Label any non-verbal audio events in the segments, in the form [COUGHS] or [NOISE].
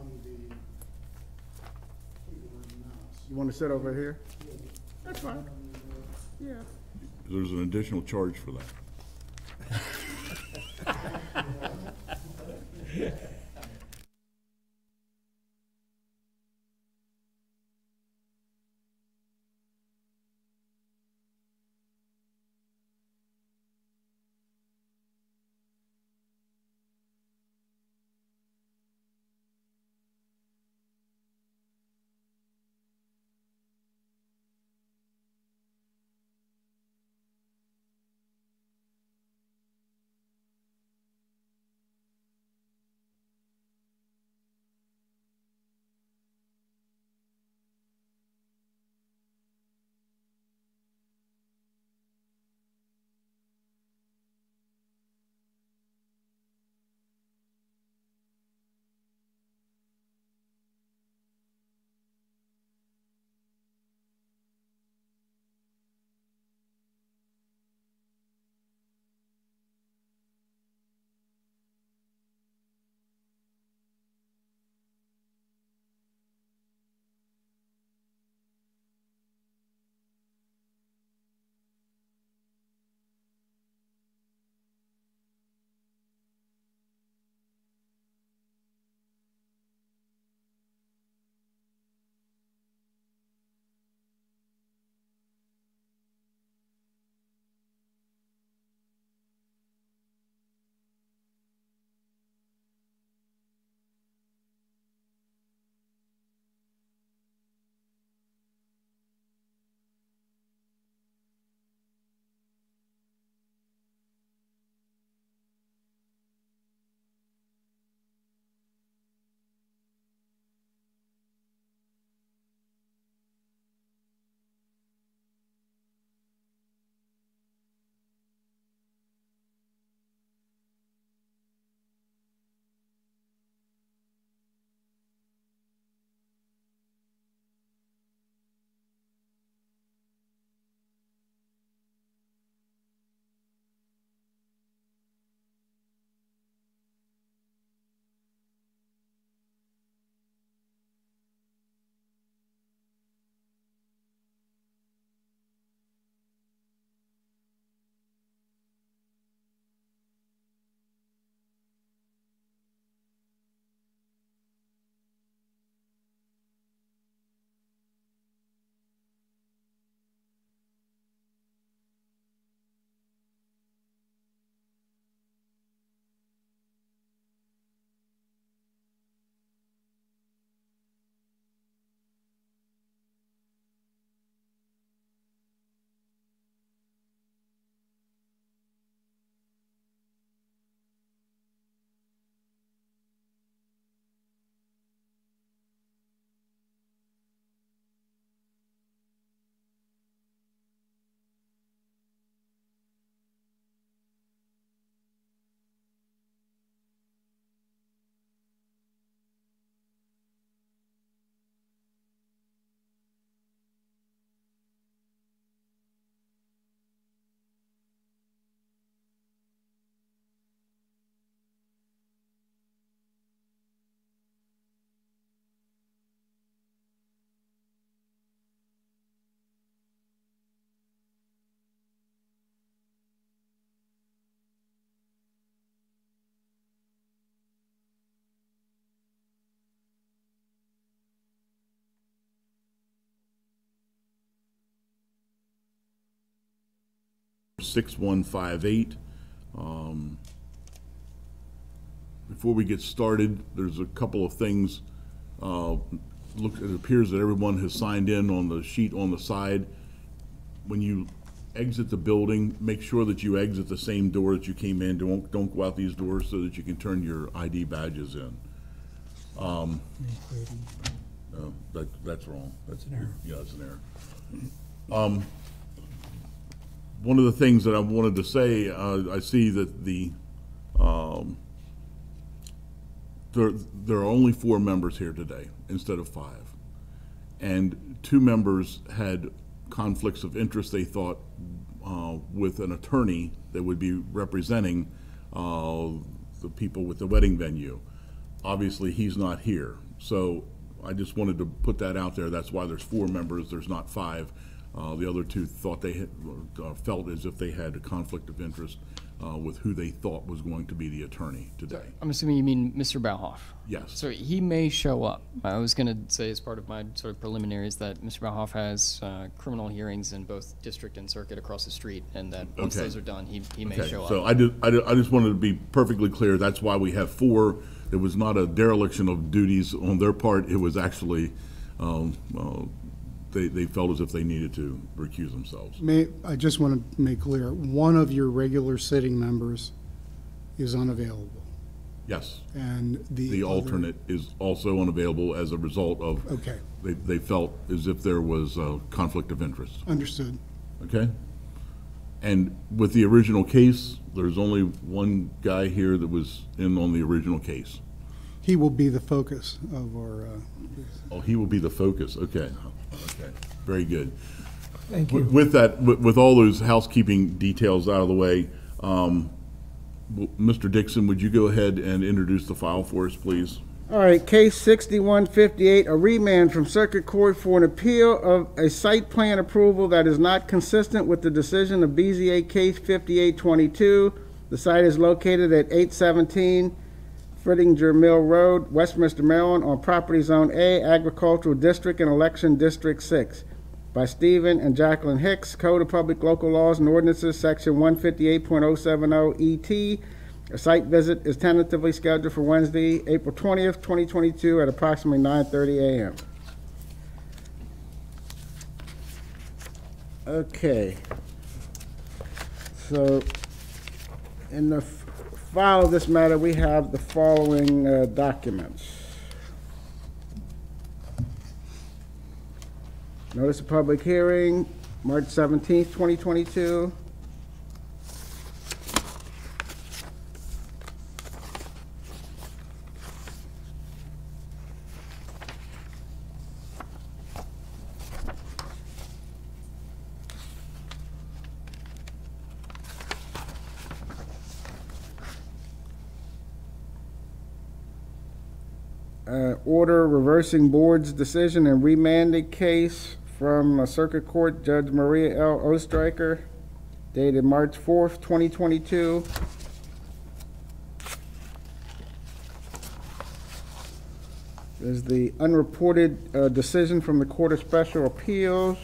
from the people in the house. You want to sit over here? That's fine. Yeah. There's an additional charge for that. [LAUGHS] [LAUGHS] Six one five eight. Um, Before we get started, there's a couple of things. Uh, Look, it appears that everyone has signed in on the sheet on the side. When you exit the building, make sure that you exit the same door that you came in. Don't, don't go out these doors so that you can turn your ID badges in. Um, No, that, that's wrong. That's an error. Yeah, that's an error. Um, One of the things that I wanted to say, uh, I see that the, um, there, there are only four members here today instead of five. And two members had conflicts of interest, they thought, uh, with an attorney that would be representing uh, the people with the wedding venue. Obviously, he's not here. So I just wanted to put that out there. That's why there's four members, there's not five. Uh, The other two thought they had, uh, felt as if they had a conflict of interest uh, with who they thought was going to be the attorney today. I'm assuming you mean Mr. Bauhoff. Yes. So he may show up. I was going to say, as part of my sort of preliminaries, that Mr. Bauhoff has uh, criminal hearings in both district and circuit across the street, and that once Okay. those are done, he, he may Okay, show so up. I just, I ju- I just wanted to be perfectly clear, that's why we have four. It was not a dereliction of duties on their part, it was actually, um, uh, they, they felt as if they needed to recuse themselves. May, I just want to make clear, one of your regular sitting members is unavailable, Yes, and the. the other- alternate is also unavailable as a result of, Okay, they, they felt as if there was a conflict of interest, understood. okay? And with the original case, there's only one guy here that was in on the original case. He will be the focus of our, uh, Oh, he will be the focus, okay, okay, very good. Thank With- you. With that, with, with all those housekeeping details out of the way, um, Mr. Dixon, would you go ahead and introduce the file for us, please? All right, case sixty-one fifty-eight, a remand from Circuit Court for an appeal of a site plan approval that is not consistent with the decision of BZA case fifty-eight twenty-two. The site is located at eight seventeen Fridinger Mill Road, Westminster, Maryland, on Property Zone A, Agricultural District and Election District Six. By Stephen and Jacqueline Hicks, Code of Public Local Laws and Ordinances, Section one fifty-eight point oh seven oh ET. A site visit is tentatively scheduled for Wednesday, April twentieth, twenty twenty-two, at approximately nine thirty AM. Okay. So, in the file this matter, we have the following uh, documents. Notice of public hearing, March 17th, 2022. Uh, order reversing board's decision and remanded case from Circuit Court Judge Maria L. Oesterreicher dated March fourth, twenty twenty-two. There's the unreported uh, decision from the Court of Special Appeals.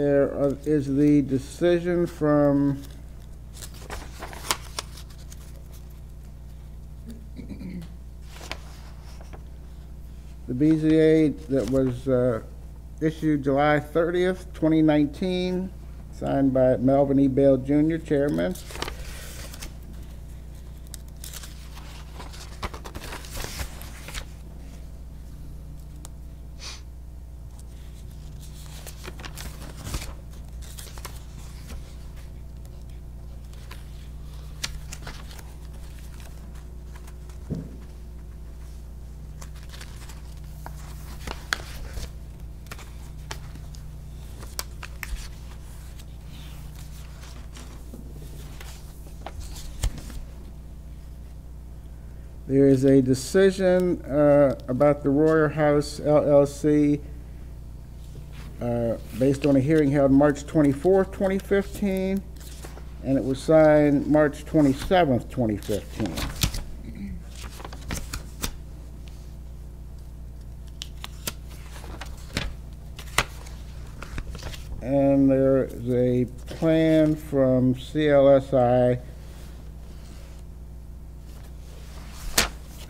There uh, the decision from the BZA that was uh, issued July 30th, 2019, signed by Melvin E. Bell Jr., Chairman. There is a decision uh, about the Royer House LLC uh, based on a hearing held March 24th, 2015, and it was signed March 27th, 2015. And there is a plan from CLSI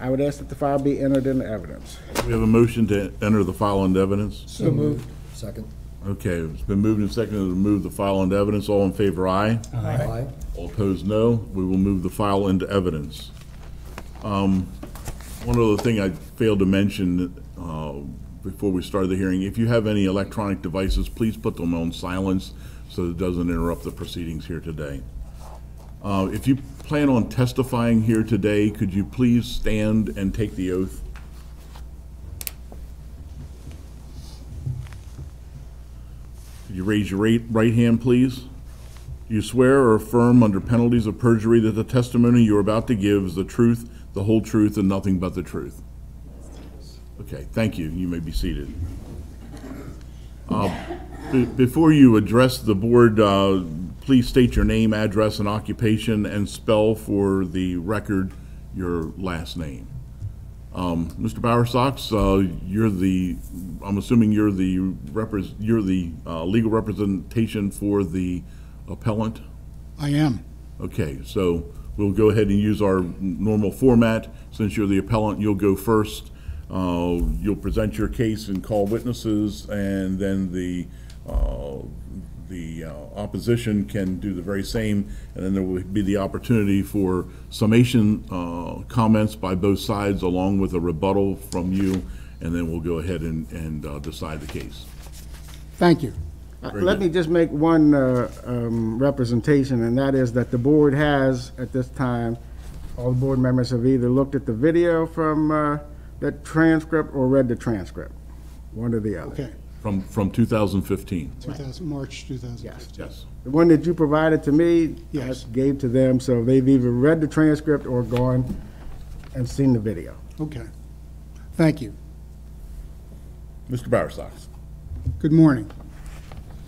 I would ask that the file be entered into evidence. We have a motion to enter the file into evidence? So moved. Second. Okay, it's been moved and seconded to move the file into evidence. All in favor, aye. Aye. All opposed, no. We will move the file into evidence. Um, One other thing I failed to mention uh, before we started the hearing, if you have any electronic devices, please put them on silence so it doesn't interrupt the proceedings here today. Uh, If you plan on testifying here today, could you please stand and take the oath? Could you raise your right, hand, please? Do you swear or affirm under penalties of perjury that the testimony you're about to give is the truth, the whole truth, and nothing but the truth? Okay, thank you. You may be seated. Uh, be- Before you address the board, uh, please state your name, address, and occupation, and spell for the record your last name. Um, Mr. Bowersox, uh, you're the, I'm assuming you're the repres, you're the uh, legal representation for the appellant? I am. Okay, so we'll go ahead and use our normal format. Since you're the appellant, you'll go first. Uh, You'll present your case and call witnesses, and then the, uh, the uh, opposition can do the very same, and then there will be the opportunity for summation uh, comments by both sides, along with a rebuttal from you, and then we'll go ahead and, and uh, decide the case. Thank you. Uh, Very Let good. me just make one uh, um, representation, and that is that the board has, at this time, all the board members have either looked at the video from uh, that transcript or read the transcript, one or the other. Okay, From, from 2015, 2000, March 2015. Yes. yes. The one that you provided to me, I Yes. gave to them, so they've either read the transcript or gone and seen the video. Okay. Thank you. Mr. Bowersox. Good morning.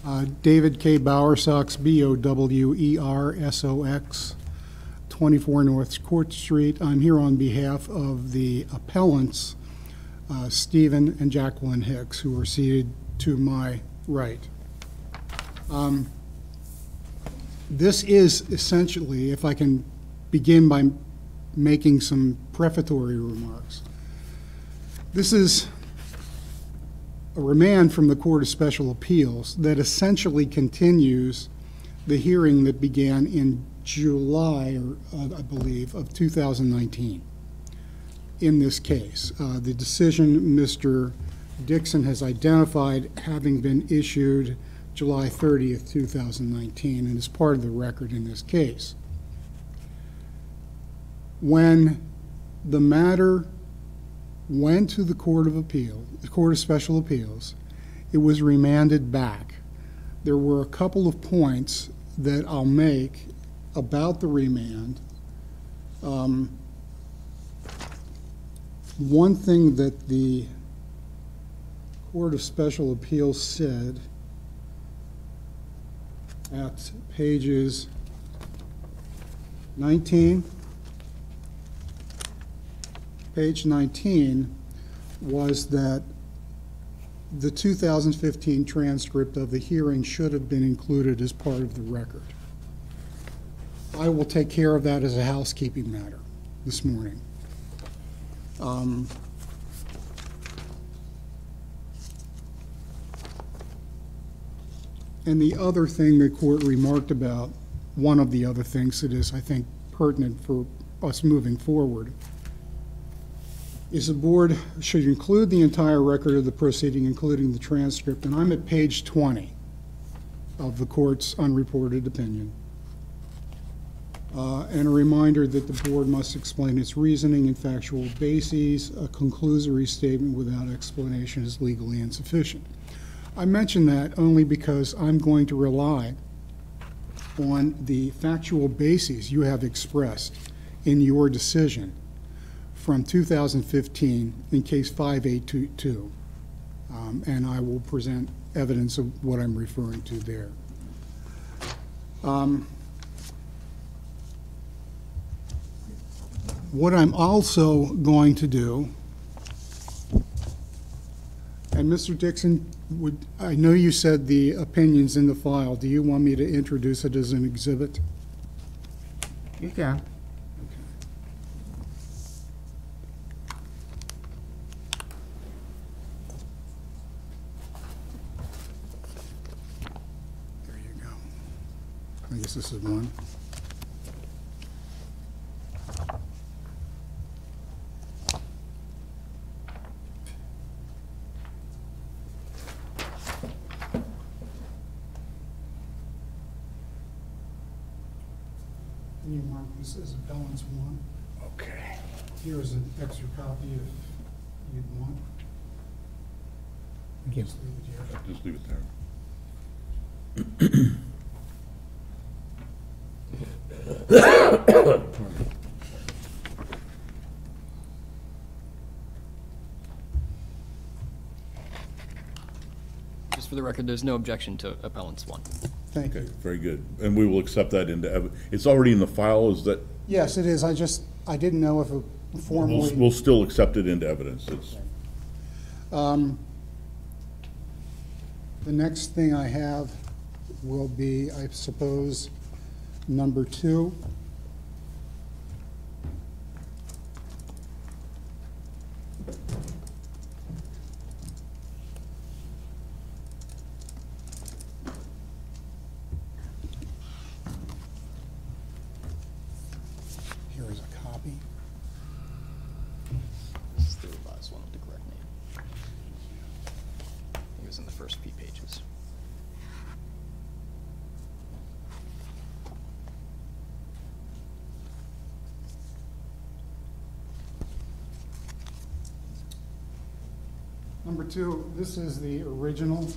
Uh, David K. Bowersox, B-O-W-E-R-S-O-X, 24 North Court Street. I'm here on behalf of the appellants, uh, Stephen and Jacqueline Hicks, who are seated to my right. Um, This is essentially, if I can begin by making some prefatory remarks, this is a remand from the Court of Special Appeals that essentially continues the hearing that began in July, uh, I believe, of 2019 in this case. Uh, The decision Mr. Dixon has identified having been issued July 30th, 2019, and is part of the record in this case. When the matter went to the Court of Appeal, the Court of Special Appeals, it was remanded back. There were a couple of points that I'll make about the remand. Um, One thing that the Court of Special Appeals said at pages 19, page 19 was that the 2015 transcript of the hearing should have been included as part of the record. I will take care of that as a housekeeping matter this morning. Um, And the other thing the court remarked about, one of the other things that is, I think, pertinent for us moving forward, is the board should include the entire record of the proceeding, including the transcript, and I'm at page 20 of the court's unreported opinion. Uh, And a reminder that the board must explain its reasoning and factual bases. A conclusory statement without explanation is legally insufficient. I mention that only because I'm going to rely on the factual bases you have expressed in your decision from 2015 in case 5822. Um, And I will present evidence of what I'm referring to there. Um, What I'm also going to do, and Mr. Dixon, would, I know you said the opinion's in the file. Do you want me to introduce it as an exhibit? You can. There you go. I guess this is one. You mark this as appellants one? Okay. Here is an extra copy if you'd want. Thank you. Just leave it here. Just leave it there. Just for the record, there's no objection to appellants one. Thank Okay, you. very good. And we will accept that into, ev- it's already in the file, is that, Yes, it is. I just, I didn't know if it we'll, formally. we'll still accept it into evidence. It's, Um, The next thing I have will be, I suppose, number two. Here is a copy. This is the revised one with the correct name. I think it was in the first few pages. Number two, this is the original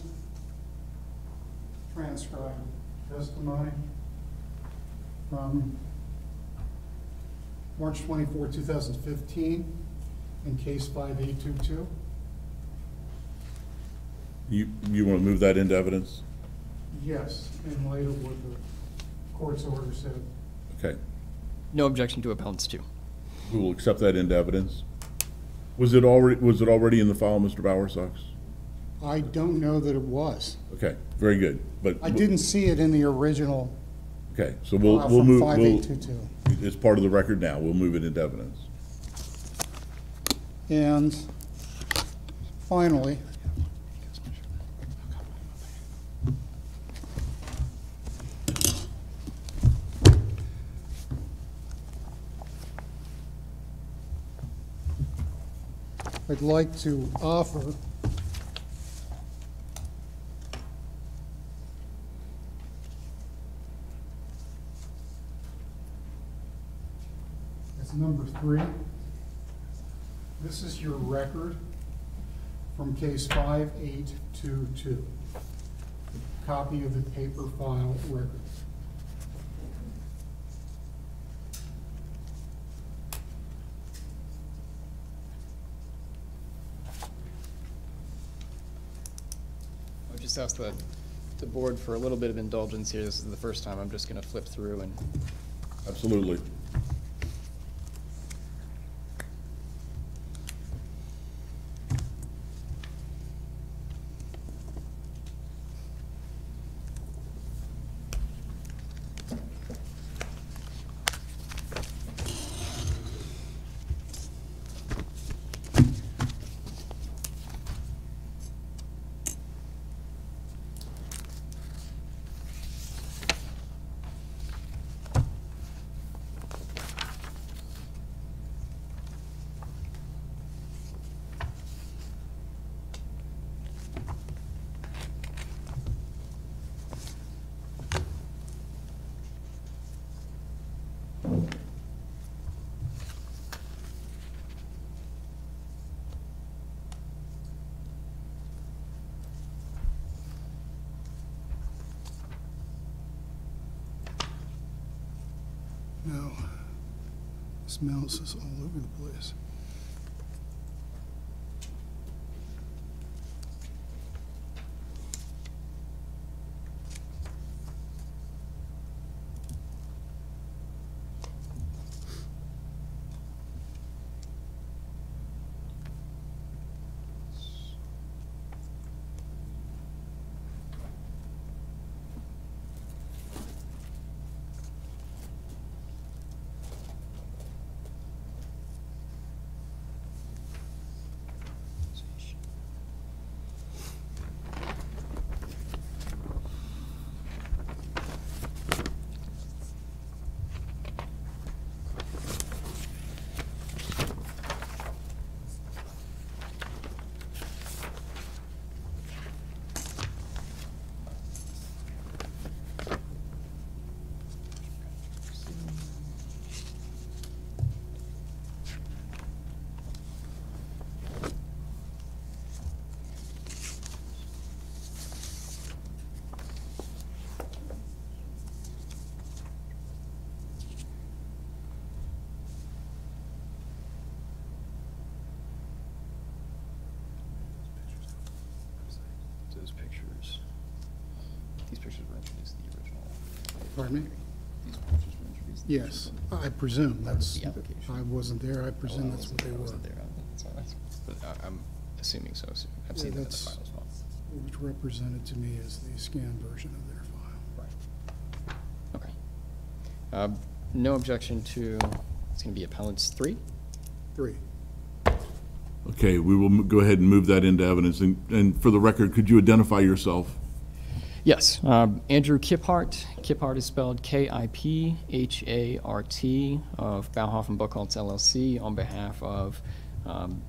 transcribed testimony from March 24, 2015, in case 5822. you, you want to move that into evidence? Yes, in light of what the court's order said. Okay. No objection to appellants two. We will accept that into evidence. Was it already, was it already in the file, Mr. Bowersox? I don't know that it was. Okay, very good, but. I didn't see it in the original Okay, so we'll, file we'll from move, we'll, 5822. it's part of the record now. We'll move it into evidence. And finally, I'd like to offer as number three. This is your record from case 5822. Copy of the paper file record. Just ask the, the board for a little bit of indulgence here. This is the first time I'm just gonna flip through and Absolutely. No. This mouse is all over the place. Those pictures. These pictures were introduced in the original. Pardon me? These pictures were introduced. in the Yes, original- I presume that's, The application. I wasn't there, I Oh, presume I that's what they I were. wasn't there. So that's- But I- I'm assuming so. so I've Yeah, seen them in the that's- file as well. Which represented to me as the scanned version of their file. Right. Okay. Uh, No objection to, it's going to be appellants three? Three. Okay, we will go ahead and move that into evidence. And, and for the record, could you identify yourself? Yes, um, Andrew Kiphart. Kiphart is spelled K-I-P-H-A-R-T of Bauhoff and Buchholz LLC on behalf of um,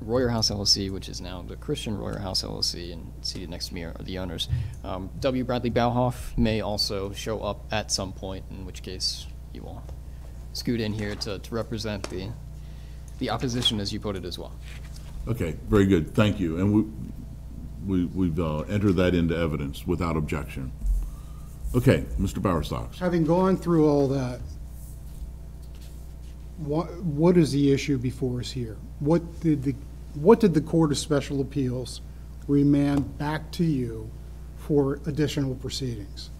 Royer House LLC, which is now the Christian Royer House LLC, and seated next to me are the owners. Um, W. Bradley Bauhoff may also show up at some point, in which case you will scoot in here to, to represent the, the opposition, as you put it, as well. Okay, very good, thank you. And we, we, we've uh, entered that into evidence without objection. Okay, Mr. Bowersox. Having gone through all that, what, what is the issue before us here? What did the, what did the Court of Special Appeals remand back to you for additional proceedings?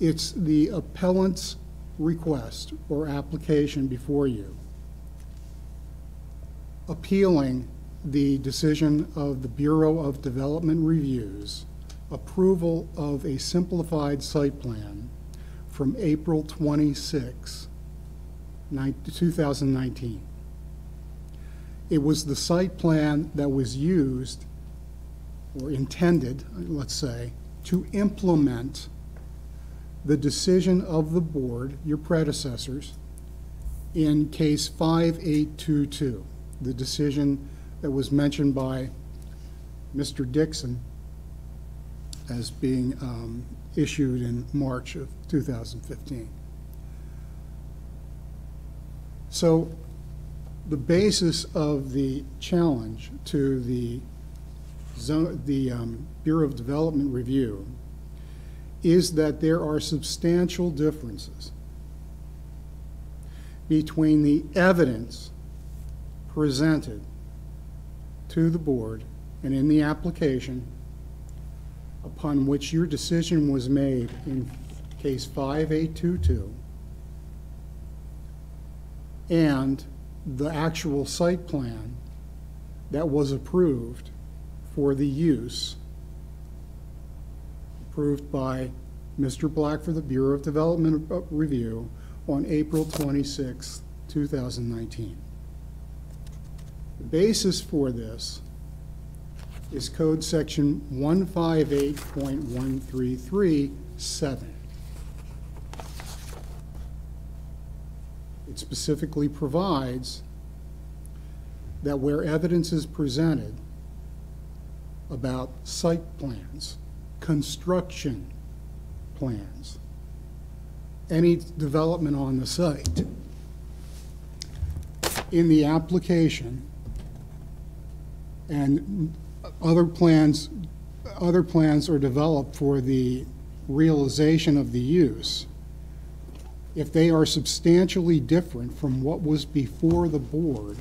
It's the appellant's request or application before you appealing the decision of the Bureau of Development Reviews approval of a simplified site plan from April 26, 2019. It was the site plan that was used, or intended, let's say, to implement the decision of the board, your predecessors, in case 5822, the decision that was mentioned by Mr. Dixon as being um, issued in March of 2015. So the basis of the challenge to the zone, the um, Bureau of Development Review is that there are substantial differences between the evidence presented to the board and in the application upon which your decision was made in case 5822 and the actual site plan that was approved for the use approved by Mr. Black for the Bureau of Development Review on April 26, 2019. The basis for this is Code Section 158.1337. It specifically provides that where evidence is presented about site plans, construction plans, any development on the site, in the application, and other plans, other plans are developed for the realization of the use, if they are substantially different from what was before the board,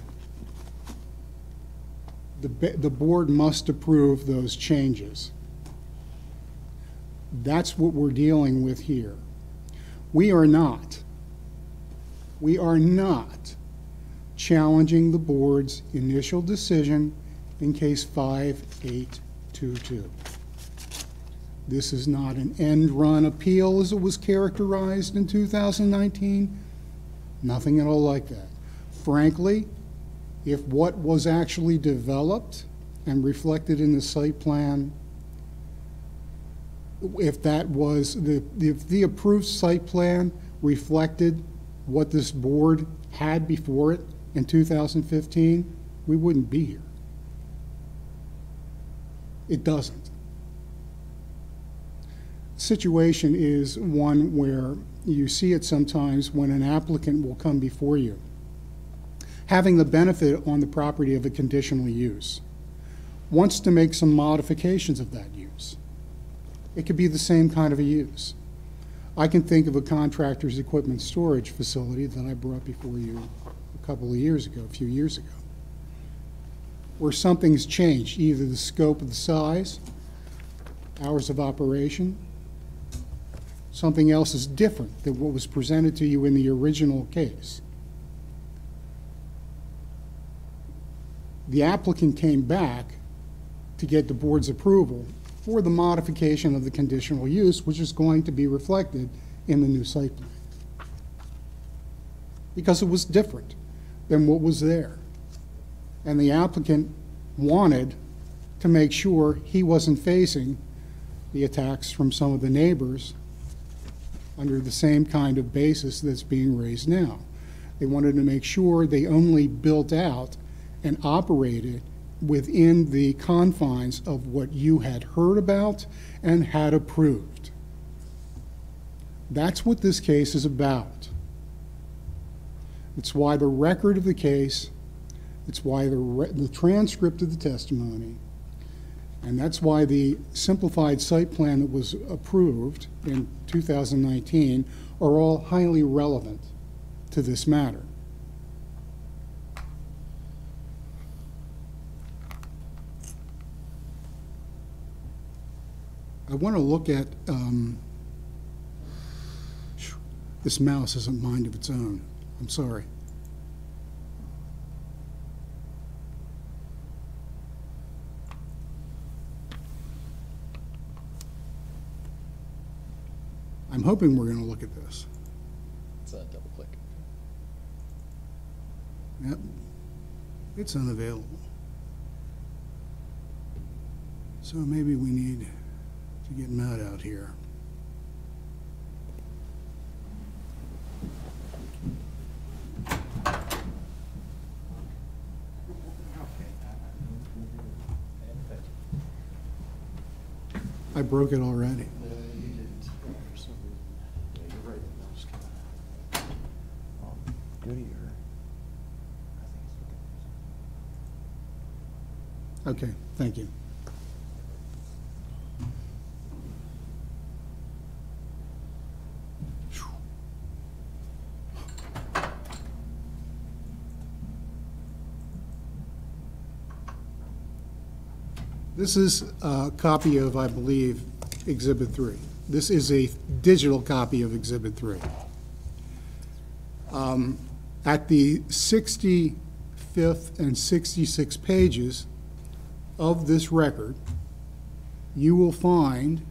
the, the board must approve those changes. That's what we're dealing with here. We are not, we are not challenging the board's initial decision in case 5822. This is not an end-run appeal as it was characterized in 2019. Nothing at all like that. Frankly, if what was actually developed and reflected in the site plan, if that was, the, if the approved site plan reflected what this board had before it in 2015, we wouldn't be here. It doesn't. Situation is one where you see it sometimes when an applicant will come before you, having the benefit on the property of a conditional use, wants to make some modifications of that use. It could be the same kind of a use. I can think of a contractor's equipment storage facility that I brought before you a couple of years ago, a few years ago, where something's changed, either the scope of the size hours of operation. Something else is different than what was presented to you in the original case. The applicant came back to get the board's approval for the modification of the conditional use, which is going to be reflected in the new site plan. Because it was different than what was there. And the applicant wanted to make sure he wasn't facing the attacks from some of the neighbors under the same kind of basis that's being raised now. They wanted to make sure they only built out and operated within the confines of what you had heard about and had approved. That's what this case is about. It's why the record of the case, it's why the, the transcript of the testimony, and that's why the simplified site plan that was approved in 2019 are all highly relevant to this matter. I want to look at, um, this mouse has a mind of its own. I'm sorry. I'm hoping we're going to look at this. It's a double click. Yep. It's unavailable. So maybe we need to get Matt out here. I broke it already. Okay, thank you. This is a copy of, I believe, Exhibit 3. This is a digital copy of Exhibit 3. Um, At the 65th and 66th pages of this record, you will find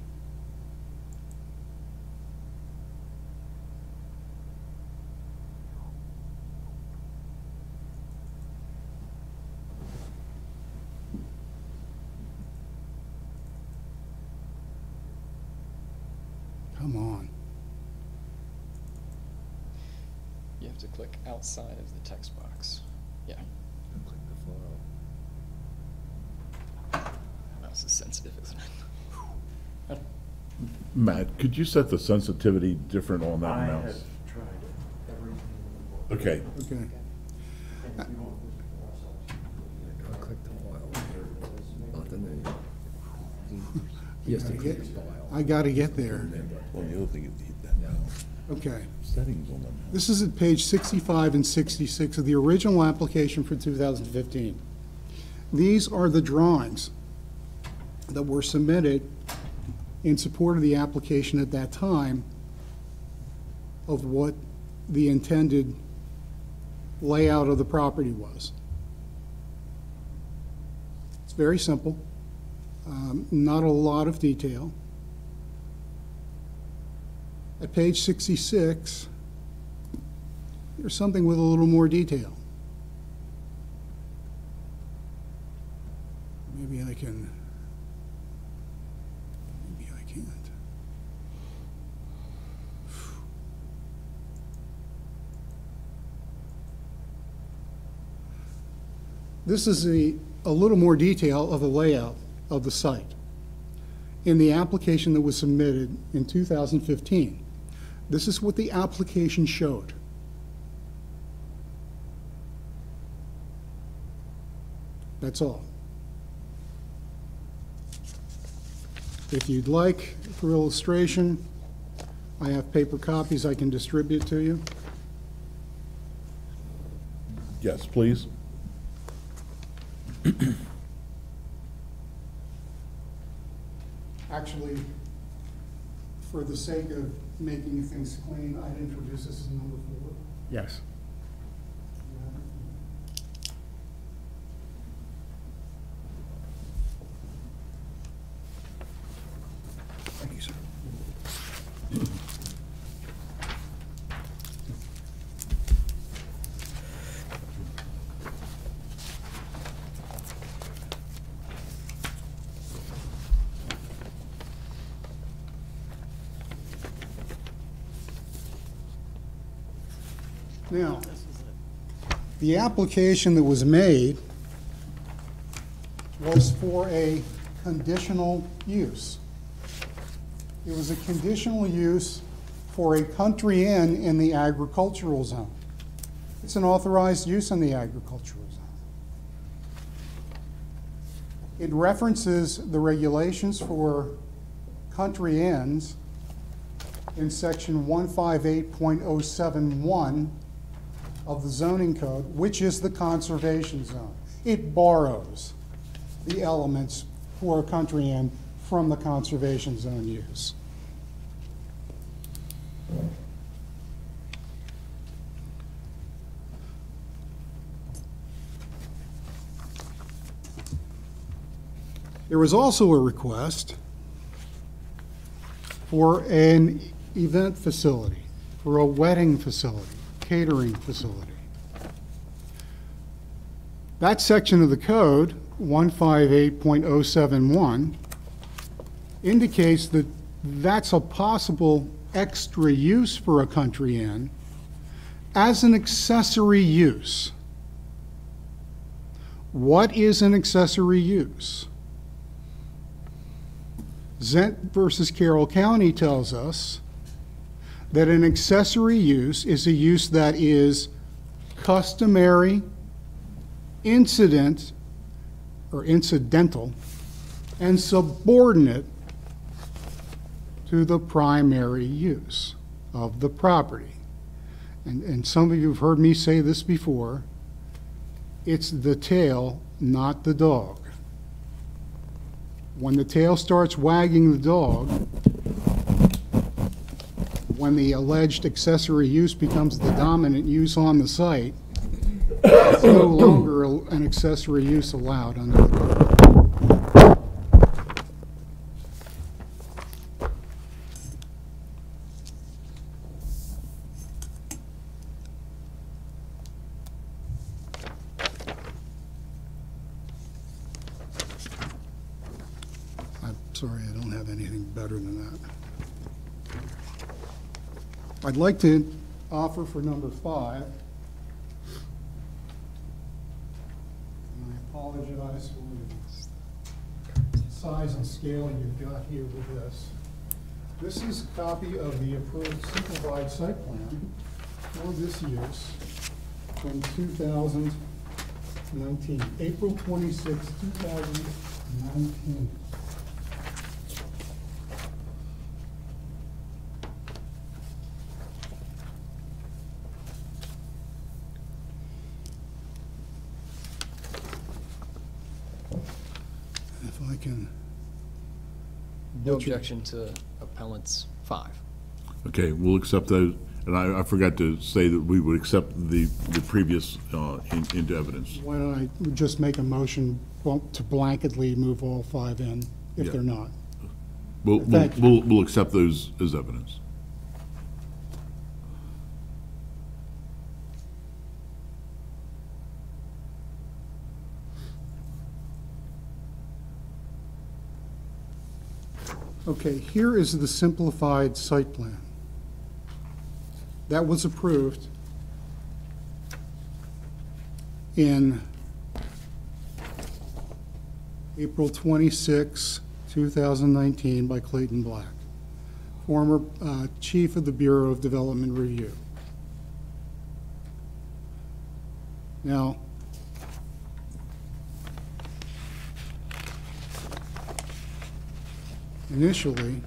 Come on. You have to click outside of the text box. Yeah. Click the photo. Mouse is sensitive, isn't it? [LAUGHS] Matt, could you set the sensitivity different on that I have mouse? tried everything. Okay, Okay. Click the file, not [LAUGHS] the name. He to click the file. I got to get there. well, the other thing is hit that now. Okay. Settings on the mouse. This is at page 65 and 66 of the original application for 2015. These are the drawings that were submitted in support of the application at that time of what the intended layout of the property was. It's very simple, um, not a lot of detail. At page 66, there's something with a little more detail. Maybe I can, maybe I can't. This is a, a little more detail of the layout of the site in the application that was submitted in 2015. This is what the application showed. That's all. If you'd like, for illustration, I have paper copies I can distribute to you. Yes, please. Actually, for the sake of making things clean, I'd introduce this as number four. Yes. Thank you, sir. Now, the application that was made was for a conditional use. It was a conditional use for a country inn in the agricultural zone. It's an authorized use in the agricultural zone. It references the regulations for country inns in section 158.071 of the zoning code, which is the conservation zone. It borrows the elements for a country inn from the conservation zone use. There was also a request for an event facility, for a wedding facility, catering facility. That section of the code, 158.071, indicates that that's a possible extra use for a country inn as an accessory use. What is an accessory use? Zent versus Carroll County tells us that an accessory use is a use that is customary, incident, or incidental, and subordinate to the primary use of the property. And, and some of you have heard me say this before. It's the tail, not the dog. When the tail starts wagging the dog, when the alleged accessory use becomes the dominant use on the site, it's no longer an accessory use allowed under the code. I'm sorry, I don't have anything better than that. I'd like to offer for number five. And I apologize for the size and scale you've got here with this. This is a copy of the approved simplified site plan for this use from 2019, April 26, 2019. If I can. No butcher- objection to appellant's five. Okay, we'll accept those, and I, I forgot to say that we would accept the, the previous, uh, in- into evidence. Why don't I just make a motion well, to blanketly move all five in, if Yeah. they're not? We'll, we'll, Thank you. we'll, we'll accept those as evidence. Okay, here is the simplified site plan. That was approved in April 26, 2019 by Clayton Black, former uh, Chief of the Bureau of Development Review. Now, initially,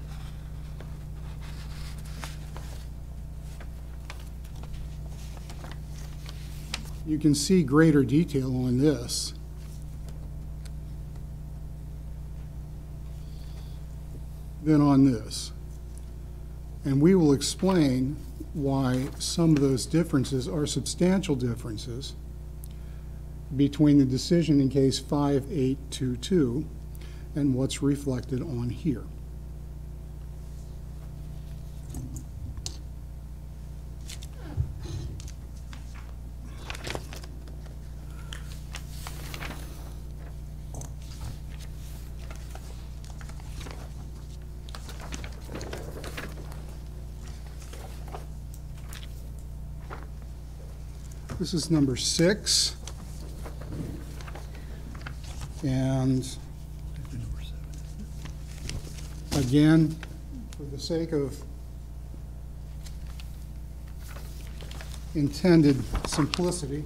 you can see greater detail on this. than on this. And we will explain why some of those differences are substantial differences between the decision in case 5822 and what's reflected on here. This is number six. And again, for the sake of intended simplicity,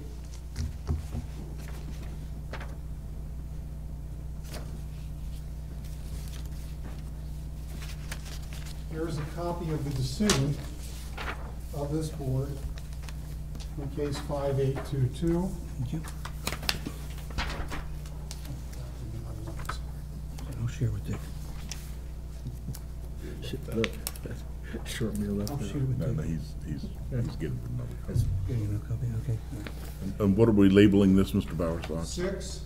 here's a copy of the decision of this board in case 5822. Thank you. I'll share with Dick. Shit that up. [LAUGHS] Short me left. No, no, he's, he's, he's getting another. copy. Getting another copy, okay. And- And what are we labeling this, Mr. Bowersox? Six.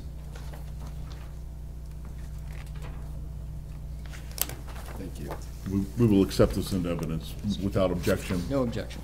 Thank you. We, we will accept this into evidence without objection. No objection.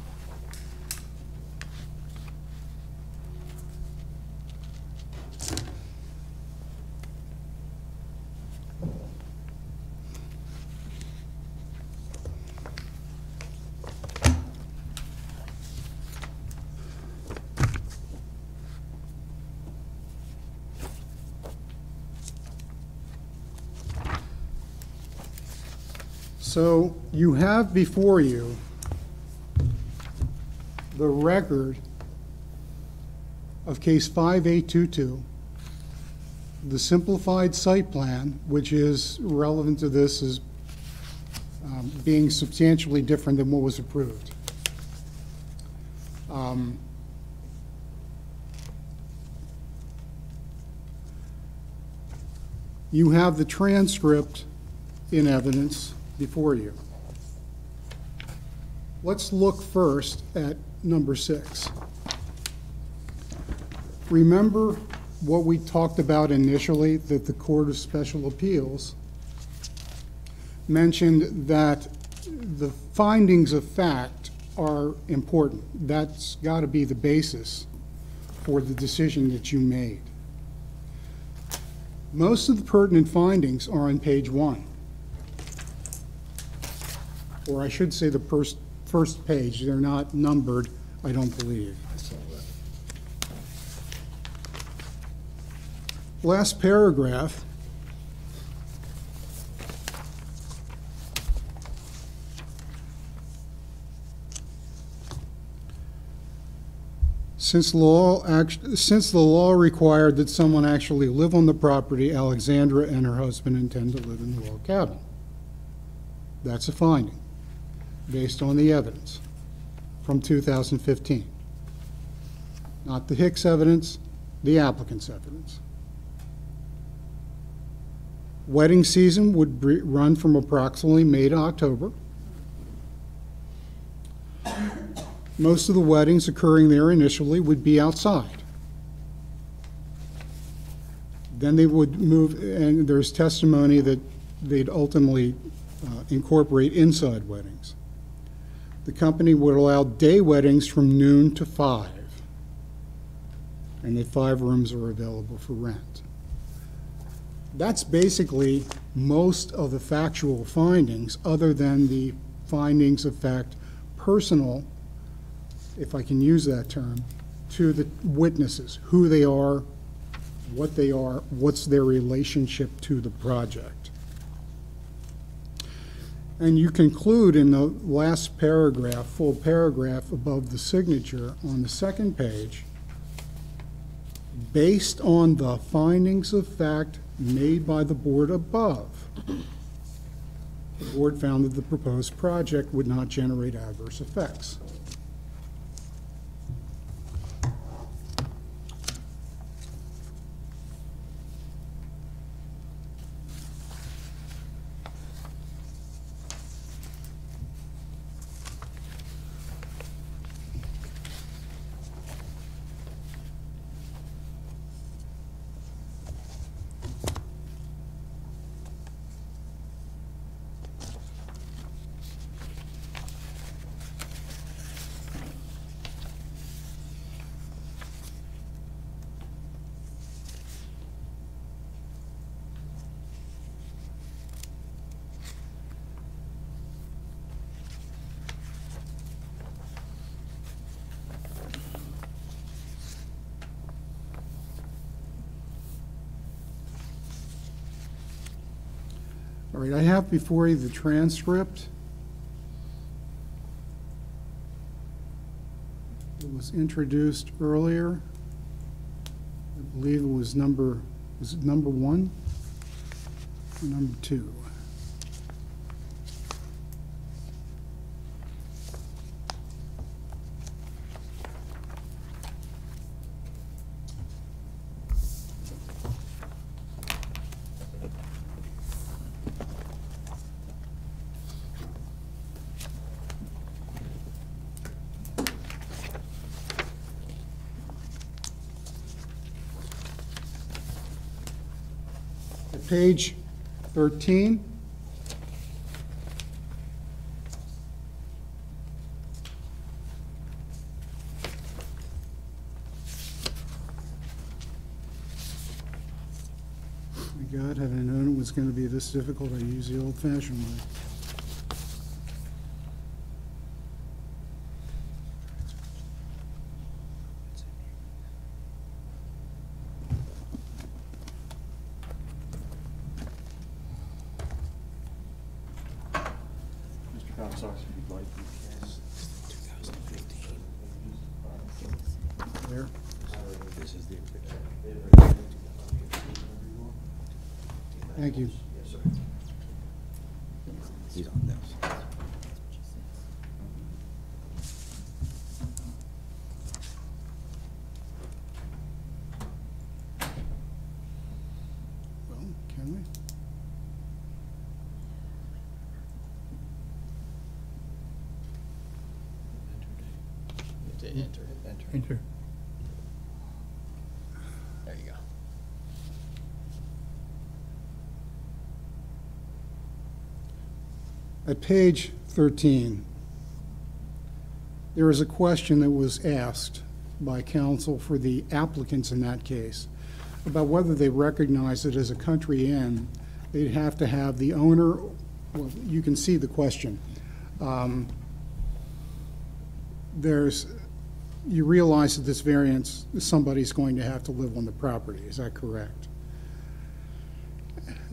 So you have before you the record of case 5822, the simplified site plan, which is relevant to this as um, being substantially different than what was approved. Um, You have the transcript in evidence before you. Let's look first at number six. Remember what we talked about initially, that the Court of Special Appeals mentioned that the findings of fact are important. That's got to be the basis for the decision that you made. Most of the pertinent findings are on page one. Or I should say the first, first page. They're not numbered, I don't believe. Last paragraph. Since law, act- since the law required that someone actually live on the property, Alexandra and her husband intend to live in the log cabin. That's a finding, based on the evidence from 2015. Not the Hicks evidence, the applicant's evidence. Wedding season would run from approximately May to October. Most of the weddings occurring there initially would be outside. Then they would move, and there's testimony that they'd ultimately uh, incorporate inside weddings. The company would allow day weddings from noon to five, and that five rooms are available for rent. That's basically most of the factual findings, other than the findings of fact personal, if I can use that term, to the witnesses, who they are, what they are, what's their relationship to the project. And you conclude in the last paragraph, full paragraph above the signature on the second page, based on the findings of fact made by the board above, the board found that the proposed project would not generate adverse effects. Right, I have before you the transcript. It was introduced earlier. I believe it was number, was it number one? Or number two? At page 13, my God, had I known it was going to be this difficult, I'd use the old-fashioned way. Mr. Commissar, if you'd like, you can. There. Thank you. He's on this. Well, can we? You have to enter it. Enter. Enter. There you go. At page 13, there is a question that was asked by counsel for the applicants in that case about whether they recognize it as a country inn. They'd have to have the owner, well, you can see the question. Um, There's, you realize that this variance, somebody's going to have to live on the property, is that correct?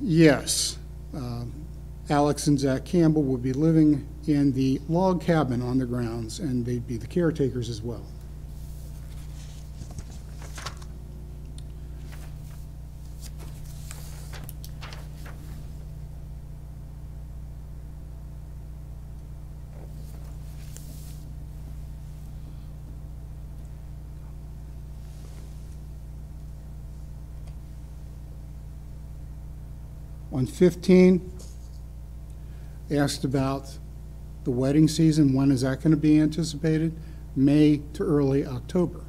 Yes. Um, Alex and Zach Campbell would be living in the log cabin on the grounds, and they'd be the caretakers as well. On 15, asked about the wedding season, when is that going to be anticipated? May to early October.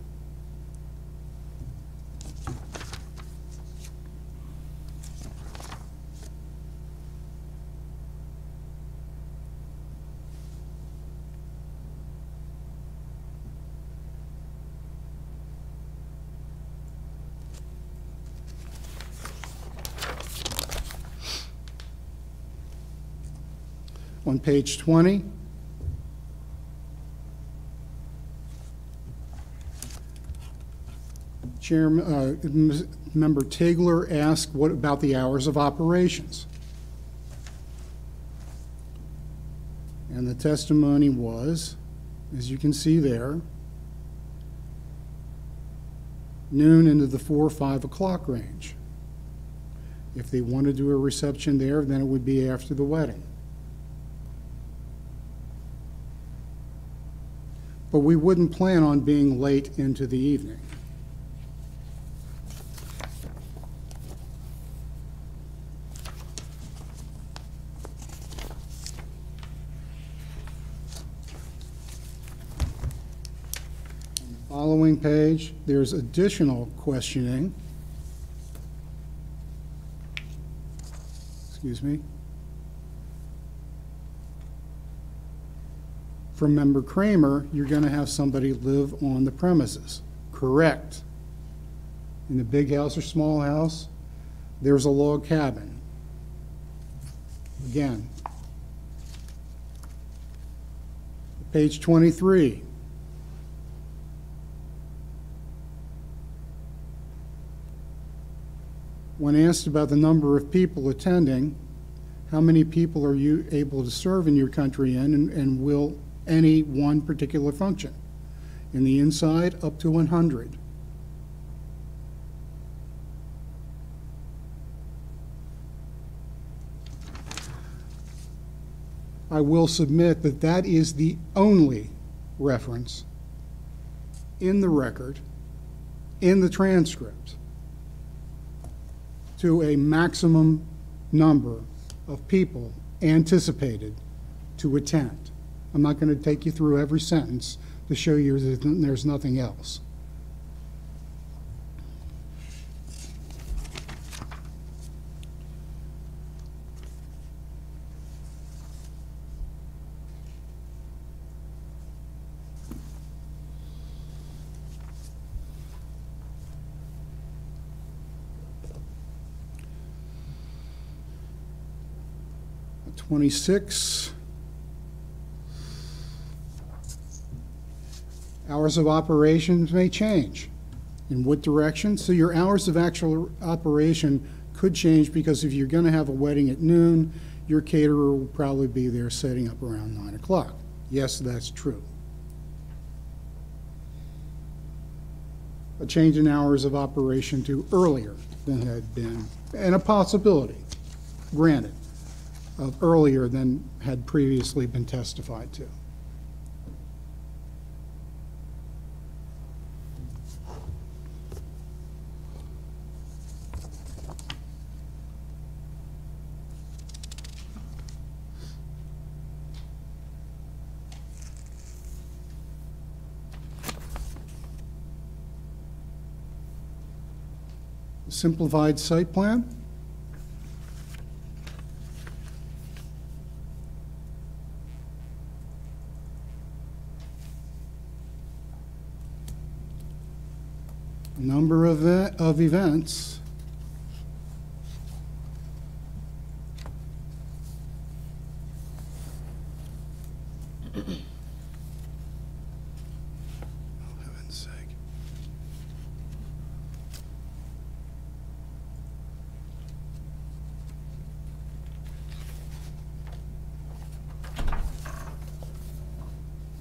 Page 20, Chairman, uh, Member Tigler asked what about the hours of operations? And the testimony was, as you can see there, noon into the 4 or 5 o'clock range. If they want to do a reception there, then it would be after the wedding. But we wouldn't plan on being late into the evening. On the Following page, there's additional questioning. Excuse me. From Member Kramer, you're going to have somebody live on the premises. Correct. In the big house or small house, there's a log cabin. Again. Page 23. When asked about the number of people attending, How many people are you able to serve in your country inn, and, and will any one particular function? In the inside, up to 100. I will submit that that is the only reference in the record, in the transcript, to a maximum number of people anticipated to attend. I'm not going to take you through every sentence to show you that there's nothing else. Twenty-six. Hours of operations may change. In what direction? So your hours of actual operation could change because if you're gonna have a wedding at noon, your caterer will probably be there setting up around nine o'clock. Yes, that's true. A change in hours of operation to earlier than had been, and a possibility, granted, of earlier than had previously been testified to. Simplified site plan? Number of, of events. Oh, heaven's sake.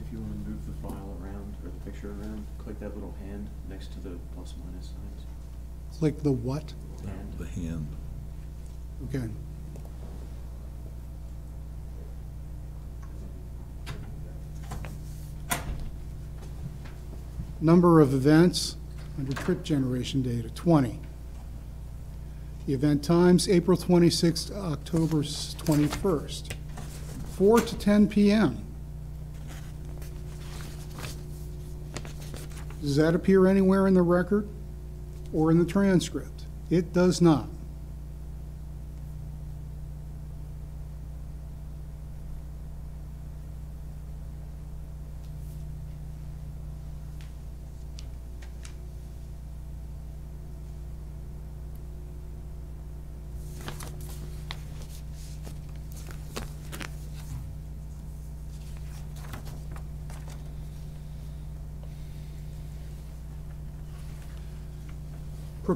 If you want to move the file around or the picture around, click that little hand next to the plus minus signs. Click the what? The hand. Okay. Number of events under trip generation data, 20. The event times, April 26th to October 21st, 4 to 10 PM. Does that appear anywhere in the record or in the transcript? It does not.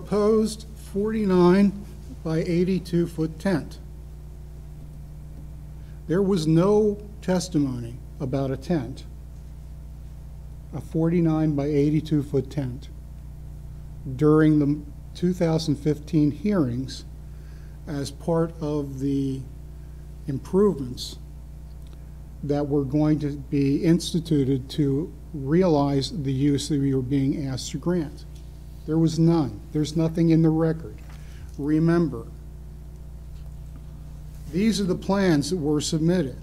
Proposed 49 by 82 foot tent. There was no testimony about a tent, a 49 by 82 foot tent, during the 2015 hearings as part of the improvements that were going to be instituted to realize the use that we were being asked to grant. There was none. There's nothing in the record. Remember, these are the plans that were submitted.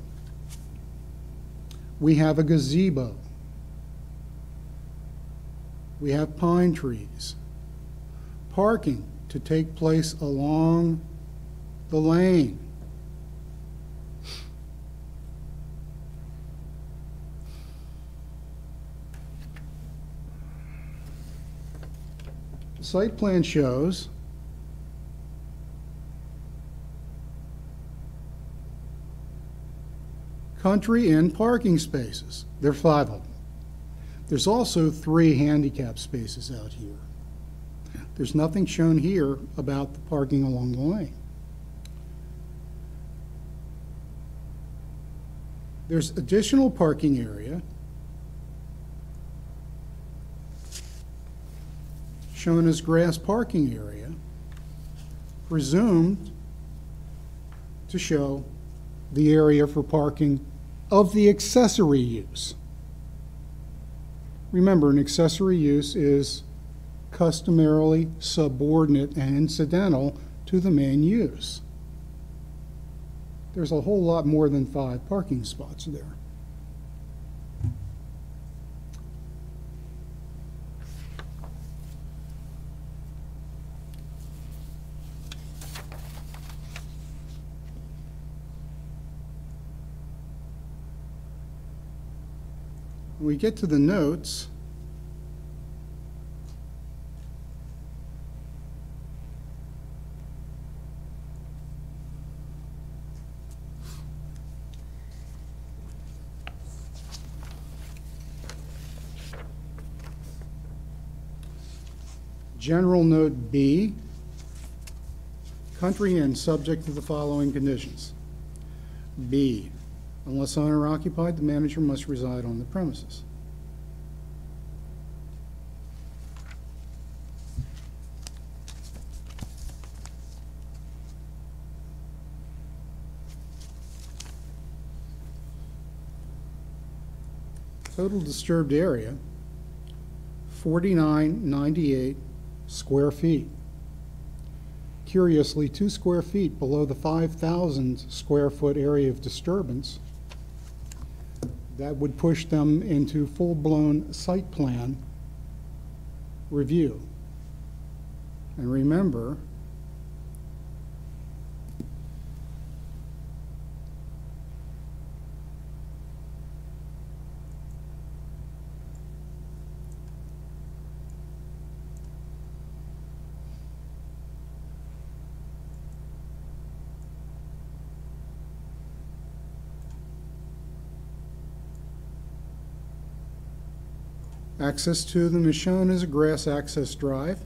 We have a gazebo. We have pine trees. Parking to take place along the lane. Site plan shows country inn parking spaces. There are five of them. There's also three handicap spaces out here. There's nothing shown here about the parking along the lane. There's additional parking area shown as grass parking area, presumed to show the area for parking of the accessory use. Remember, an accessory use is customarily subordinate and incidental to the main use. There's a whole lot more than five parking spots there. We get to the notes, General Note B, country and subject to the following conditions. B, unless owner occupied, the manager must reside on the premises. Total disturbed area, 4998 square feet. Curiously, two square feet below the 5,000 square foot area of disturbance, that would push them into full-blown site plan review. And remember, access to them is shown as a grass access drive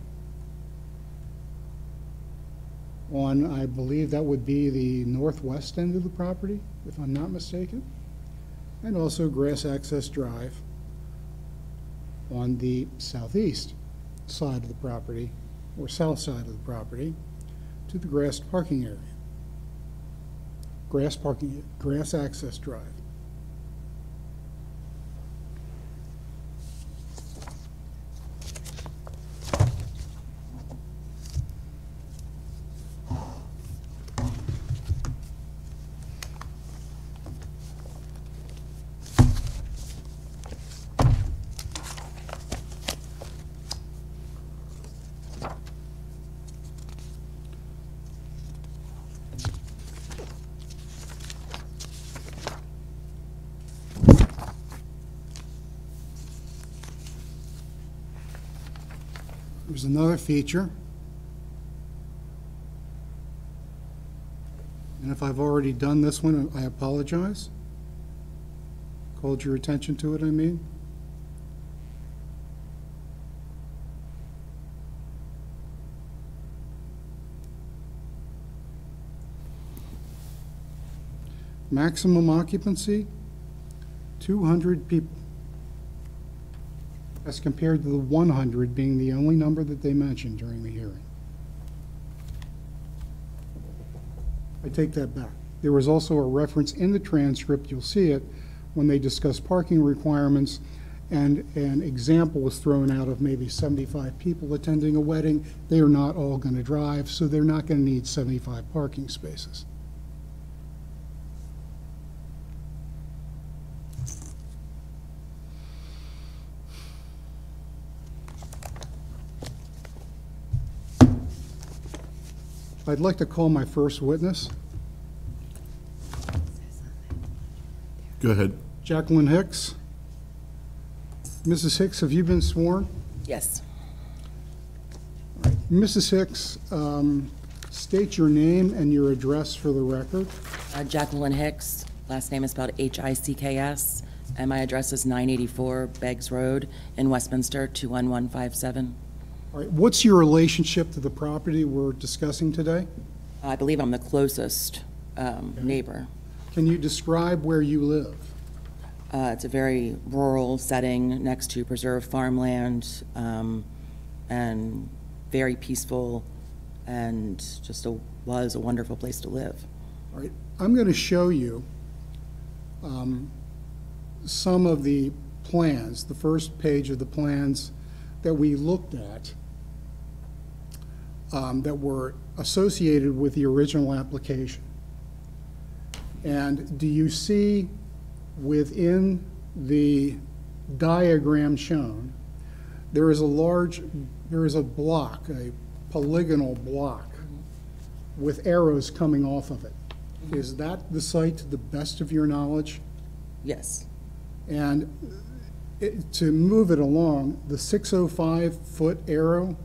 on, I believe that would be the northwest end of the property, if I'm not mistaken, and also grass access drive on the southeast side of the property, or south side of the property, to the grass parking area. Grass parking, grass access drive. Another feature. And if I've already done this one, I apologize. Called your attention to it, I mean. Maximum occupancy, 200 people as compared to the 100 being the only number that they mentioned during the hearing. I take that back. There was also a reference in the transcript, you'll see it, when they discuss parking requirements, and an example was thrown out of maybe 75 people attending a wedding. They are not all going to drive, so they're not going to need 75 parking spaces. I'd like to call my first witness, Go ahead. Jacqueline Hicks. Mrs. Hicks, have you been sworn? Yes. Mrs. Hicks, um, state your name and your address for the record. Uh, Jacqueline Hicks, last name is spelled H-I-C-K-S, and my address is 984 Beggs Road in Westminster, 21157. All right, what's your relationship to the property we're discussing today? I believe I'm the closest um, neighbor. Can you describe where you live? Uh, It's a very rural setting next to preserved farmland, um, and very peaceful, and just a, was a wonderful place to live. All right, I'm going to show you um, some of the plans, the first page of the plans that we looked at um, that were associated with the original application. And do you see within the diagram shown, there is a large, there is a block, a polygonal block with arrows coming off of it. Is that the site to the best of your knowledge? Yes, And it- to move it along, the 605-foot arrow,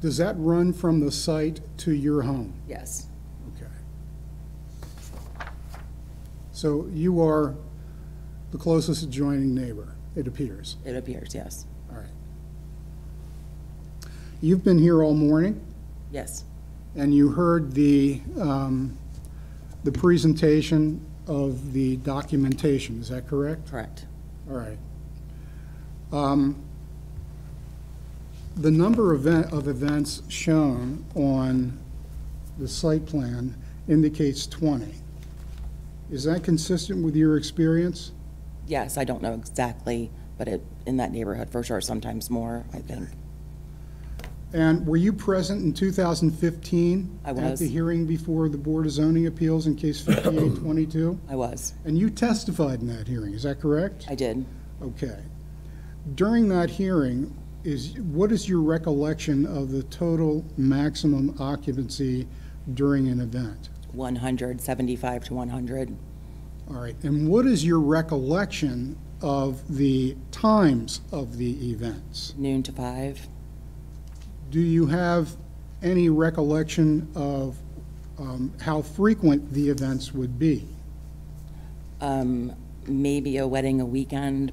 does that run from the site to your home? yes, Okay. So you are the closest adjoining neighbor, it appears. it appears, yes, All right. You've been here all morning? yes, and you heard the, um, the presentation of the documentation, is that correct? correct. All right. Um, The number of event- of events shown on the site plan indicates 20. Is that consistent with your experience? Yes, I don't know exactly, but it, in that neighborhood, for sure, sometimes more, I think. And were you present in 2015? I At was. the hearing before the Board of Zoning Appeals in case [COUGHS] 5822? I was, And you testified in that hearing, is that correct? I did. Okay. During that hearing, is, what is your recollection of the total maximum occupancy during an event? 175 to 100. All right, and what is your recollection of the times of the events? noon to five. Do you have any recollection of um, how frequent the events would be? Um, maybe a wedding a weekend,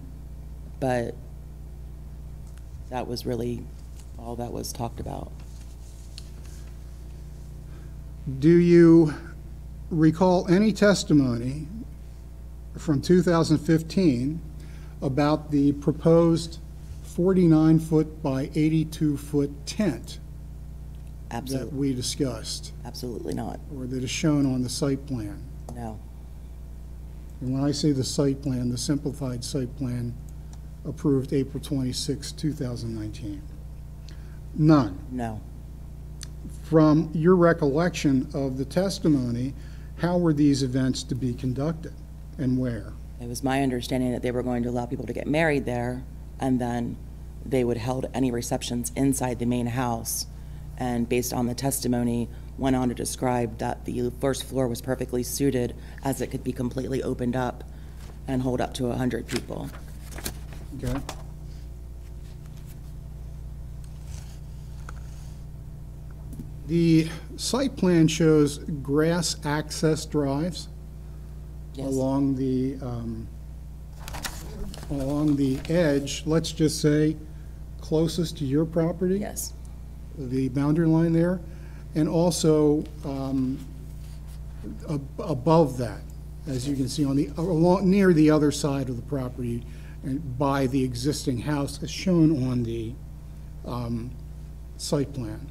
but that was really all that was talked about. Do you recall any testimony from 2015 about the proposed 49-foot by 82-foot tent that Absolutely, we discussed, absolutely not. or that is shown on the site plan? No, And when I say the site plan, the simplified site plan approved April 26, 2019. None. no. From your recollection of the testimony, how were these events to be conducted and where? It was my understanding that they were going to allow people to get married there, and then they would hold any receptions inside the main house. And based on the testimony, went on to describe that the first floor was perfectly suited as it could be completely opened up and hold up to 100 people. Okay? The site plan shows grass access drives Yes, along the, um, along the edge, let's just say, closest to your property? yes, the boundary line there, and also um, ab- above that, as you can see on the, along, near the other side of the property, and by the existing house as shown on the um, site plan.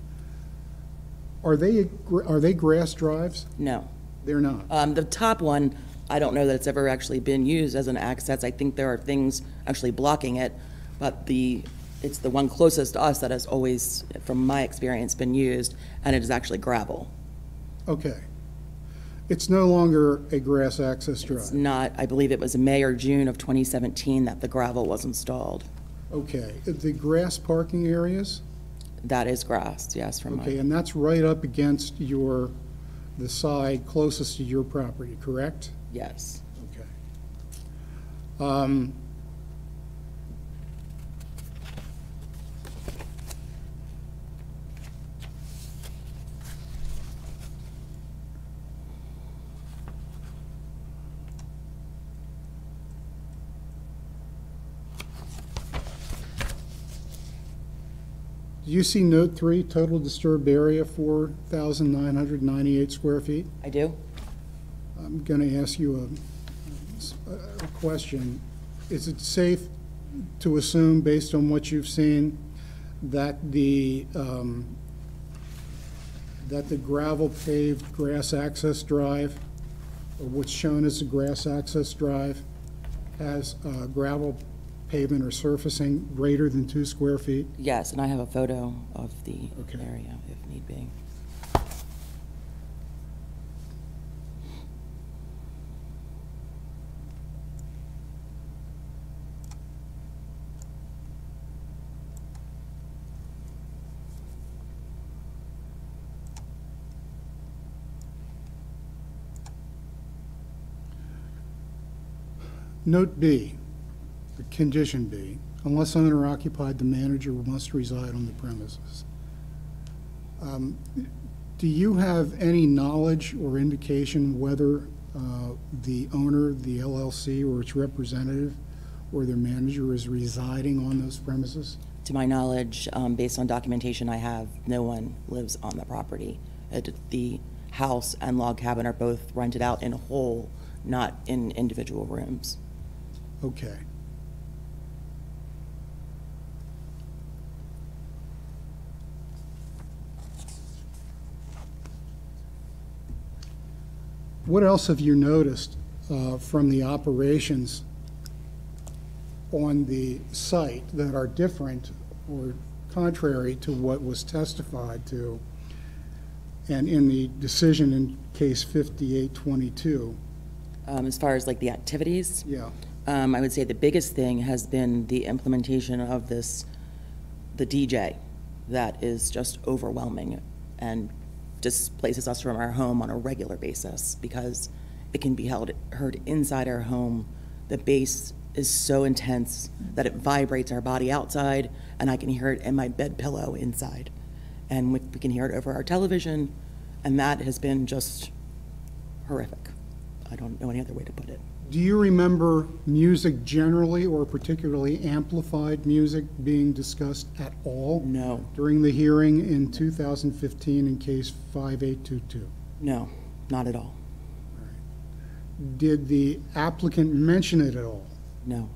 Are they, are they grass drives? no. They're not. Um, the top one, I don't know that it's ever actually been used as an access. I think there are things actually blocking it, but the, it's the one closest to us that has always, from my experience, been used, and it is actually gravel. Okay. It's no longer a grass access It's drive. not, I believe it was May or June of 2017 that the gravel was installed. Okay. The grass parking areas? That is grass, yes, from Okay, my, and that's right up against your, the side closest to your property, correct? Yes. Okay. Um, Do you see note three, total disturbed area, 4,998 square feet? I do? I'm going to ask you a, a question. Is it safe to assume, based on what you've seen, that the, um, that the gravel paved grass access drive, or what's shown as a grass access drive, has uh, gravel pavement or surfacing greater than two square feet? Yes, and I have a photo of the Okay. area if need be. Note B, condition B, unless owner occupied, the manager must reside on the premises. Um, Do you have any knowledge or indication whether uh, the owner, the LLC, or its representative, or their manager is residing on those premises? To my knowledge, um, based on documentation I have, no one lives on the property. It- The house and log cabin are both rented out in a whole, not in individual rooms. Okay. What else have you noticed uh, from the operations on the site that are different or contrary to what was testified to and in the decision in case 5822? Um, As far as like the activities, Yeah. Um, I would say the biggest thing has been the implementation of this, the DJ, that is just overwhelming and displaces us from our home on a regular basis because it can be held, heard inside our home. The bass is so intense that it vibrates our body outside, and I can hear it in my bed pillow inside. And we we can hear it over our television, and that has been just horrific. I don't know any other way to put it. Do you remember music generally or particularly amplified music being discussed at all No, during the hearing in 2015 in case 5822? no, not at all. Did the applicant mention it at all? No.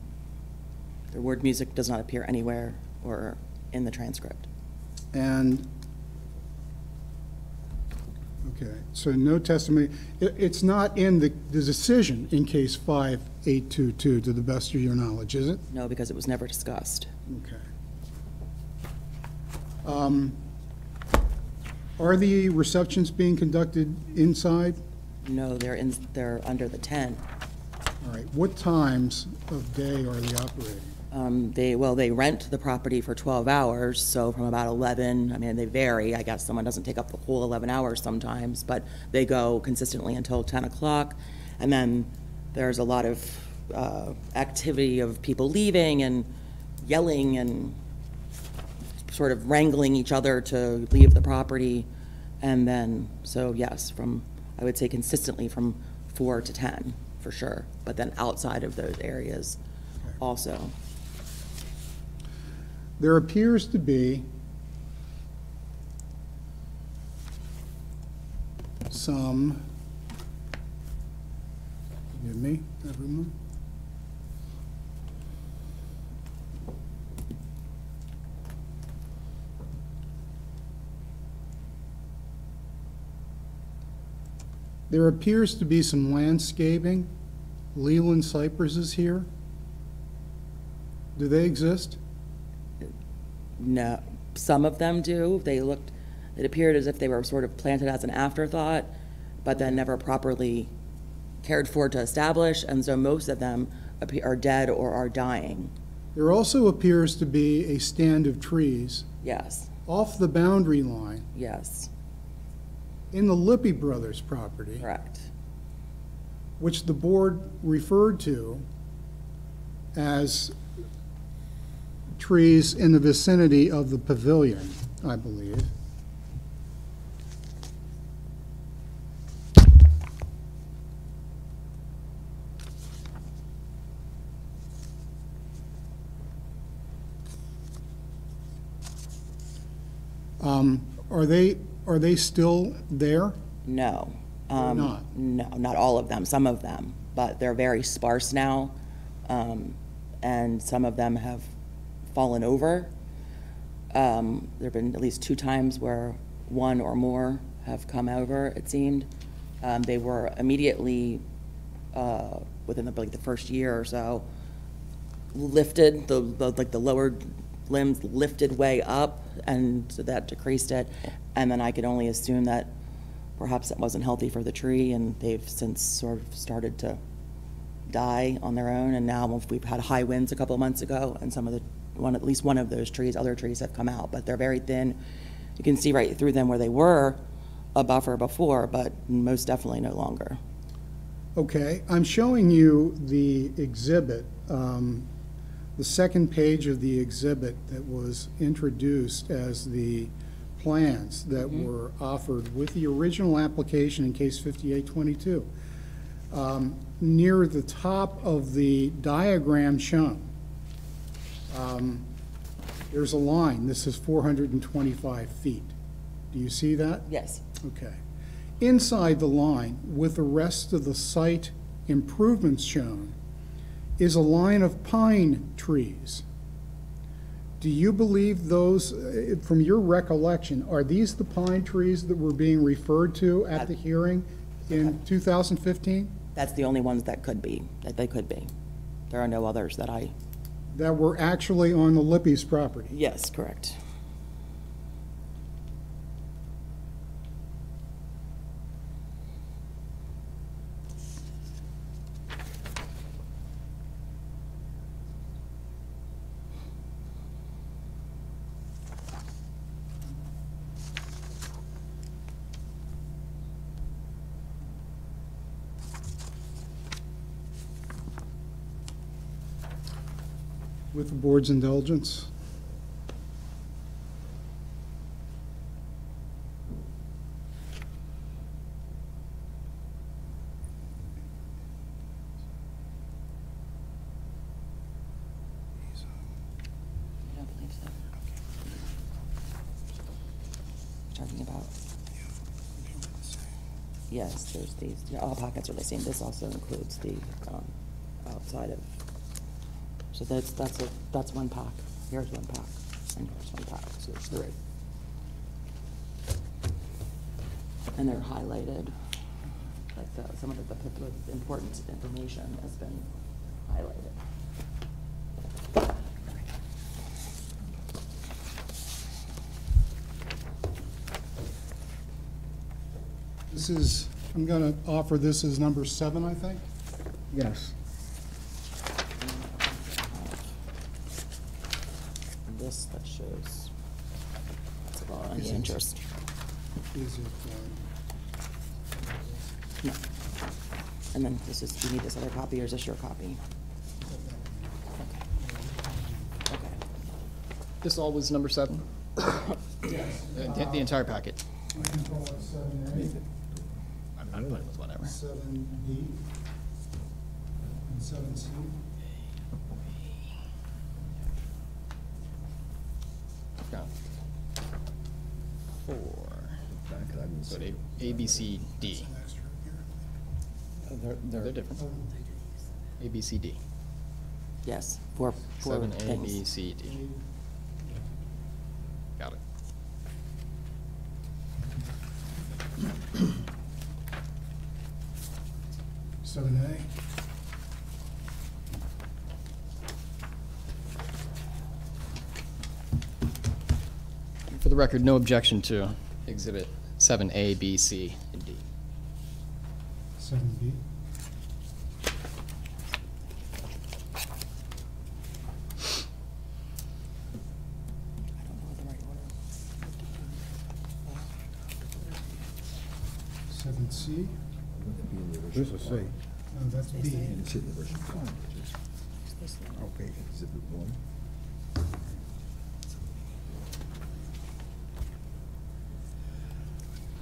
The word music does not appear anywhere or in the transcript. And, okay, so no testimony, it, it's not in the, the decision in case 5822, to the best of your knowledge, is it? No, because it was never discussed. Okay. Um, Are the receptions being conducted inside? No, they're in, they're under the tent. All right, what times of day are they operating? Um, they, well, they rent the property for twelve hours, so from about eleven, I mean, they vary. I guess someone doesn't take up the whole eleven hours sometimes, but they go consistently until ten o'clock. And then there's a lot of, uh, activity of people leaving and yelling and sort of wrangling each other to leave the property. And then, so yes, from, I would say consistently from four to 10, for sure. But then outside of those areas also. There appears to be some, forgive me, everyone. There appears to be some landscaping. Leyland cypresses here. Do they exist? No, some of them do. They looked, it appeared as if they were sort of planted as an afterthought, but then never properly cared for to establish. And so most of them are dead or are dying. There also appears to be a stand of trees Yes, off the boundary line yes, in the Lippy Brothers property, correct. which the board referred to as trees in the vicinity of the pavilion, I believe. Um, Are they, are they still there? No. Um, not? No, not all of them, some of them, but they're very sparse now. Um, and some of them have fallen over. Um, there've been at least two times where one or more have come over, it seemed. Um, they were immediately, uh, within the, like, the first year or so, lifted, the, the- like, the lower limbs lifted way up, and so that decreased it. And then I could only assume that perhaps that wasn't healthy for the tree, and they've since sort of started to die on their own, and now we've had high winds a couple of months ago, and some of the, one, at least one of those trees, other trees have come out, but they're very thin. You can see right through them where they were a buffer before, but most definitely no longer. Okay, I'm showing you the exhibit, um, the second page of the exhibit that was introduced as the plans that were offered with the original application in case 5822. Um, Near the top of the diagram shown, um, there's a line, this is 425 feet. Do you see that? Yes. Okay. Inside the line, with the rest of the site improvements shown, is a line of pine trees. Do you believe those, uh, from your recollection, are these the pine trees that were being referred to at the hearing in 2015? That's the only ones that could be, that they could be. There are no others that I, That were actually on the Lippies property? yes, correct. With the board's indulgence? I don't believe so. Talking about? Yes, there's these, all pockets are the same. This also includes the, um, outside of, so that's, that's a, that's one pack. Here's one pack, and here's one pack, so there's three. And they're highlighted, like the, some of the, the important information has been highlighted. This is, I'm going to offer this as number seven, I think? Yes. This that shows it's about any Is it- interest. Is it, No. And then this is, do you need this other copy or is this your copy? Okay. Okay. This all was number seven? The the entire packet? I can call it seven I'm I'm fine with whatever. A, seven B, and seven C? Got Four, Back, I didn't so see. A, A, B, C, D. An extra here. They're, they're different. Oh, A, B, C, D. Yes, for, for Seven, A, B, things. C, D. Got it. Seven A? The record, no objection to exhibit seven A, B, C, and D. Seven B? I don't know the right order. Seven C? Wouldn't in the This is C. No, that's B. It's in the original file, which is Okay. exhibit one.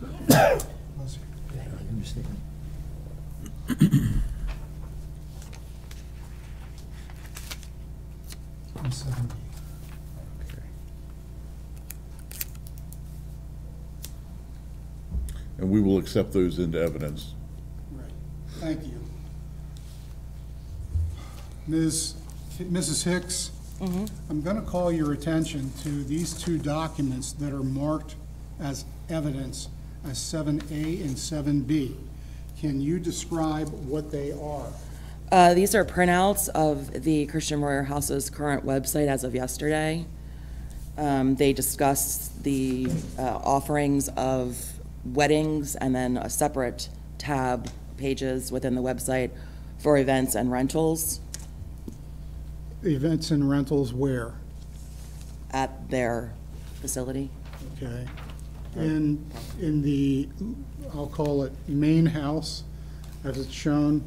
Bless you. Yeah, I understand. And seven B. and we will accept those into evidence. Right. Thank you. Ms., Mrs. Hicks? I'm going to call your attention to these two documents that are marked as evidence as 7A and 7B. Can you describe what they are? Uh, these are printouts of the Christian Royer House's current website as of yesterday. Um, they discuss the, uh, offerings of weddings and then a separate tab pages within the website for events and rentals Events and rentals where? at their facility. Okay. In, in the, I'll call it main house, as it's shown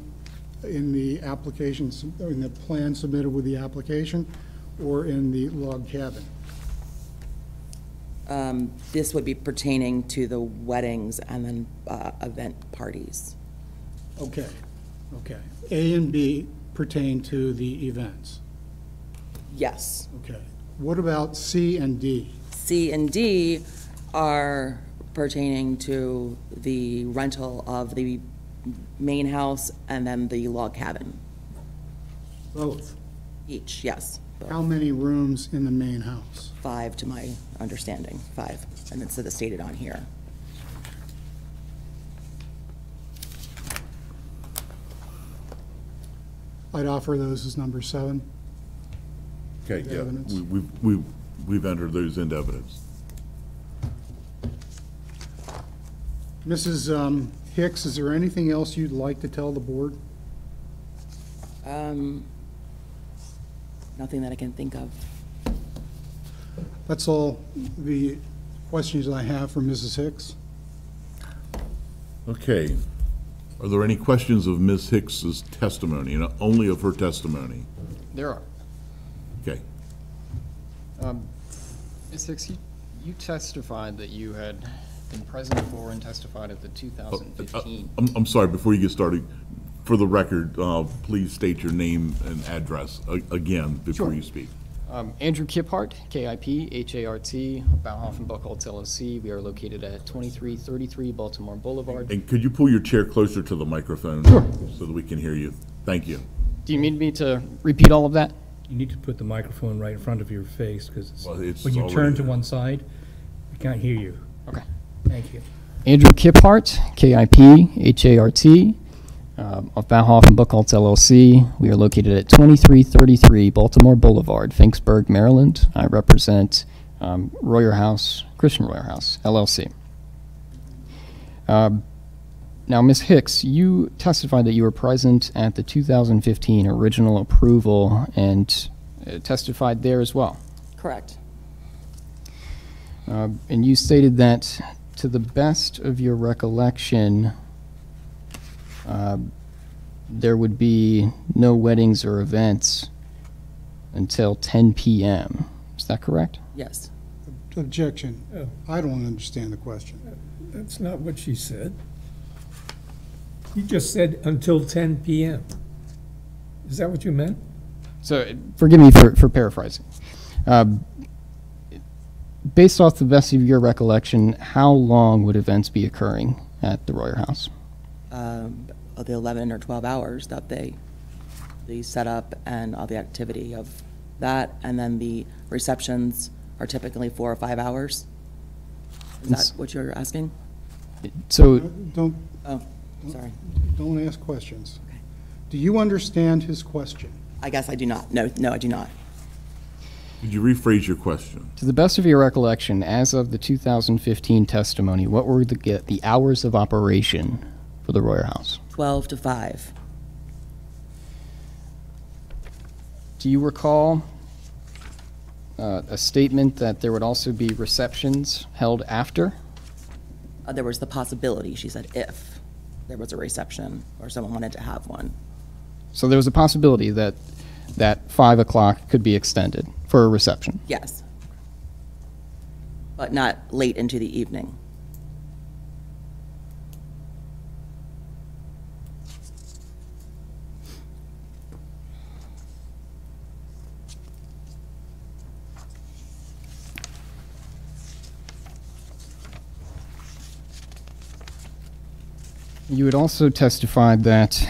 in the applications, in the plan submitted with the application, or in the log cabin? Um, this would be pertaining to the weddings and then, uh, event parties. Okay, okay. A and B pertain to the events. Yes. Okay. What about C and D? C and D are pertaining to the rental of the main house and then the log cabin, Both. each, yes. How many rooms in the main house? Five, to my understanding, five, and it's stated on here. I'd offer those as number seven. Okay, yeah, evidence. we- we've, we've, we've entered those into evidence. Mrs. um, Hicks, is there anything else you'd like to tell the board? Um, nothing that I can think of. That's all the questions I have for Mrs. Hicks. Okay. Are there any questions of Ms. Hicks's testimony, and only of her testimony? There are. Okay. Ms. Hicks, you, you testified that you had been present for and testified at the Uh, 2015. I'm, I'm sorry, before you get started, for the record, uh, please state your name and address a- again before Sure. you speak. Um, Andrew Kiphart, K-I-P-H-A-R-T, Bauhoff and Buckholz LLC. We are located at 2333 Baltimore Boulevard. And could you pull your chair closer to the microphone? Sure. So that we can hear you. Thank you. Do you need me to repeat all of that? You need to put the microphone right in front of your face, because Well, it's when you already turn to one side, we can't hear you. Okay. Thank you. Andrew Kiphart, KIP, H-A-R-T, um, of Bauhoff and Buckholz LLC. We are located at 2333 Baltimore Boulevard, Finksburg, Maryland. I represent um, Royer House, Christian Royer House, LLC. Um, Now, Ms. Hicks, you testified that you were present at the 2015 original approval and uh, testified there as well. Correct. Uh, And you stated that, to the best of your recollection, uh, there would be no weddings or events until 10 PM. Is that correct? Yes. Objection. Oh. I don't understand the question. That's not what she said. You just said until 10 PM. Is that what you meant? So, uh, forgive me for, for paraphrasing. Um, Based off the best of your recollection, how long would events be occurring at the Royer House? Um, of the 11 or 12 hours that they, the setup and all the activity of that, and then the receptions are typically four or five hours? Is that what you're asking? So, Don't, Oh, sorry. don't ask questions. Okay. Do you understand his question? I guess I do not. No, no, I do not. Could you rephrase your question? To the best of your recollection, as of the 2015 testimony, what were the, the hours of operation for the Royer House? 12 to 5. Do you recall uh, a statement that there would also be receptions held after? Uh, There was the possibility, she said, if there was a reception or someone wanted to have one. So there was a possibility that that 5 o'clock could be extended for a reception. Yes. But not late into the evening. You had also testified that,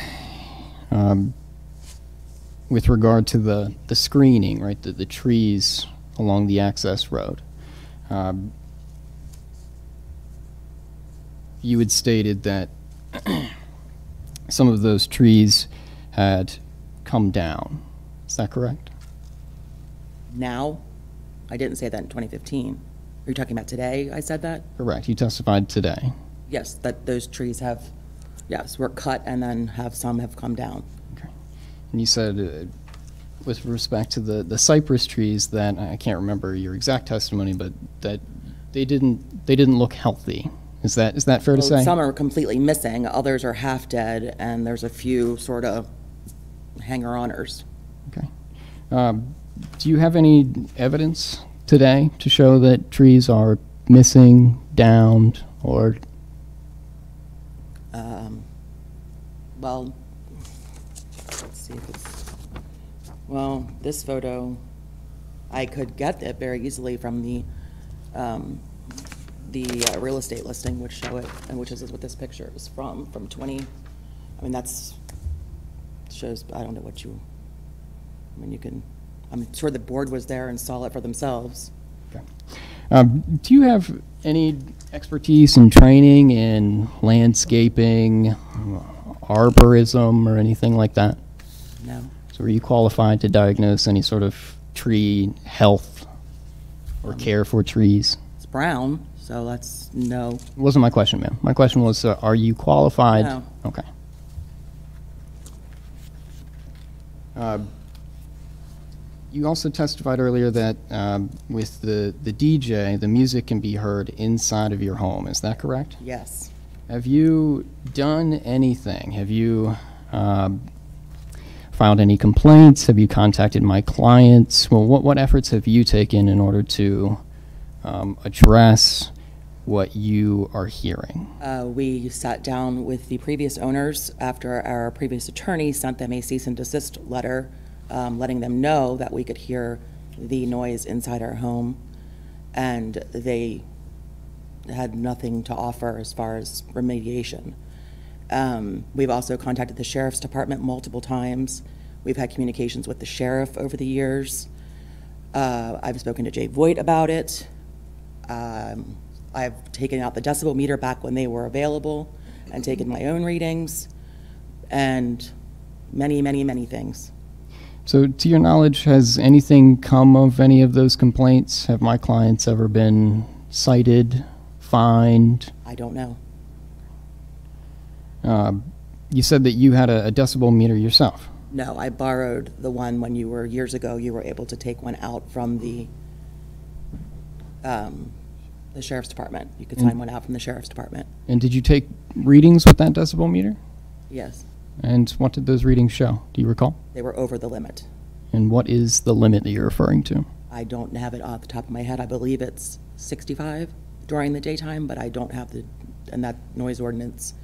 um, with regard to the, the screening, right, the, the trees along the access road, um, you had stated that [CLEARS THROAT] some of those trees had come down. Is that correct? Now, I didn't say that in 2015. Are you talking about today? I said that? Correct. You testified today. Yes, that those trees have, yes, were cut and then have, some have come down. Okay. And you said, uh, with respect to the, the cypress trees, that, I can't remember your exact testimony, but that they didn't, they didn't look healthy. Is that, is that fair to say? Some are completely missing, others are half dead, and there's a few sort of hanger-oners. Okay. Um, Do you have any evidence today to show that trees are missing, downed, or, Um, Well, let's see if it's, well, this photo, I could get it very easily from the, um, the uh, real estate listing would show it, and which is what this picture is from, from 20, I mean, that's, shows, I don't know what you, I mean, you can, I'm sure the board was there and saw it for themselves. um, do you have any expertise and training in landscaping, arborism, or anything like that? No, So are you qualified to diagnose any sort of tree health or care for trees? it's brown, so that's no. It Wasn't my question, ma'am. My question was, uh, are you qualified? No. Okay. Uh, You also testified earlier that um, with the, the DJ, the music can be heard inside of your home. Is that correct? Yes. Have you done anything? Have you um, filed any complaints? Have you contacted my clients? Well, what, what efforts have you taken in order to um, address what you are hearing? Uh, We sat down with the previous owners after our previous attorney sent them a cease and desist letter, um, letting them know that we could hear the noise inside our home. And they had nothing to offer as far as remediation. Um, We've also contacted the sheriff's department multiple times. We've had communications with the sheriff over the years. Uh, I've spoken to Jay Voigt about it. Um, I've taken out the decibel meter back when they were available and taken my own readings, and many, many, many things. So, to your knowledge, has anything come of any of those complaints? Have my clients ever been cited, fined? I don't know. Uh, you said that you had a, a decibel meter yourself. No, I borrowed the one when you were, years ago, you were able to take one out from the, um, the sheriff's department. You could sign one out from the sheriff's department. And did you take readings with that decibel meter? Yes, And what did those readings show? Do you recall? they were over the limit. And what is the limit that you're referring to? I don't have it off the top of my head. I believe it's 65 during the daytime, but I don't have the, and that noise ordinance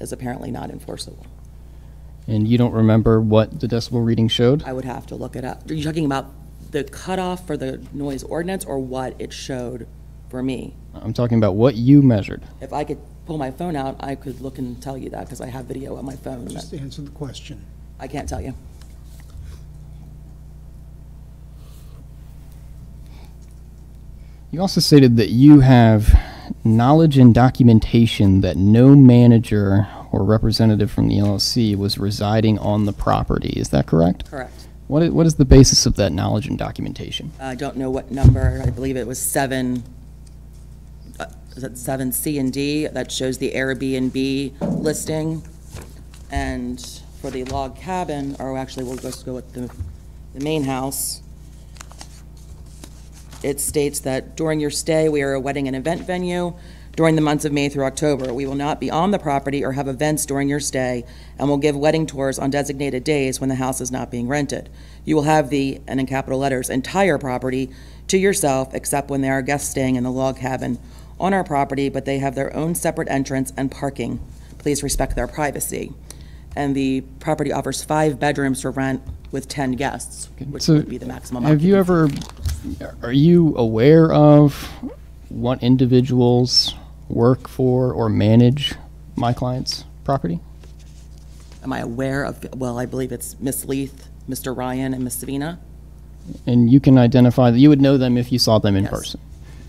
is apparently not enforceable. And you don't remember what the decibel reading showed? I would have to look it up. Are you talking about the cutoff for the noise ordinance or what it showed for me? I'm talking about what you measured. If I could pull my phone out, I could look and tell you that because I have video on my phone. and Just that- answer the question. I can't tell you. You also stated that you have knowledge and documentation that no manager or representative from the LLC was residing on the property. Is that correct? Correct. What is, what is the basis of that knowledge and documentation? I don't know what number, I believe it was seven, uh, is it seven C and D? That shows the Airbnb listing. And for the log cabin, or actually, we'll just go with the, the main house. It states that during your stay, we are a wedding and event venue. During the months of May through October, we will not be on the property or have events during your stay, and will give wedding tours on designated days when the house is not being rented. You will have the, and in capital letters, entire property to yourself, except when there are guests staying in the log cabin on our property, but they have their own separate entrance and parking. Please respect their privacy. And the property offers five bedrooms for rent with 10 guests, which So, would be the maximum Have you occupancy. ever, are you aware of what individuals work for or manage my client's property? Am I aware of, well, I believe it's Miss Leith, Mr. Ryan, and Miss Savina? And you can identify, you would know them if you saw them in Yes. person?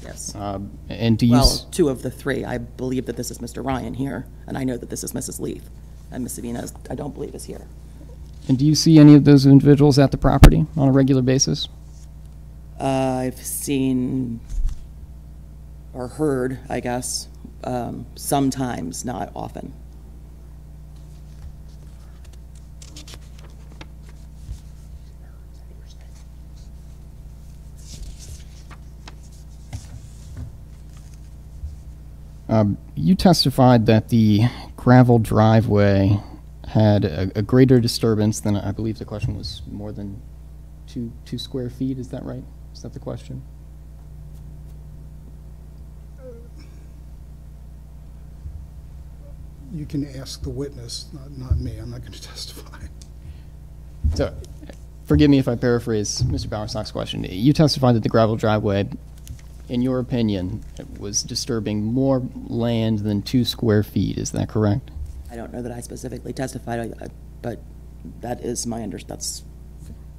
Yes. Um, And do you, Well, s- two of the three. I believe that this is Mr. Ryan here, and I know that this is Mrs. Leith. And Miss Savina, is- I don't believe is here. And do you see any of those individuals at the property on a regular basis? Uh, I've seen, or heard, I guess, um, sometimes, not often. Um, You testified that the gravel driveway had a a greater disturbance than, I believe the question was more than two, two square feet, is that right? Is that the question? You can ask the witness, not, not me. I'm not going [LAUGHS] to testify. So, forgive me if I paraphrase Mr. Bowersox question. You testified that the gravel driveway, in your opinion, was disturbing more land than two square feet, is that correct? I don't know that I specifically testified, I- I- but that is my under, that's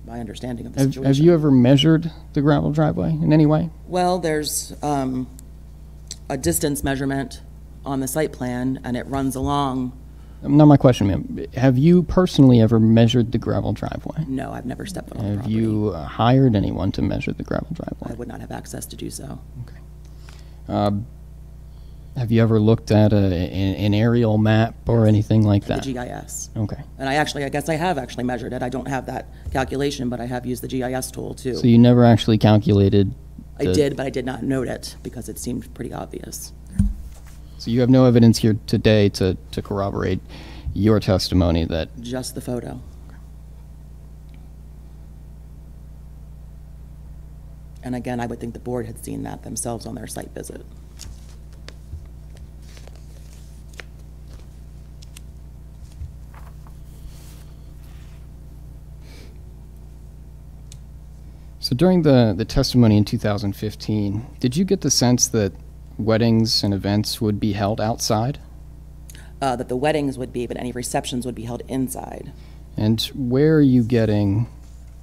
my understanding of the Have, situation. have you ever measured the gravel driveway in any way? Well, there's um, a distance measurement on the site plan, and it runs along, Not my question, ma'am. Have you personally ever measured the gravel driveway? no, I've never stepped on the Have property. you uh, hired anyone to measure the gravel driveway? I driveway? would not have access to do so. Um, Have you ever looked at a, an an aerial map or anything like that? The? GIS. Okay. And I actually, I guess I have actually measured it. I don't have that calculation, but I have used the GIS tool too. So you never actually calculated? I the- did, but I did not note it because it seemed pretty obvious. So you have no evidence here today to, to corroborate your testimony that, Just the photo. And again, I would think the board had seen that themselves on their site visit. So during the, the testimony in 2015, did you get the sense that weddings and events would be held outside? Uh, that the weddings would be, but any receptions would be held inside. And where are you getting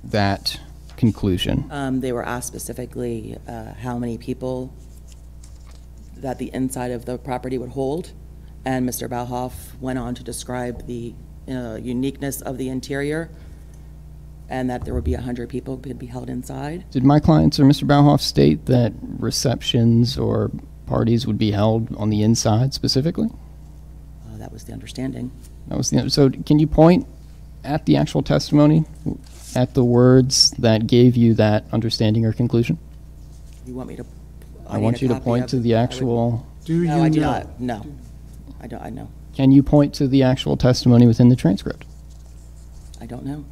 that conclusion? Um, they were asked specifically, uh, how many people that the inside of the property would hold. And Mr. Bauhoff went on to describe the, uh, uniqueness of the interior and that there would be a hundred people could be held inside. Did my clients or Mr. Bauhoff state that receptions or parties would be held on the inside specifically? Uh, that was the understanding. That was the, so can you point at the actual testimony, at the words that gave you that understanding or conclusion? You want me to? I need want you to point to the I would- actual, Do you? No, I do not, no. I don't, I know, can you point to the actual testimony within the transcript? I don't know.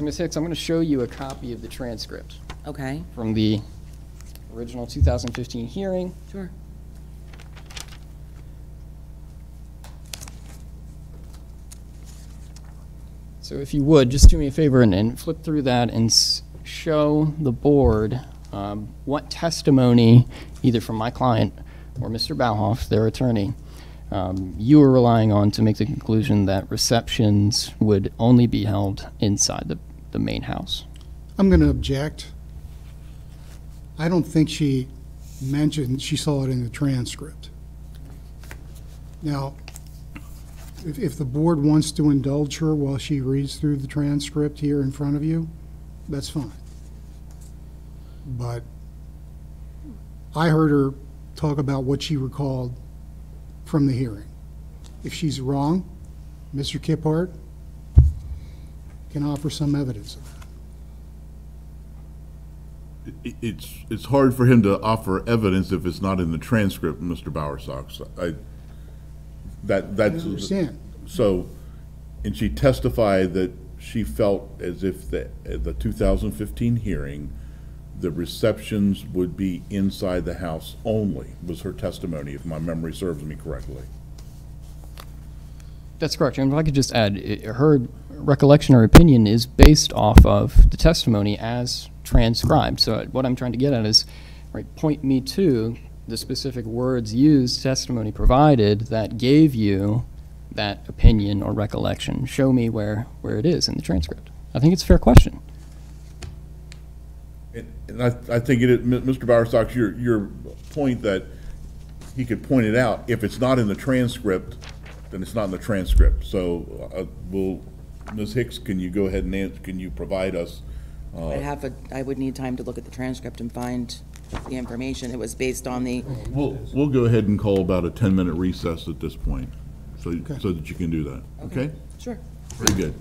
So Ms. Hicks, I'm going to show you a copy of the transcript Okay, from the original 2015 hearing. sure. So if you would, just do me a favor and, and flip through that and s- show the board um, what testimony, either from my client or Mr. Bauhoff, their attorney, um, you were relying on to make the conclusion that receptions would only be held inside the, the main house. I'm going to object. I don't think she mentioned, she saw it in the transcript. Now, if, if the board wants to indulge her while she reads through the transcript here in front of you, that's fine. But I heard her talk about what she recalled from the hearing. If she's wrong, Mr. Kiphart can offer some evidence of that. I- It's, it's hard for him to offer evidence if it's not in the transcript, Mr. Bowersox. I, that, I that's. understand. So, and she testified that she felt as if the, at the 2015 hearing, the receptions would be inside the house only, was her testimony, if my memory serves me correctly. That's correct. And if I could just add, i- her recollection or opinion is based off of the testimony as transcribed. So what I'm trying to get at is, right, point me to the specific words used, testimony provided that gave you that opinion or recollection. Show me where, where it is in the transcript. I think it's a fair question. And and I, I think it, Mr. Bowersox, your, your point that he could point it out, if it's not in the transcript, then it's not in the transcript. So, uh, will, Ms. Hicks, can you go ahead and answer, can you provide us? Uh, I'd have a, I would need time to look at the transcript and find the information. It was based on the, We'll, we'll go ahead and call about a ten-minute recess at this point, so, so that you can do that, okay? sure. Very good.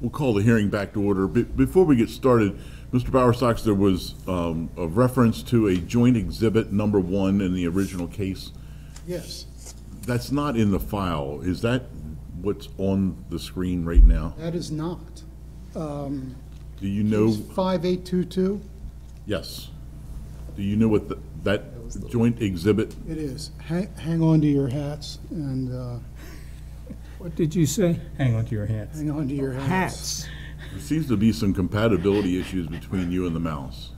We'll call the hearing back to order. Be- Before we get started, Mr. Bowersox, there was um, a reference to a joint exhibit number one in the original case. Yes, That's not in the file. Is that what's on the screen right now? that is not. Do you know? 5822, Yes. Do you know what the- that joint exhibit, it is. Hang hang on to your hats and uh, What did you say? Hang on to your hats. hang on to your hats. Hats. there seems to be some compatibility issues between you and the mouse.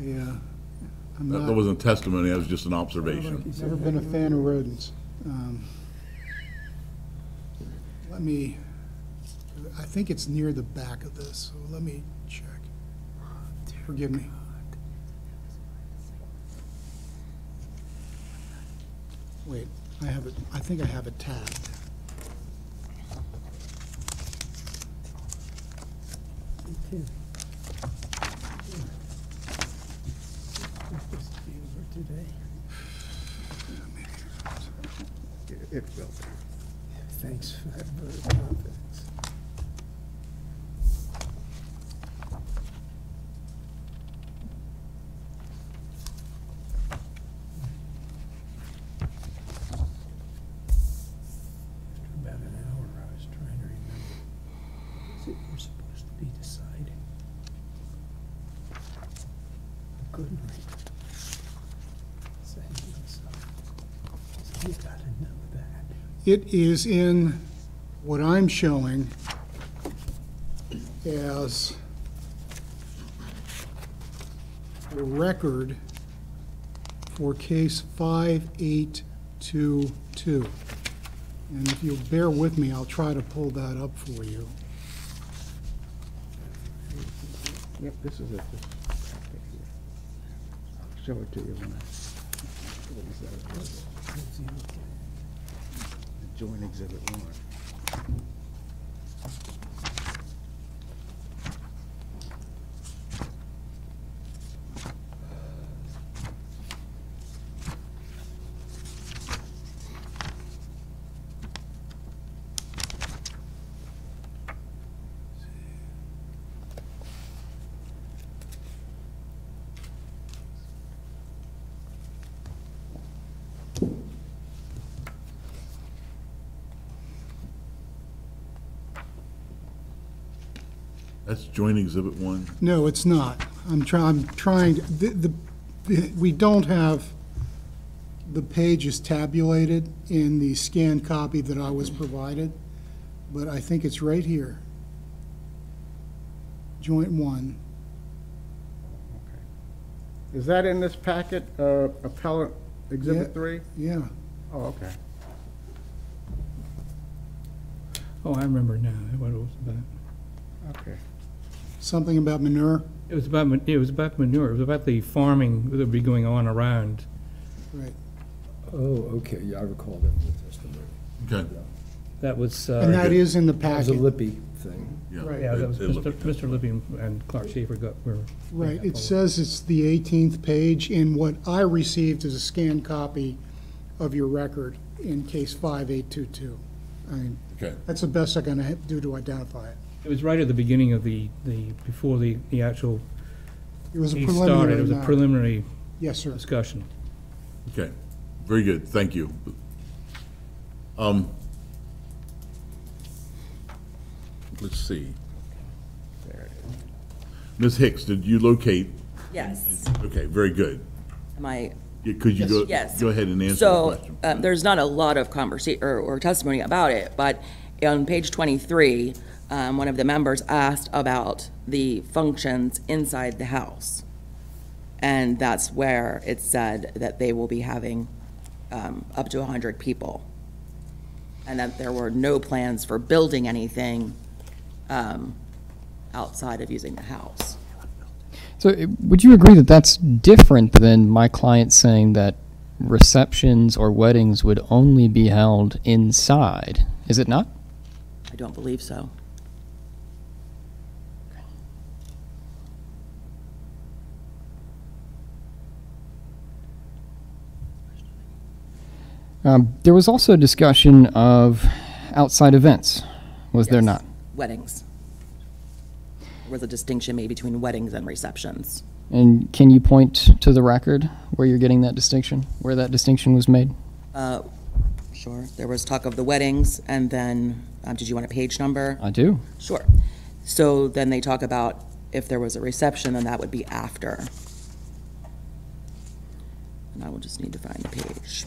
Yeah. I'm That that not, wasn't testimony, that was just an observation. never been a fan of rodents. Um, Let me, I think it's near the back of this, so let me check. Forgive me. Wait, I have it, I think I have it tagged. It will. Thanks for that vote of confidence. After about an hour, I was trying to remember. What is it we're supposed to be deciding? I couldn't remember. Saying so. You gotta know that. It is in what I'm showing as a record for case 5822. And if you'll bear with me, I'll try to pull that up for you. Yep, this is it. this. I'll Show it to you when I. Joint exhibit one. That's joint exhibit one? No, it's not. I'm trying, I'm trying, the, the, the- we don't have the pages tabulated in the scanned copy that I was provided, but I think it's right here. Joint one. Is that in this packet, uh, appellate exhibit three? Yeah, Oh, okay. Oh, I remember now what it was about. Okay. Something about manure, It was about, ma- it was about manure, it was about the farming that would be going on around. right. Oh, okay, yeah, I recall that in the testimony. Okay, That was, And uh, that is in the That was a packet, Lippy thing. yeah. Right. yeah, that was It- it Mr. looked- Mr. Libby and Clark Schaefer got, were. right. It says it's the 18th page in what I received as a scanned copy of your record in case 5822. I mean, Okay, that's the best I can do to identify it. It was right at the beginning of the, the, before the, the actual It was a case started. preliminary It was a matter. preliminary Yes, sir. discussion. okay. Very good, thank you. Um, let's see. Okay. There it is. Ms. Hicks, did you locate? Yes. Okay, very good. Am I, Yeah, Could you go, yes. go ahead and answer the So, question? um, there's not a lot of conversation or, or testimony about it, but on page twenty-three, um, one of the members asked about the functions inside the house. And that's where it said that they will be having, um, up to hundred people. And that there were no plans for building anything, um, outside of using the house. So uh, would you agree that that's different than my client saying that receptions or weddings would only be held inside? Is it not? I don't believe so. Um, there was also discussion of outside events. Was there Yes. not? Weddings. There was a distinction made between weddings and receptions. And can you point to the record where you're getting that distinction, where that distinction was made? Uh, Sure, there was talk of the weddings, and then, um, did you want a page number? I do. Sure. So then they talk about if there was a reception, then that would be after. And I will just need to find the page.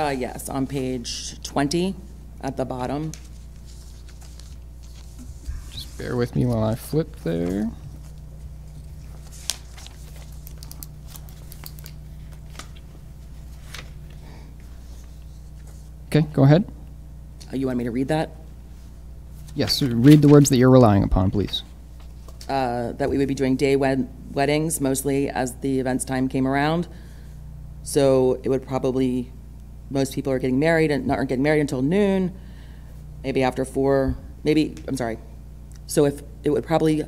Uh, yes, on page twenty, at the bottom. Just bear with me while I flip there. Okay, go ahead. Uh, You want me to read that? Yes, read the words that you're relying upon, please. uh, that we would be doing day wed- weddings mostly as the event's time came around. So it would probably, most people are getting married and aren't getting married until noon, maybe after four, maybe, I'm sorry. So if, it would probably,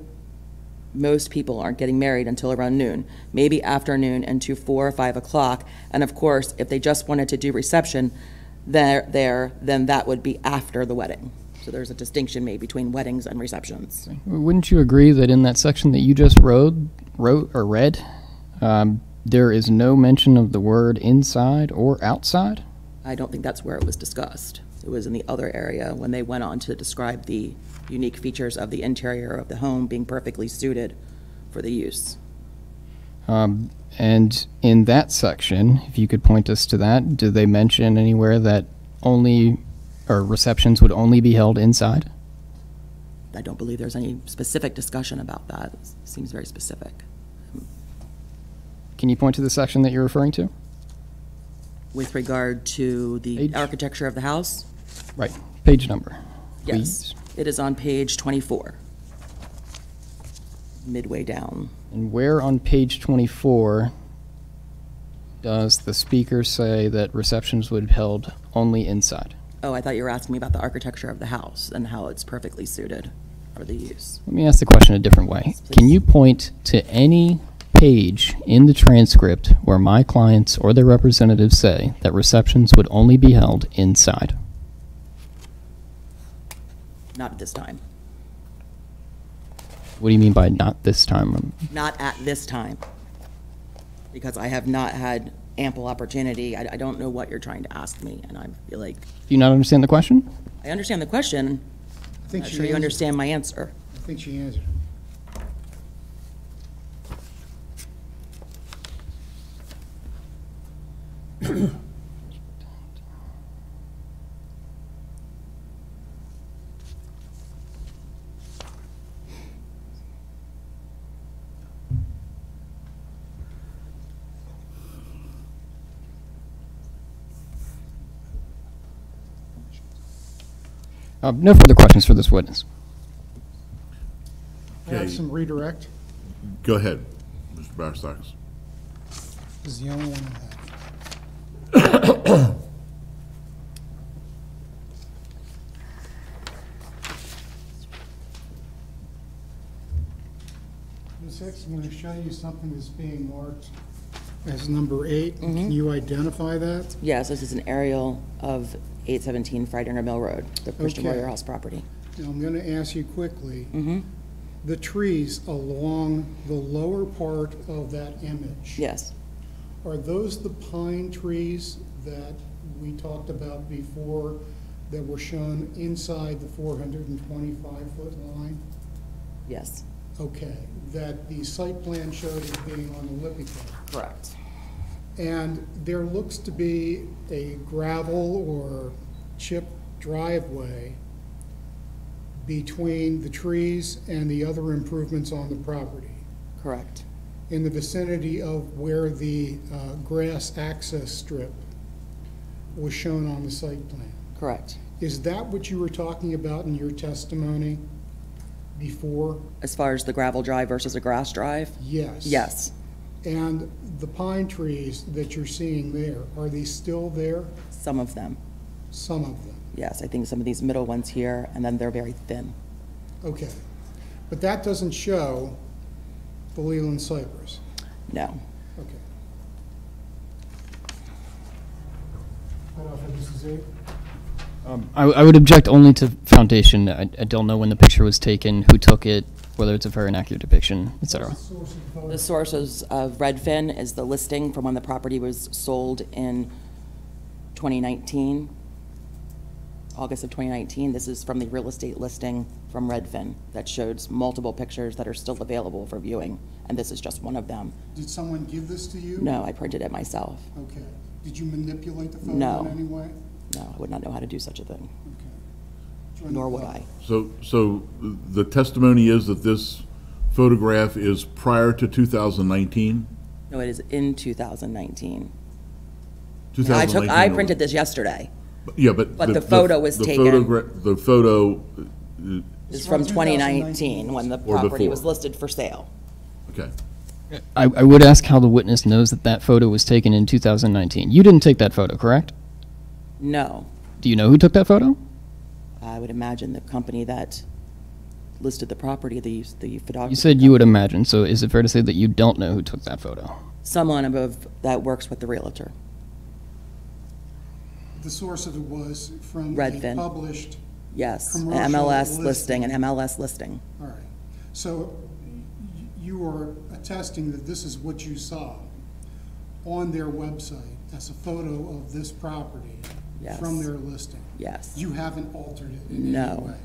most people aren't getting married until around noon, maybe afternoon and four or five o'clock. And of course, if they just wanted to do reception there, there, then that would be after the wedding. So there's a distinction made between weddings and receptions. Wouldn't you agree that in that section that you just wrote, wrote or read, um, there is no mention of the word inside or outside? I don't think that's where it was discussed. It was in the other area when they went on to describe the unique features of the interior of the home being perfectly suited for the use. Um, and in that section, if you could point us to that, did they mention anywhere that only or receptions would only be held inside? I don't believe there's any specific discussion about that. It Seems very specific. Can you point to the section that you're referring to? With regard to the Page. architecture of the house, Right. Page number. yes, it is on page 24. Midway down. And where on page 24 does the speaker say that receptions would be held only inside? Oh, I thought you were asking me about the architecture of the house and how it's perfectly suited for the use. Let me ask the question a different way. Can you point to any page in the transcript where my clients or their representatives say that receptions would only be held inside? Not at this time. What do you mean by not this time? Not at this time. Because I have not had ample opportunity. I, I don't know what you're trying to ask me, and I feel like, Do you not understand the question? I understand the question. I I'm think not she sure you understand my answer. I think she answered. Uh, no further questions for this witness. I have Okay. some redirect. Go ahead, Mr. Bowersox. This is the only one I have. Ms. Hicks, I'm going to show you something that's being marked as number eight. Can you identify that? Yes, this is an aerial of 817 Fridinger Mill Road, the Christian Okay. Royer House property. Now, I'm going to ask you quickly. Mm-hmm. The trees along the lower part of that image. Yes, Are those the pine trees that we talked about before that were shown inside the 425-foot line? yes, Okay, that the site plan showed as being on the Lippy Pond. correct. And there looks to be a gravel or chip driveway between the trees and the other improvements on the property Correct. In the vicinity of where the uh, grass access strip was shown on the site plan. Correct. Is that what you were talking about in your testimony before? As far as the gravel drive versus a grass drive? Yes. Yes, And the pine trees that you're seeing there, are they still there? some of them. Some of them. Yes, I think some of these middle ones here, and then they're very thin. Okay. But that doesn't show the Leyland Cypress? No. Okay. Right off of Mrs. A. Um, I, I would object only to foundation. I, I don't know when the picture was taken, who took it, whether it's a fair and accurate depiction, et cetera. Source of the photo? The sources of uh, Redfin is the listing from when the property was sold in 2019, August of 2019. This is from the real estate listing from Redfin that shows multiple pictures that are still available for viewing, and this is just one of them. Did someone give this to you? No, I printed it myself. Okay. Did you manipulate the photo No. in any way? No, I would not know how to do such a thing, Okay. nor would I. Uh, so, so uh, the testimony is that this photograph is prior to 2019? No, it is in 2019. I took, I or- printed this yesterday. Yeah, but. but the photo was the taken- photogra- The photo, It's from from 2019, when the Or property was before. listed for sale. okay. I, I would ask how the witness knows that that photo was taken in 2019. You didn't take that photo, correct? No, Do you know who took that photo? I would imagine the company that listed the property, the, the photographer. You said you would imagine, so is it fair to say that you don't know who took that photo? Someone above, that works with the realtor. The source of it was from a published, Yes, an Commercial MLS listing, an. MLS listing. all right. So y- you are attesting that this is what you saw on their website as a photo of this property Yes. from their listing? Yes, You haven't altered it in any No. way?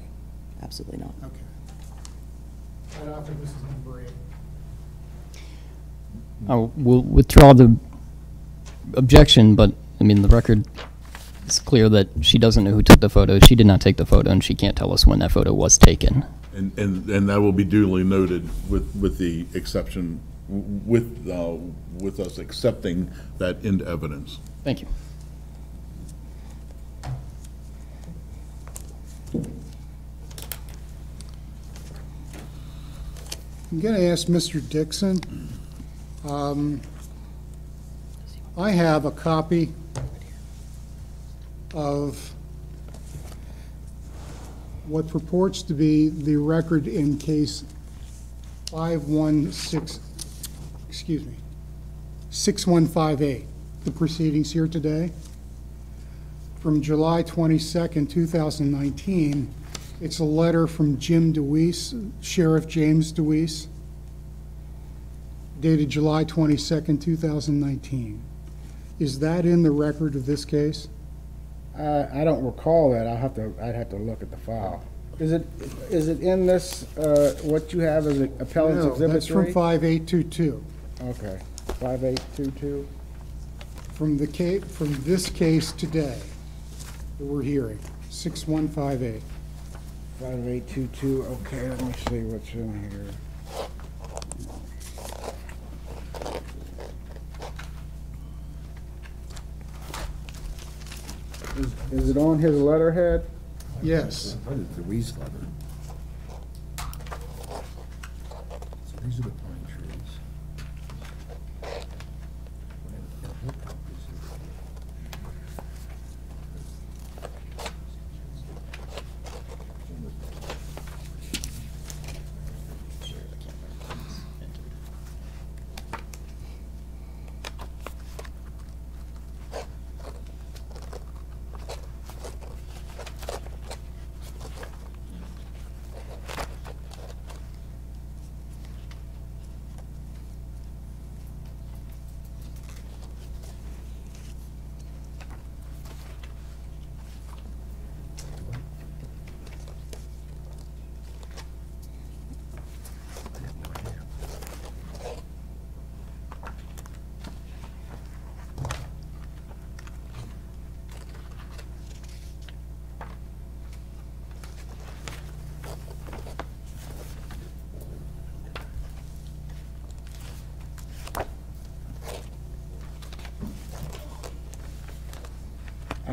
absolutely not. Okay. Right after this is number eight. I will withdraw the objection, but, I mean, the record is clear that she doesn't know who took the photo. She did not take the photo, and she can't tell us when that photo was taken. And, and, and that will be duly noted with, with the exception, with, uh, with us accepting that into evidence. Thank you. I'm going to ask Mr. Dixon. um, I have a copy of what purports to be the record in case 516, excuse me, 6158, the proceedings here today. From July 22nd, 2019, it's a letter from Jim DeWees, Sheriff James DeWees, dated July 22nd, 2019. Is that in the record of this case? I, I don't recall that. I'll have to, I'd have to look at the file. Is it, is it in this, uh, what you have as appellant's No, exhibit That's from three? 5822, Okay, five eight two two. from the ca, from this case today that we're hearing, 6158. 5822, okay, let me see what's in here. Is, is it on his letterhead? Yes. What is the Reese letter? So these are the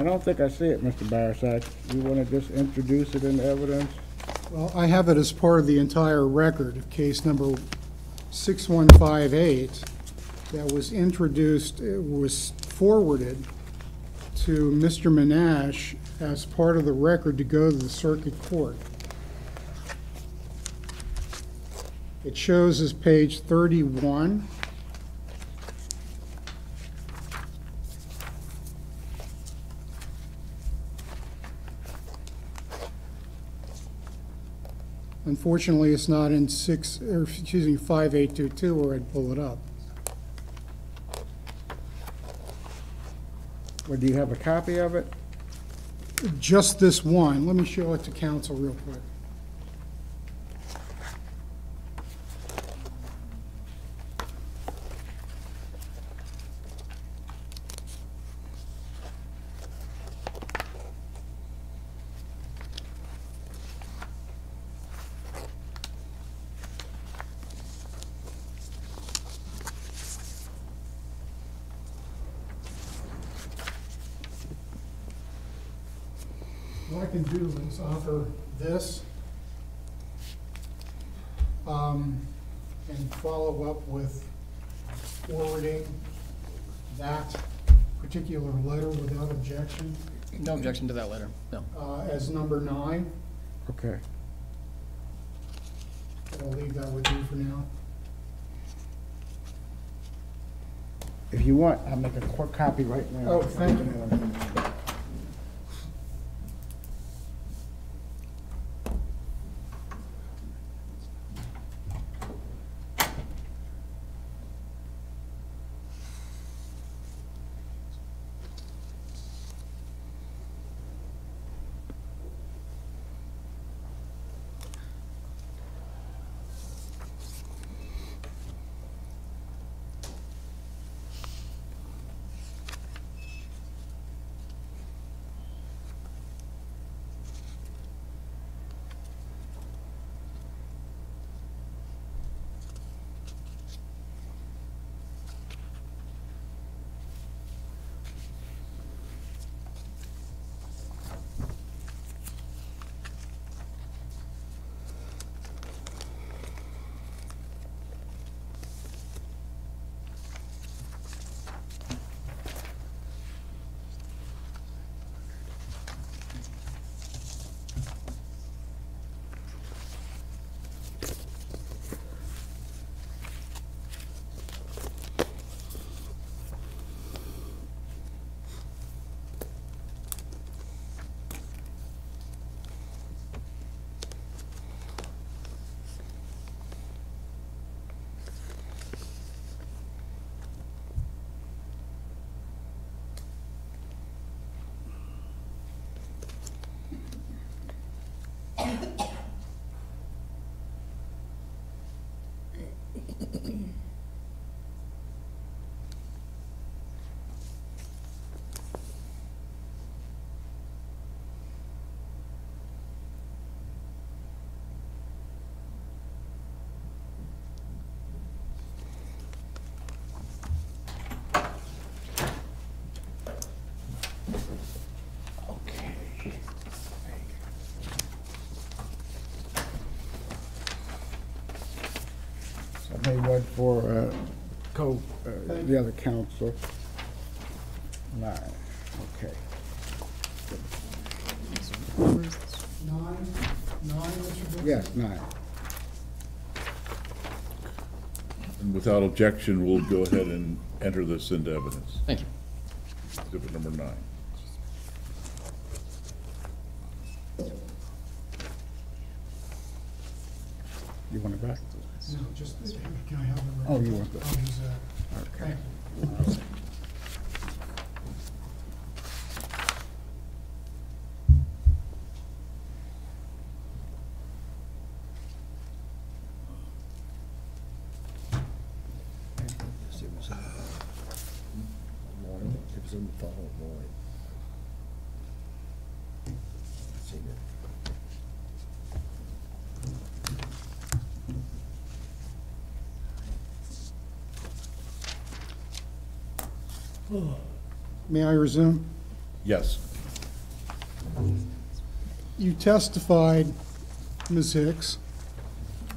don't think I see it, Mr. Bowersox. You want to just introduce it in evidence? Well, I have it as part of the entire record of case number 6158 that was introduced, was forwarded to Mr. Minash as part of the record to go to the circuit court. It shows as page 31. Unfortunately, it's not in six, or excuse me, 5822 where I'd pull it up. Or do you have a copy of it? Just this one. Let me show it to counsel real quick. What I can do is offer this um, and follow up with forwarding that particular letter without objection No objection to that letter, no. uh, as number nine. Okay. I'll leave that with you for now. If you want, I'll make a quick copy right now. Oh, thank you. So I made one for, uh, co, uh, the other counsel. Nine, okay. Nine, nine, Mr. Dixon? Yes, nine. And without objection, we'll go ahead and enter this into evidence. Thank you. Exhibit number nine. You want it back? No, just, can I have it? right? Oh, you want that? I'll use that. Okay. Thank you. It was, uh, morning, it was in the following morning. Seen it. May I resume? Yes. You testified, Ms. Hicks,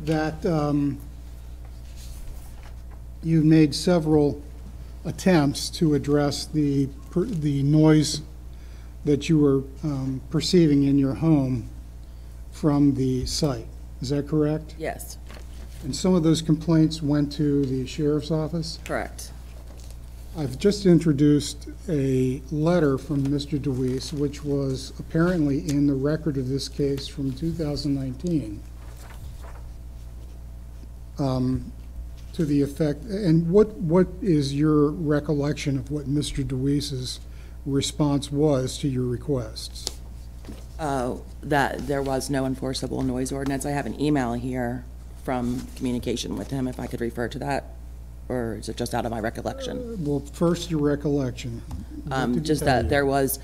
that um, you made several attempts to address the, per- the noise that you were um, perceiving in your home from the site. Is that correct? Yes. And some of those complaints went to the sheriff's office? Correct. I've just introduced a letter from Mr. DeWees, which was apparently in the record of this case from 2019, um, to the effect, and what, what is your recollection of what Mr. DeWees's response was to your requests? Uh, That there was no enforceable noise ordinance. I have an email here from communication with him, if I could refer to that, or is it just out of my recollection? Well, first, your recollection. What Um, did he Just tell that you? there was,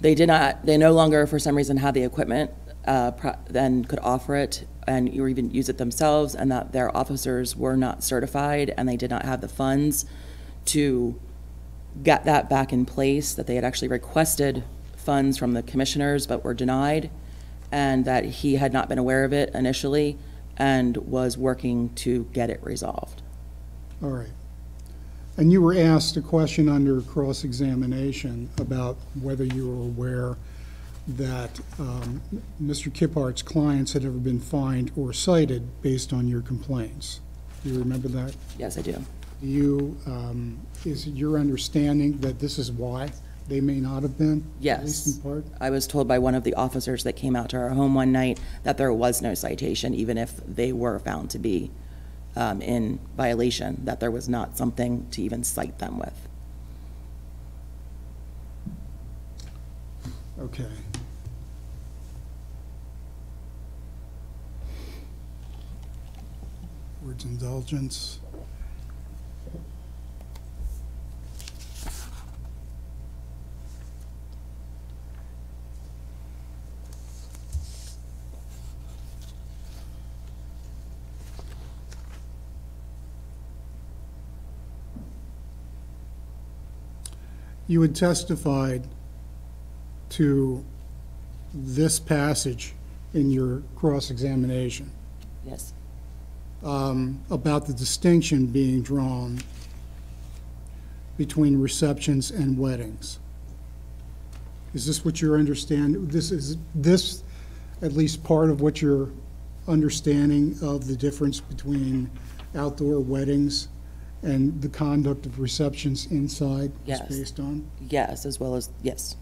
they did not, they no longer, for some reason, had the equipment, uh, pro- then could offer it, and or even use it themselves, and that their officers were not certified, and they did not have the funds to get that back in place, that they had actually requested funds from the commissioners, but were denied, and that he had not been aware of it initially, and was working to get it resolved. All right. And you were asked a question under cross-examination about whether you were aware that um, Mr. Kiphart's clients had ever been fined or cited based on your complaints. Do you remember that? Yes, I do. Do you, um, is it your understanding that this is why they may not have been? At least Yes. in part? I was told by one of the officers that came out to our home one night that there was no citation, even if they were found to be um, in violation, that there was not something to even cite them with. Okay. Words indulgence. You had testified to this passage in your cross-examination Yes, um, about the distinction being drawn between receptions and weddings. Is this what you're understand, this is, this at least part of what you're understanding of the difference between outdoor weddings and the conduct of receptions inside is Yes. based on? yes, as well as, yes.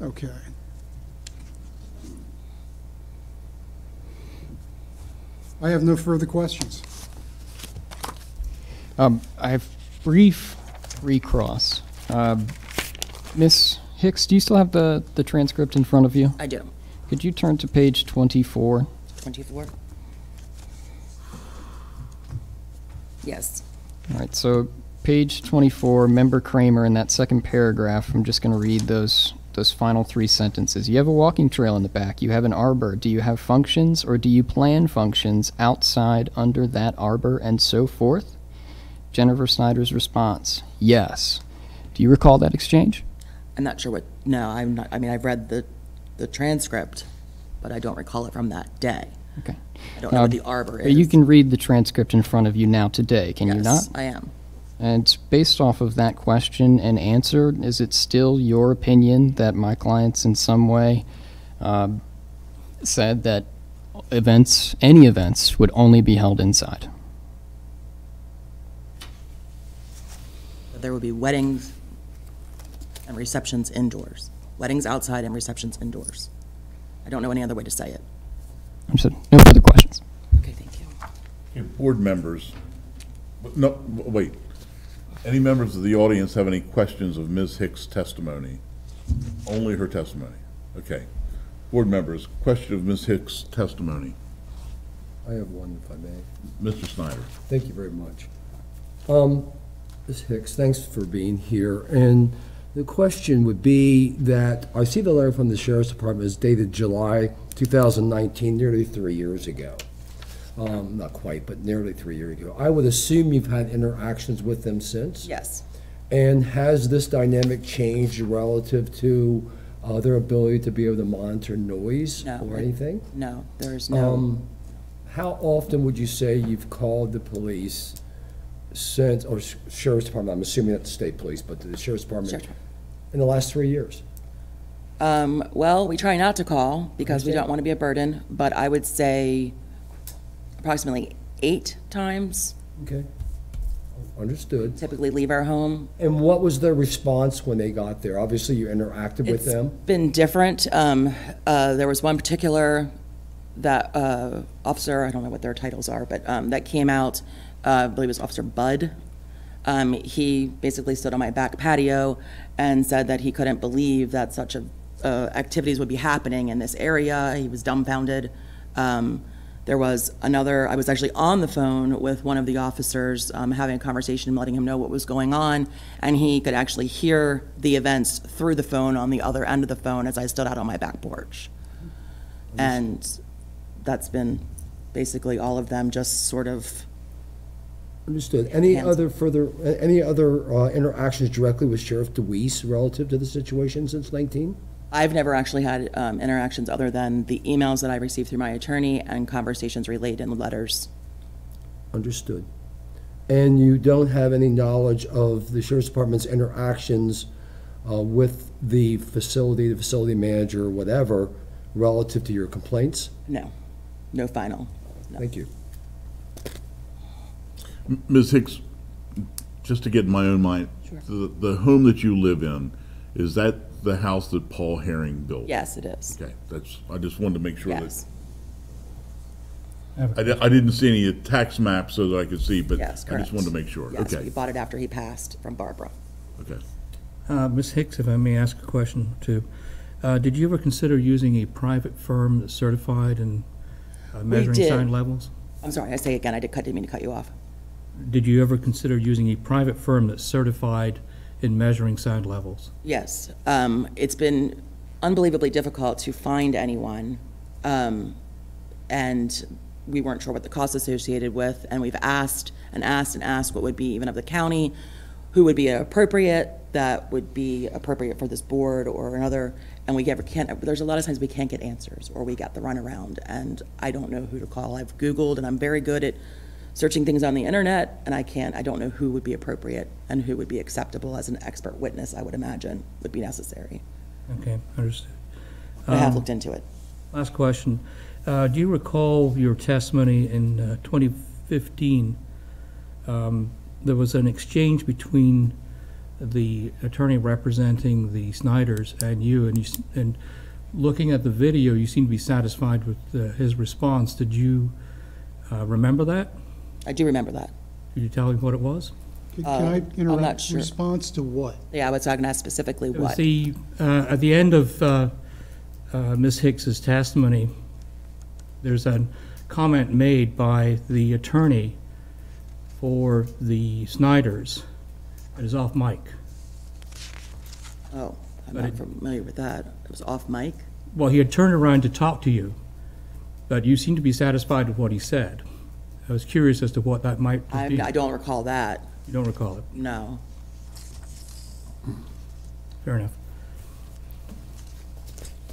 Okay. I have no further questions. Um, I have brief recross. Um, Ms. Hicks, do you still have the, the transcript in front of you? I do. Could you turn to page 24? 24? Yes, All right, so page 24, Member Kramer, in that second paragraph, I'm just going to read those, those final three sentences. You have a walking trail in the back, you have an arbor. Do you have functions or do you plan functions outside under that arbor and so forth? Jennifer Snyder's response, yes. Do you recall that exchange? I'm not sure what, no, I'm not, I mean, I've read the, the transcript, but I don't recall it from that day. Okay. I don't know Now, what the arbor is. You can read the transcript in front of you now today, can you not? Yes, I am. And based off of that question and answer, is it still your opinion that my clients in some way um, said that events, any events, would only be held inside? There would be weddings and receptions indoors. Weddings outside and receptions indoors. I don't know any other way to say it. Understood. No further questions. Okay, thank you. Okay, Board members, no, wait. Any members of the audience have any questions of Ms. Hicks' testimony? Only her testimony? Okay. Board members, question of Ms. Hicks' testimony. I have one, if I may. Mr. Snyder. Thank you very much. Um, Ms. Hicks, thanks for being here. And the question would be that, I see the letter from the Sheriff's Department is dated July 2019, nearly three years ago. Um, Not quite, but nearly three years ago. I would assume you've had interactions with them since? Yes. And has this dynamic changed relative to uh, their ability to be able to monitor noise No. or anything? No, there is no, Um, how often would you say you've called the police since, or sh- sheriff's department, I'm assuming that's the state police, but the sheriff's department, Sure. In the last three years? Um, well, we try not to call because we don't want to be a burden, but I would say approximately eight times Okay. Understood. typically leave our home. And what was their response when they got there? Obviously, you interacted with It's them. been different. Um, uh, there was one particular that, uh, officer, I don't know what their titles are, but, um, that came out, uh, I believe it was Officer Bud. Um, he basically stood on my back patio and said that he couldn't believe that such a, uh, activities would be happening in this area. He was dumbfounded. Um, there was another, I was actually on the phone with one of the officers, um, having a conversation, letting him know what was going on, and he could actually hear the events through the phone on the other end of the phone as I stood out on my back porch. And that's been basically all of them just sort of, Understood. Any Hands other further, a- any other uh, interactions directly with Sheriff DeWees relative to the situation since 19? I've never actually had um, interactions other than the emails that I received through my attorney and conversations relayed in letters. Understood. And you don't have any knowledge of the Sheriff's Department's interactions uh, with the facility, the facility manager, whatever, relative to your complaints? No, no final. No. Thank you. M- Ms. Hicks, just to get in my own mind, Sure. the, the home that you live in, is that the house that Paul Herring built? Yes, it is. Okay, that's, I just wanted to make sure that, Yes, I, di- I didn't see any tax maps so that I could see, but I yes, correct. just wanted to make sure. Yes, we Okay, bought it after he passed from Barbara. okay. Uh, Ms. Hicks, if I may ask a question too. Uh, Did you ever consider using a private firm that's certified in uh, measuring did. sign levels? I'm sorry, I say again, I did cut, didn't mean to cut you off. Did you ever consider using a private firm that's certified in measuring sound levels? Yes, um, it's been unbelievably difficult to find anyone, um, and we weren't sure what the costs associated with, and we've asked and asked and asked what would be even of the county, who would be appropriate, that would be appropriate for this board or another, and we ever can't, there's a lot of times we can't get answers, or we get the runaround, and I don't know who to call. I've Googled, and I'm very good at searching things on the internet, and I can't, I don't know who would be appropriate and who would be acceptable as an expert witness, I would imagine, would be necessary. Okay, understood. But I have Um, looked into it. Last question. Uh, Do you recall your testimony in uh, 2015? um, There was an exchange between the attorney representing the Snyders and you, and you, and looking at the video, you seem to be satisfied with uh, his response. Did you uh, remember that? I do remember that. Could you tell me what it was? Can Uh, I I'm not interrupt? sure. Response to what? Yeah, I was talking about specifically It was what. the, uh, at the end of uh, uh, Ms. Hicks's testimony, there's a comment made by the attorney for the Snyders. It is off mic. Oh, I'm But not it- familiar with that. It was off mic? Well, he had turned around to talk to you, but you seem to be satisfied with what he said. I was curious as to what that might I, be. I don't recall that, You don't recall it. no. Fair enough.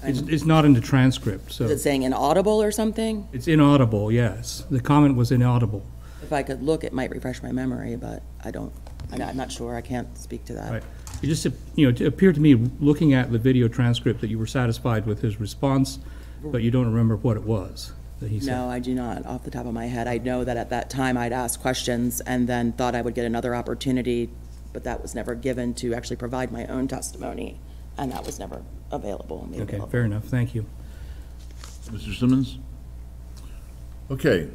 It's, it's not in the transcript, so Is it saying inaudible or something? it's inaudible, yes. The comment was inaudible. If I could look, it might refresh my memory, but I don't, I'm not- I'm not sure. I can't speak to that. Right. It just, you know, it appeared to me, looking at the video transcript, that you were satisfied with his response, but you don't remember what it was that he said. No, I do not, off the top of my head. I know that at that time I'd asked questions and then thought I would get another opportunity, but that was never given to actually provide my own testimony, and that was never available, made Okay, available. fair enough, thank you. Mr. Simmons? Okay,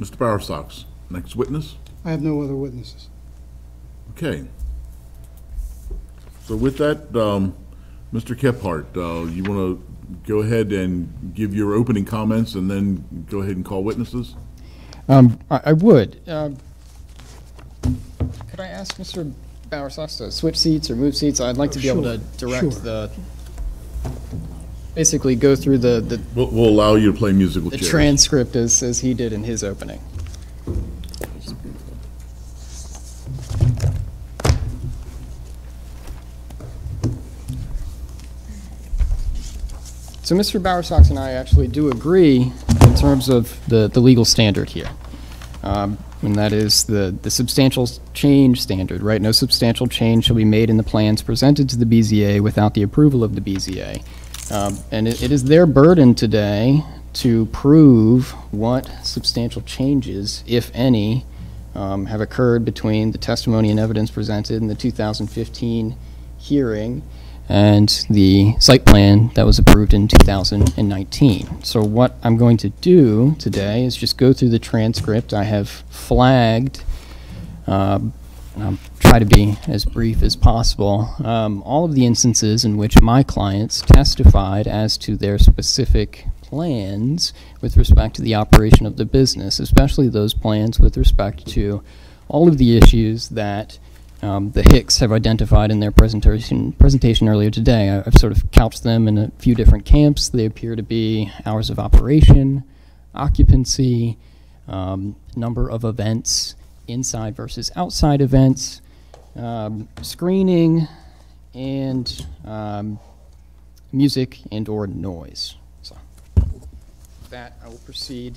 Mr. Bowersox, next witness? I have no other witnesses. Okay. So with that, um, Mr. Kephart, uh, you want to go ahead and give your opening comments and then go ahead and call witnesses? Um, I, I would. Um, Could I ask Mr. Bowersox to switch seats or move seats? I'd like to be able to direct sure. the, basically go through the, the We'll, we'll allow you to play musical the chairs. transcript as, as he did in his opening. So Mr. Bowersox and I actually do agree in terms of the, the legal standard here. Um, And that is the, the substantial change standard, right? No substantial change shall be made in the plans presented to the BZA without the approval of the BZA. Um, And it it is their burden today to prove what substantial changes, if any, um, have occurred between the testimony and evidence presented in the 2015 hearing and the site plan that was approved in 2019. So what I'm going to do today is just go through the transcript. I have flagged um, and I'll try to be as brief as possible, um, all of the instances in which my clients testified as to their specific plans with respect to the operation of the business, especially those plans with respect to all of the issues that um, the Hicks have identified in their presentation presentation earlier today. I- I've sort of couched them in a few different camps. They appear to be hours of operation, occupancy, um, number of events, inside versus outside events, um, screening, and um, music and/or noise. So, with that, I will proceed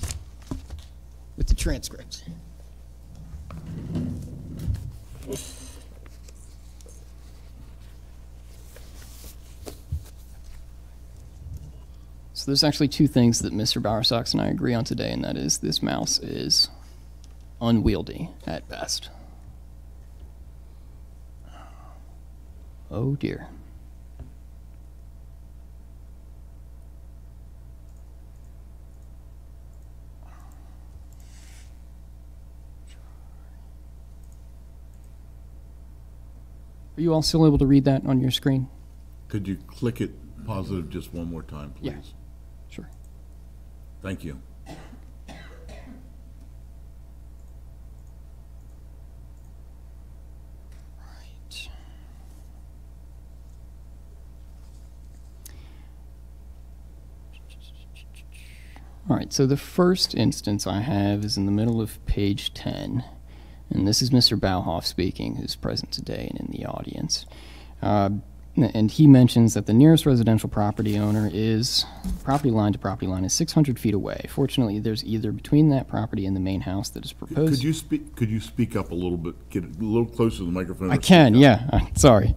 with the transcript. There's actually two things that Mr. Bowersox and I agree on today, and that is this mouse is unwieldy at best. Oh dear. Are you all still able to read that on your screen? Could you click it positive just one more time, please? Sure. Thank you. Right. All right, so the first instance I have is in the middle of page 10. And this is Mr. Bauhoff speaking, who's present today and in the audience. Uh, and he mentions that the nearest residential property owner is, property line to property line is 600 feet away. Fortunately, there's either between that property and the main house that is proposed. Could you speak, could you speak up a little bit, get a little closer to the microphone? I can, yeah. Uh, [LAUGHS] Sorry.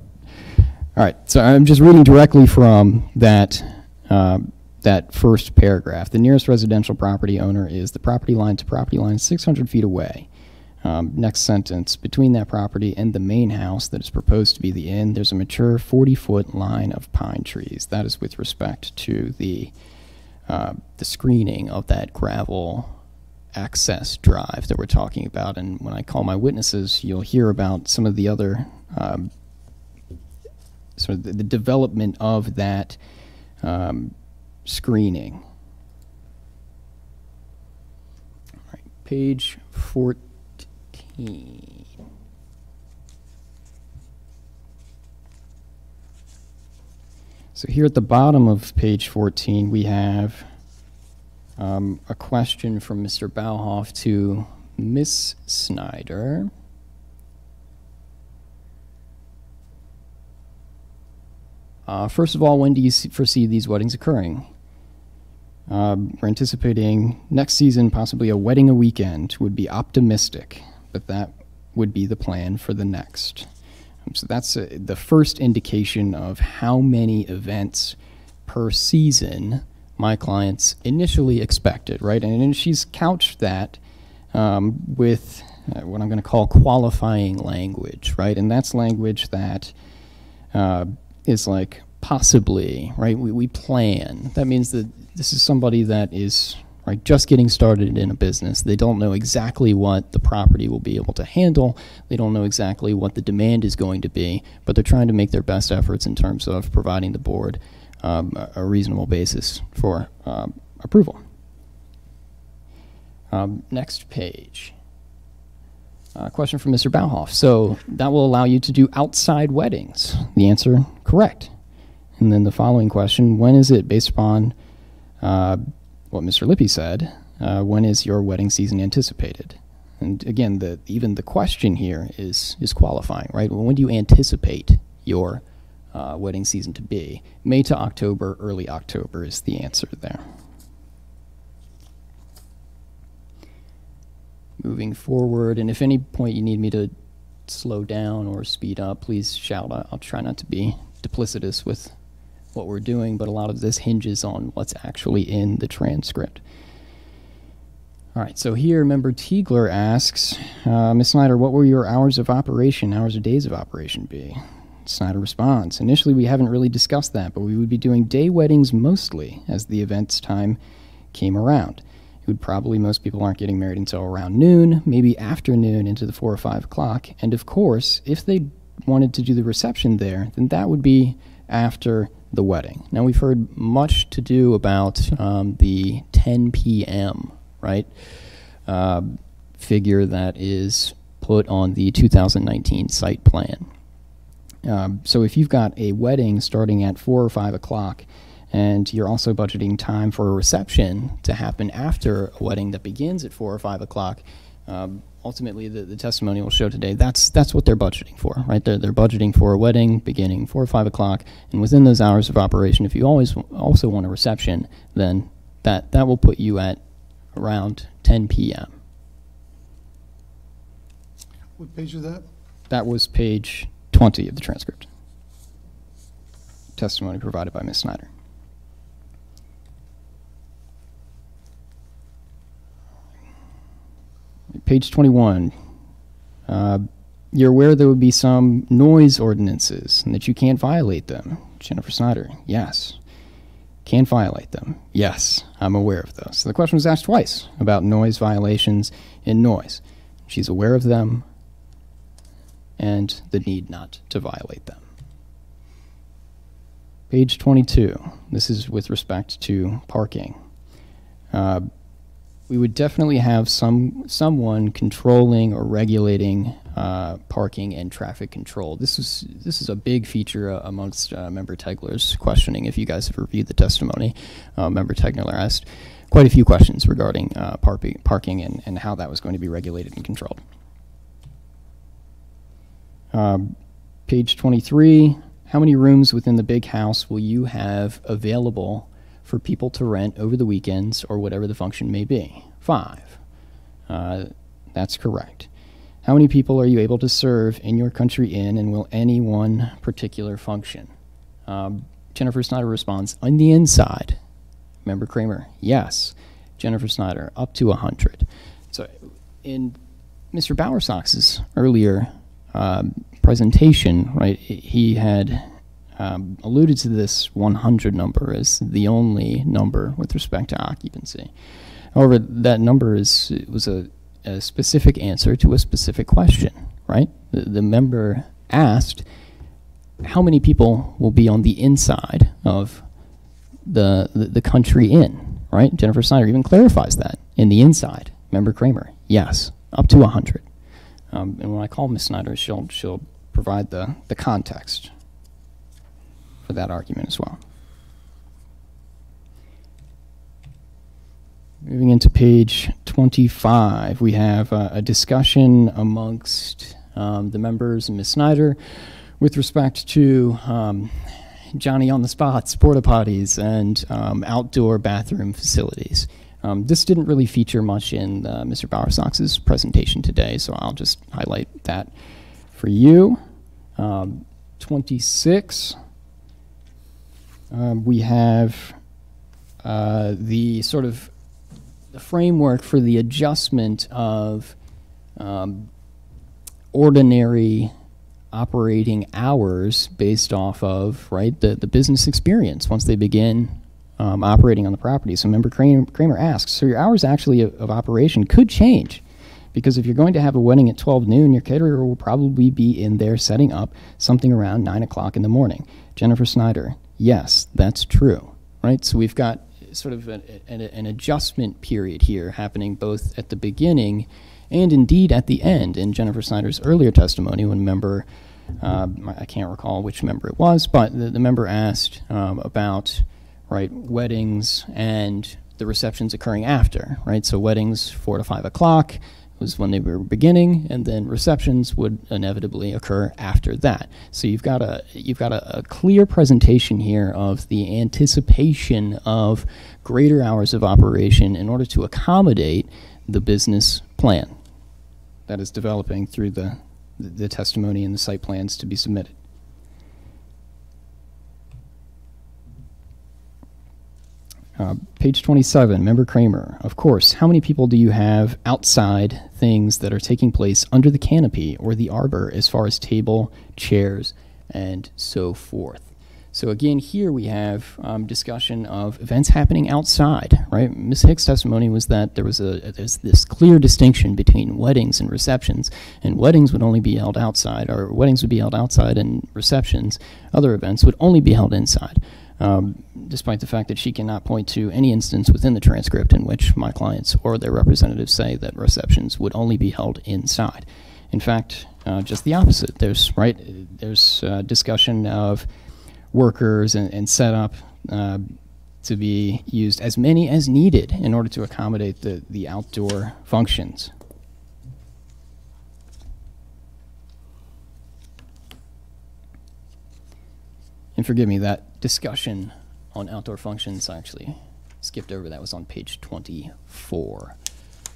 All right. So I'm just reading directly from that uh, that first paragraph. The nearest residential property owner is the property line to property line 600 feet away. Um, next sentence. Between that property and the main house that is proposed to be the inn, there's a mature 40 foot line of pine trees. That is with respect to the uh, the screening of that gravel access drive that we're talking about. And when I call my witnesses, you'll hear about some of the other um, sort of the, the development of that um, screening. Page 14. So here at the bottom of page 14, we have um, a question from Mr. Bauhoff to Miss Snyder. Uh, first of all, when do you see, foresee these weddings occurring? Um, we're anticipating next season, possibly a wedding a weekend would be optimistic, but that would be the plan for the next. Um, so that's uh the first indication of how many events per season my clients initially expected, right? And, and she's couched that um, with uh, what I'm going to call qualifying language, right? And that's language that uh, is like possibly, right? We, we plan. That means that this is somebody that is right just getting started in a business. They don't know exactly what the property will be able to handle. They don't know exactly what the demand is going to be, but they're trying to make their best efforts in terms of providing the board um, a, reasonable basis for um, approval. Um, next page. Uh, question from Mr. Bauhoff. So that will allow you to do outside weddings. The answer, correct. And then the following question, when is it based upon uh, what Mr. Lippy said, uh, when is your wedding season anticipated? And again, the, even the question here is, is qualifying, right? Well, when do you anticipate your uh, wedding season to be? May to October, early October is the answer there. moving forward. And if any point you need me to slow down or speed up, please shout. I'll try not to be duplicitous with what we're doing, but a lot of this hinges on what's actually in the transcript. All right, so here, member Tiegler asks, uh, Ms. Snyder, what will your hours of operation, hours or days of operation be? Snyder responds, initially we haven't really discussed that, but we would be doing day weddings mostly as the event's time came around. It would probably, most people aren't getting married until around noon, maybe afternoon into the four or five o'clock. And of course, if they wanted to do the reception there, then that would be after the wedding. Now, we've heard much to do about um, the 10 p.m., right? Uh, figure that is put on the 2019 site plan. Um, so if you've got a wedding starting at 4 or 5 o'clock, and you're also budgeting time for a reception to happen after a wedding that begins at 4 or 5 o'clock, um, ultimately the, the testimony will show today that's that's what they're budgeting for right? They're, they're budgeting for a wedding beginning 4 or 5 o'clock and within those hours of operation if you always w- also want a reception then that that will put you at around 10 p.m What page is that? that was page 20 of the transcript. Testimony provided by ms snyder Page 21. Uh, you're aware there would be some noise ordinances and that you can't violate them. Jennifer Snyder, yes. Can't violate them. Yes, I'm aware of those. So the question was asked twice about noise violations in noise. She's aware of them and the need not to violate them. Page 22. This is with respect to parking. Uh, we would definitely have some someone controlling or regulating uh, parking and traffic control. This is this is a big feature uh, amongst uh, Member Tegler's questioning. If you guys have reviewed the testimony, uh, Member Tegler asked quite a few questions regarding uh, parking, parking and, and how that was going to be regulated and controlled. Um, page 23. How many rooms within the big house will you have available for people to rent over the weekends or whatever the function may be? Five. Uh, that's correct. How many people are you able to serve in your country inn, and will any one particular function? Um, Jennifer Snyder responds, on the inside. Member Kramer, yes. Jennifer Snyder, up to 100. So in Mr. Bowersox's earlier um, presentation, right, he had um, alluded to this 100 number as the only number with respect to occupancy. However, that number is was a, a specific answer to a specific question, right? The, the member asked how many people will be on the inside of the, the, the country inn, right? Jennifer Snyder even clarifies that in the inside. Member Kramer, yes, up to 100. Um, and when I call Ms. Snyder, she'll, she'll provide the, the context for that argument as well. Moving into page 25, we have uh, a discussion amongst um, the members and Ms. Snyder with respect to um, Johnny on the spots, porta potties, and um, outdoor bathroom facilities. Um, this didn't really feature much in uh, Mr. Bowersox's presentation today, so I'll just highlight that for you. Um, 26, um, we have uh, the sort of the framework for the adjustment of um, ordinary operating hours based off of right the, the business experience once they begin um, operating on the property. So member Kramer, Kramer asks, so your hours actually of, of operation could change because if you're going to have a wedding at 12 noon, your caterer will probably be in there setting up something around 9 o'clock in the morning. Jennifer Snyder, yes, that's true, right? So we've got sort of an, an, an adjustment period here happening both at the beginning and indeed at the end. In Jennifer Snyder's earlier testimony, when member, uh, I can't recall which member it was, but the, the member asked um, about right weddings and the receptions occurring after, right? So weddings four to five o'clock was when they were beginning, and then receptions would inevitably occur after that. So you've got a you've got a, a clear presentation here of the anticipation of greater hours of operation in order to accommodate the business plan that is developing through the the testimony and the site plans to be submitted. Page 27, Member Kramer. Of course, how many people do you have outside things that are taking place under the canopy or the arbor as far as table, chairs, and so forth? So again, here we have um, discussion of events happening outside, right? Ms. Hicks' testimony was that there was a there's this clear distinction between weddings and receptions, and weddings would only be held outside, or weddings would be held outside, and receptions, other events, would only be held inside. Um, despite the fact that she cannot point to any instance within the transcript in which my clients or their representatives say that receptions would only be held inside. In fact, uh, just the opposite. There's right. There's uh, discussion of workers and, and set up uh, to be used as many as needed in order to accommodate the, the outdoor functions. And forgive me, that discussion on outdoor functions I actually skipped over. That was on page 24.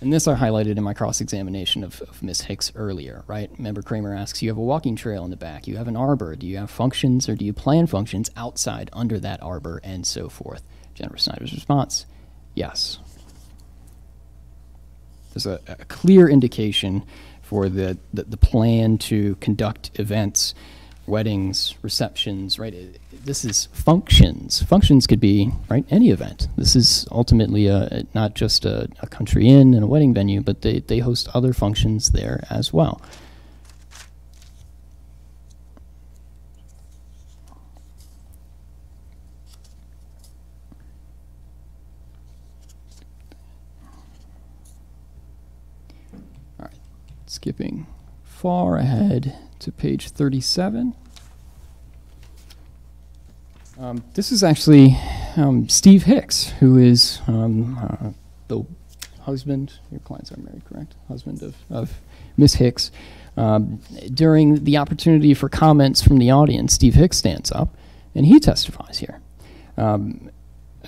And this I highlighted in my cross-examination of, of Ms. Hicks earlier, right? Member Kramer asks, you have a walking trail in the back, you have an arbor, do you have functions or do you plan functions outside under that arbor and so forth? Jennifer Snyder's response, yes. There's a, a clear indication for the, the, the plan to conduct events, weddings, receptions, right? It- this is functions. Functions could be right any event. This is ultimately a, not just a, a country inn and a wedding venue, but they, they host other functions there as well. All right, skipping far ahead to page 37. Um, this is actually um, Steve Hicks, who is um, uh, the husband, your clients are married, correct? Husband of, of Miss Hicks. Um, during the opportunity for comments from the audience, Steve Hicks stands up and he testifies here. Um,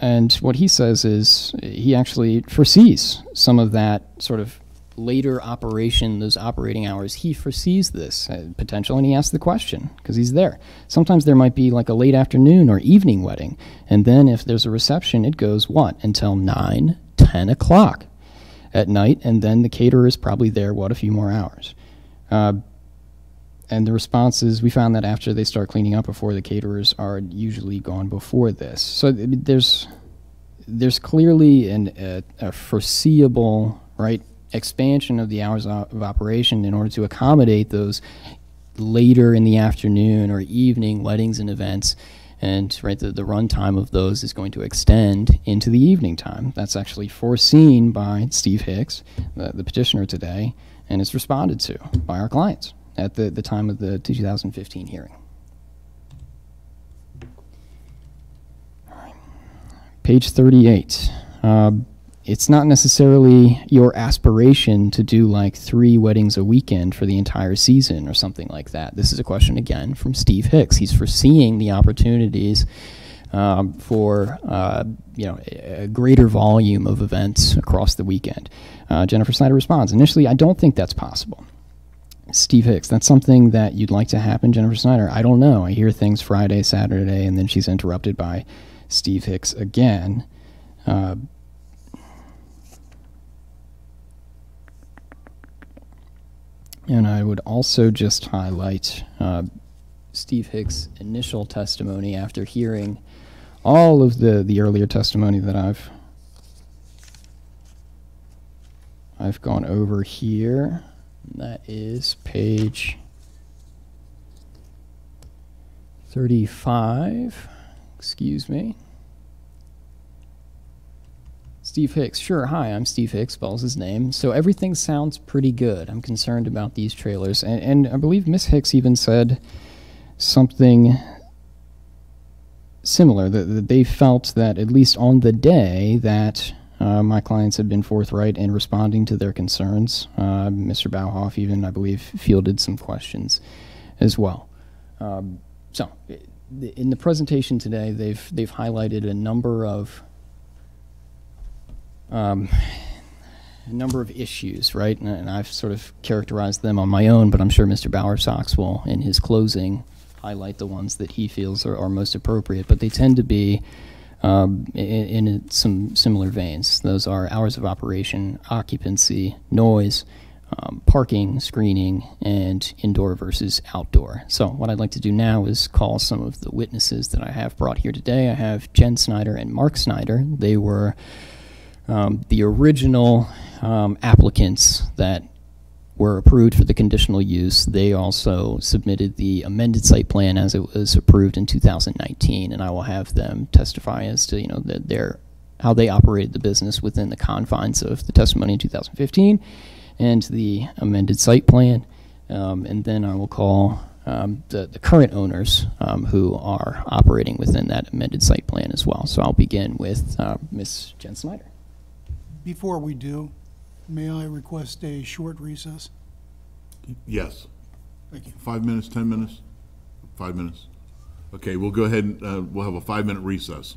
and what he says is he actually foresees some of that sort of later operation, those operating hours, he foresees this uh, potential and he asks the question because he's there. Sometimes there might be like a late afternoon or evening wedding. And then if there's a reception, it goes what? Until 9, 10 o'clock at night. And then the caterer is probably there, what, a few more hours. Uh, and the response is we found that after they start cleaning up before the caterers are usually gone before this. So there's there's clearly an, a, a foreseeable right expansion of the hours of operation in order to accommodate those later in the afternoon or evening weddings and events. And right, the, the runtime of those is going to extend into the evening time. That's actually foreseen by Steve Hicks, the, the petitioner today, and it's responded to by our clients at the, the time of the 2015 hearing. Page 38. Uh, it's not necessarily your aspiration to do like three weddings a weekend for the entire season or something like that. This is a question again from Steve Hicks. He's foreseeing the opportunities um, for uh, you know a, greater volume of events across the weekend. Uh, Jennifer Snyder responds: Initially, I don't think that's possible. Steve Hicks, that's something that you'd like to happen, Jennifer Snyder. I don't know. I hear things Friday, Saturday, and then she's interrupted by Steve Hicks again. Uh, and I would also just highlight uh, Steve Hicks' initial testimony after hearing all of the, the earlier testimony that I've I've gone over here. That is page 35. Excuse me. Steve Hicks. Sure, hi, I'm Steve Hicks, spells his name. So everything sounds pretty good. I'm concerned about these trailers. And, and I believe Miss Hicks even said something similar, that, that they felt that at least on the day that uh, my clients had been forthright in responding to their concerns. Uh, Mr. Bauhoff even, I believe, fielded some questions as well. Um, so, in the presentation today, they've they've highlighted a number of um, a number of issues, right? And, and I've sort of characterized them on my own, but I'm sure Mr. Bowersox will, in his closing, highlight the ones that he feels are, are most appropriate. But they tend to be um, in, in some similar veins. Those are hours of operation, occupancy, noise, um, parking, screening, and indoor versus outdoor. So, what I'd like to do now is call some of the witnesses that I have brought here today. I have Jen Snyder and Mark Snyder. They were um, the original um, applicants that were approved for the conditional use. They also submitted the amended site plan as it was approved in 2019, and I will have them testify as to you know that their how they operated the business within the confines of the testimony in 2015 and the amended site plan. Um, and then I will call um, the, the current owners um, who are operating within that amended site plan as well. So I'll begin with uh, Ms. Jen Snyder. Before we do, may I request a short recess? Yes. Thank you. Five minutes, 10 minutes? Five minutes. Okay, we'll go ahead and, uh, we'll have a five-minute recess.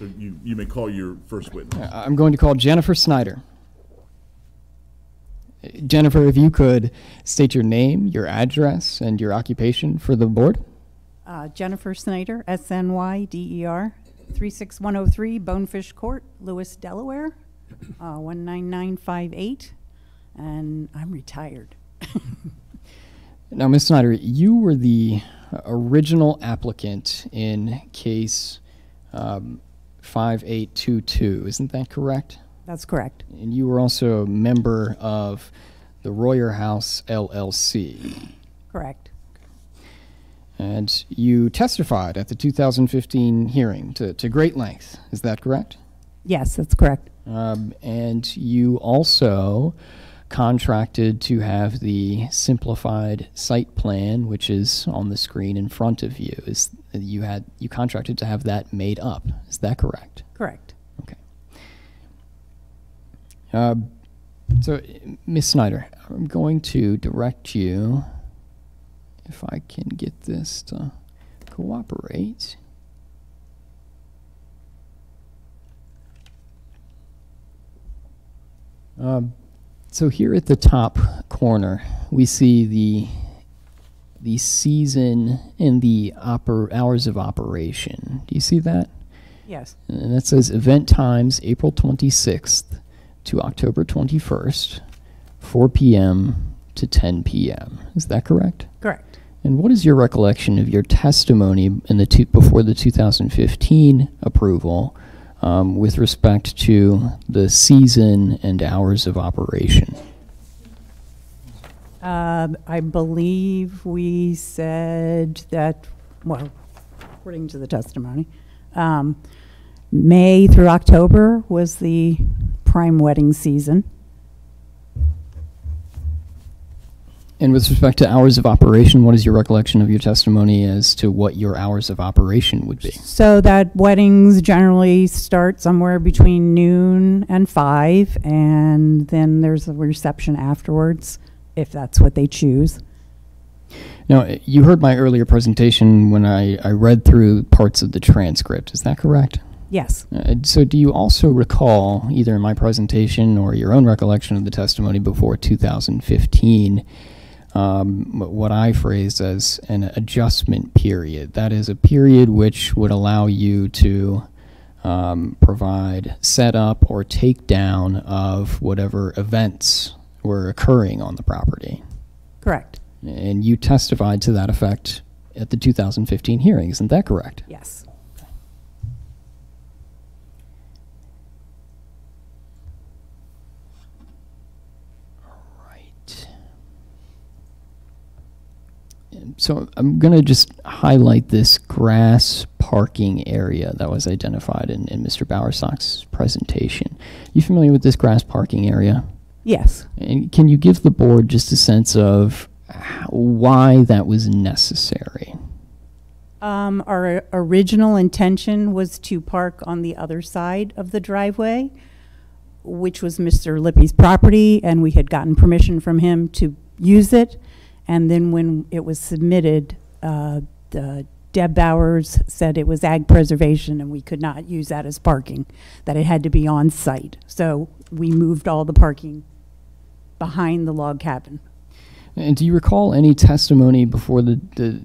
You, you may call your first witness. I'm going to call Jennifer Snyder. Jennifer, if you could state your name, your address, and your occupation for the board? Uh, Jennifer Snyder, S-N-Y-D-E-R, 36103 Bonefish Court, Lewes, Delaware, uh, 19958, and I'm retired. [LAUGHS] Now, Ms. Snyder, you were the original applicant in case um, 5822, isn't that correct? That's correct. And you were also a member of the Royer House LLC. Correct. And you testified at the 2015 hearing to, to great length, is that correct? Yes, that's correct. Um, and you also contracted to have the simplified site plan, which is on the screen in front of you. Is you had you contracted to have that made up? Is that correct? Correct. Okay. Uh, so, Ms. Snyder, I'm going to direct you, if I can get this to cooperate. Um, so here at the top corner, we see the the season and the oper- hours of operation. Do you see that? Yes, And that says event times April 26th to October 21st, 4 p.m. to 10 p.m. Is that correct? correct. And what is your recollection of your testimony in the two, before the 2015 approval um, with respect to the season and hours of operation? Uh, I believe we said that, well, according to the testimony, um, May through October was the prime wedding season. And with respect to hours of operation, what is your recollection of your testimony as to what your hours of operation would be? So that weddings generally start somewhere between noon and five, and then there's a reception afterwards, if that's what they choose. Now, uh, you heard my earlier presentation when I, I read through parts of the transcript. Is that correct? Yes, Uh, so, do you also recall, either in my presentation or your own recollection of the testimony before 2015, um, what I phrased as an adjustment period? That is a period which would allow you to um, provide setup or takedown of whatever events were occurring on the property. correct. And you testified to that effect at the 2015 hearing, isn't that correct? Yes. Right. And So I'm going to just highlight this grass parking area that was identified in, in Mr. Bowersox's presentation. You familiar with this grass parking area? Yes. And can you give the board just a sense of why that was necessary? Um, our original intention was to park on the other side of the driveway, which was Mr. Lippy's property, and we had gotten permission from him to use it. And then when it was submitted, uh, the Deb Bowers said it was ag preservation and we could not use that as parking, that it had to be on site. So we moved all the parking behind the log cabin. And do you recall any testimony before the, the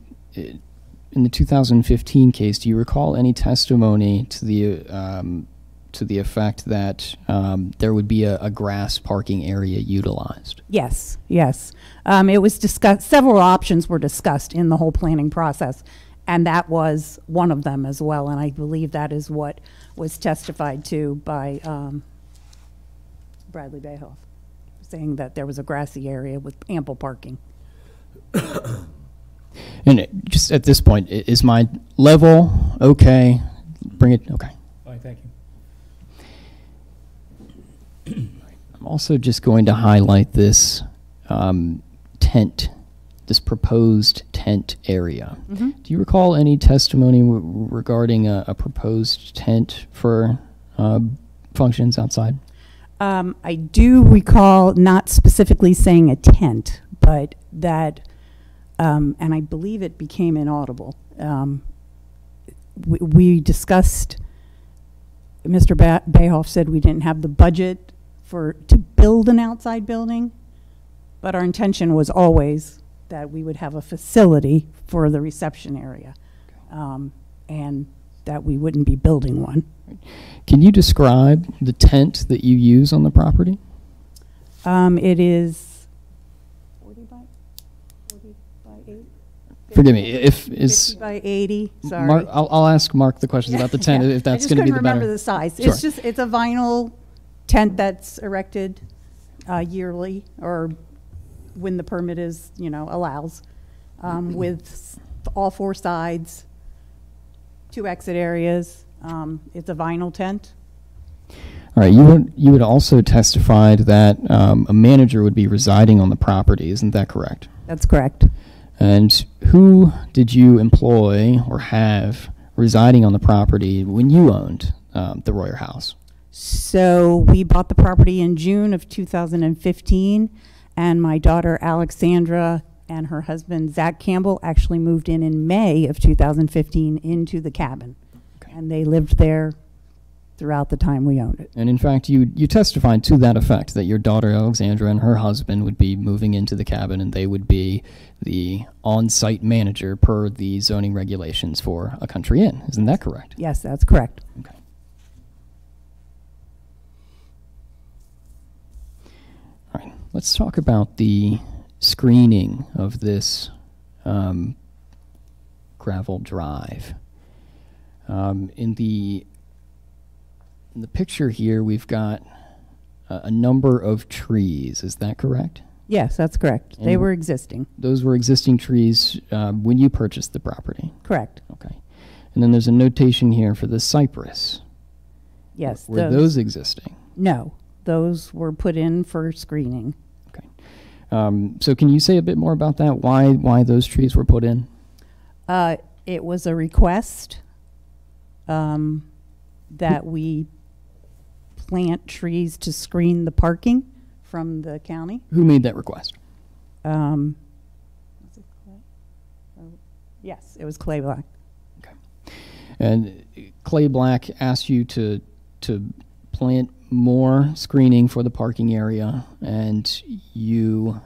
in the 2015 case? Do you recall any testimony to the um, to the effect that um, there would be a, a grass parking area utilized? Yes, yes. Um, it was discussed, several options were discussed in the whole planning process, and that was one of them as well, and I believe that is what was testified to by, um, Bradley Bayhoff, saying that there was a grassy area with ample parking. [COUGHS] And it- just at this point, i- is my level okay? Bring it okay. Fine, thank you. [COUGHS] I'm also just going to highlight this um, tent, this proposed tent area. Do you recall any testimony w- regarding a, a proposed tent for uh, functions outside? Um, I do recall not specifically saying a tent, but that, um, and I believe it became inaudible. Um, we, we discussed Mr. Ba- Bayhoff said we didn't have the budget for, to build an outside building, but our intention was always that we would have a facility for the reception area, um, and that we wouldn't be building one. Can you describe the tent that you use on the property? Um, It is 40 by, 40 by 8? Forgive me, if is. 50 by 80, sorry. Mark, I'll, I'll ask Mark the questions about the [LAUGHS] tent, Yeah. if that's going to be the I just couldn't remember better. the size. Sure. It's just, it's a vinyl tent that's erected uh, yearly, or when the permit is, you know, allows, um, with s- all four sides, two exit areas. Um, It's a vinyl tent. All right, you would, you would also testified that um, a manager would be residing on the property, isn't that correct? That's correct. And who did you employ or have residing on the property when you owned um, the Royer House? So we bought the property in June of 2015, and my daughter Alexandra and her husband Zach Campbell actually moved in in May of 2015 into the cabin. And they lived there throughout the time we owned it. And in fact, you, you testified to that effect, that your daughter Alexandra and her husband would be moving into the cabin and they would be the on-site manager per the zoning regulations for a country inn. Isn't that correct? Yes, that's correct. Okay. All right, let's talk about the screening of this um, gravel drive. Um, in the in the picture here, we've got a, a number of trees. Is that correct? Yes, that's correct. They were existing. Those were existing trees uh, when you purchased the property. Correct. Okay. And then there's a notation here for the cypress. Yes. Were those existing? No, those were put in for screening. Okay. Um, so can you say a bit more about that? Why why those trees were put in? Uh, It was a request um, that we plant trees to screen the parking from the county. Who made that request? Um, was it Clay? Or- Yes, it was Clay Black. Okay. And Clay Black asked you to to plant more screening for the parking area, and you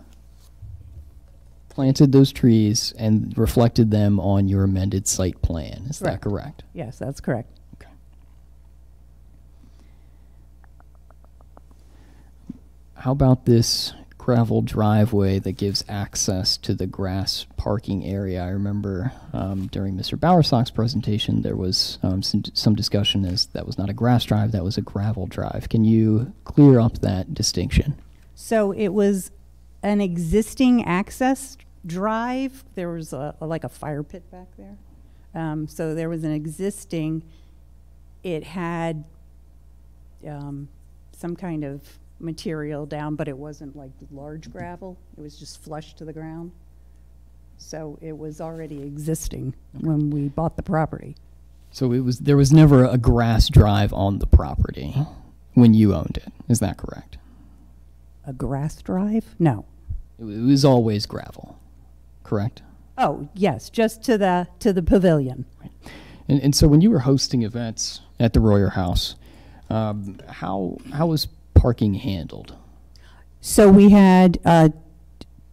planted those trees and reflected them on your amended site plan. Is that Correct. correct? Yes, that's correct. Okay. How about this gravel driveway that gives access to the grass parking area? I remember um, during Mr. Bowersox's presentation, there was um, some, some discussion as that was not a grass drive, that was a gravel drive. Can you clear up that distinction? So it was an existing access drive. There was a, like a fire pit back there. Um, so there was an existing, it had, um, some kind of material down, but it wasn't like large gravel. It was just flush to the ground. So it was already existing when we bought the property. So it was there was never a grass drive on the property when you owned it. Is that correct? A grass drive? No. It it was always gravel, correct? Oh, yes, just to the, to the pavilion. And, and so when you were hosting events at the Royer House, um, how how was parking handled? So we had uh,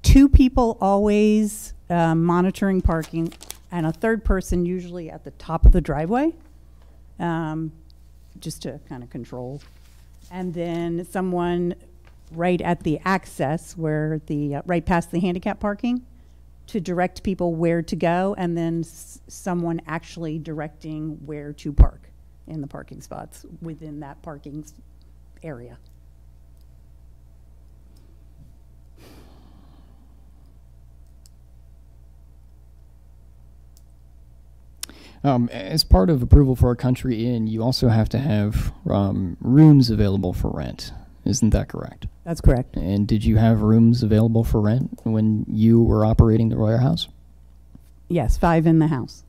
two people always uh, monitoring parking, and a third person usually at the top of the driveway, um, just to kind of control. And then someone right at the access where the, uh, right past the handicap parking, to direct people where to go, and then someone actually directing where to park in the parking spots within that parking area. Um, as part of approval for a country inn, you also have to have um, rooms available for rent. Isn't that correct? That's correct. And did you have rooms available for rent when you were operating the Royer House? Yes, five in the house.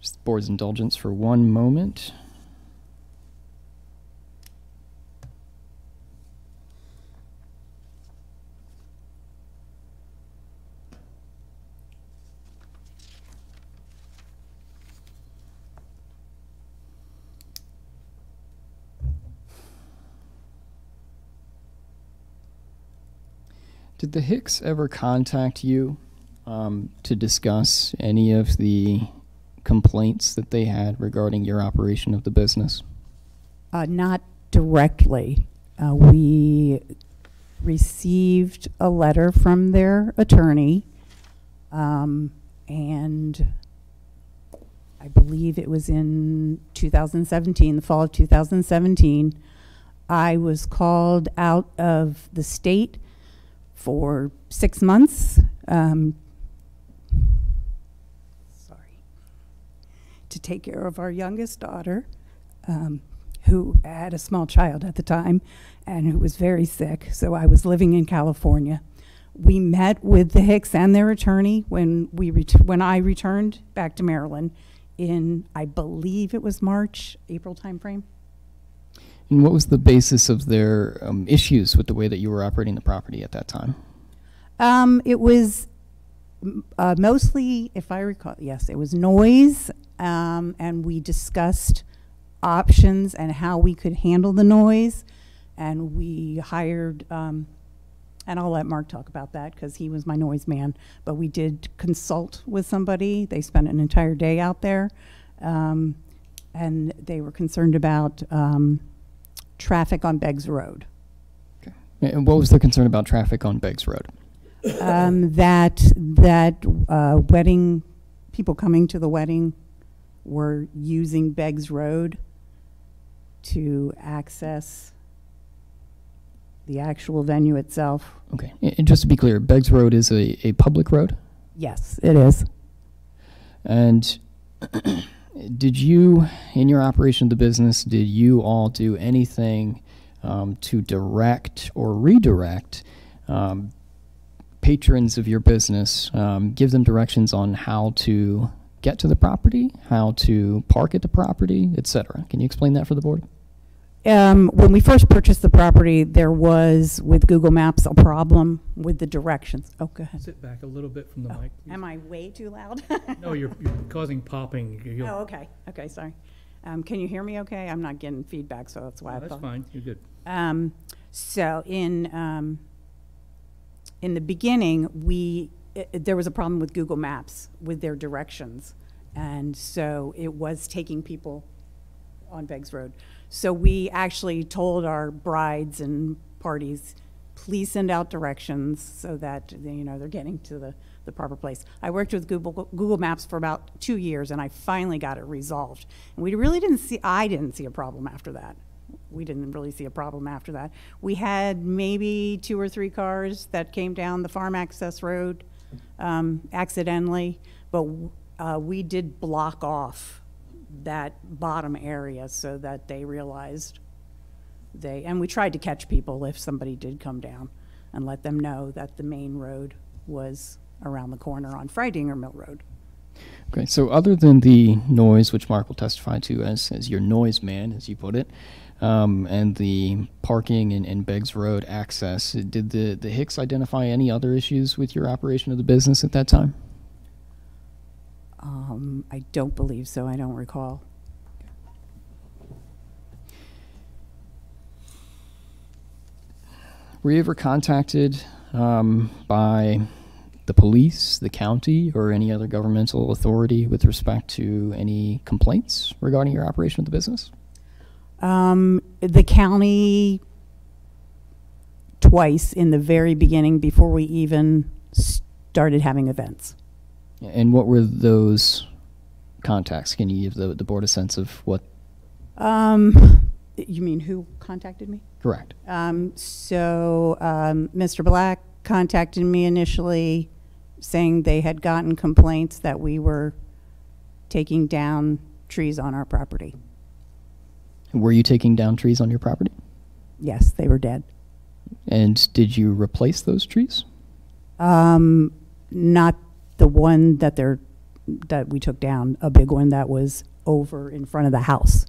Just the board's indulgence for one moment. Did the Hicks ever contact you um, to discuss any of the complaints that they had regarding your operation of the business? Uh, not directly. Uh, we received a letter from their attorney, um, and I believe it was in 2017, the fall of 2017. I was called out of the state for six months. Um, sorry. To take care of our youngest daughter, um, who had a small child at the time and who was very sick. So I was living in California. We met with the Hicks and their attorney when we when I returned back to Maryland in I believe it was March, April timeframe. And what was the basis of their um, issues with the way that you were operating the property at that time? Um, it was uh, mostly, if I recall, yes, it was noise, um, and we discussed options and how we could handle the noise. And we hired, um, and I'll let Mark talk about that because he was my noise man. But we did consult with somebody. They spent an entire day out there, um, and they were concerned about um, traffic on Beggs Road. And what was the concern about traffic on Beggs Road? um, that that uh, wedding people coming to the wedding were using Beggs Road to access the actual venue itself. Okay, and just to be clear, Beggs Road is a, a public road? Yes, it is. And [CLEARS THROAT] did you, in your operation of the business, did you all do anything um, to direct or redirect um, patrons of your business, um, give them directions on how to get to the property, how to park at the property, etc.? Can you explain that for the board? Um, when we first purchased the property, there was with Google Maps a problem with the directions. Oh, go ahead. Sit back a little bit from the mic. please. Am I way too loud? [LAUGHS] No, you're, you're causing popping. You'll- Oh, okay. Okay, sorry. Um, can you hear me okay? I'm not getting feedback, so that's why I That's thought. fine, you're good. Um, so in, um, in the beginning, we, i i- there was a problem with Google Maps with their directions. And so it was taking people on Beggs Road. So we actually told our brides and parties, please send out directions so that, you know, they're getting to the, the proper place. I worked with Google, Google Maps for about two years and I finally got it resolved. And we really didn't see, I didn't see a problem after that. We didn't really see a problem after that. We had maybe two or three cars that came down the farm access road um, accidentally, but uh, we did block off that bottom area so that they realized they, and we tried to catch people if somebody did come down and let them know that the main road was around the corner on Fridinger Mill Road. Okay, so other than the noise, which Mark will testify to as, as your noise man, as you put it, um, and the parking and, and Beggs Road access, did the, the Hicks identify any other issues with your operation of the business at that time? Um, I don't believe so, I don't recall. Were you ever contacted um, by the police, the county, or any other governmental authority with respect to any complaints regarding your operation of the business? Um, the county twice in the very beginning before we even started having events. And what were those contacts? Can you give the, the board a sense of what? Um, you mean who contacted me? Correct. Um, so, um, Mr. Black contacted me initially saying they had gotten complaints that we were taking down trees on our property. Were you taking down trees on your property? Yes, they were dead. And did you replace those trees? Um, not the one that they're, that we took down, a big one that was over in front of the house.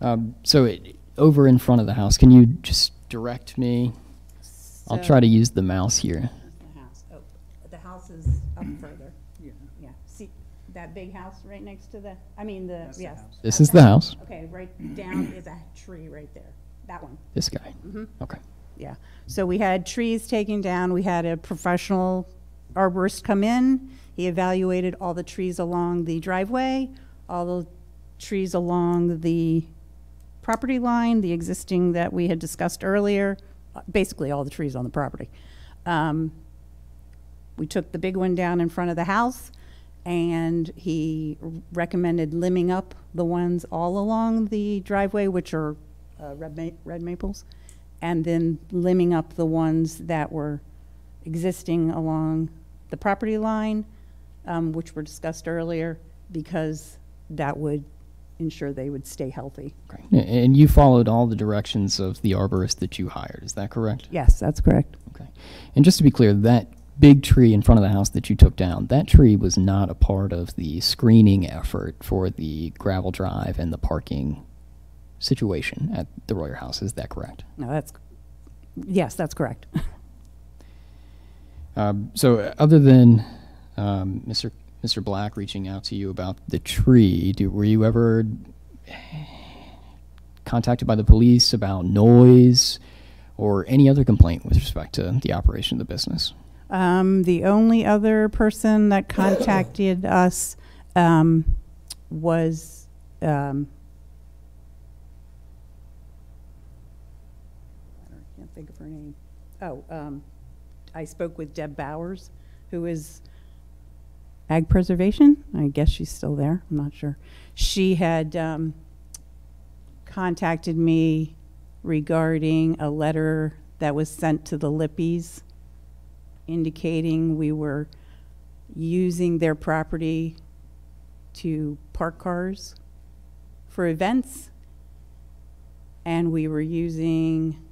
Um, so it, over in front of the house, can you just direct me? I'll try to use the mouse here. The house, oh, the house is up further. Yeah. Yeah, see, that big house right next to the, I mean, the, yes. This Okay. is the house. Okay, right down is a tree right there, that one. This guy. Mhm. Okay. Yeah. So we had trees taken down. We had a professional arborist come in. He evaluated all the trees along the driveway, all the trees along the property line, the existing that we had discussed earlier, uh, basically all the trees on the property. Um, we took the big one down in front of the house, and he recommended limbing up the ones all along the driveway, which are uh, red ma- red maples, and then limbing up the ones that were existing along the property line, um, which were discussed earlier, because that would ensure they would stay healthy. A- And you followed all the directions of the arborist that you hired, is that correct? Yes, that's correct. Okay. And just to be clear, that big tree in front of the house that you took down, that tree was not a part of the screening effort for the gravel drive and the parking situation at the Royer House, is that correct? No, that's, yes, that's correct. [LAUGHS] Um, so, other than um, Mr. Mr. Black reaching out to you about the tree, do, were you ever contacted by the police about noise or any other complaint with respect to the operation of the business? Um, the only other person that contacted [LAUGHS] us um, was um, I can't think of her name. Oh, um, I spoke with Deb Bowers, who is Ag Preservation. I guess she's still there. I'm not sure. She had um, contacted me regarding a letter that was sent to the Lippies indicating we were using their property to park cars for events. And we were using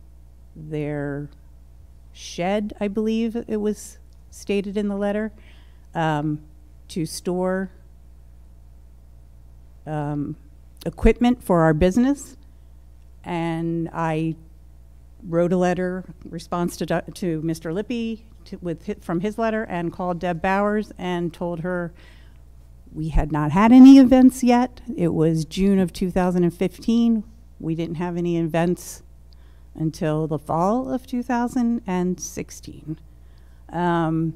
their shed, I believe it was stated in the letter, um, to store um, equipment for our business. And I wrote a letter, response to, to Mr. Lippy to, with, from his letter, and called Deb Bowers and told her we had not had any events yet. It was June of 2015. We didn't have any events until the fall of 2016. Um,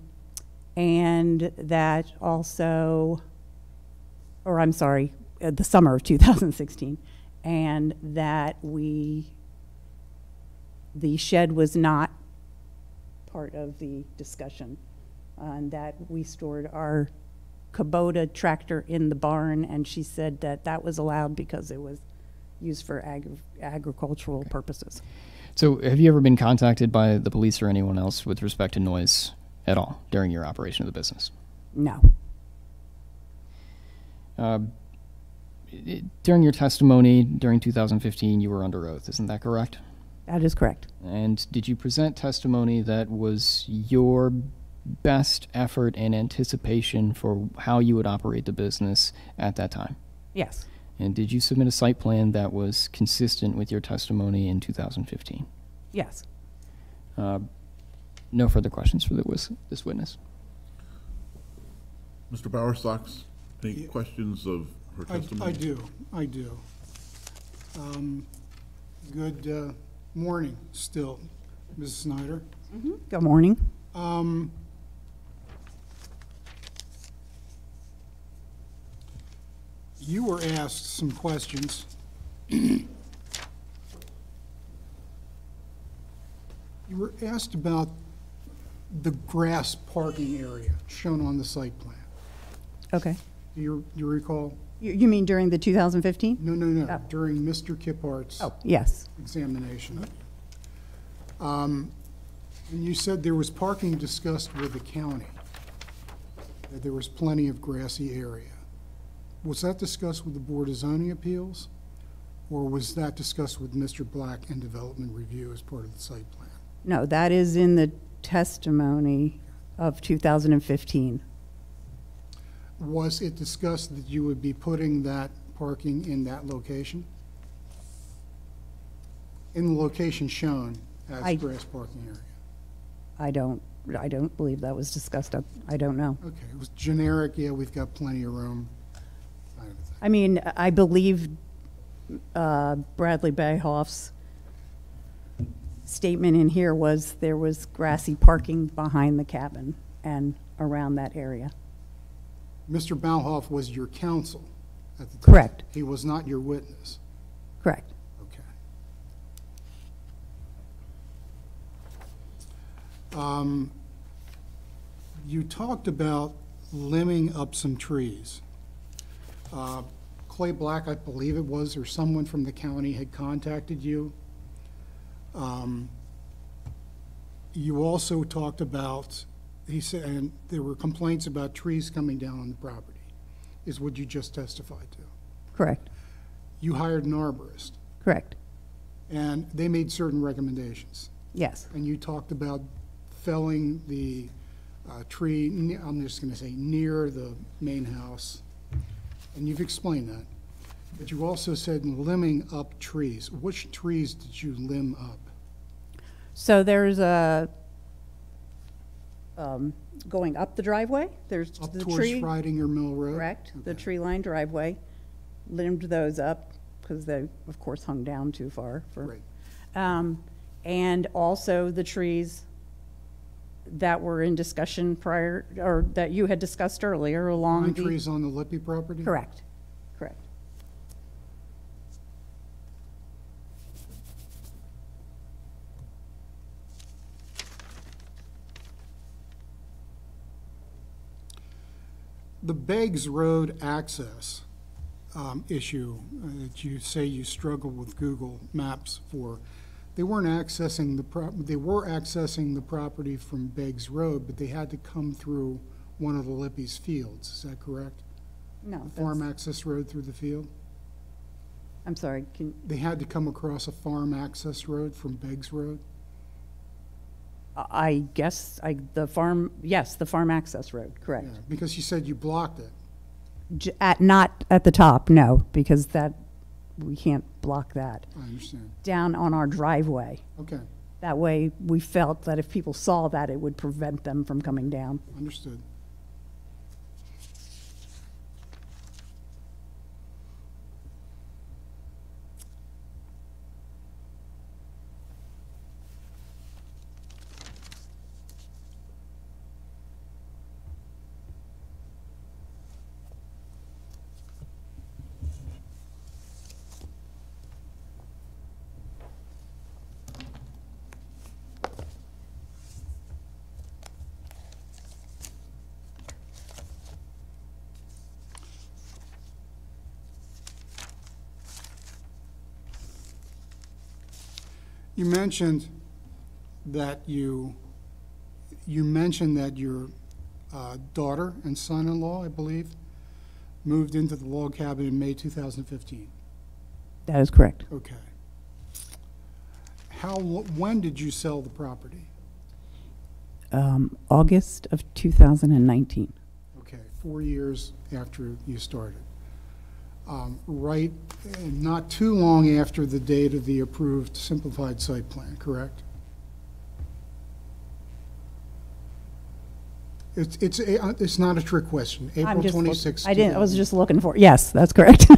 and that also, or I'm sorry, uh, the summer of 2016, and that we, the shed was not part of the discussion, and that we stored our Kubota tractor in the barn, and she said that that was allowed because it was used for agri- agricultural purposes. So, have you ever been contacted by the police or anyone else with respect to noise at all during your operation of the business? No. Uh, during your testimony during 2015, you were under oath, isn't that correct? That is correct. And did you present testimony that was your best effort and anticipation for how you would operate the business at that time? Yes. And did you submit a site plan that was consistent with your testimony in 2015? Yes. Uh, no further questions for the wis- this witness. Mr. Bowersox, any questions of her I, testimony? I do, I do. Um, Good uh, morning still, Mrs. Snyder. Good morning. Um, You were asked some questions. You were asked about the grass parking area shown on the site plan. Okay. Do you, you recall? You, you mean during the 2015? No, no, no, Oh. during Mr. Kiphart Oh, yes. examination. Um, And you said there was parking discussed with the county, that there was plenty of grassy area. Was that discussed with the Board of Zoning Appeals? Or was that discussed with Mr. Black and Development Review as part of the site plan? No, that is in the testimony of 2015. Was it discussed that you would be putting that parking in that location? In the location shown I- as grass parking area? I don't, I don't believe that was discussed. I- I don't know. Okay, it was generic, yeah, we've got plenty of room. kind of a thing. I mean, I believe uh, Bradley Bayhoff's statement in here was there was grassy parking behind the cabin and around that area. Mr. Bauhoff was your counsel at the time? Correct, He was not your witness? correct. Okay. Um, You talked about limbing up some trees. Uh, Clay Black, I believe it was, or someone from the county had contacted you. Um, You also talked about, he said, and there were complaints about trees coming down on the property, is what you just testified to. Correct, You hired an arborist. correct, And they made certain recommendations. yes, And you talked about felling the uh, tree, I'm just going to say, near the main house. And you've explained that. But you also said limbing up trees. Which trees did you limb up? So there's a, um, going up the driveway, there's Up the towards tree. Fridinger Mill Road? Correct, the Okay. tree line driveway, limbed those up, because they, of course, hung down too far for. Great. Um, and also the trees that were in discussion prior, or that you had discussed earlier along Pine the. trees on the Lippy property? Correct, correct. The Beggs Road access um, issue uh, that you say you struggle with Google Maps for, they weren't accessing the, prop- they were accessing the property from Beggs Road, but they had to come through one of the Lippy's fields, is that correct? No, Farm that's, access road through the field? I'm sorry, can, They had to come across a farm access road from Beggs Road? I guess, I, the farm, yes, the farm access road, correct. Yeah, Because you said you blocked it. J- At, not at the top, no, because that, we can't block that. I understand. Down on our driveway. Okay, That way, we felt that if people saw that, it would prevent them from coming down. understood. You mentioned that you, you mentioned that your uh, daughter and son-in-law, I believe, moved into the log cabin in May 2015. That is correct. Okay. How, when did you sell the property? Um, August of 2019. Okay, four years after you started. Um, Right, not too long after the date of the approved simplified site plan, correct? It's, it's, a- uh, it's not a trick question. I'm April just look- 26. I didn't, I was just looking for, yes, that's correct. [LAUGHS]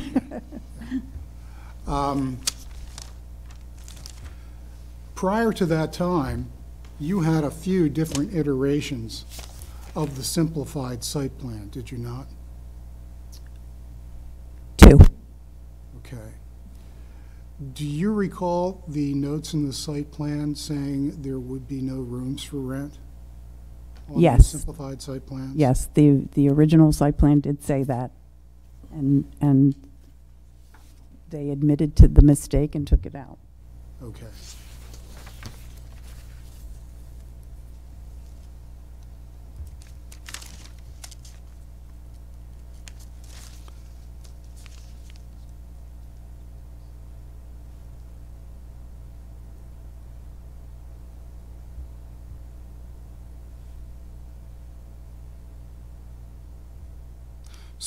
Prior to that time, you had a few different iterations of the simplified site plan, did you not? Two. Okay. Do you recall the notes in the site plan saying there would be no rooms for rent? On the Yes. simplified site plans? Yes, the, the original site plan did say that. And, and they admitted to the mistake and took it out. Okay.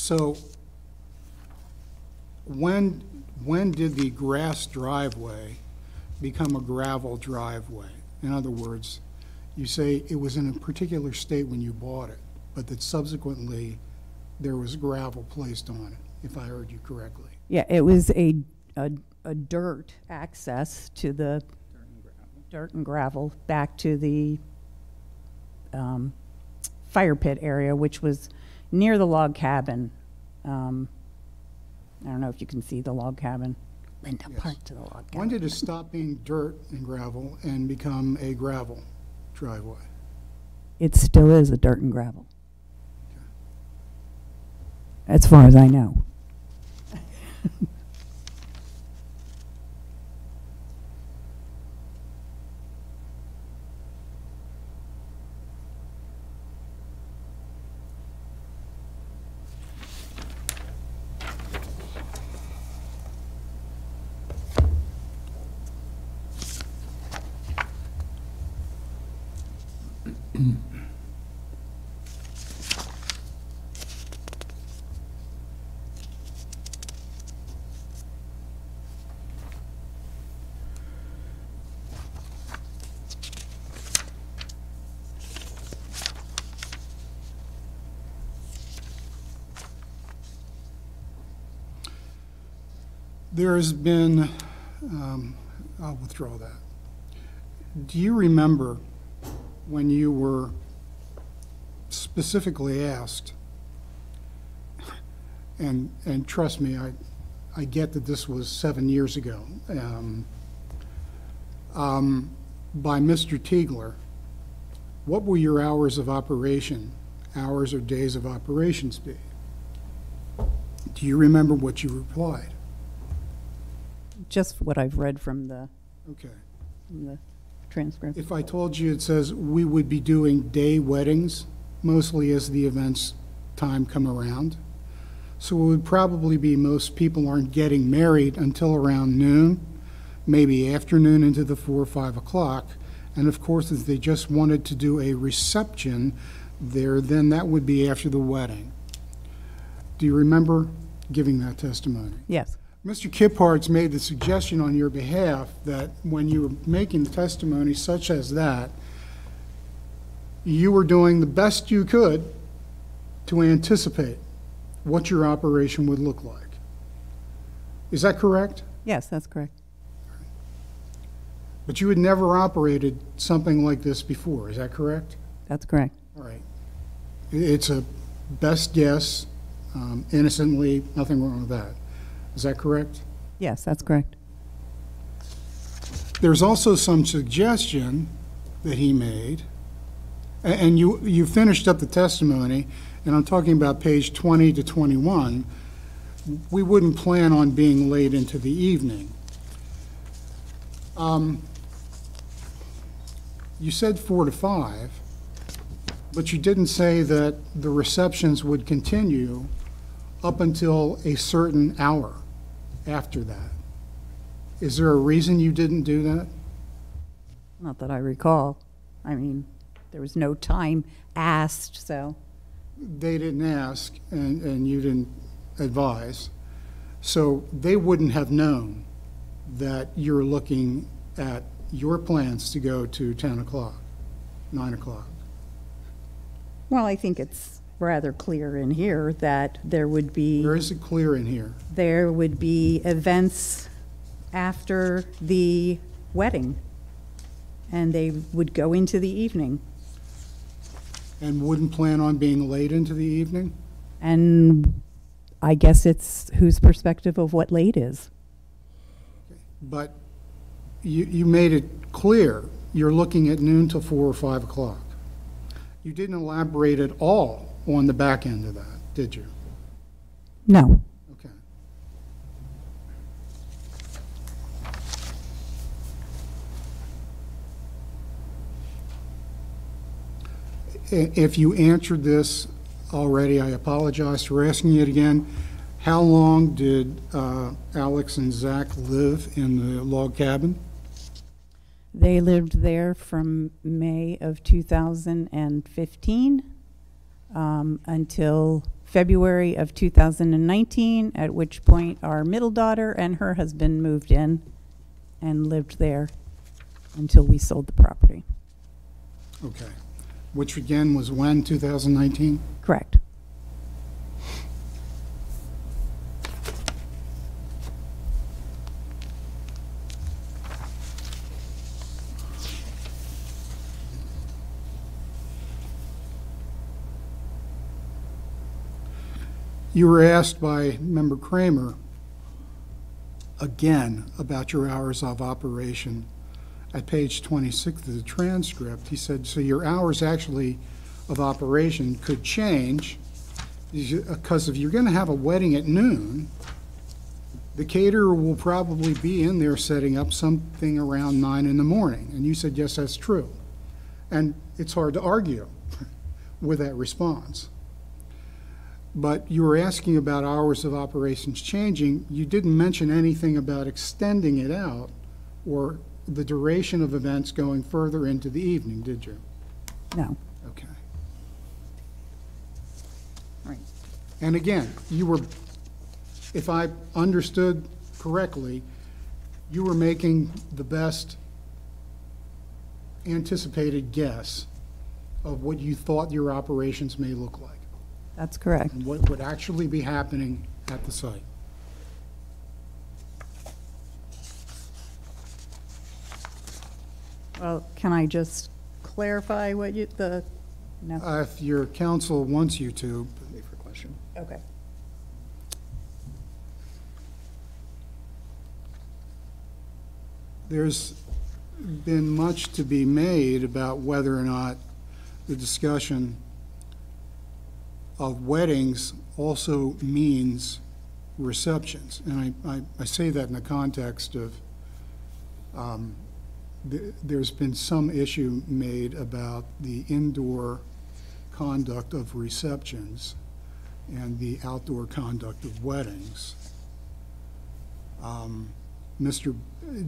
So when, when did the grass driveway become a gravel driveway? In other words, you say it was in a particular state when you bought it, but that subsequently there was gravel placed on it, if I heard you correctly. Yeah, it was a, a, a dirt access to the, dirt and gravel back to the um, fire pit area, which was near the log cabin. Um, I don't know if you can see the log cabin. Linda, Yes. park to the log cabin. When did it stop being dirt and gravel and become a gravel driveway? It still is a dirt and gravel. As far as I know. There has been, um, I'll withdraw that. Do you remember when you were specifically asked, and, and trust me, I, I get that this was seven years ago, um, um, by Mr. Tiegler, what will your hours of operation, hours or days of operations be? Do you remember what you replied? Just what I've read from the, Okay. from the transcript. If I told you, it says we would be doing day weddings, mostly as the events time come around. So it would probably be most people aren't getting married until around noon, maybe afternoon into the four or five o'clock. And of course, if they just wanted to do a reception there, then that would be after the wedding. Do you remember giving that testimony? Yes, Mr. Kiphart's made the suggestion on your behalf that when you were making the testimony such as that, you were doing the best you could to anticipate what your operation would look like. Is that correct? yes, that's correct. But you had never operated something like this before, is that correct? That's correct. All right. It's a best guess, um, innocently, nothing wrong with that. Is that correct? Yes, that's correct. There's also some suggestion that he made, and you, you finished up the testimony, and I'm talking about page 20 to 21. We wouldn't plan on being late into the evening. Um, You said four to five, but you didn't say that the receptions would continue up until a certain hour after that. Is there a reason you didn't do that? Not that I recall. I mean, there was no time asked, so, They didn't ask, and, and you didn't advise. So they wouldn't have known that you're looking at your plans to go to 10 o'clock, 9 o'clock. well, I think it's rather clear in here that there would be. Where is it clear in here? there would be events after the wedding, and they would go into the evening. And wouldn't plan on being late into the evening? And I guess it's whose perspective of what late is. But you, you made it clear, you're looking at noon till 4 or 5 o'clock. You didn't elaborate at all on the back end of that, did you? No, Okay. If you answered this already, I apologize for asking it again. How long did uh, Alex and Zach live in the log cabin? they lived there from May of 2015 um, until February of 2019, at which point our middle daughter and her husband moved in and lived there until we sold the property. Okay. Which again was when, 2019? Correct. You were asked by Member Kramer again about your hours of operation. At page 26 of the transcript, he said, so your hours actually of operation could change because if you're going to have a wedding at noon, the caterer will probably be in there setting up something around nine in the morning. And you said, yes, that's true. And it's hard to argue [LAUGHS] with that response. But you were asking about hours of operations changing. You didn't mention anything about extending it out or the duration of events going further into the evening, did you? No. Okay. Right. And again, you were, if I understood correctly, you were making the best anticipated guess of what you thought your operations may look like That's correct. and what would actually be happening at the site. Well, can I just clarify what you, the, no? Uh, If your counsel wants you to, Wait for a question. Okay. there's been much to be made about whether or not the discussion of weddings also means receptions. And I, I, I say that in the context of, um, th- there's been some issue made about the indoor conduct of receptions and the outdoor conduct of weddings. Um, Mr.,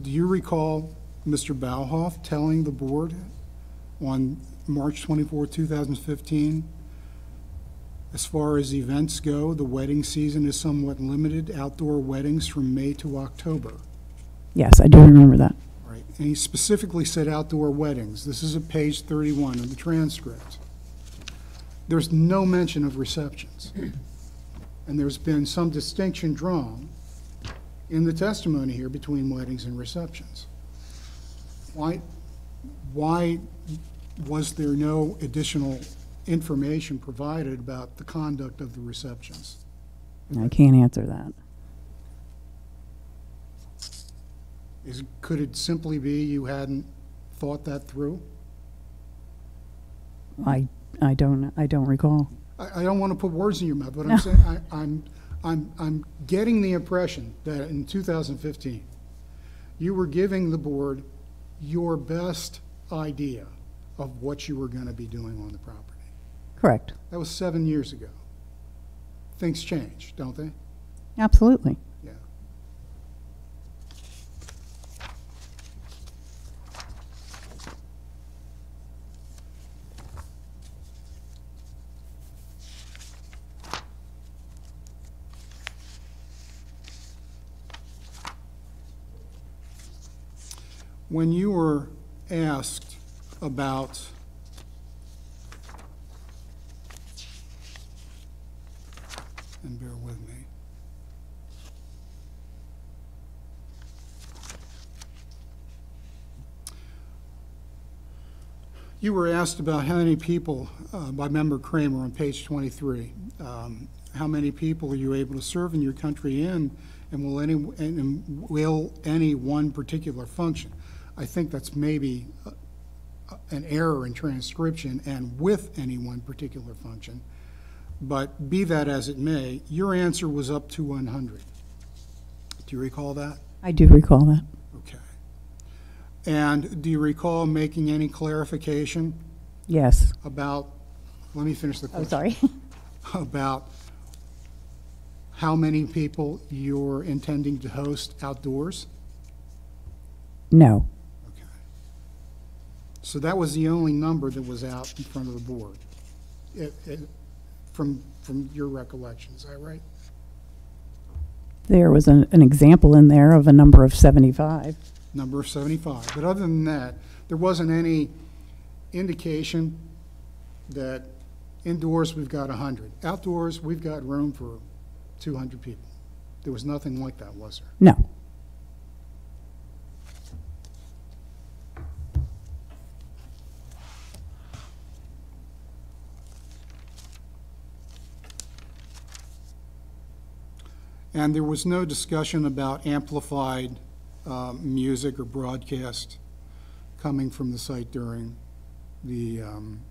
do you recall Mr. Bauhoff telling the board on March 24, 2015, as far as events go, the wedding season is somewhat limited, outdoor weddings from May to October? Yes, I do remember that. Right, and he specifically said outdoor weddings. This is at page 31 of the transcript. There's no mention of receptions. And there's been some distinction drawn in the testimony here between weddings and receptions. Why, why was there no additional information provided about the conduct of the receptions? I can't answer that. Is, could it simply be you hadn't thought that through? I, I don't, I don't recall. I, I don't want to put words in your mouth, but I'm saying, I, I'm, I'm, I'm getting the impression that in 2015, you were giving the board your best idea of what you were going to be doing on the property. Correct. That was seven years ago. Things change, don't they? Absolutely. Yeah. When you were asked about and bear with me. You were asked about how many people, uh, by Member Kramer on page 23, um, how many people are you able to serve in your country in, and will any, and- will any one particular function? I think that's maybe uh, an error in transcription and with any one particular function. But be that as it may, your answer was up to 100. Do you recall that? I do recall that. Okay. And do you recall making any clarification Yes. about, let me finish the question. Oh, question. sorry. [LAUGHS] About how many people you're intending to host outdoors? No. Okay. So that was the only number that was out in front of the board, It- it- from, from your recollection, is that right? There was an, an example in there of a number of 75. number of 75. But other than that, there wasn't any indication that indoors, we've got 100. Outdoors, we've got room for 200 people. There was nothing like that, was there? No. And there was no discussion about amplified um, music or broadcast coming from the site during the, um,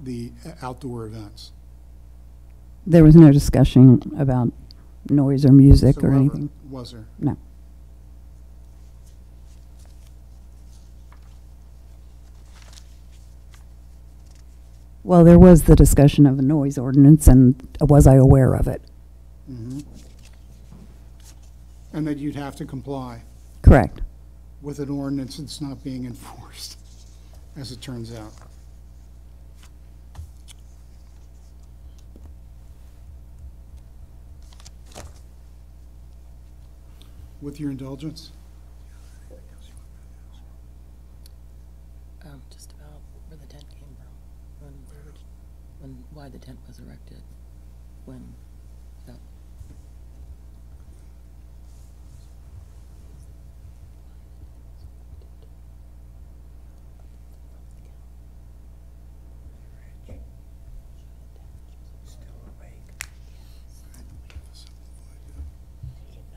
the outdoor events. There was no discussion about noise or music or whatsoever, anything. Was there? No. Well, there was the discussion of a noise ordinance, and was I aware of it? And that you'd have to comply Correct. with an ordinance that's not being enforced, [LAUGHS] as it turns out. With your indulgence? Um, just about where the tent came from, when, they were- when, why the tent was erected, when, that.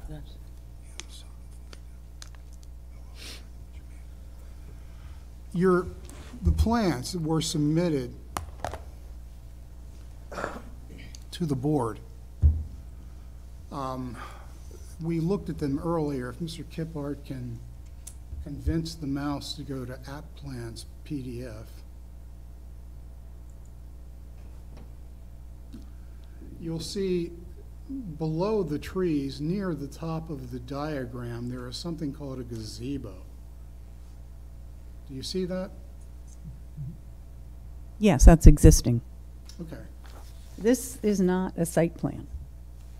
That's- Your, the plans were submitted to the board, um, we looked at them earlier. If Mr. Kiphart can convince the mouse to go to App Plans PDF. You'll see below the trees, near the top of the diagram, there is something called a gazebo. Do you see that? Yes, that's existing. Okay, This is not a site plan.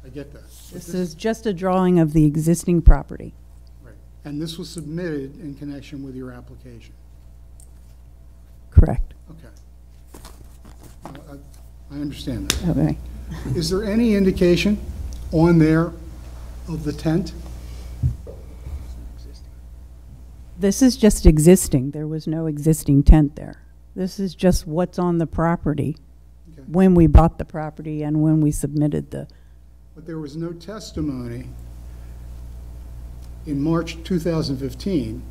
I get that. But This is just a drawing of the existing property. Right, and this was submitted in connection with your application. Correct. Okay. Uh, I I understand that. Okay. Is there any indication on there of the tent? This is just existing. There was no existing tent there. This is just what's on the property Okay. when we bought the property and when we submitted the, But there was no testimony in March 2015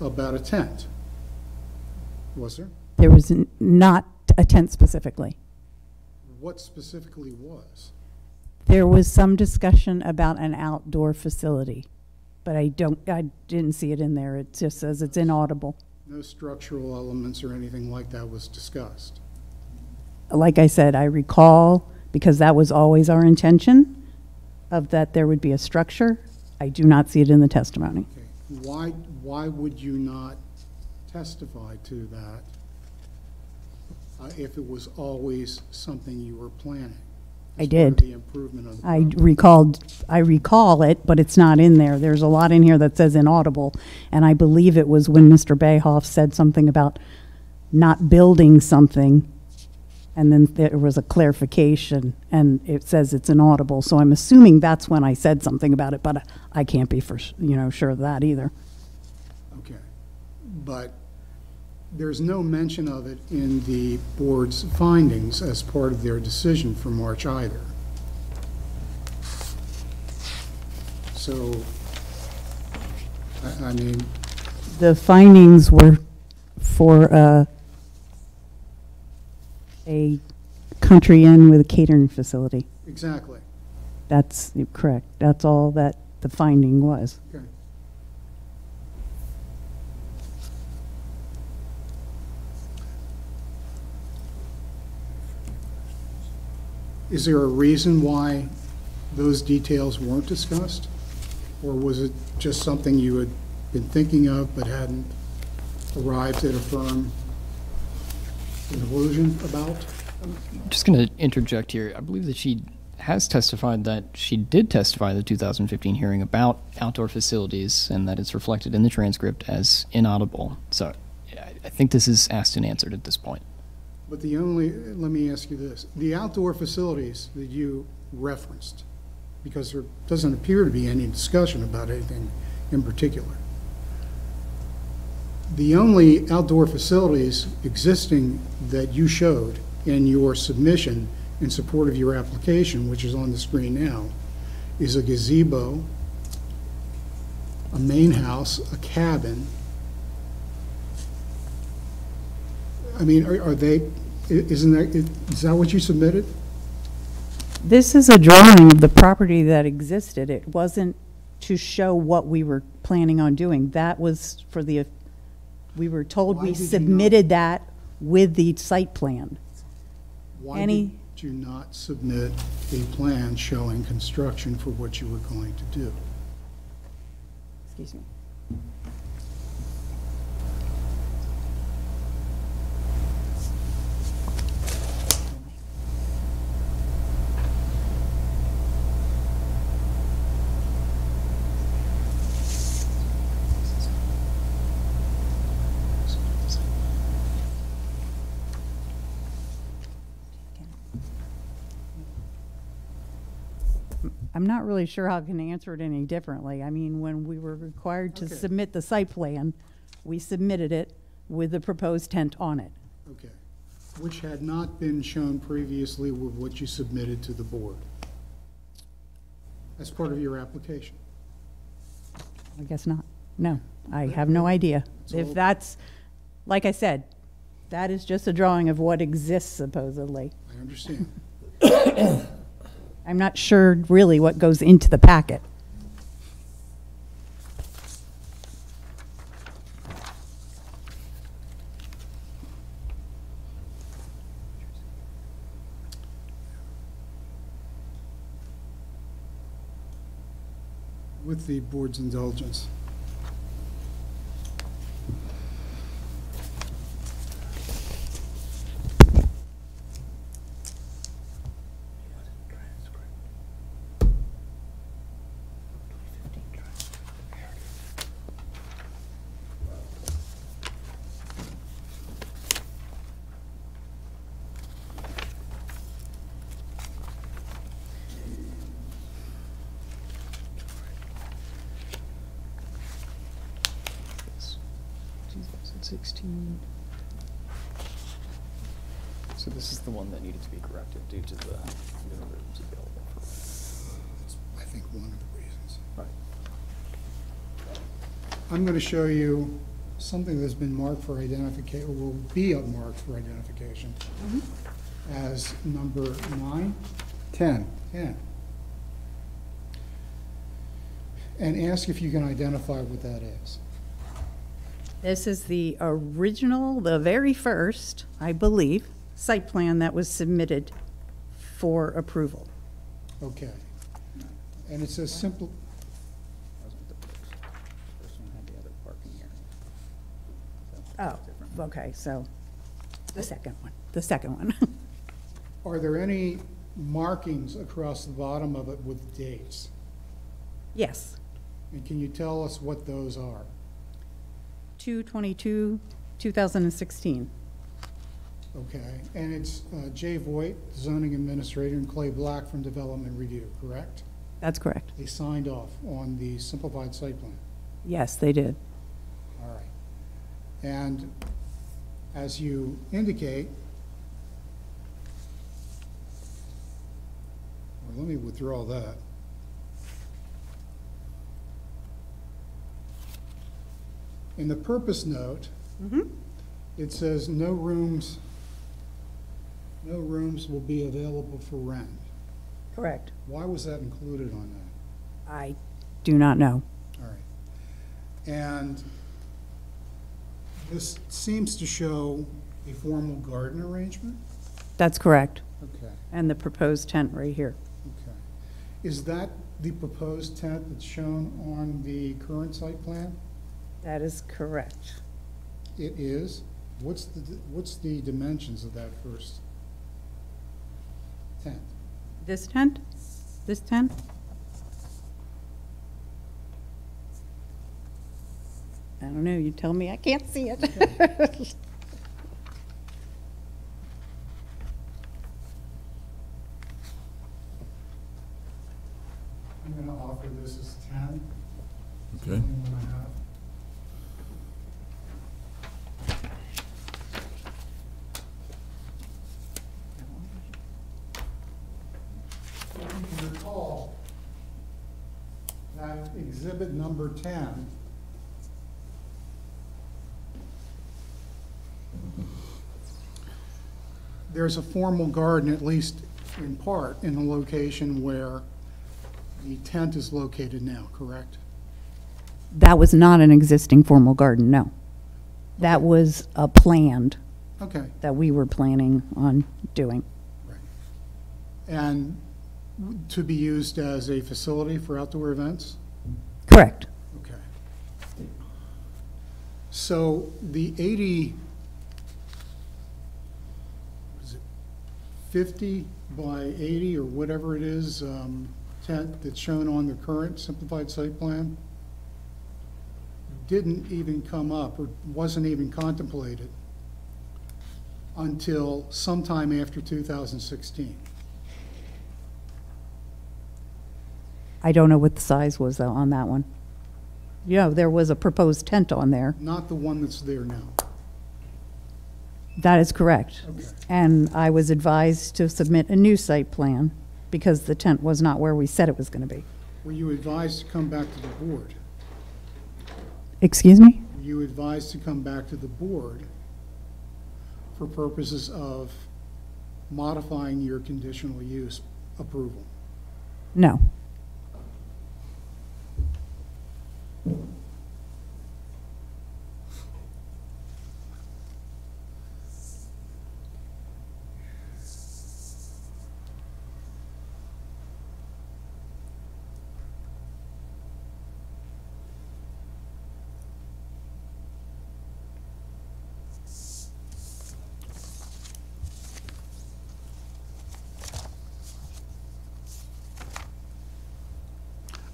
about a tent, was there? there was n- not a tent specifically. What specifically was? There was some discussion about an outdoor facility, but I don't, I didn't see it in there. It just says it's inaudible. No structural elements or anything like that was discussed. Like I said, I recall, because that was always our intention, of that there would be a structure. I do not see it in the testimony. Okay, why, why would you not testify to that uh, if it was always something you were planning? I as part of did. The improvement of the I property? recalled, I recall it, but it's not in there. There's a lot in here that says inaudible, and I believe it was when Mr. Bayhoff said something about not building something, and then there was a clarification, and it says it's inaudible, so I'm assuming that's when I said something about it, but I can't be for, you know, sure of that either. Okay, but there's no mention of it in the board's findings as part of their decision for March either. So, I, I mean, The findings were for uh, a country inn with a catering facility. exactly, That's correct. That's all that the finding was. okay. Is there a reason why those details weren't discussed? Or was it just something you had been thinking of but hadn't arrived at a firm conclusion about? Just going to interject here. I believe that she has testified that she did testify the 2015 hearing about outdoor facilities and that it's reflected in the transcript as inaudible. So I think this is asked and answered at this point. But the only, let me ask you this, the outdoor facilities that you referenced, because there doesn't appear to be any discussion about anything in particular. The only outdoor facilities existing that you showed in your submission in support of your application, which is on the screen now, is a gazebo, a main house, a cabin. I mean, are are they, isn't that, is that what you submitted? This is a drawing of the property that existed. It wasn't to show what we were planning on doing. That was for the, we were told Why we did you not- submitted that with the site plan. Why Any- did you not submit a plan showing construction for what you were going to do? Excuse me. I'm not really sure how I can answer it any differently. I mean, when we were required to Okay. submit the site plan, we submitted it with the proposed tent on it. Okay. Which had not been shown previously with what you submitted to the board as part of your application. I guess not. No, I have no idea. If that's, like I said, that is just a drawing of what exists supposedly. I understand. [COUGHS] I'm not sure really what goes into the packet. With the board's indulgence. Sixteen. So this is the one that needed to be corrected due to the no rooms available for That's, I think, one of the reasons. Right. I'm going to show you something that's been marked for identification, will be marked for identification mm-hmm. as number nine, 10, 10. And ask if you can identify what that is. This is the original, the very first, I believe, site plan that was submitted for approval. Okay. And it says simple, Wasn't the first. First one had the other parking area. Oh, okay, so the second one, the second one. [LAUGHS] are there any markings across the bottom of it with dates? Yes, And can you tell us what those are? 222, 2016. Okay, and it's uh, Jay Voigt, zoning administrator, and Clay Black from Development Review, correct? That's correct. They signed off on the simplified site plan. Yes, they did. All right. And as you indicate, well, let me withdraw that. In the purpose note, mm-hmm. it says no rooms, no rooms will be available for rent. Correct. Why was that included on that? I do not know. All right. And this seems to show a formal garden arrangement? That's correct. Okay, And the proposed tent right here. okay. Is that the proposed tent that's shown on the current site plan? That is correct. It is? What's the, what's the dimensions of that first tent? This tent? This tent? I don't know, you tell me, I can't see it. [LAUGHS] I'm gonna offer this as ten. Okay. Anyone I have? If you recall, At exhibit number 10, there's a formal garden, at least in part, in the location where the tent is located now, correct? That was not an existing formal garden, no. That was a planned, Okay. that we were planning on doing. Right. And to be used as a facility for outdoor events? Correct. Okay. So the 80, is it 50 by 80 or whatever it is, um, tent that's shown on the current simplified site plan didn't even come up or wasn't even contemplated until sometime after 2016. I don't know what the size was though on that one. Yeah, there was a proposed tent on there. Not the one that's there now. That is correct. Okay. And I was advised to submit a new site plan because the tent was not where we said it was going to be. Were you advised to come back to the board? Excuse me? Were you advised to come back to the board for purposes of modifying your conditional use approval? No.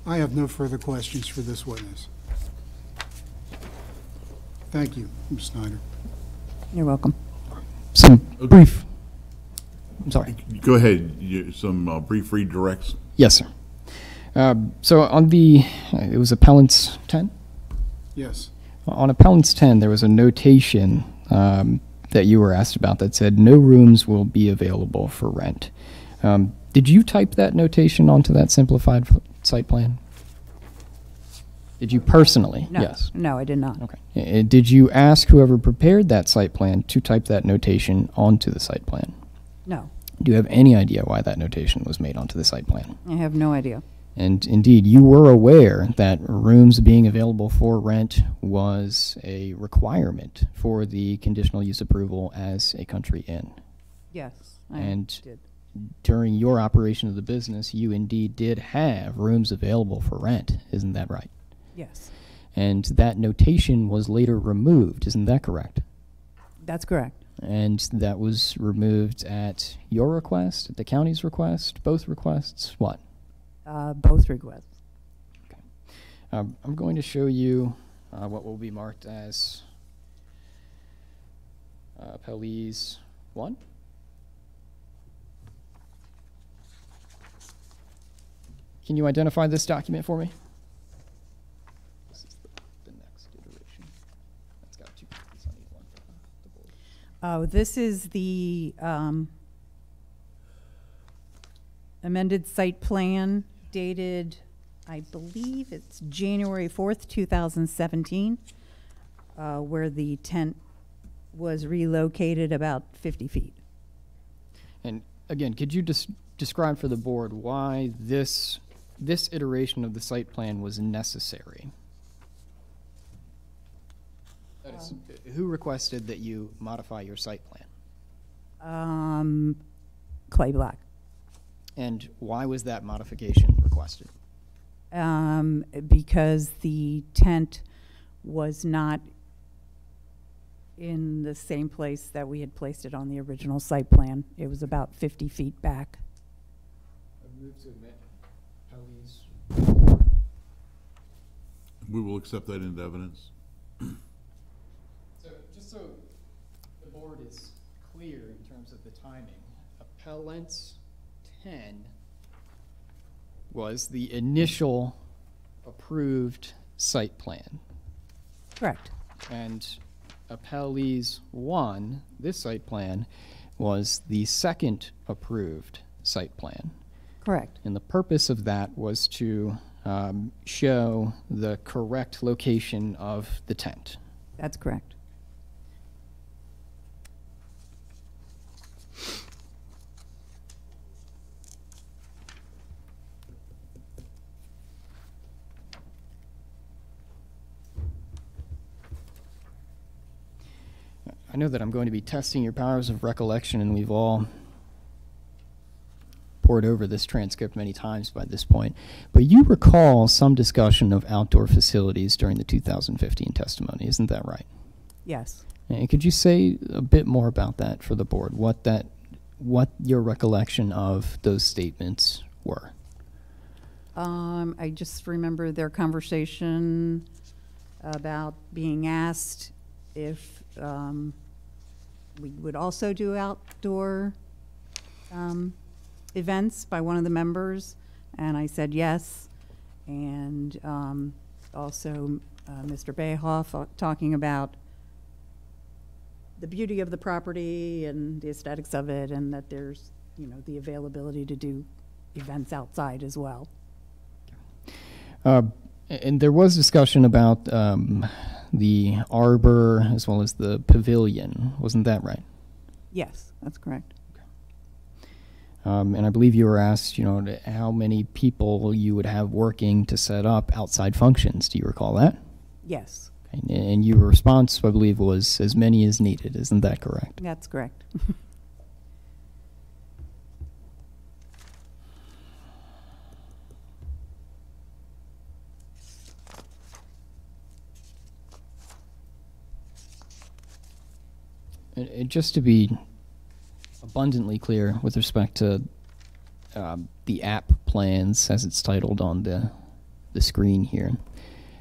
I have no further questions for this witness. Thank you, Ms. Snyder. You're welcome. Some brief, I'm sorry. Go ahead, you- some uh, brief redirects. Yes, sir. Um, So on the, it was appellant's 10? Yes. On appellant's 10, there was a notation um, that you were asked about that said, "No rooms will be available for rent." Um, Did you type that notation onto that simplified f- site plan? Did you personally? No. Yes. No, I did not. Okay. Uh, Did you ask whoever prepared that site plan to type that notation onto the site plan? No, Do you have any idea why that notation was made onto the site plan? I have no idea. And indeed, you were aware that rooms being available for rent was a requirement for the conditional use approval as a country inn. Yes, I And did. During your operation of the business, you indeed did have rooms available for rent. Isn't that right? Yes, And that notation was later removed. Isn't that correct? that's correct. And that was removed at your request, at the county's request, both requests? What? Uh, Both requests. Um, I'm going to show you uh, what will be marked as uh, appellee's 1. Can you identify this document for me? This is the, the next iteration. That's got two copies on each one. the board. Oh, this is the um, amended site plan dated, I believe it's January 4th, 2017, uh, where the tent was relocated about 50 feet. And again, could you just describe for the board why this, this iteration of the site plan was necessary? That is, who requested that you modify your site plan? Um, Clay Black. And why was that modification requested? um, because the tent was not in the same place that we had placed it on the original site plan. It was about 50 feet back. I move to admit appellee's. We will accept that into evidence. So, just so the board is clear in terms of the timing, appellant's ten was the initial approved site plan. Correct. And appellee's one, this site plan, was the second approved site plan. Correct. And the purpose of that was to um, show the correct location of the tent. That's correct. I know that I'm going to be testing your powers of recollection, and we've all pored over this transcript many times by this point. But you recall some discussion of outdoor facilities during the 2015 testimony, isn't that right? Yes. And could you say a bit more about that for the board? What that, what your recollection of those statements were? Um, I just remember their conversation about being asked if, um, we would also do outdoor, um, events by one of the members, and I said yes. And, um, also, uh, Mr. Bayhoff uh, talking about the beauty of the property and the aesthetics of it, and that there's, you know, the availability to do events outside as well. Uh, and there was discussion about um, the arbor as well as the pavilion. Wasn't that right? Yes, that's correct. Um, and I believe you were asked, you know, how many people you would have working to set up outside functions. Do you recall that? Yes, And, and your response, I believe, was as many as needed. Isn't that correct? that's correct. [LAUGHS] And, and just to be abundantly clear with respect to um, the app plans, as it's titled on the the screen here,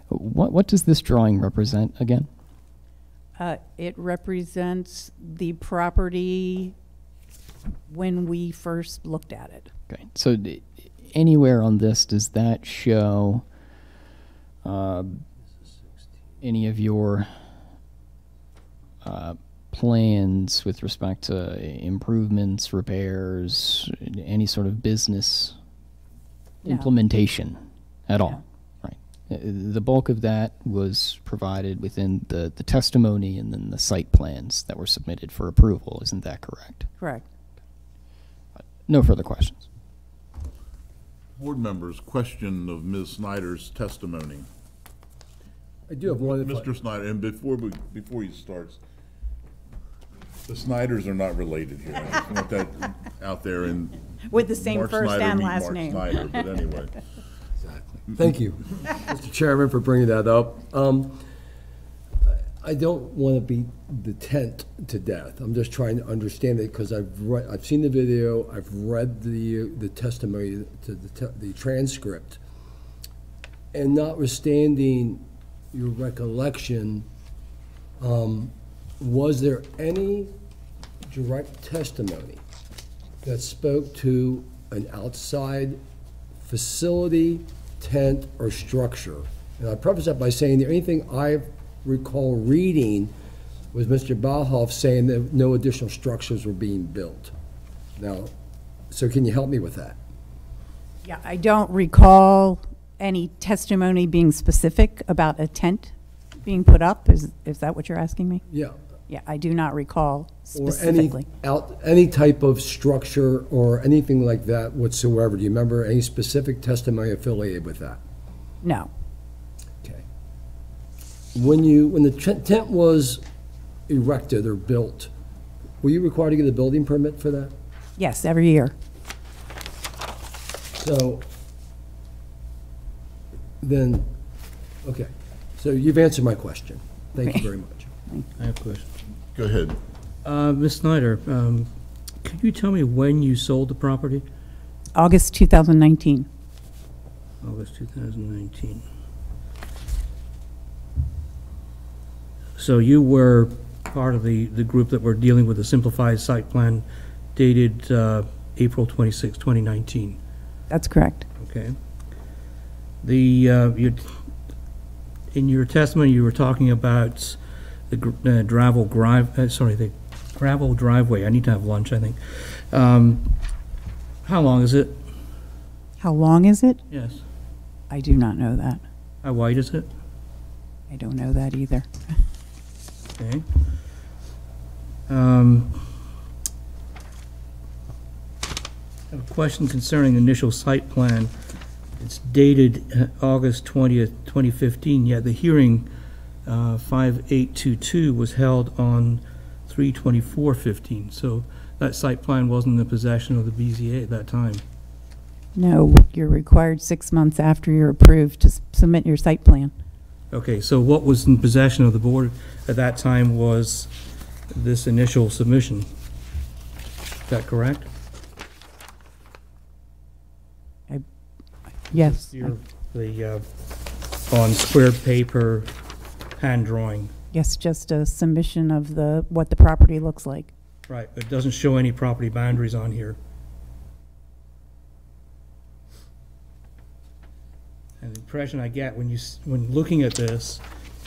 what what does this drawing represent again? Uh, It represents the property when we first looked at it. Okay, so d- anywhere on this does that show um, any of your uh, plans with respect to improvements, repairs, any sort of business No. implementation at No. all? Right. The bulk of that was provided within the, the testimony and then the site plans that were submitted for approval. Isn't that correct? Correct. No further questions. Board members, question of Ms. Snyder's testimony. I do have one. Mr. Snyder, and before, we before he starts, the Snyders are not related here. I just want that out there and. With the same Mark first Snyder and meet last Mark name. Snyder, but [LAUGHS] anyway. Thank you, Mr. Chairman, for bringing that up. Um, I don't want to beat the tent to death. I'm just trying to understand it because I've read, I've seen the video, I've read the, the testimony, to the, te- the transcript. And notwithstanding your recollection, um, was there any direct testimony that spoke to an outside facility, tent, or structure. And I preface that by saying that anything I recall reading was Mr. Bauhoff saying that no additional structures were being built. Now, so can you help me with that? Yeah, I don't recall any testimony being specific about a tent being put up. Is, is that what you're asking me? Yeah. Yeah, I do not recall Or any, specifically. out, any type of structure or anything like that whatsoever. Do you remember any specific testimony affiliated with that? No. Okay. When you, when the tent tent was erected or built, were you required to get a building permit for that? Yes, every year. So, then, okay, so you've answered my question. Thank you very much. I have a question. Go ahead. Uh, Ms. Snyder, um, could you tell me when you sold the property? August 2019. August 2019. So you were part of the, the group that were dealing with the simplified site plan dated uh, April 26, 2019, That's correct. okay? The, uh, you, in your testimony, you were talking about the uh, gravel drive, uh, sorry, the gravel driveway, I need to have lunch, I think. Um, How long is it? How long is it? Yes. I do not know that. How wide is it? I don't know that either. Okay. Um, I have a question concerning the initial site plan. It's dated uh, August 20th, 2015, yet the hearing, uh, 5822, was held on 3/24/15. So that site plan wasn't in the possession of the BZA at that time. No, you're required six months after you're approved to submit your site plan. Okay, so what was in possession of the board at that time was this initial submission? Is that correct? Yes. I- Your- The, uh, on square paper, hand drawing. Yes, just a submission of the, what the property looks like. Right, but it doesn't show any property boundaries on here. And the impression I get when you, when looking at this,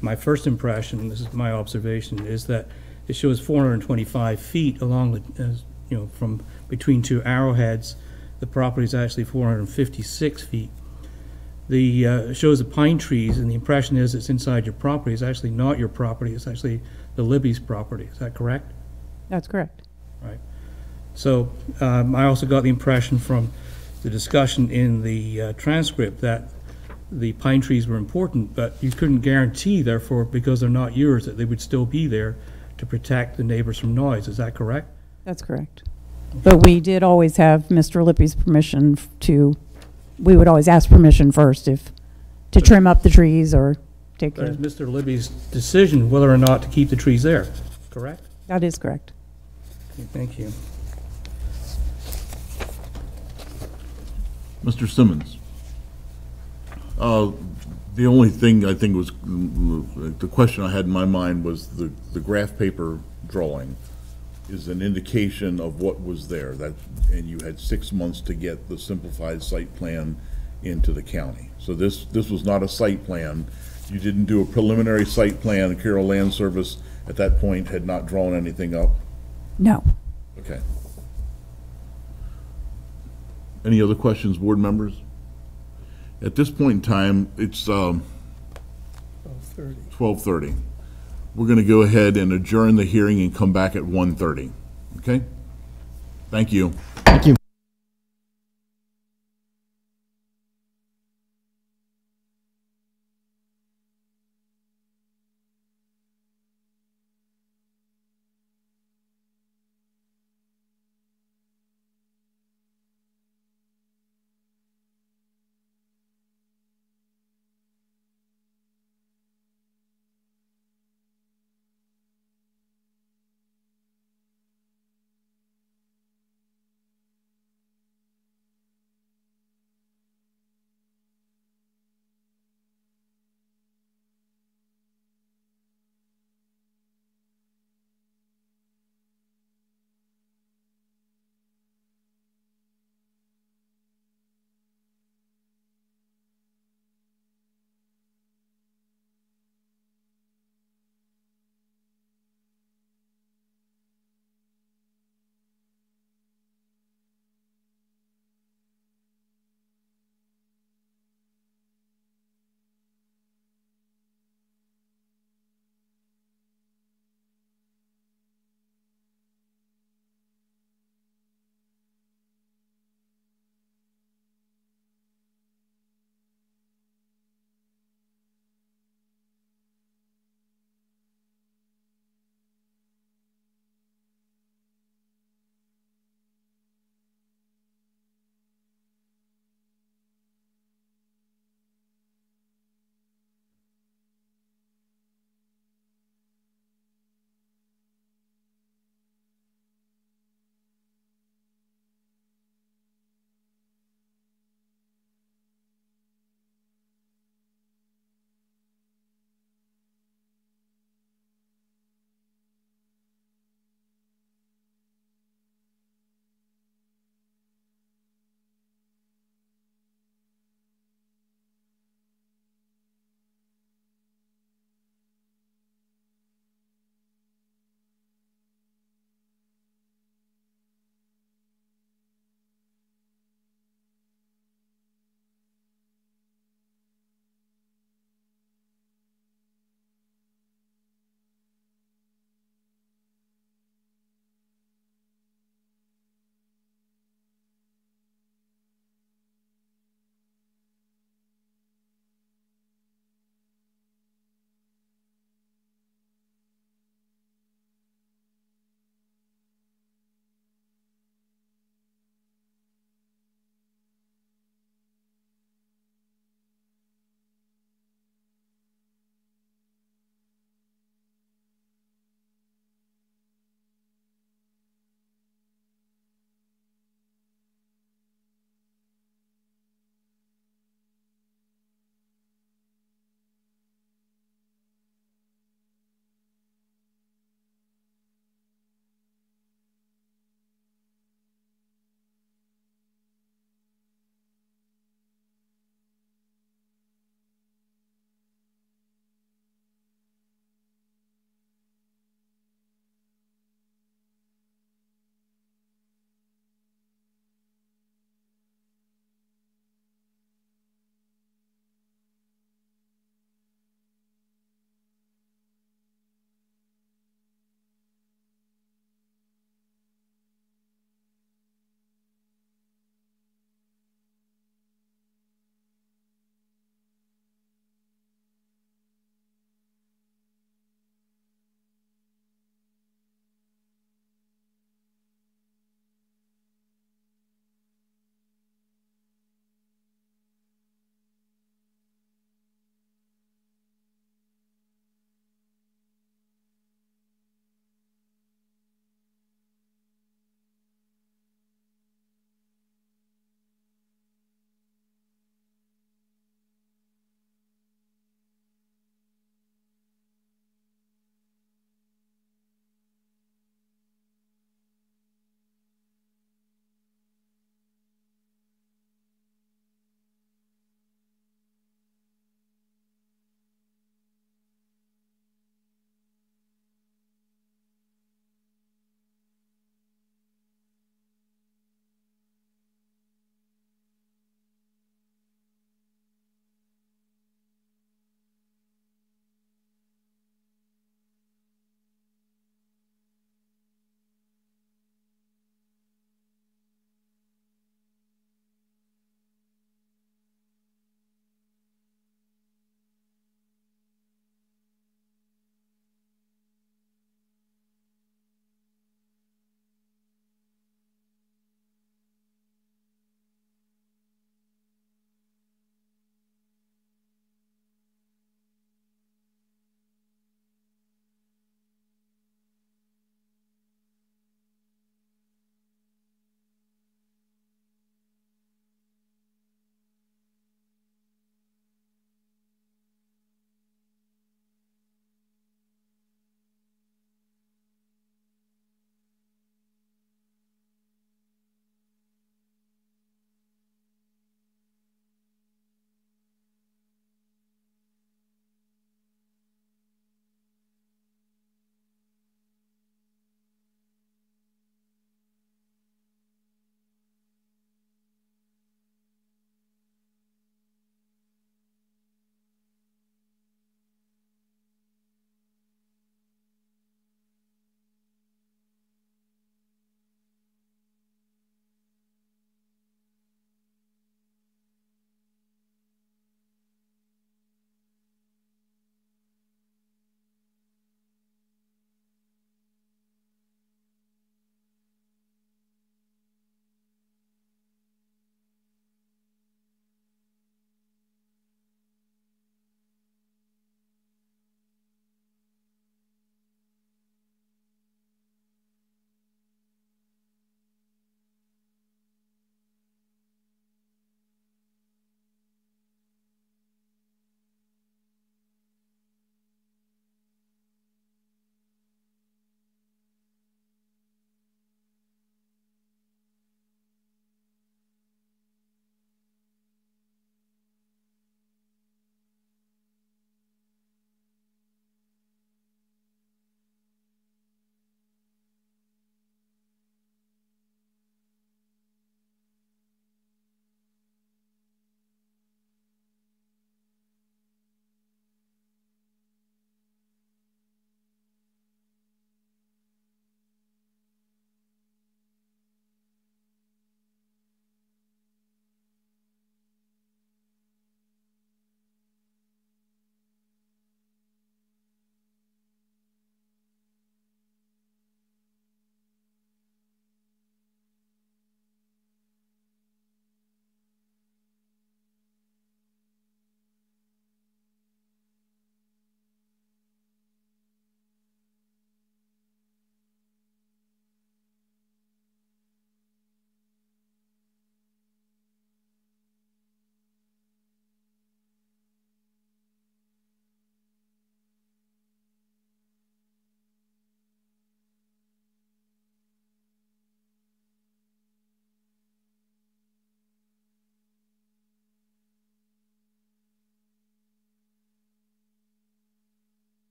my first impression, this is my observation, is that it shows 425 feet along the, as, you know, from between two arrowheads. The property is actually 456 feet. The, uh, shows the pine trees, and the impression is it's inside your property. It's actually not your property, it's actually the Libby's property. Is that correct? That's correct. Right. So um, I also got the impression from the discussion in the uh, transcript that the pine trees were important, but you couldn't guarantee therefore, because they're not yours, that they would still be there to protect the neighbors from noise. Is that correct? That's correct. But we did always have Mr. Lippy's permission to, we would always ask permission first if, to trim up the trees or take That care. is Mr. Libby's decision whether or not to keep the trees there, correct? That is correct. Okay, Thank you. Mr. Simmons? Uh, The only thing I think was, the question I had in my mind was the, the graph paper drawing is an indication of what was there, that, and you had six months to get the simplified site plan into the county. So this, this was not a site plan. You didn't do a preliminary site plan, Carroll Land Service at that point had not drawn anything up? No. Okay. Any other questions, board members? At this point in time, it's um, 12:30. 12:30. We're going to go ahead and adjourn the hearing and come back at 1:30, okay? Thank you. Thank you.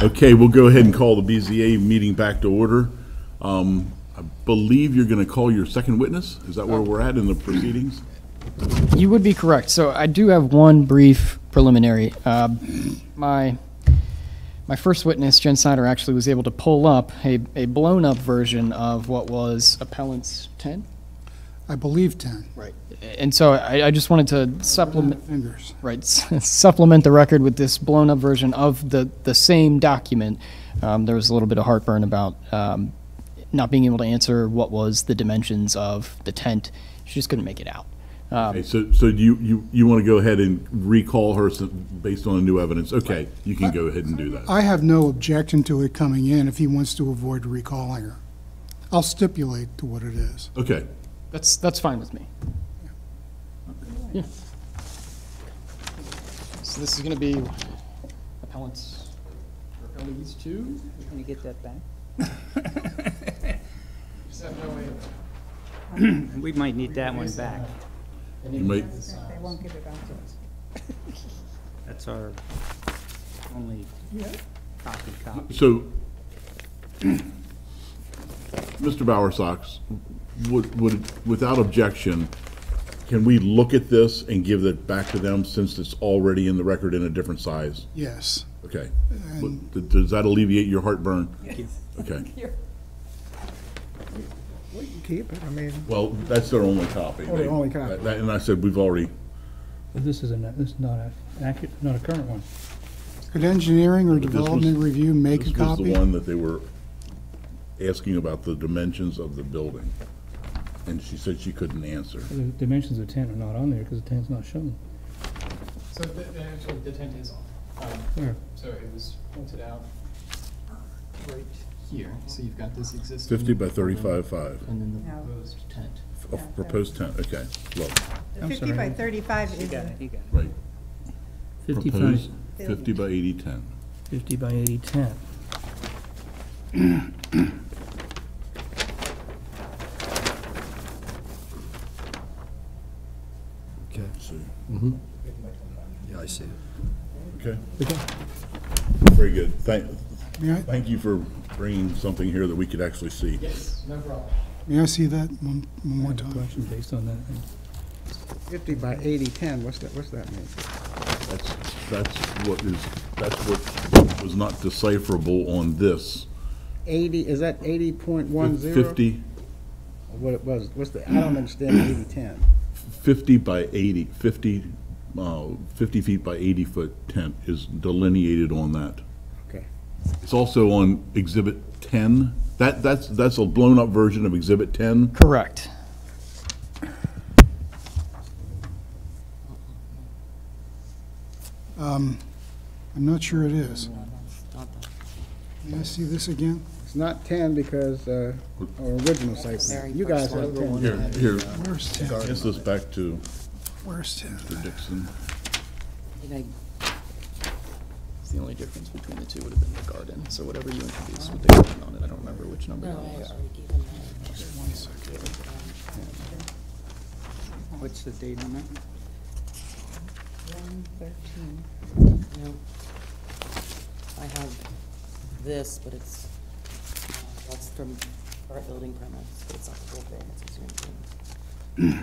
Okay, we'll go ahead and call the BZA meeting back to order. Um, I believe you're going to call your second witness? Is that where we're at in the proceedings? You would be correct. So I do have one brief preliminary. Uh, My, my first witness, Jen Snyder, actually was able to pull up a, a blown-up version of what was appellant's 10? I believe 10. Right. And so I, I just wanted to supplement, Fingers. right, [LAUGHS] supplement the record with this blown-up version of the, the same document. Um, There was a little bit of heartburn about um, not being able to answer what was the dimensions of the tent. She just couldn't make it out. Um, Okay, so, so you, you, you want to go ahead and recall her s- based on the new evidence? Okay, you can go ahead and do that. I have no objection to it coming in if he wants to avoid recalling her. I'll stipulate to what it is. Okay, That's, that's fine with me. Yeah. So this is gonna be appellants, or appellees two? Can you get that back? Just have no way of- We might need that one back. you might, They won't give it out to us. That's our only copy copy. so, [CLEARS THROAT] Mr. Bowersox, would, would, without objection, can we look at this and give it back to them since it's already in the record in a different size? Yes. Okay. But Does that alleviate your heartburn? Okay. [LAUGHS] We can keep it, I mean, Well, that's their only copy. Oh, their only copy. That- that- And I said, we've already, But This is a, this is not a, accurate, not a current one. Could engineering or This was- development review make a this was the copy? one that they were asking about the dimensions of the building. And she said she couldn't answer. The dimensions of the tent are not on there because the tent's not shown. So the, the- actually, the tent is on. Um, Where? So it was pointed out right here. So you've got this existing. 50 by 35.5 And then the No. proposed tent. of proposed tent, okay, look, I'm 50 sorry. by 35 You is, got it, you got it. right. Fifty-five, Proposed 50 by 80 tent. fifty by eighty, ten. Okay. See, Yeah, I see it. okay? Very good. Thank, May I, thank you for bringing something here that we could actually see. Yes, no problem. may I see that one, one more time? Question based on that. fifty by eighty, ten, what's that, what's that mean? That's, that's what is, that's what was not decipherable on this. Eighty, is that eighty point one zero? 50, What it was, what's the, I don't understand eighty, ten. 50 by 80, 50, uh, 50 feet by 80 foot tent is delineated on that. Okay. It's also on Exhibit 10. That, that's, that's a blown-up version of Exhibit 10. Correct. Um, I'm not sure it is. May I see this again? It's not ten because, uh, our original site plan, you guys have ten. Here, here, Where's 10? pass this back to Where's 10? Mr. Dixon. Did I- The only difference between the two would have been the garden. So whatever you introduced with the garden on it, I don't remember which number that I was. already gave him that. What's the date on that? 113. No. I have this, but it's, that's from current building permits, but it's not the full thing, it's a Zoom thing.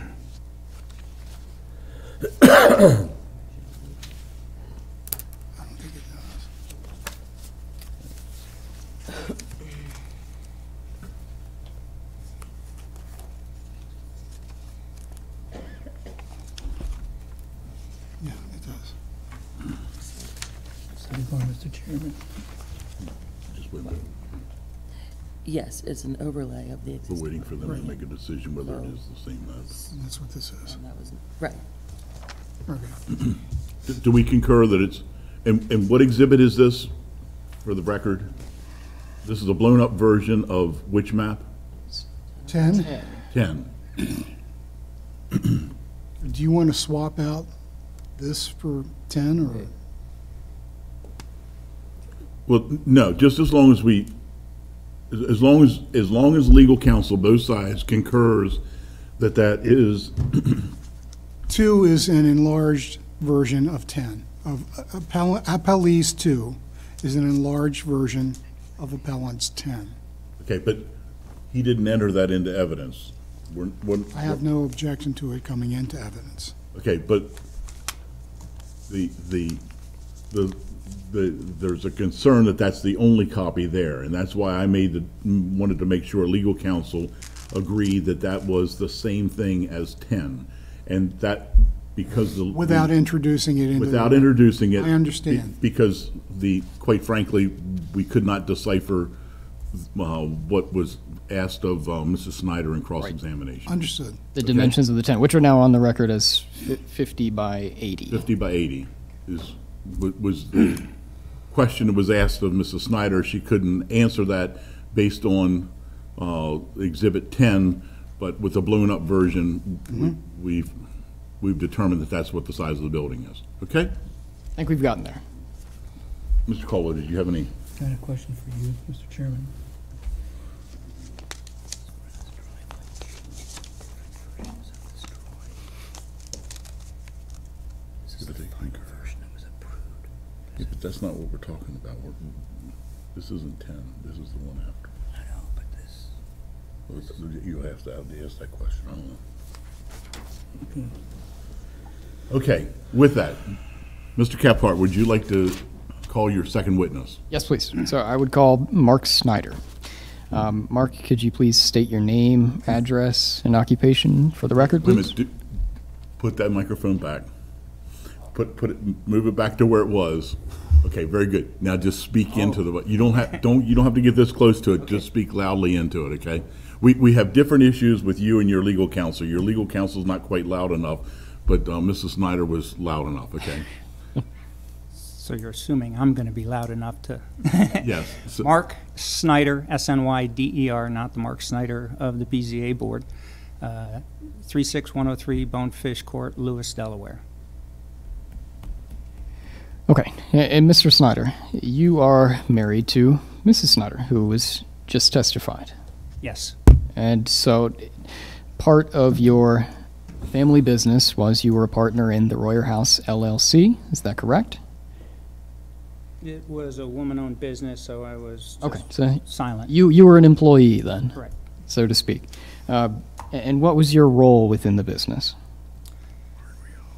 I don't think it does. Yeah, it does. Seventy-four, Mr. Chairman. Just wait a minute. Yes, it's an overlay of the existing. We're waiting for them to make a decision whether it is the same. And that's what this is. And that was, right, Okay. Do- Do we concur that it's, and, and what exhibit is this, for the record? This is a blown-up version of which map? 10? 10. Do you want to swap out this for 10 or? Well, no, just as long as we, as long as, as long as legal counsel, both sides concurs that that is, [CLEARS THROAT] 2 is an enlarged version of 10, of uh, appell- appellees 2. is an enlarged version of appellant's 10. Okay, but he didn't enter that into evidence. We're, we're. I have no objection to it coming into evidence. Okay, but the, the, the, the, there's a concern that that's the only copy there, and that's why I made the, wanted to make sure legal counsel agreed that that was the same thing as ten. And that, because the. Without introducing it into. the- Without introducing it. I understand. be- Because the, quite frankly, we could not decipher, uh, what was asked of, uh, Mrs. Snyder in cross-examination. Understood. The dimensions of the tent, which are now on the record as 50 by 80. Fifty by eighty is, was the question that was asked of Mrs. Snyder. She couldn't answer that based on, uh, Exhibit ten, but with the blown-up version, we- we've, we've determined that that's what the size of the building is. Okay? I think we've gotten there. Mr. Caldwell, did you have any? Got a question for you, Mr. Chairman. Yeah, but that's not what we're talking about. We're, this isn't ten, this is the one after. I know, but this. You have to ask that question, I don't know. Okay, with that, Mr. Caphart, would you like to call your second witness? Yes, please. So I would call Mark Snyder. Um, Mark, could you please state your name, address, and occupation for the record, Wait a please? minute, do- put that microphone back. Put, put it, move it back to where it was. Okay, very good. Now just speak into the, you don't have, [LAUGHS] don't, you don't have to get this close to it, just speak loudly into it, okay? We, we have different issues with you and your legal counsel. Your legal counsel is not quite loud enough, but, uh, Mrs. Snyder was loud enough, okay? [LAUGHS] So you're assuming I'm going to be loud enough to. [LAUGHS] Yes. so- Mark Snyder, S N Y D E R, not the Mark Snyder of the BZA Board, uh, 36103 Bonefish Court, Lewes, Delaware. Okay, and Mr. Snyder, you are married to Mrs. Snyder, who was just testified. Yes, And so part of your family business was you were a partner in the Royer House LLC, is that correct? it was a woman-owned business, so I was Okay, so silent. you, you were an employee then? Correct. So to speak. Uh, And what was your role within the business?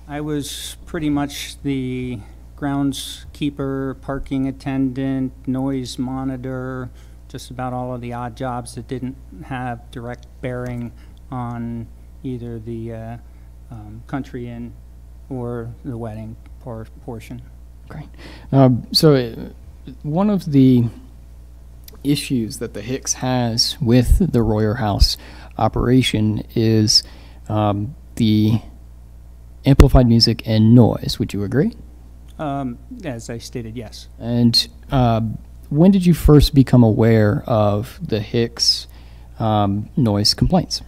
I was pretty much the groundskeeper, parking attendant, noise monitor, just about all of the odd jobs that didn't have direct bearing on either the uh, um, country inn or the wedding por- portion. Okay. Um, so, uh, one of the issues that the Hicks has with the Royer House operation is um, the amplified music and noise. Would you agree? Um, As I stated, yes. And uh, when did you first become aware of the Hicks um, noise complaints?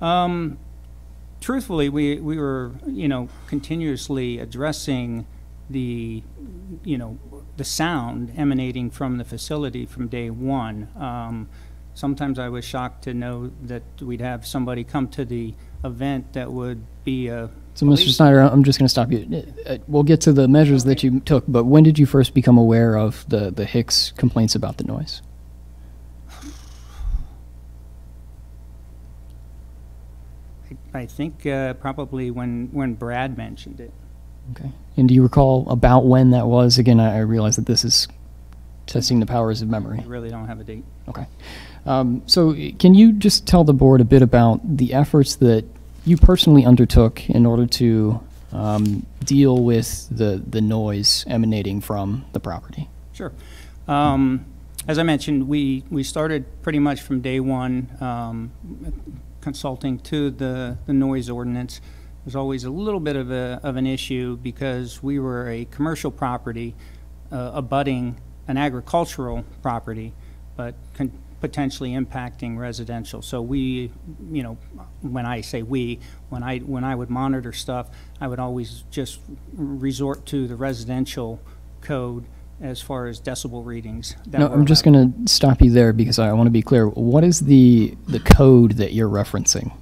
Um, truthfully, we, we were, you know, continuously addressing the, you know, the sound emanating from the facility from day one. Um, sometimes I was shocked to know that we'd have somebody come to the event that would be a. So, Mr. Snyder, I'm just going to stop you. Uh, uh, We'll get to the measures that you took, but when did you first become aware of the, the Hicks complaints about the noise? I think uh, probably when, when Brad mentioned it. Okay. And do you recall about when that was? Again, I I realize that this is testing the powers of memory. I really don't have a date. Okay. Um, so, can you just tell the board a bit about the efforts that you personally undertook in order to um, deal with the, the noise emanating from the property? Sure. Um, As I mentioned, we, we started pretty much from day one um, consulting to the, the noise ordinance. There's always a little bit of a, of an issue because we were a commercial property uh, abutting an agricultural property, but potentially impacting residential. So we, you know, when I say we, when I, when I would monitor stuff, I would always just resort to the residential code as far as decibel readings. No, I'm just going to stop you there because I want to be clear. What is the, the code that you're referencing?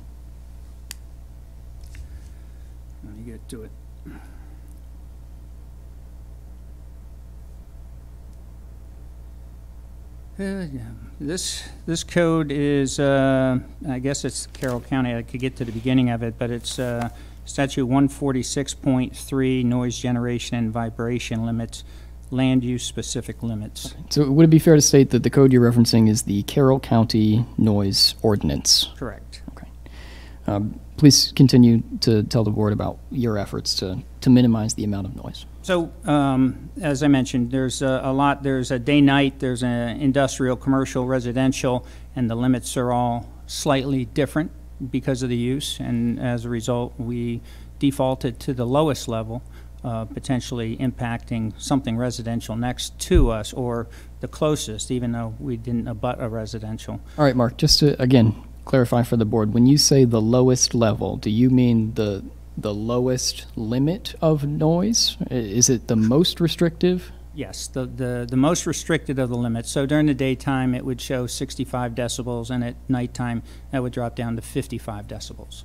Let me get to it. Uh, yeah. This, this code is, uh, I guess it's Carroll County, I could get to the beginning of it, but it's uh, statute 146.3, noise generation and vibration limits, land use specific limits. So would it be fair to state that the code you're referencing is the Carroll County Noise Ordinance? Correct. Okay. Um, Please continue to tell the board about your efforts to, to minimize the amount of noise. So, um, as I mentioned, there's a, a lot, there's a day-night, there's an industrial, commercial, residential, and the limits are all slightly different because of the use, and as a result, we defaulted to the lowest level, uh, potentially impacting something residential next to us, or the closest, even though we didn't abut a residential. All right, Mark, just to, again, clarify for the board, when you say the lowest level, do you mean the, the lowest limit of noise? Is it the most restrictive? Yes, the, the, the most restricted of the limits. So during the daytime, it would show 65 decibels, and at nighttime, that would drop down to 55 decibels.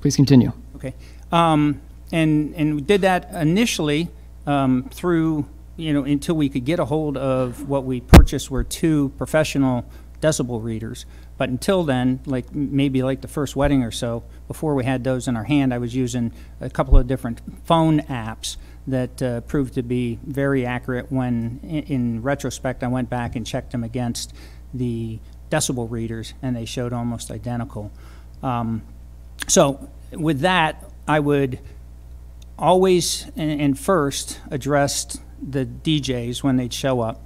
Please continue. Okay. Um, and, and we did that initially um, through, you know, until we could get a hold of what we purchased were two professional decibel readers. But until then, like maybe like the first wedding or so, before we had those in our hand, I was using a couple of different phone apps that uh, proved to be very accurate when, in, in retrospect, I went back and checked them against the decibel readers, and they showed almost identical. Um, so with that, I would always and, and first address the DJs when they'd show up.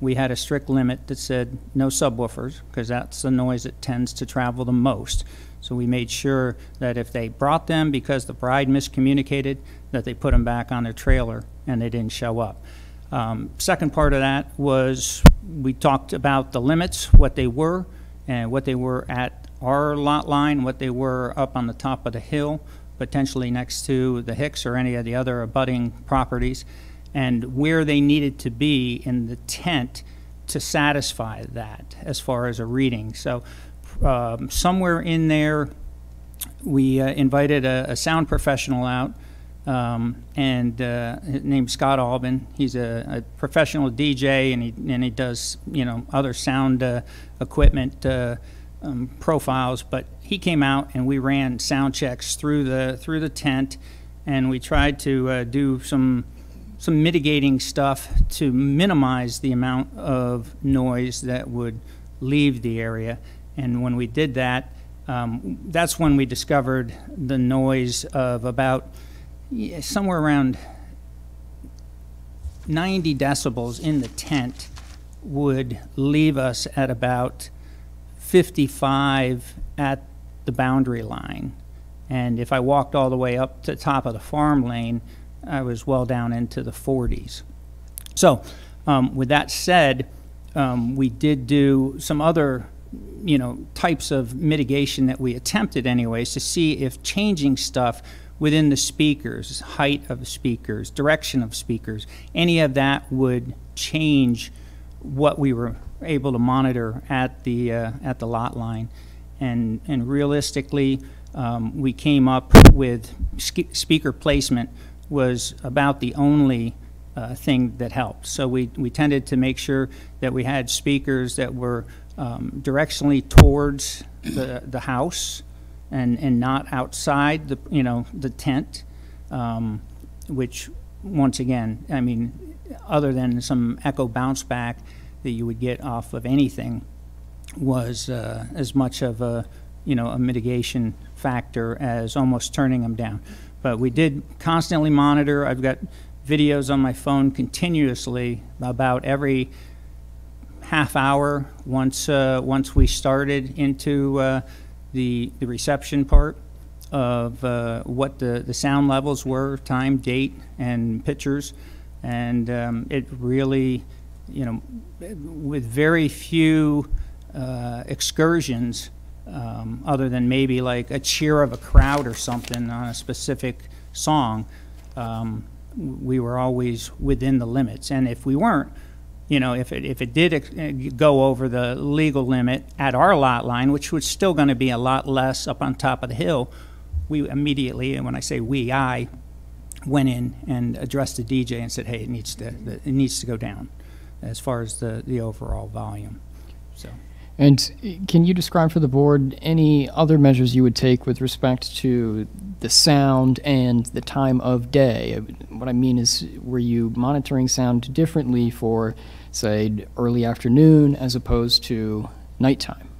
We had a strict limit that said no subwoofers because that's the noise that tends to travel the most. So we made sure that if they brought them because the bride miscommunicated, that they put them back on their trailer and they didn't show up. Um, second part of that was we talked about the limits, what they were, and what they were at our lot line, what they were up on the top of the hill, potentially next to the Hicks or any of the other abutting properties, and where they needed to be in the tent to satisfy that as far as a reading. So um, somewhere in there, we uh, invited a, a sound professional out, um, and uh, his Scott Albin. He's a, a professional DJ, and he and he does you know other sound uh, equipment uh, um, profiles. But he came out, and we ran sound checks through the through the tent, and we tried to uh, do some some mitigating stuff to minimize the amount of noise that would leave the area. And when we did that, um, that's when we discovered the noise of about somewhere around 90 decibels in the tent would leave us at about 55 at the boundary line. And if I walked all the way up to the top of the farm lane, I was well down into the 40s. So, um, with that said, um, we did do some other, you know, types of mitigation that we attempted anyways to see if changing stuff within the speakers, height of speakers, direction of speakers, any of that would change what we were able to monitor at the uh, at the lot line, and and realistically, um, we came up with speaker placement was about the only uh, thing that helped. So we, we tended to make sure that we had speakers that were um, directionally towards the, the house and, and not outside the, you know, the tent, um, which, once again, I mean, other than some echo bounce back that you would get off of anything, was uh, as much of a, you know, a mitigation factor as almost turning them down. But we did constantly monitor. I've got videos on my phone continuously about every half hour once uh, once we started into uh, the the reception part of uh, what the the sound levels were, time, date, and pictures, and um, it really, you know, with very few uh, excursions, um, other than maybe like a cheer of a crowd or something on a specific song, um, we were always within the limits. And if we weren't, you know, if it, if it did uh, go over the legal limit at our lot line, which was still going to be a lot less up on top of the hill, we immediately, and when I say we, I went in and addressed the DJ and said, hey, it needs to, it needs to go down. as far as the, the overall volume, so. And can you describe for the board any other measures you would take with respect to the sound and the time of day? What I mean is, were you monitoring sound differently for, say, early afternoon as opposed to nighttime?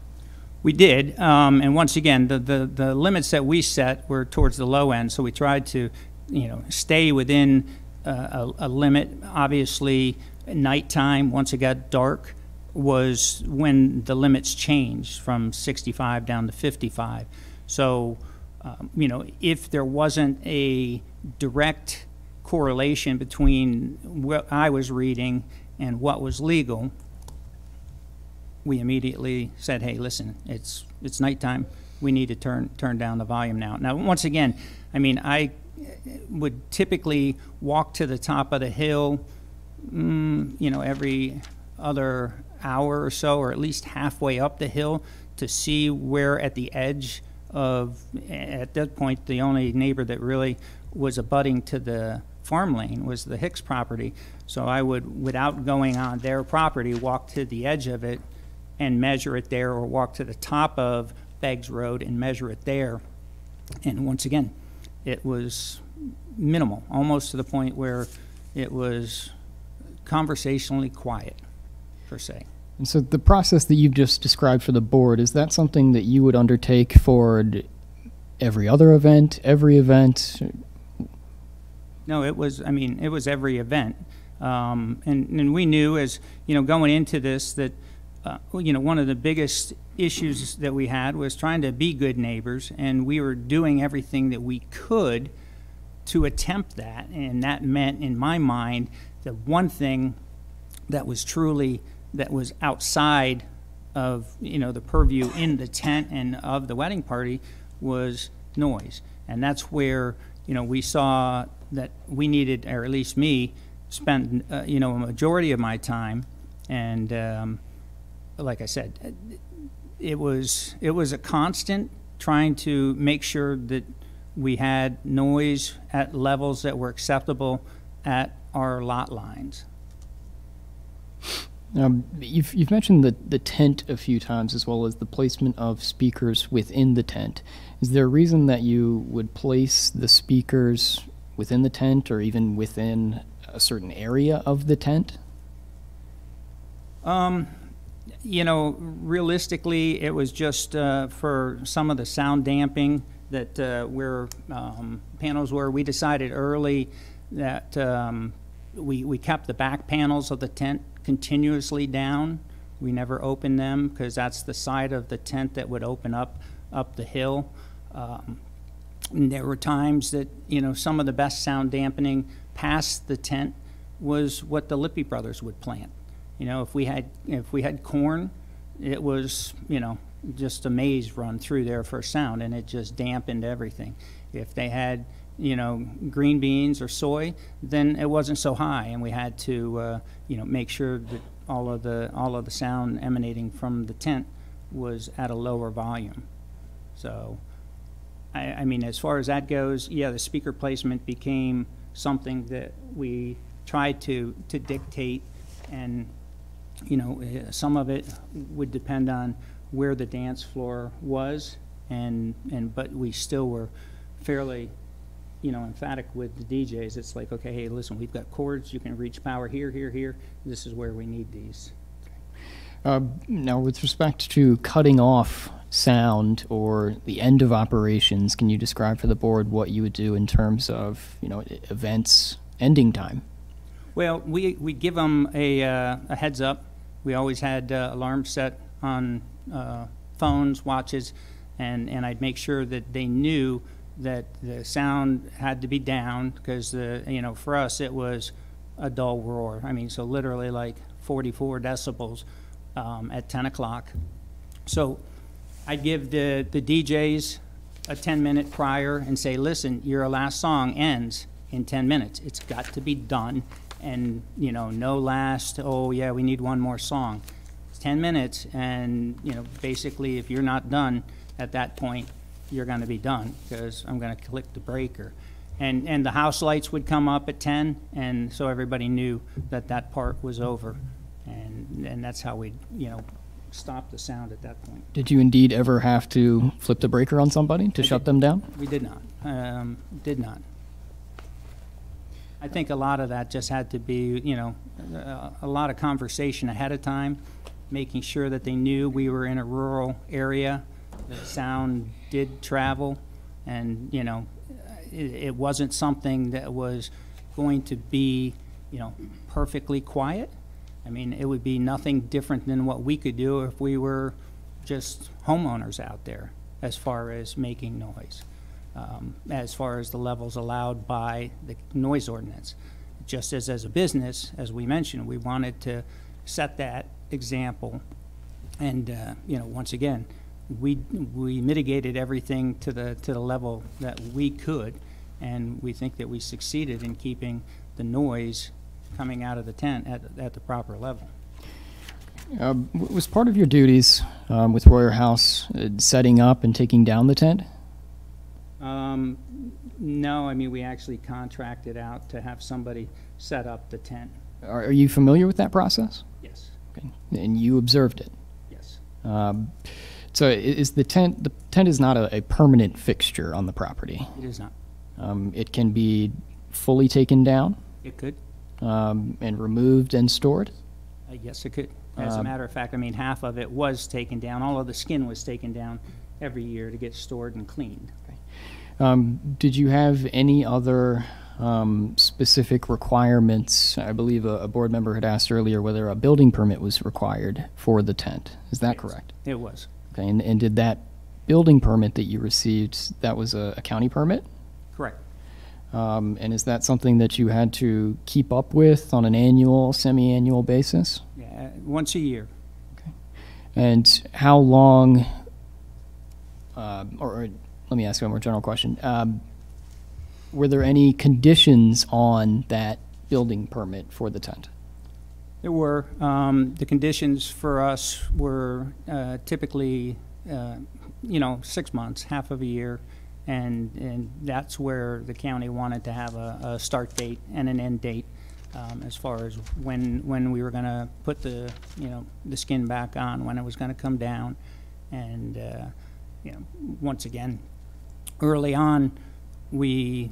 We did, um, and once again, the, the, the limits that we set were towards the low end, so we tried to, you know, stay within uh, a, a limit. Obviously, nighttime, once it got dark, was when the limits changed from 65 down to 55. So, um, you know, if there wasn't a direct correlation between what I was reading and what was legal, we immediately said, hey, listen, it's, it's nighttime. We need to turn, turn down the volume now. Now, once again, I mean, I would typically walk to the top of the hill, mm, you know, every other hour or so, or at least halfway up the hill to see where at the edge of, at that point, the only neighbor that really was abutting to the farm lane was the Hicks property. So I would, without going on their property, walk to the edge of it and measure it there, or walk to the top of Beggs Road and measure it there. And once again, it was minimal, almost to the point where it was conversationally quiet, per se. And so the process that you've just described for the board, is that something that you would undertake for every other event, every event? No, it was, I mean, it was every event. Um, and, and we knew as, you know, going into this that, uh, you know, one of the biggest issues that we had was trying to be good neighbors, and we were doing everything that we could to attempt that. And that meant, in my mind, the one thing that was truly, that was outside of, you know, the purview in the tent and of the wedding party was noise. And that's where, you know, we saw that we needed, or at least me, spent, uh, you know, a majority of my time. And um, like I said, it was, it was a constant trying to make sure that we had noise at levels that were acceptable at our lot lines. Um, you've, you've mentioned the, the tent a few times as well as the placement of speakers within the tent. Is there a reason that you would place the speakers within the tent or even within a certain area of the tent? Um, you know, realistically, it was just uh, for some of the sound damping that uh, where um, panels were. We decided early that um, we, we kept the back panels of the tent continuously down. We never opened them because that's the side of the tent that would open up up the hill. Um, there were times that you know some of the best sound dampening past the tent was what the Lippy brothers would plant. You know, if we had if we had corn, it was you know just a maze run through there for sound, and it just dampened everything. If they had you know green beans or soy, then it wasn't so high, and we had to uh, you know make sure that all of the all of the sound emanating from the tent was at a lower volume. So, I, I mean, as far as that goes, yeah, the speaker placement became something that we tried to to dictate, and you know, eh, some of it would depend on where the dance floor was, and, and, but we still were fairly, you know, emphatic with the DJs. It's like, okay, hey, listen, we've got cords, you can reach power here, here, here, this is where we need these. Uh, now, with respect to cutting off sound or the end of operations, can you describe for the board what you would do in terms of, you know, events ending time? Well, we, we give them a, uh, a heads up. We always had uh, alarms set on uh, phones, watches, and, and I'd make sure that they knew that the sound had to be down because the you know for us it was a dull roar. I mean, so literally like 44 decibels um, at 10 o'clock. So I'd give the the DJs a 10 minute prior and say, listen, your last song ends in 10 minutes. It's got to be done, and you know no last. Oh yeah, we need one more song. It's 10 minutes, and you know basically if you're not done at that point, you're going to be done because I'm going to click the breaker. And, and the house lights would come up at 10, and so everybody knew that that part was over. And, and that's how we, you know, stopped the sound at that point. Did you indeed ever have to flip the breaker on somebody to shut them down? We did not, um, did not. I think a lot of that just had to be, you know, a, a lot of conversation ahead of time, making sure that they knew we were in a rural area, sound did travel, and, you know, it, it wasn't something that was going to be, you know, perfectly quiet. I mean, it would be nothing different than what we could do if we were just homeowners out there as far as making noise, um, as far as the levels allowed by the noise ordinance. Just as as a business, as we mentioned, we wanted to set that example. And, uh, you know, once again, we, we mitigated everything to the, to the level that we could. And we think that we succeeded in keeping the noise coming out of the tent at, at the proper level. Um, was part of your duties um, with Royer House uh, setting up and taking down the tent? Um, no, I mean, we actually contracted out to have somebody set up the tent. Are, are you familiar with that process? Yes, Okay. And you observed it. yes. Um, so is the tent, the tent is not a, a permanent fixture on the property. It is not. Um, it can be fully taken down It could. um, and removed and stored. Uh, Yes, it could. As a Um, matter of fact, I mean, half of it was taken down. All of the skin was taken down every year to get stored and cleaned. Um, did you have any other um, specific requirements? I believe a, a board member had asked earlier whether a building permit was required for the tent. Is that correct? It was. Okay, and, and did that building permit that you received, that was a, a county permit? Correct. Um, and is that something that you had to keep up with on an annual, semi-annual basis? Yeah, once a year. Okay. And how long, um, or, or let me ask you a more general question. Um, were there any conditions on that building permit for the tent? There were, um, the conditions for us were, uh, typically, uh, you know, six months, half of a year. And, and that's where the county wanted to have a, a start date and an end date, um, as far as when, when we were gonna put the, you know, the skin back on, when it was gonna come down. And, uh, you know, once again, early on, we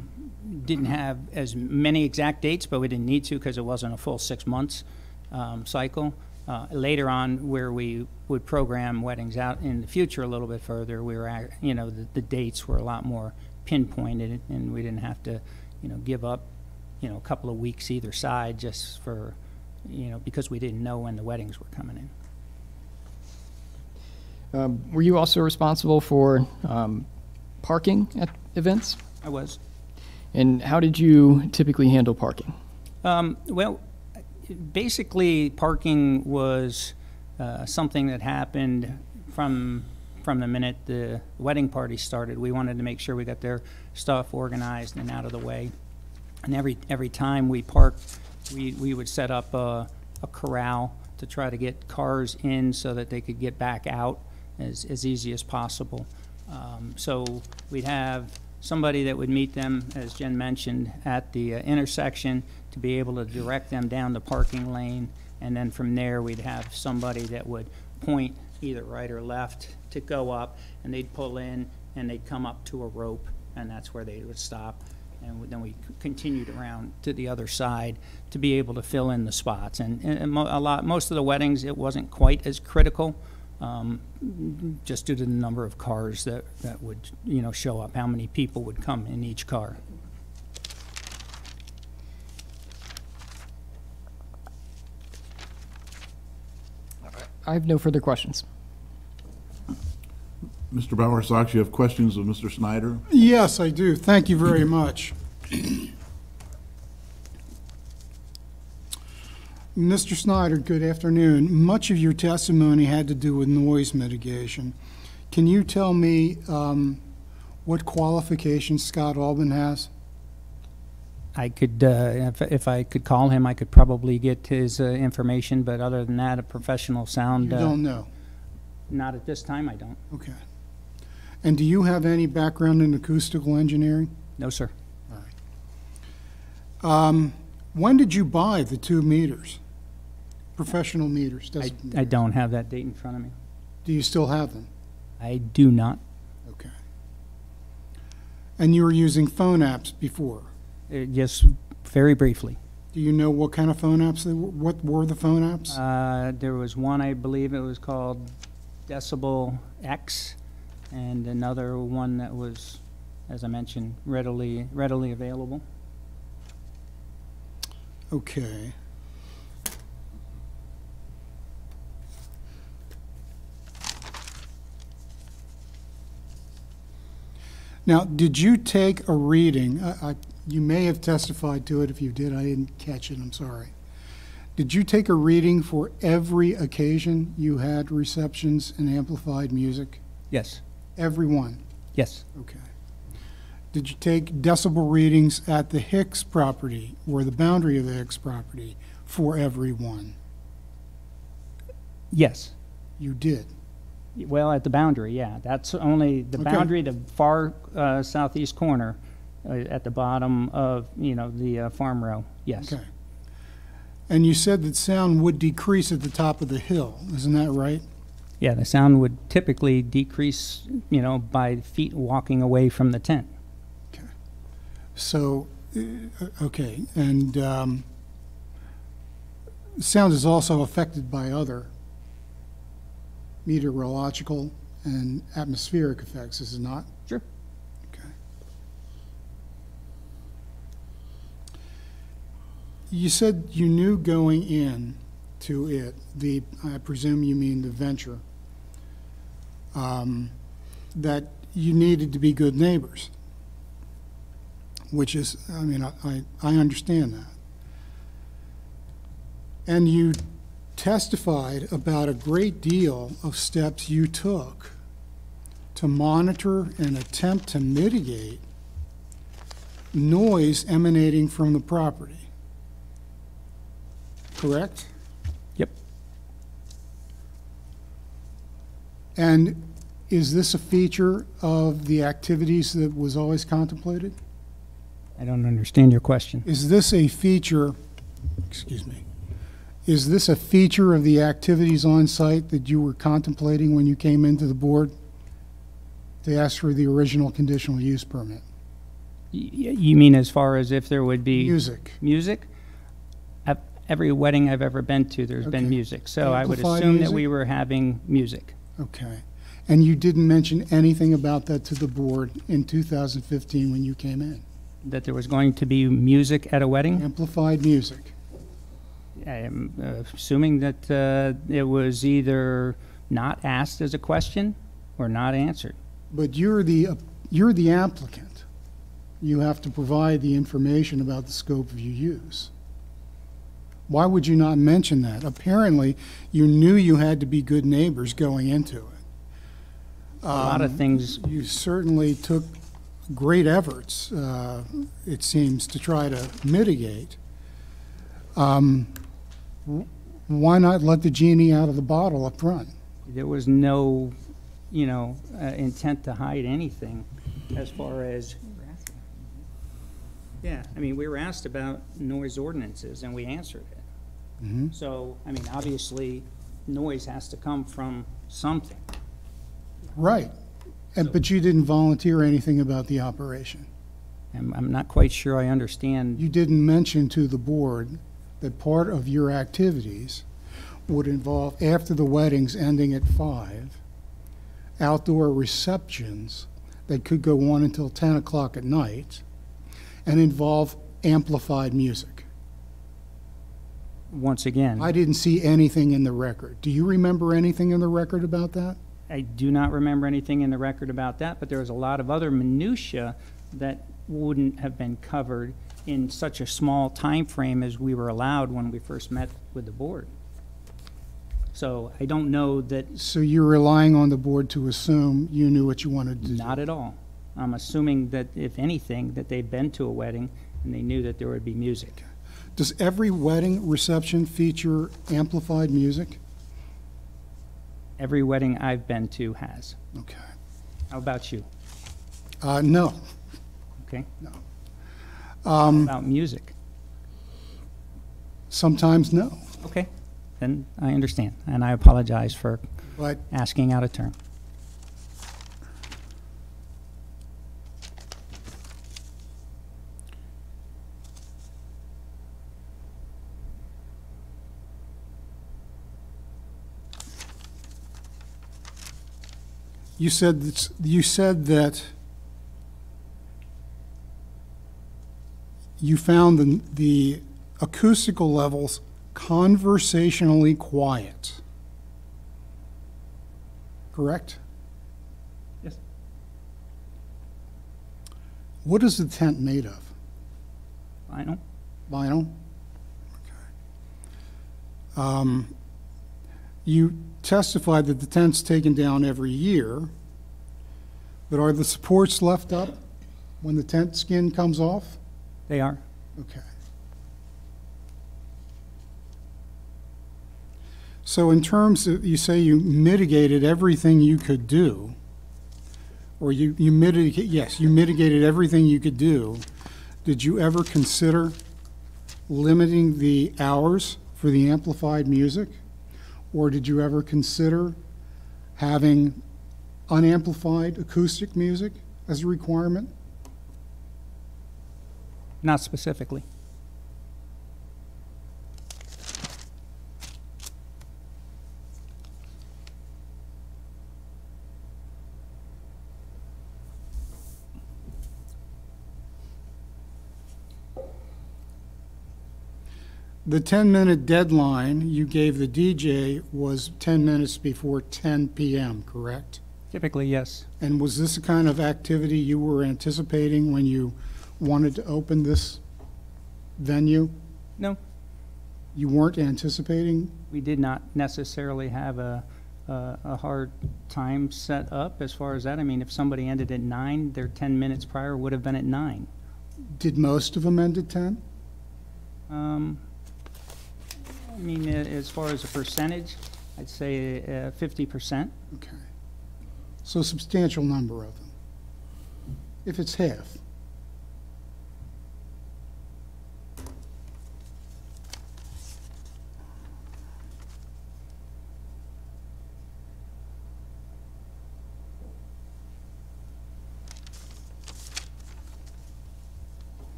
didn't have as many exact dates, but we didn't need to because it wasn't a full six months um, cycle. Uh, Later on, where we would program weddings out in the future a little bit further, we were, you know, the, the dates were a lot more pinpointed and we didn't have to, you know, give up, you know, a couple of weeks either side just for, you know, because we didn't know when the weddings were coming in. Um, were you also responsible for um, parking at events? I was. And how did you typically handle parking? Um, well, basically, parking was uh, something that happened from from the minute the wedding party started. We wanted to make sure we got their stuff organized and out of the way. And every every time we parked, we, we would set up a, a corral to try to get cars in so that they could get back out as, as easy as possible. Um, so we'd have somebody that would meet them, as Jen mentioned, at the uh, intersection to be able to direct them down the parking lane. And then from there, we'd have somebody that would point either right or left to go up, and they'd pull in, and they'd come up to a rope, and that's where they would stop. And then we continued around to the other side to be able to fill in the spots. And, and a lot, most of the weddings, it wasn't quite as critical, um, just due to the number of cars that, that would, you know, show up, how many people would come in each car. I have no further questions. Mr. Bowersox, you have questions of Mr. Snyder? Yes, I do. Thank you very much. Mr. Snyder, good afternoon. Much of your testimony had to do with noise mitigation. Can you tell me um, what qualifications Scott Albin has? I could, uh, if, if I could call him, I could probably get his uh, information, but other than that, a professional You sound, uh, don't know. not at this time, I don't. Okay. And do you have any background in acoustical engineering? No, sir. Um, When did you buy the two meters? professional meters? I, decibel I don't have that date in front of me. Do you still have them? I do not. Okay. And you were using phone apps before? Uh, Just very briefly. Do you know what kind of phone apps they were? What were the phone apps? Uh, There was one, I believe it was called Decibel X, and another one that was, as I mentioned, readily, readily available. Okay. Now, did you take a reading? I, I, you may have testified to it. If you did, I didn't catch it. I'm sorry. Did you take a reading for every occasion you had receptions and amplified music? Yes, Every one? yes, Okay. Did you take decibel readings at the Hicks property or the boundary of the Hicks property for every one? yes. You did. Well, at the boundary, yeah. That's only, the Okay. boundary, the far uh, southeast corner, at the bottom of, you know, the uh, farm row, yes. Okay. And you said that sound would decrease at the top of the hill, isn't that right? Yeah, the sound would typically decrease, you know, by feet walking away from the tent. Okay. So, uh, okay, and um, sound is also affected by other meteorological and atmospheric effects, is it not? Sure. Okay. You said you knew going in to it, the, I presume you mean the venture, um, that you needed to be good neighbors which is, I mean, I, I I understand that. And you testified about a great deal of steps you took to monitor and attempt to mitigate noise emanating from the property. Correct? Yep. And is this a feature of the activities that was always contemplated? I don't understand your question. Is this a feature, excuse me, is this a feature of the activities on site that you were contemplating when you came into the board to ask for the original conditional use permit? Y- y- You mean as far as if there would be Music, music? Every wedding I've ever been to, there's been music. So I would Amplified assume that music? we were having music. okay. And you didn't mention anything about that to the board in 2015 when you came in? That there was going to be music at a wedding? Amplified music, I am uh, assuming that uh, it was either not asked as a question or not answered. but you're the, you're the applicant. You have to provide the information about the scope of your use. Why would you not mention that? Apparently, you knew you had to be good neighbors going into it. A lot of Um, things, You certainly took great efforts, uh, it seems, to try to mitigate. Um, Why not let the genie out of the bottle up front? there was no, you know, uh, intent to hide anything as far as. Yeah, I mean, we were asked about noise ordinances and we answered it. Mhm. So, I mean, obviously, noise has to come from something. Right. And, but you didn't volunteer anything about the operation. I'm, I'm not quite sure I understand. You didn't mention to the board that part of your activities would involve, after the weddings ending at five, outdoor receptions that could go on until 10 o'clock at night and involve amplified music. Once again, I didn't see anything in the record. Do you remember anything in the record about that? I do not remember anything in the record about that, but there was a lot of other minutia that wouldn't have been covered in such a small time frame as we were allowed when we first met with the board. So I don't know that, So you're relying on the board to assume you knew what you wanted to do? not at all. I'm assuming that if anything, that they've been to a wedding and they knew that there would be music. Does every wedding reception feature amplified music? Every wedding I've been to has. Okay. How about you? Uh, no. Okay? No. Um, About music? sometimes no. Okay. then I understand, and I apologize for But asking out of turn. You said, that's- you said that you found the, the acoustical levels conversationally quiet. Correct? Yes. What is the tent made of? Vinyl. Vinyl? Okay. Um, You testified that the tent's taken down every year, but are the supports left up when the tent skin comes off? They are. Okay. So in terms of, you say you mitigated everything you could do, or you, you mitigate, yes, you mitigated everything you could do. Did you ever consider limiting the hours for the amplified music? Or did you ever consider having unamplified acoustic music as a requirement? Not specifically. The 10-minute deadline you gave the DJ was 10 minutes before 10 PM, correct? Typically, yes. And was this the kind of activity you were anticipating when you wanted to open this venue? No, You weren't anticipating? we did not necessarily have a, a, a hard time set up as far as that. I mean, if somebody ended at nine, their 10 minutes prior would have been at nine. Did most of them end at 10? Um, I mean, as far as a percentage, I'd say uh, 50%. Okay. So a substantial number of them. If it's half.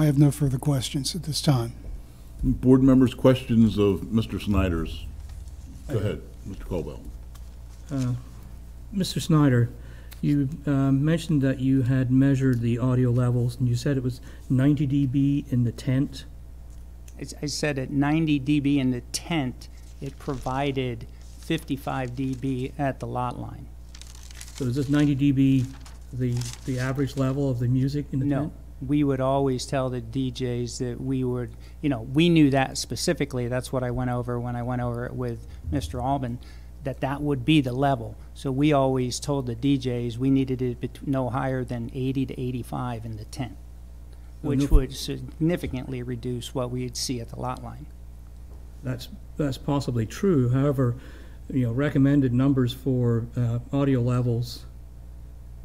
I have no further questions at this time. Board members' questions of Mr. Snyder's? Go ahead, Mr. Colwell. Mr. Snyder, you um, mentioned that you had measured the audio levels, and you said it was 90 dB in the tent. I said at 90 dB in the tent, it provided 55 dB at the lot line. So is this 90 dB the, the average level of the music in the No, tent? We would always tell the DJs that we would, you know, we knew that specifically. That's what I went over when I went over it with Mr. Albin, that that would be the level. So we always told the DJs we needed it no higher than 80 to 85 in the tent, which would significantly reduce what we'd see at the lot line. That's, that's possibly true. However, you know, recommended numbers for uh, audio levels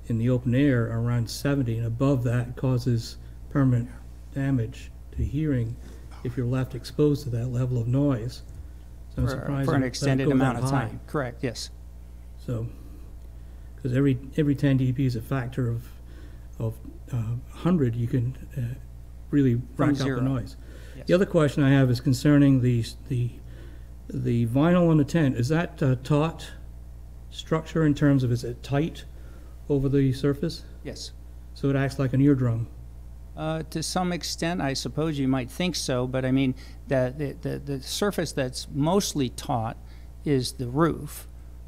in the open air are around 70, and above that causes permanent damage to hearing if you're left exposed to that level of noise. So I'm For- surprised For an that it extended that amount of high. time, correct, yes. So, because every, every 10 dB is a factor of, of uh, 100, you can uh, really rack up the zero. noise. Yes. The other question I have is concerning the, s- the, the vinyl on the tent. Is that uh, taut structure in terms of, is it tight over the surface? Yes. So it acts like an eardrum? Uh, to some extent, I suppose you might think so, but I mean, the, the, the, the surface that's mostly taut is the roof,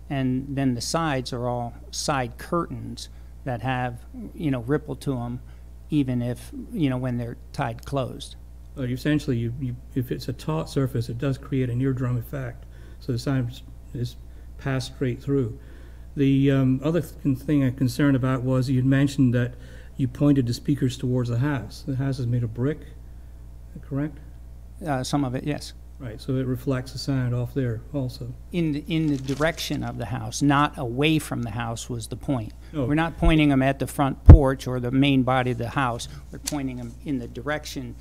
and then the sides are all side curtains that have, you know, ripple to them, even if, you know, when they're tied closed. Uh, Essentially, you, you, if it's a taut surface, it does create an eardrum effect, so the sound is- is passed straight through. The um, other th- thing I'm concerned about was you'd mentioned that you pointed the speakers towards the house. The house is made of brick, correct? Uh, Some of it, yes. Right, so it reflects the sound off there also. In, the- in the direction of the house, not away from the house was the point. Oh. We're not pointing them at the front porch or the main body of the house. We're pointing them in the direction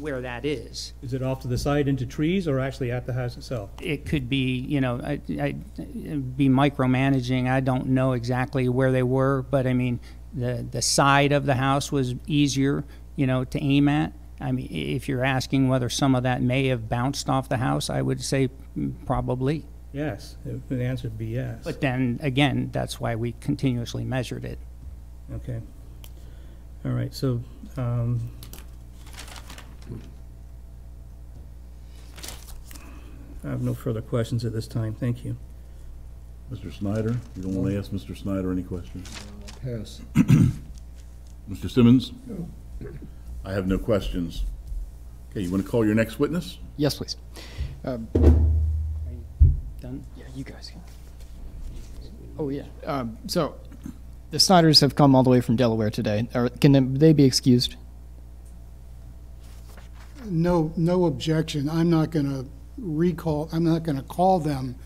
where that is. Is it off to the side into trees or actually at the house itself? It could be, you know, I, I, be micromanaging. I don't know exactly where they were, but I mean, the, the side of the house was easier, you know, to aim at. I mean, if you're asking whether some of that may have bounced off the house, I would say probably. Yes, the answer would be yes. But then, again, that's why we continuously measured it. Okay. All right, so, um, I have no further questions at this time, thank you. Mr. Snyder, you don't want to ask Mr. Snyder any questions? Pass. [CLEARS THROAT] Mr. Simmons? I have no questions. Okay, you want to call your next witness? Yes, please. Um, Done? Yeah, you guys can. Oh, yeah. Um, So, the Snyders have come all the way from Delaware today. Are- Can they be excused? No, no objection. I'm not going to recall, I'm not going to call them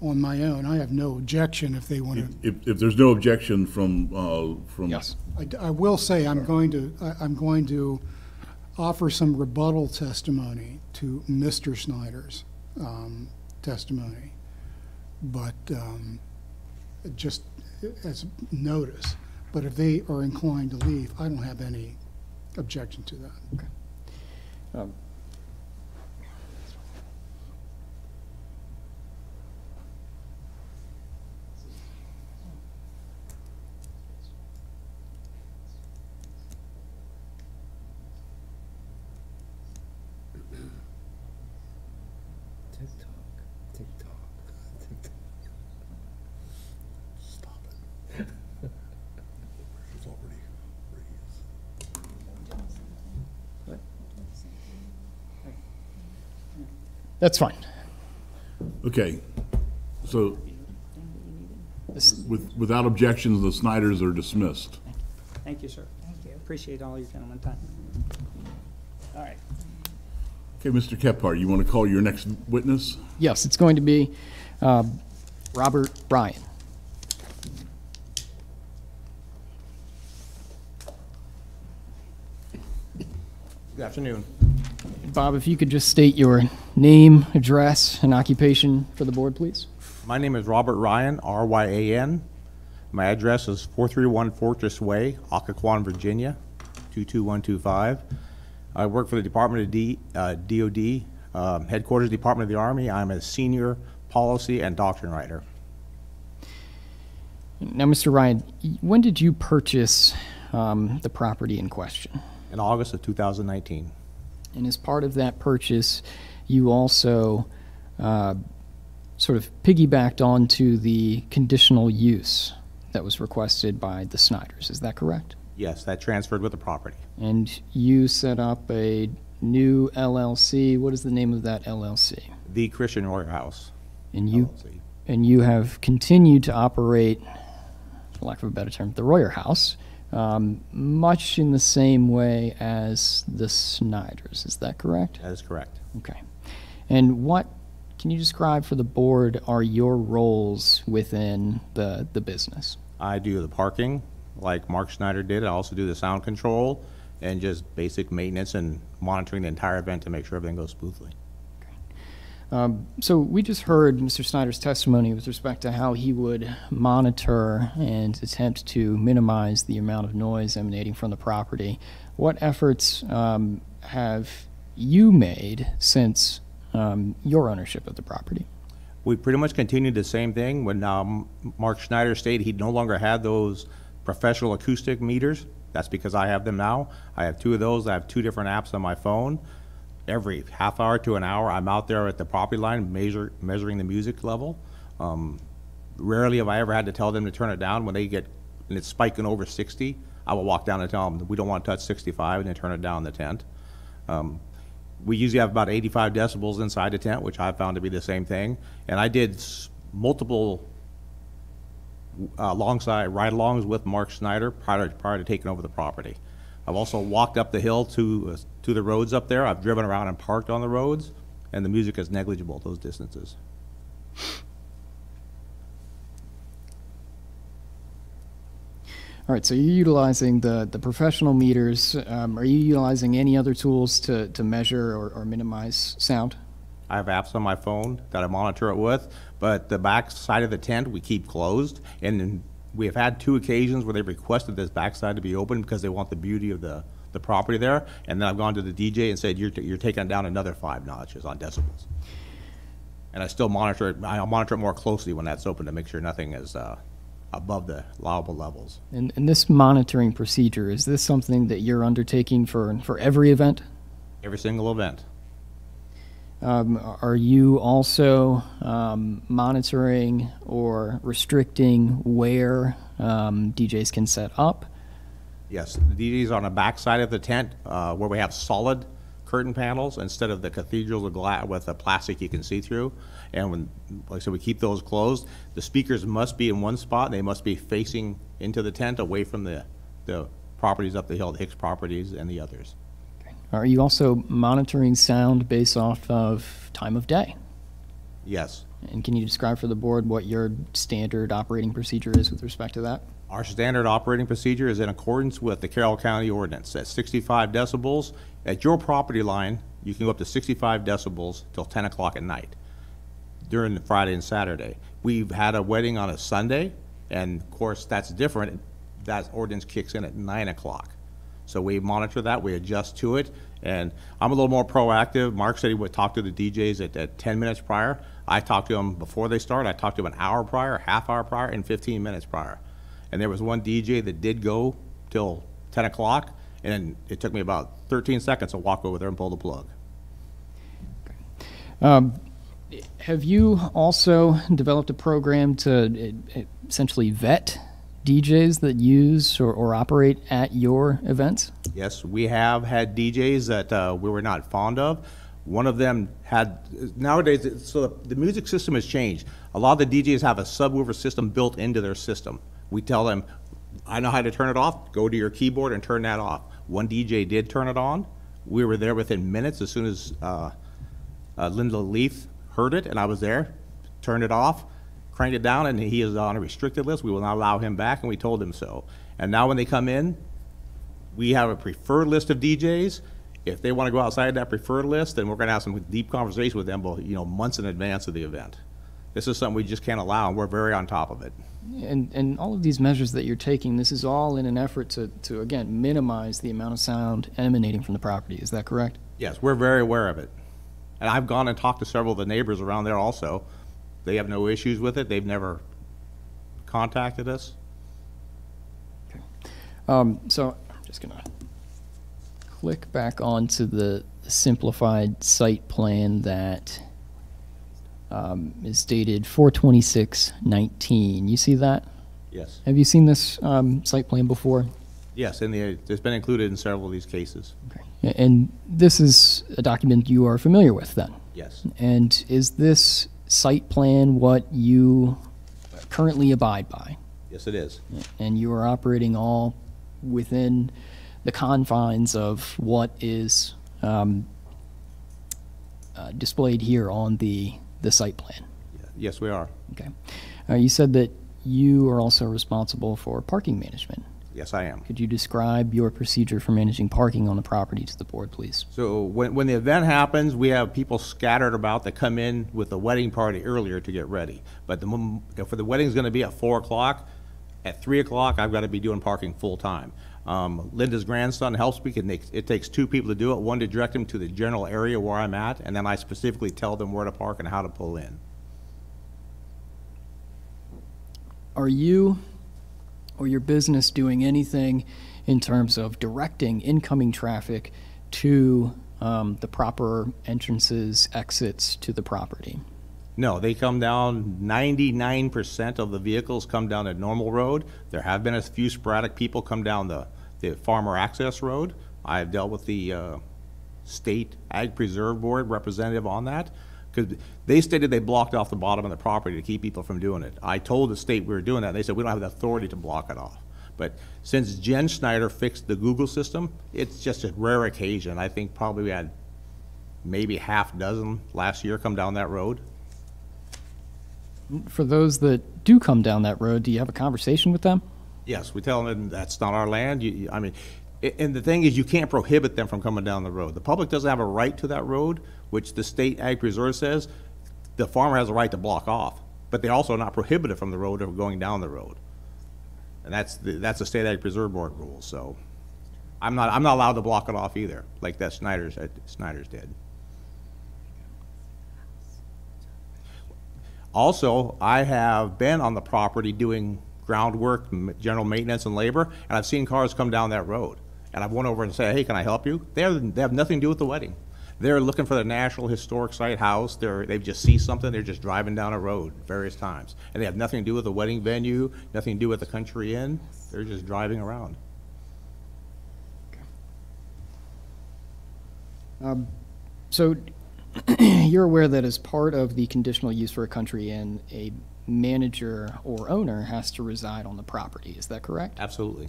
on my own. I have no objection if they want to. If, if there's no objection from, uh, from. Yes. I, I will say, I'm going to, I- I'm going to offer some rebuttal testimony to Mr. Snyder's um, testimony, but um, just as notice. But if they are inclined to leave, I don't have any objection to that. Um, Tick-tock, tick-tock, tick-tock. Stop it. That's fine. Okay, so This- with, without objections, the Snyders are dismissed. Thank you, sir. Thank you. Appreciate all your gentlemen time. All right. Okay, Mr. Kephart, you want to call your next witness? Yes, it's going to be um, Robert Ryan. Good afternoon. Bob, if you could just state your name, address, and occupation for the board, please? My name is Robert Ryan, R-Y-A-N. My address is 431 Fortress Way, Occoquan, Virginia, 22125. I work for the Department of D, uh, DOD, um, Headquarters Department of the Army. I'm a senior policy and doctrine writer. Now, Mr. Ryan, when did you purchase um, the property in question? In August of 2019. And as part of that purchase, you also uh, sort of piggybacked onto the conditional use that was requested by the Snyders. Is that correct? Yes, that transferred with the property. And you set up a new LLC. What is the name of that LLC? The Christian Royer House. And you LLC. and you have continued to operate, for lack of a better term, the Royer House, um, much in the same way as the Snyders. Is that correct? That is correct. Okay. And what can you describe for the board are your roles within the the business? I do the parking, like Mark Snyder did. I also do the sound control and just basic maintenance and monitoring the entire event to make sure everything goes smoothly. Um, so we just heard Mr. Snyder's testimony with respect to how he would monitor and attempt to minimize the amount of noise emanating from the property. What efforts um, have you made since um, your ownership of the property? We pretty much continued the same thing when um, Mark Snyder stated he no longer had those professional acoustic meters. That's because I have them now. I have two of those. I have two different apps on my phone. Every half hour to an hour, I'm out there at the property line measure, measuring the music level. Um, rarely have I ever had to tell them to turn it down when they get, and it's spiking over 60. I will walk down and tell them, we don't want to touch 65, and then turn it down the tent. Um, we usually have about 85 decibels inside the tent, which I found to be the same thing. And I did multiple uh, alongside ride-alongs with Mark Snyder prior, prior to taking over the property. I've also walked up the hill to, uh, to the roads up there. I've driven around and parked on the roads, and the music is negligible, at those distances. All right, so you're utilizing the, the professional meters. Um, Are you utilizing any other tools to, to measure or, or minimize sound? I have apps on my phone that I monitor it with, but the back side of the tent, we keep closed. And then we have had two occasions where they've requested this backside to be open because they want the beauty of the, the property there. And then I've gone to the DJ and said, you're, t- you're taking down another five notches on decibels. And I still monitor it, I'll monitor it more closely when that's open to make sure nothing is, uh, above the allowable levels. And, and this monitoring procedure, is this something that you're undertaking for, for every event? Every single event. Um, Are you also um, monitoring or restricting where um, DJs can set up? Yes, the DJs on the back side of the tent, uh, where we have solid curtain panels instead of the cathedrals of glass with the plastic you can see through. And when, like I said, we keep those closed. The speakers must be in one spot, and they must be facing into the tent, away from the, the properties up the hill, the Hicks properties and the others. Are you also monitoring sound based off of time of day? Yes. And can you describe for the board what your standard operating procedure is with respect to that? Our standard operating procedure is in accordance with the Carroll County ordinance. At 65 decibels, at your property line, you can go up to 65 decibels till 10 o'clock at night during the Friday and Saturday. We've had a wedding on a Sunday, and of course, that's different. That ordinance kicks in at 9 o'clock. So we monitor that, we adjust to it, and I'm a little more proactive. Mark said he would talk to the DJs at, at 10 minutes prior. I talk to them before they start. I talk to them an hour prior, half hour prior, and 15 minutes prior. And there was one DJ that did go till 10 o'clock, and it took me about 13 seconds to walk over there and pull the plug. Um, Have you also developed a program to uh, essentially vet DJs that use or, or operate at your events? Yes, we have had DJs that uh, we were not fond of. One of them had, nowadays, so the- music system has changed. A lot of the DJs have a subwoofer system built into their system. We tell them, I know how to turn it off, go to your keyboard and turn that off. One DJ did turn it on. We were there within minutes as soon as uh, uh, Linda Leaf heard it, and I was there, turned it off, cranked it down, and he is on a restricted list. We will not allow him back, and we told him so. And now when they come in, we have a preferred list of DJs. If they want to go outside that preferred list, then we're going to have some deep conversation with them, you know, months in advance of the event. This is something we just can't allow, and we're very on top of it. And, and all of these measures that you're taking, this is all in an effort to, to again, minimize the amount of sound emanating from the property. Is that correct? Yes, we're very aware of it. And I've gone and talked to several of the neighbors around there also. They have no issues with it. They've never contacted us. Um, so I'm just gonna click back onto the simplified site plan that um, is dated 42619. You see that? Yes. Have you seen this um, site plan before? Yes, and the- it's been included in several of these cases. A- And this is a document you are familiar with then? Yes. And is this site plan what you currently abide by? Yes, it is. And you are operating all within the confines of what is um, uh, displayed here on the, the site plan? Yes, we are. Okay. Uh, You said that you are also responsible for parking management. Yes, I am. Could you describe your procedure for managing parking on the property to the board, please? So when, when the event happens, we have people scattered about that come in with the wedding party earlier to get ready. But the, mom- if the wedding's gonna be at four o'clock, at three o'clock, I've gotta be doing parking full-time. Um, Linda's grandson helps me, it takes, it takes two people to do it, one to direct them to the general area where I'm at, and then I specifically tell them where to park and how to pull in. Are you or your business doing anything in terms of directing incoming traffic to um, the proper entrances, exits to the property? No, they come down, ninety-nine percent of the vehicles come down a normal road. There have been a few sporadic people come down the, the farmer access road. I've dealt with the, uh, State Ag Preserve Board representative on that. Because they stated they blocked off the bottom of the property to keep people from doing it. I told the state we were doing that, and they said, we don't have the authority to block it off. But since Jen Snyder fixed the Google system, it's just a rare occasion. I think probably we had maybe half dozen last year come down that road. For those that do come down that road, do you have a conversation with them? Yes, we tell them that's not our land. You- You, I mean, and the thing is, you can't prohibit them from coming down the road. The public doesn't have a right to that road, which the state ag preserve says the farmer has a right to block off, but they're also not prohibited from the road or going down the road. And that's, the- that's the state ag preserve board rule, so I'm not, I'm not allowed to block it off either, like that Snyder's, that Snyder's did. Also, I have been on the property doing groundwork, general maintenance and labor, and I've seen cars come down that road. And I've went over and said, hey, can I help you? They have, they have nothing to do with the wedding. They're looking for the National Historic Site house, they're, they just see something, they're just driving down a road various times. And they have nothing to do with the wedding venue, nothing to do with the country inn, they're just driving around. Um, So [CLEARS THROAT] you're aware that as part of the conditional use for a country inn, a manager or owner has to reside on the property. Is that correct? Absolutely.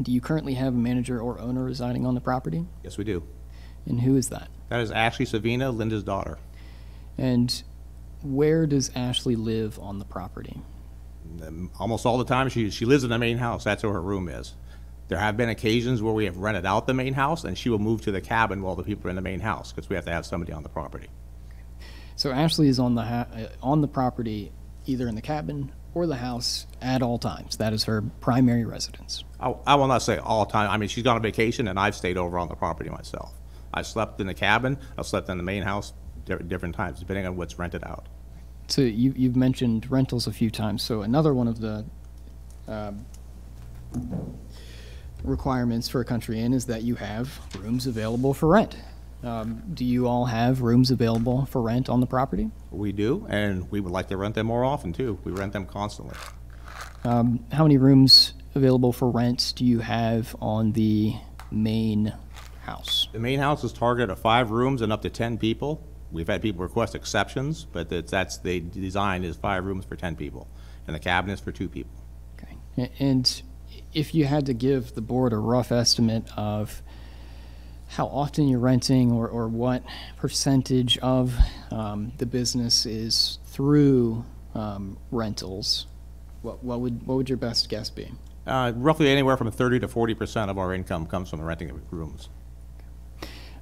Do you currently have a manager or owner residing on the property? Yes, we do. And who is that? That is Ashley Savina, Linda's daughter. And where does Ashley live on the property? Um, Almost all the time, she, she lives in the main house, that's where her room is. There have been occasions where we have rented out the main house, and she will move to the cabin while the people are in the main house, because we have to have somebody on the property. So Ashley is on the ha- uh, on the property, either in the cabin or the house at all times. That is her primary residence. I, I will not say all time, I mean, she's gone on vacation, and I've stayed over on the property myself. I slept in the cabin, I've slept in the main house di- different times, depending on what's rented out. So you, you've mentioned rentals a few times. So another one of the um, requirements for a country inn is that you have rooms available for rent. Um, do you all have rooms available for rent on the property? We do, and we would like to rent them more often, too. We rent them constantly. Um, how many rooms available for rent do you have on the main house? The main house is targeted at five rooms and up to 10 people. We've had people request exceptions, but that's, that's, the design is five rooms for 10 people, and the cabin is for two people. Okay. And if you had to give the board a rough estimate of how often you're renting or, or what percentage of um, the business is through um, rentals, what, what would, what would your best guess be? Uh, Roughly anywhere from 30 to 40% of our income comes from the renting of rooms.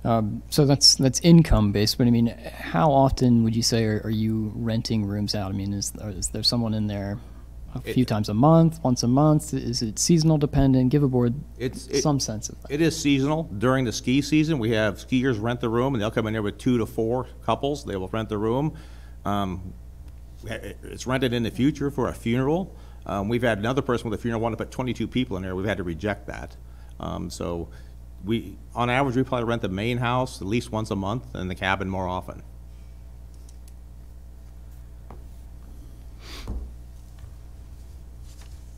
Um, so that's that's income based, but I mean, how often would you say are, are you renting rooms out? I mean, is, is there someone in there a few times a month, once a month? Is it seasonal dependent? Give a board It's- it- some sense of that. It is seasonal. During the ski season, we have skiers rent the room, and they'll come in there with two to four couples. They will rent the room. Um, It's rented in the future for a funeral. Um, We've had another person with a funeral want to put 22 people in there. We've had to reject that. Um, So we, on average, we probably rent the main house at least once a month and the cabin more often.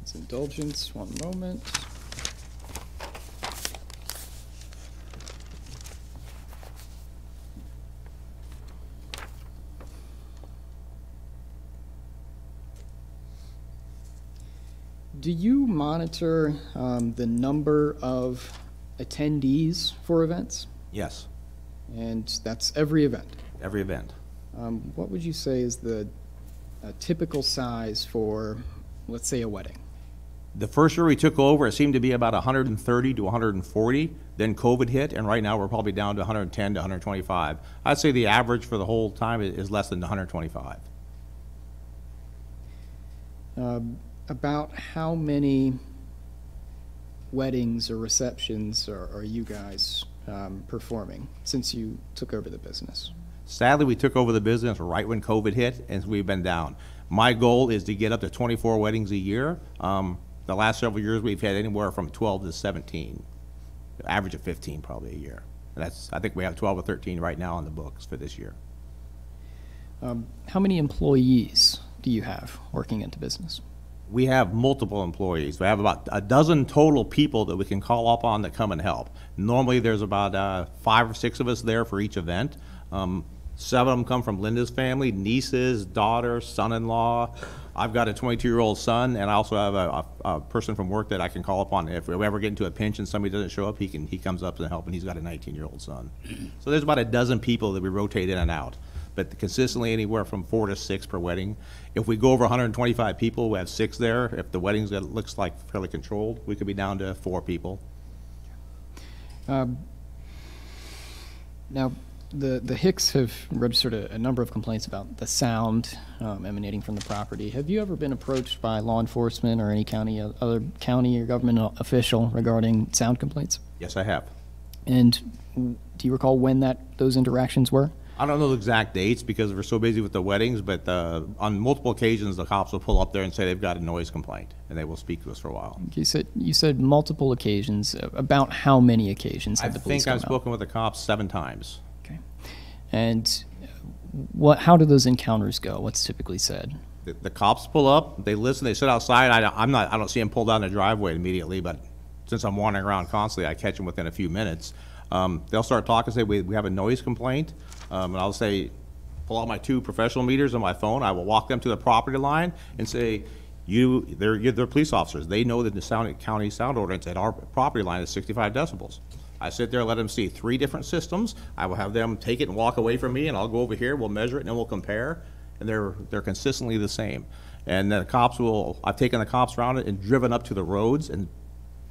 It's indulgence. One moment. Do you monitor um, the number of attendees for events? Yes, And that's every event. every event. Um, what would you say is the uh, typical size for, let's say, a wedding? The first year we took over, it seemed to be about 130 to 140. Then COVID hit, and right now we're probably down to 110 to 125. I'd say the average for the whole time i- is less than 125. Um, about how many weddings or receptions are, are you guys um, performing since you took over the business? Sadly, we took over the business right when COVID hit, and we've been down. My goal is to get up to 24 weddings a year. Um, The last several years, we've had anywhere from 12 to 17, average of 15 probably a year. And that's, I think we have 12 or 13 right now on the books for this year. Um, how many employees do you have working at the business? We have multiple employees. We have about a dozen total people that we can call up on that come and help. Normally, there's about uh, five or six of us there for each event. Um, Seven of them come from Linda's family, nieces, daughter, son-in-law. I've got a 22-year-old son, and I also have a, a, a person from work that I can call upon. If we ever get into a pinch and somebody doesn't show up, he can, he comes up to help, and he's got a 19-year-old son. So there's about a dozen people that we rotate in and out, but consistently anywhere from four to six per wedding. If we go over 125 people, we have six there. If the wedding's that looks like fairly controlled, we could be down to four people. Um, Now, the, the Hicks have registered a, a number of complaints about the sound um, emanating from the property. Have you ever been approached by law enforcement or any county, uh, other county or government official regarding sound complaints? Yes, I have. And do you recall when that, those interactions were? I don't know the exact dates because we're so busy with the weddings, but uh, on multiple occasions, the cops will pull up there and say they've got a noise complaint, and they will speak to us for a while. You said, you said multiple occasions. About how many occasions I have the police think I've out? spoken with the cops seven times. Okay. And what, how do those encounters go? What's typically said? The, the cops pull up, they listen, they sit outside. I, don't- I'm not, I don't see them pull down the driveway immediately, but since I'm wandering around constantly, I catch them within a few minutes. Um, they'll start talking, say, we, we have a noise complaint, um, and I'll say, pull out my two professional meters on my phone. I will walk them to the property line and say, you, they're, you're, they're police officers. They know that the sound, county sound ordinance at our property line is sixty-five decibels. I sit there, let them see three different systems. I will have them take it and walk away from me, and I'll go over here, we'll measure it, and then we'll compare. And they're, they're consistently the same. And the cops will, I've taken the cops around it and driven up to the roads, and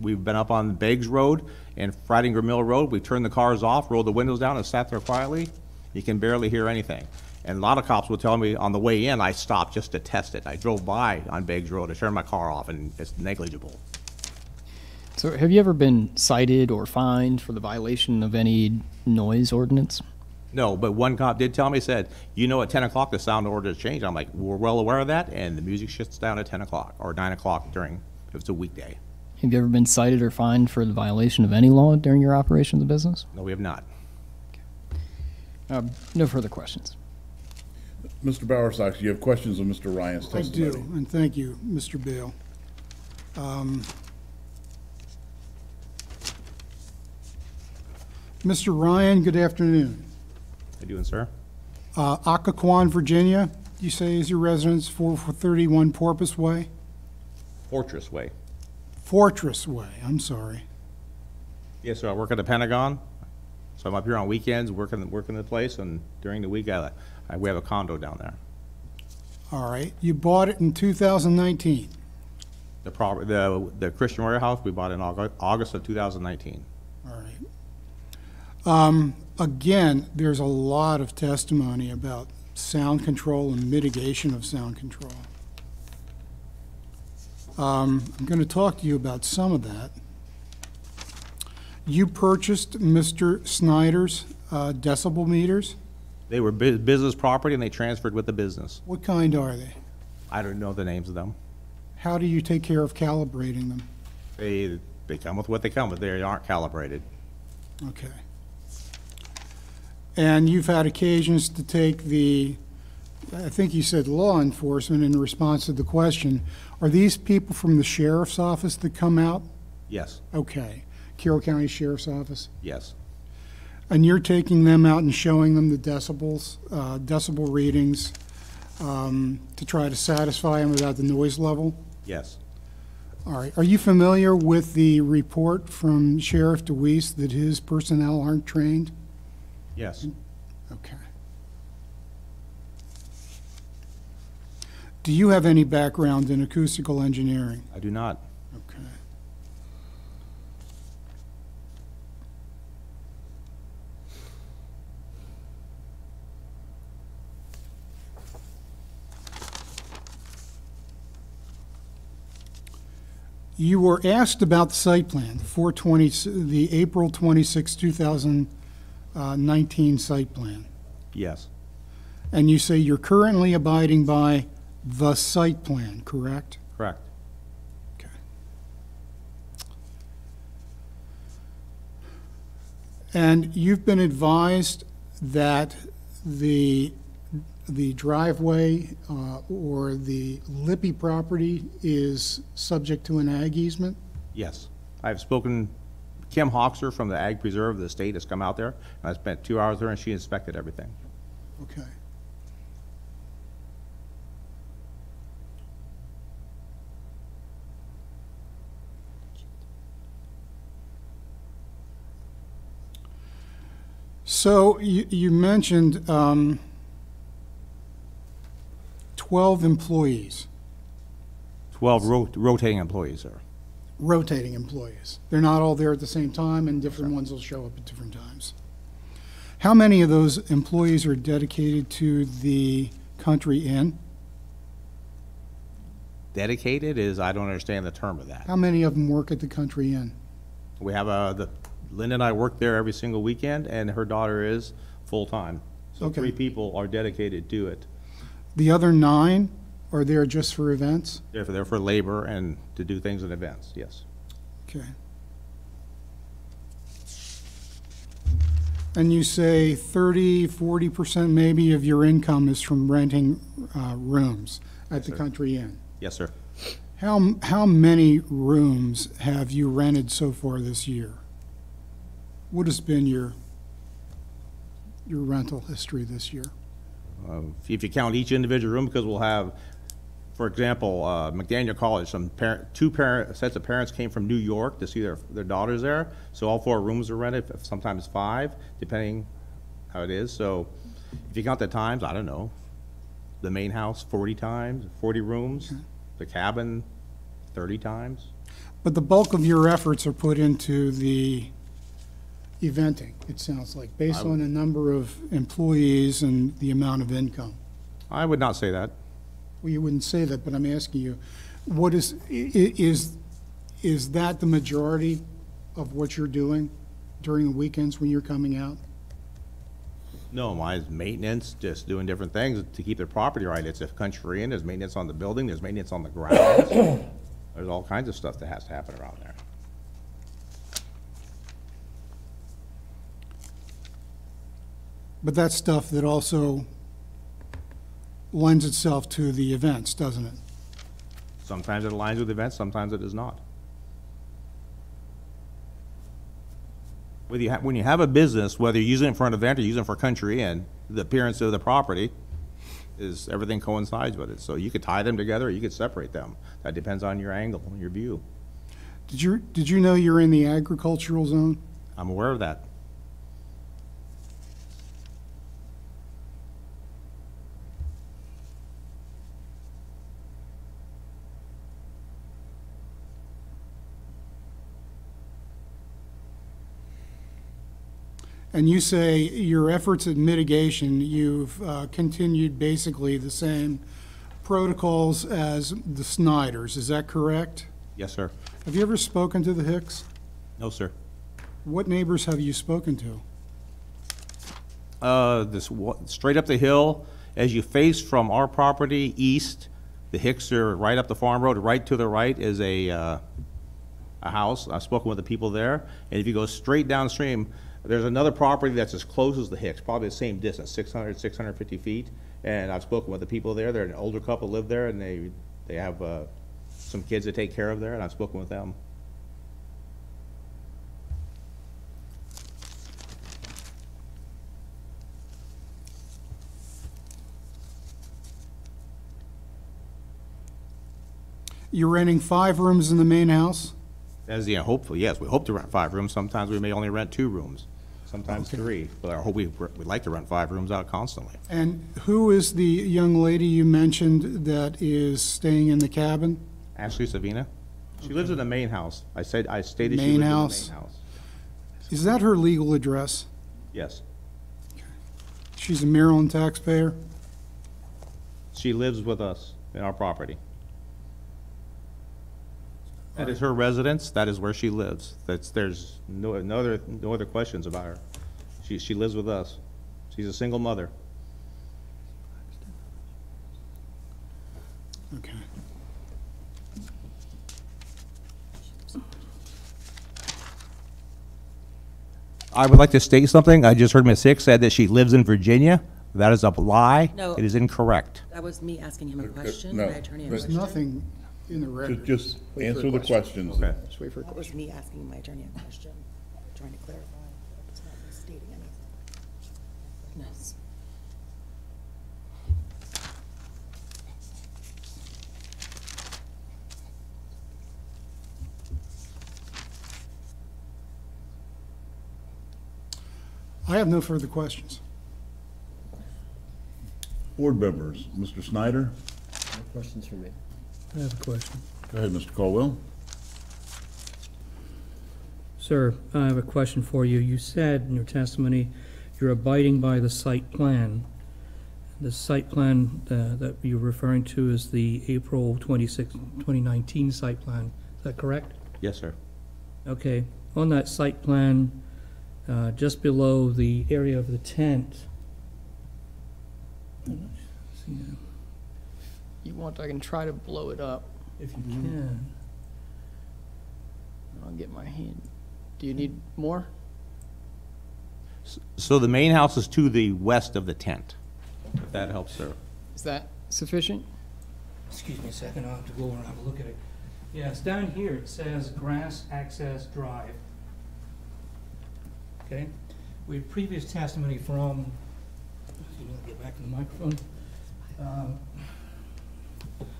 we've been up on Beggs Road and Fridinger Mill Road. We turned the cars off, rolled the windows down, and sat there quietly. You can barely hear anything. And a lot of cops will tell me on the way in, I stopped just to test it. I drove by on Beggs Road, I turned my car off, and it's negligible. So have you ever been cited or fined for the violation of any noise ordinance? No, but one cop did tell me, said, you know, at ten o'clock, the sound orders change. I'm like, we're well aware of that, and the music shuts down at ten o'clock, or nine o'clock during, if it's a weekday. Have you ever been cited or fined for the violation of any law during your operation of the business? No, we have not. Um, No further questions. Mr. Bowersox, you have questions of Mr. Ryan's testimony. I do, and thank you, Mr. Bale. Um, Mr. Ryan, good afternoon. How you doing, sir? Uh, Occoquan, Virginia, you say is your residence, 4431 Porpoise Way? Fortress Way. Fortress Way, I'm sorry. Yes, sir, I work at the Pentagon, so I'm up here on weekends, working, working the place, and during the week, I, I- we have a condo down there. All right, you bought it in 2019. The property, the, the Christian Royer House, we bought in August, August of 2019. All right. Um, Again, there's a lot of testimony about sound control and mitigation of sound control. Um, I'm going to talk to you about some of that. You purchased Mr. Snyder's uh, decibel meters. They were bu- business property, and they transferred with the business. What kind are they? I don't know the names of them. How do you take care of calibrating them? They, they come with what they come with, they aren't calibrated. Okay. And you've had occasions to take the, I think you said law enforcement in response to the question. Are these people from the sheriff's office that come out? Yes, Okay. Carroll County Sheriff's Office? yes, And you're taking them out and showing them the decibels, uh, decibel readings, um, to try to satisfy them about the noise level? yes. All right. Are you familiar with the report from Sheriff DeWees that his personnel aren't trained? Yes. Okay. Do you have any background in acoustical engineering? I do not. Okay. You were asked about the site plan, 420, the April 26, 2019 site plan. Yes, And you say you're currently abiding by the site plan, correct? correct. Okay. And you've been advised that the, the driveway uh, or the Lippy property is subject to an ag easement? Yes. I've spoken, Kim Hawkser from the Ag Preserve, of the state has come out there, and I spent two hours there, and she inspected everything. Okay. So you, you mentioned um, 12 employees, 12 ro- rotating employees, sir. rotating employees. They're not all there at the same time, and different ones will show up at different times. How many of those employees are dedicated to the Country Inn? Dedicated is, I don't understand the term of that. How many of them work at the Country Inn? We have, uh, the, Linda and I work there every single weekend, and her daughter is full-time. So Okay. three people are dedicated to it. The other nine are there just for events? They're for, they're for labor and to do things in events, yes. Okay. And you say 30, 40% maybe of your income is from renting uh, rooms at the sir. Country Inn? Yes, sir. How, how many rooms have you rented so far this year? What has been your, your rental history this year? Uh, If you count each individual room, because we'll have, for example, uh, McDaniel College, some parent, two parent, sets of parents came from New York to see their, their daughters there. So all four rooms are rented, sometimes five, depending how it is. So if you count the times, I don't know, the main house forty times, forty rooms, the cabin thirty times. But the bulk of your efforts are put into the eventing, it sounds like, based on the number of employees and the amount of income. I would not say that. Well, you wouldn't say that, but I'm asking you, what is, i- i- is, is that the majority of what you're doing during the weekends when you're coming out? No, mine's maintenance, just doing different things to keep their property right. It's a country inn, there's maintenance on the building, there's maintenance on the grounds. [COUGHS] There's all kinds of stuff that has to happen around there. But that's stuff that also lends itself to the events, doesn't it? Sometimes it aligns with events, sometimes it does not. Whether you when you have a business, whether you're using it for an event or using it for country inn, the appearance of the property is, everything coincides with it. So you could tie them together, or you could separate them. That depends on your angle your view. Did you, did you know you're in the agricultural zone? I'm aware of that. And you say your efforts at mitigation, you've uh, continued basically the same protocols as the Snyders, is that correct? Yes, sir. Have you ever spoken to the Hicks? No, sir. What neighbors have you spoken to? Uh, this, straight up the hill, as you face from our property east, the Hicks are right up the farm road, right to the right is a, uh, a house. I've spoken with the people there. And if you go straight downstream, there's another property that's as close as the Hicks, probably the same distance, 600, 650 feet. And I've spoken with the people there. They're an older couple, live there, and they, they have, uh, some kids to take care of there, and I've spoken with them. You're renting five rooms in the main house? As the, hopefully, yes, we hope to rent five rooms. Sometimes we may only rent two rooms, sometimes three. But I hope we, we'd like to rent five rooms out constantly. And who is the young lady you mentioned that is staying in the cabin? Ashley Savina, she lives in the main house. I said, I stated she Main lives in the house. main house. Is that her legal address? Yes. She's a Maryland taxpayer? She lives with us in our property. That is her residence, that is where she lives. That's, there's no, no other, no other questions about her. She, she lives with us. She's a single mother. Okay. I would like to state something. I just heard Ms. Hicks said that she lives in Virginia. That is a lie. No. It is incorrect. That was me asking him a uh, uh, question, no, my attorney a There's question. nothing in the record. Just answer the questions. Okay. Let's wait for a That was me asking my attorney a question, trying to clarify. It's not misstating anything. Yes. I have no further questions. Board members, Mr. Snyder? No questions for me. I have a question. Go ahead, Mr. Caldwell. Sir, I have a question for you. You said in your testimony you're abiding by the site plan. The site plan uh, that you're referring to is the April 26, 2019 site plan. Is that correct? Yes, sir. Okay. On that site plan, uh, just below the area of the tent, You want, I can try to blow it up. if you can, I'll get my hand. Do you need more? So the main house is to the west of the tent, if that helps, sir. Is that sufficient? excuse me a second, I'll have to go over and have a look at it. Yes, down here, it says Grass Access Drive. Okay? We had previous testimony from, excuse me, I'll get back to the microphone. Um,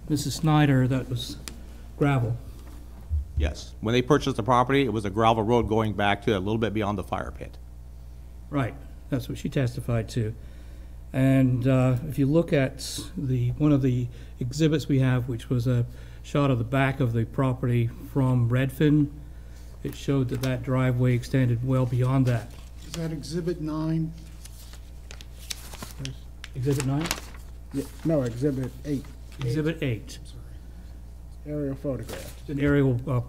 Mrs. Snyder, that was gravel. Yes. When they purchased the property, it was a gravel road going back to a little bit beyond the fire pit. Right, that's what she testified to. And uh, if you look at the, one of the exhibits we have, which was a shot of the back of the property from Redfin, it showed that that driveway extended well beyond that. Is that Exhibit 9? Exhibit nine? Yeah, No, Exhibit 8, Exhibit eight, aerial photograph. An aerial, uh,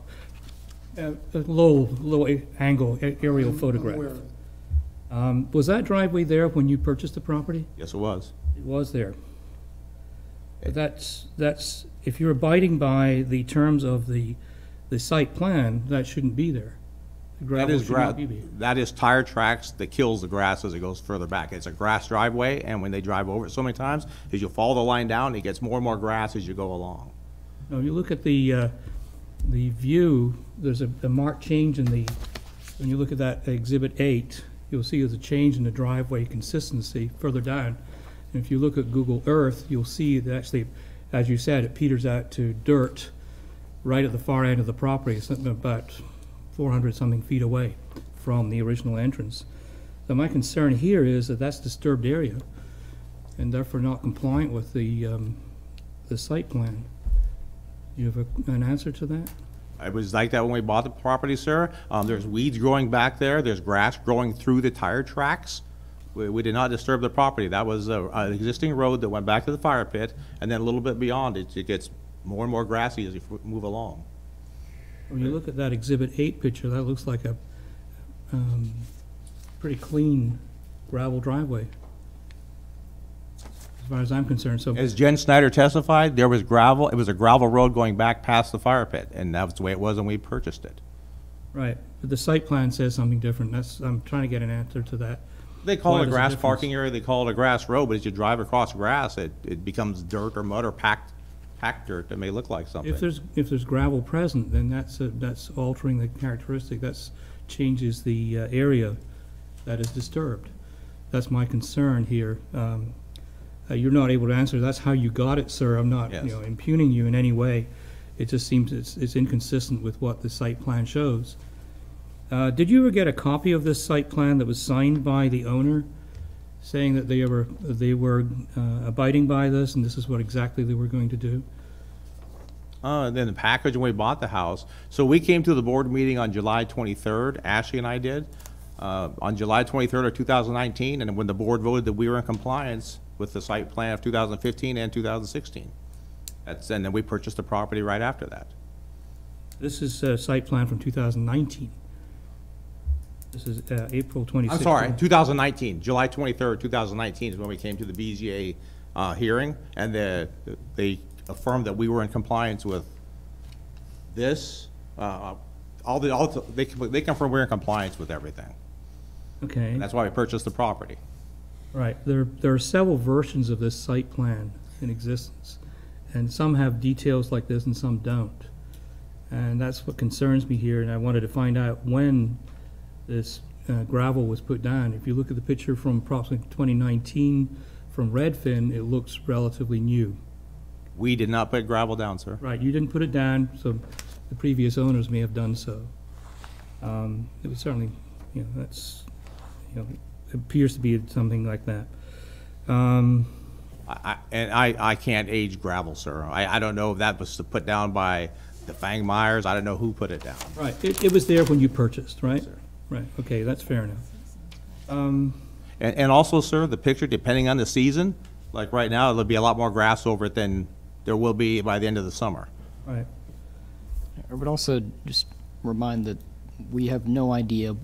uh, a low, low a- angle a- aerial photograph. of. Um, Was that driveway there when you purchased the property? Yes, it was. It was there. But That's, that's, if you're abiding by the terms of the, the site plan, that shouldn't be there. That is, gra- not be there. that is tire tracks that kills the grass as it goes further back. It's a grass driveway, and when they drive over it so many times, is you'll follow the line down, it gets more and more grass as you go along. Now, you look at the, uh, the view, there's a, a marked change in the, when you look at that exhibit eight, you'll see there's a change in the driveway consistency further down. And if you look at Google Earth, you'll see that actually, as you said, it peters out to dirt right at the far end of the property, something about four hundred something feet away from the original entrance. So my concern here is that that's disturbed area and therefore not compliant with the, um, the site plan. You have a- an answer to that? It was like that when we bought the property, sir. Um, there's weeds growing back there, there's grass growing through the tire tracks. We, we did not disturb the property. That was a, an existing road that went back to the fire pit, and then a little bit beyond it, it gets more and more grassy as you move along. When you look at that Exhibit 8 picture, that looks like a um, pretty clean gravel driveway, as far as I'm concerned. So, As Jen Snyder testified, there was gravel, it was a gravel road going back past the fire pit, and that was the way it was when we purchased it. right, but the site plan says something different. That's, I'm trying to get an answer to that. They call Why it a grass difference. parking area, they call it a grass road, but as you drive across grass, it, it becomes dirt or mud or packed, packed dirt that may look like something. If there's, if there's gravel present, then that's, a- that's altering the characteristic, that's, changes the uh, area that is disturbed. That's my concern here. Um, uh, You're not able to answer, that's how you got it, sir, I'm not, you Yes. know, impugning you in any way. It just seems it's, it's inconsistent with what the site plan shows. Uh, Did you ever get a copy of this site plan that was signed by the owner, saying that they were, they were uh, abiding by this, and this is what exactly they were going to do? Uh, then the package when we bought the house. So we came to the board meeting on July twenty-third, Ashley and I did, uh, on July twenty-third of two thousand nineteen, and when the board voted that we were in compliance with the site plan of two thousand fifteen and two thousand sixteen. That's, and then we purchased the property right after that. This is a site plan from 2019. This is uh, April 2016. I'm sorry, 2019, July 23rd, 2019 is when we came to the BZA uh, hearing, and the- they affirmed that we were in compliance with this, uh, all the, all, the- they they confirmed we're in compliance with everything. Okay, And that's why we purchased the property. right. There, there are several versions of this site plan in existence, and some have details like this and some don't. And that's what concerns me here, and I wanted to find out when this uh, gravel was put down. If you look at the picture from approximately 2019 from Redfin, it looks relatively new. We did not put gravel down, sir. Right, you didn't put it down, so the previous owners may have done so. Um, It was certainly, you know, that's, you know, appears to be something like that. Um, I, I- and I, I can't age gravel, sir. I, I don't know if that was put down by the Fang Myers. I don't know who put it down. Right, it, it was there when you purchased, right? Right, okay, that's fair enough. Um, And, and also, sir, the picture, depending on the season, like right now, there'll be a lot more grass over it than there will be by the end of the summer. Right, I would also just remind that we have no idea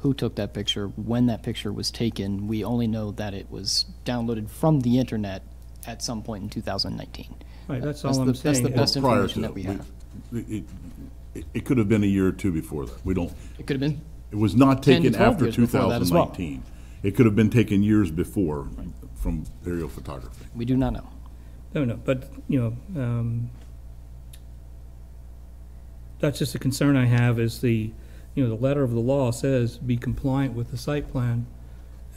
who took that picture, when that picture was taken. We only know that it was downloaded from the internet at some point in 2019. right, that's That's all the- I'm That's the saying. best Prior information to that we we- have. It, it- it could have been a year or two before that. We don't, It could have been, it was not 10 to taken 12 after years before that as well. 2019. It could have been taken years before from aerial photography. we do not know. No, no, but, you know, um, that's just a concern I have is the, you know, the letter of the law says be compliant with the site plan,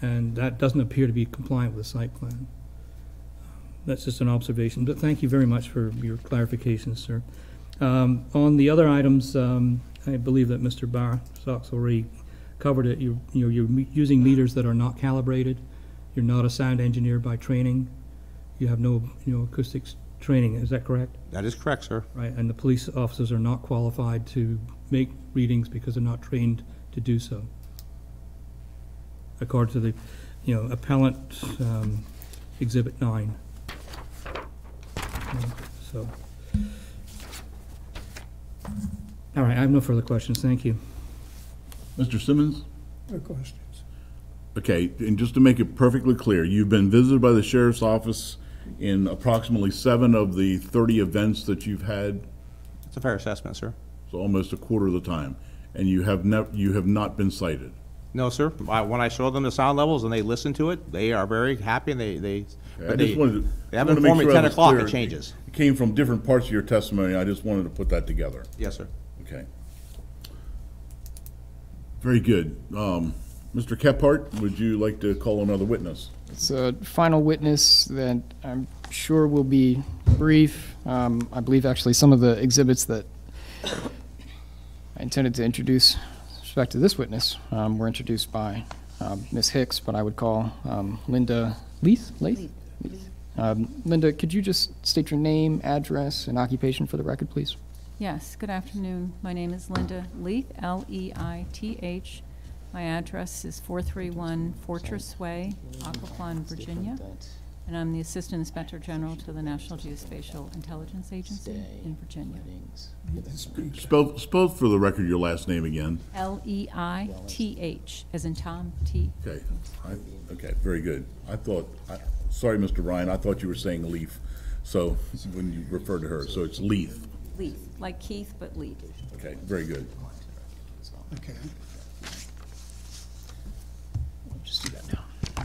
and that doesn't appear to be compliant with the site plan. That's just an observation, but thank you very much for your clarifications, sir. Um, On the other items, um, I believe that Mr. Bar Sox already covered it. You're, you know, you're using meters that are not calibrated. You're not a sound engineer by training. You have no, you know, acoustics training, is that correct? That is correct, sir. Right, and the police officers are not qualified to make readings because they're not trained to do so. According to the, you know, appellant, um, exhibit nine. Yeah, So. All right, I have no further questions, thank you. Mr. Simmons? No questions. Okay, and just to make it perfectly clear, you've been visited by the sheriff's office in approximately seven of the 30 events that you've had, It's a fair assessment, sir. so almost a quarter of the time, and you have nev, you have not been cited. No, sir. I- When I show them the sound levels and they listen to it, they are very happy and they, they, I but they, just wanted to. they haven't wanted to make informed me sure I ten was o'clock, clear. it changes. It came from different parts of your testimony, I just wanted to put that together. Yes, sir. Okay. Very good. Um, Mr. Kephart, would you like to call another witness? It's a final witness that I'm sure will be brief. Um, I believe actually some of the exhibits that I intended to introduce with respect to this witness um, were introduced by um, Ms. Hicks, but I would call um, Linda Leith? Leith? Leith. Um, Linda, could you just state your name, address, and occupation for the record, please? Yes, good afternoon. My name is Linda Leith, L-E-I-T-H. My address is 431 Fortress Way, Occoquan, Virginia. And I'm the Assistant Inspector General to the National Geospatial Intelligence Agency in Virginia. Spell, spell for the record your last name again. L-E-I-T-H, as in Tom, T. Okay, I, okay, very good. I thought, I, sorry, Mr. Ryan, I thought you were saying Leaf, so, when you referred to her, so it's Leith. Leith, like Keith, but Leith. Okay, very good. Okay. Just do that now.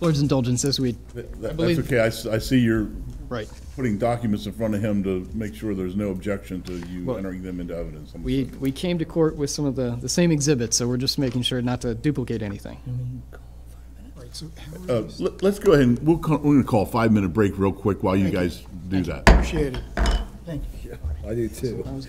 Lord's indulgences, we, That- That's believe- okay, I, s- I see you're right. putting documents in front of him to make sure there's no objection to you Well, entering them into evidence. I'm We, assuming. we came to court with some of the, the same exhibits, so we're just making sure not to duplicate anything. All right, so Uh, let- let's go ahead and, we'll, call- we're gonna call a five-minute break real quick while you guys do that. Appreciate it. Thank you. I do too.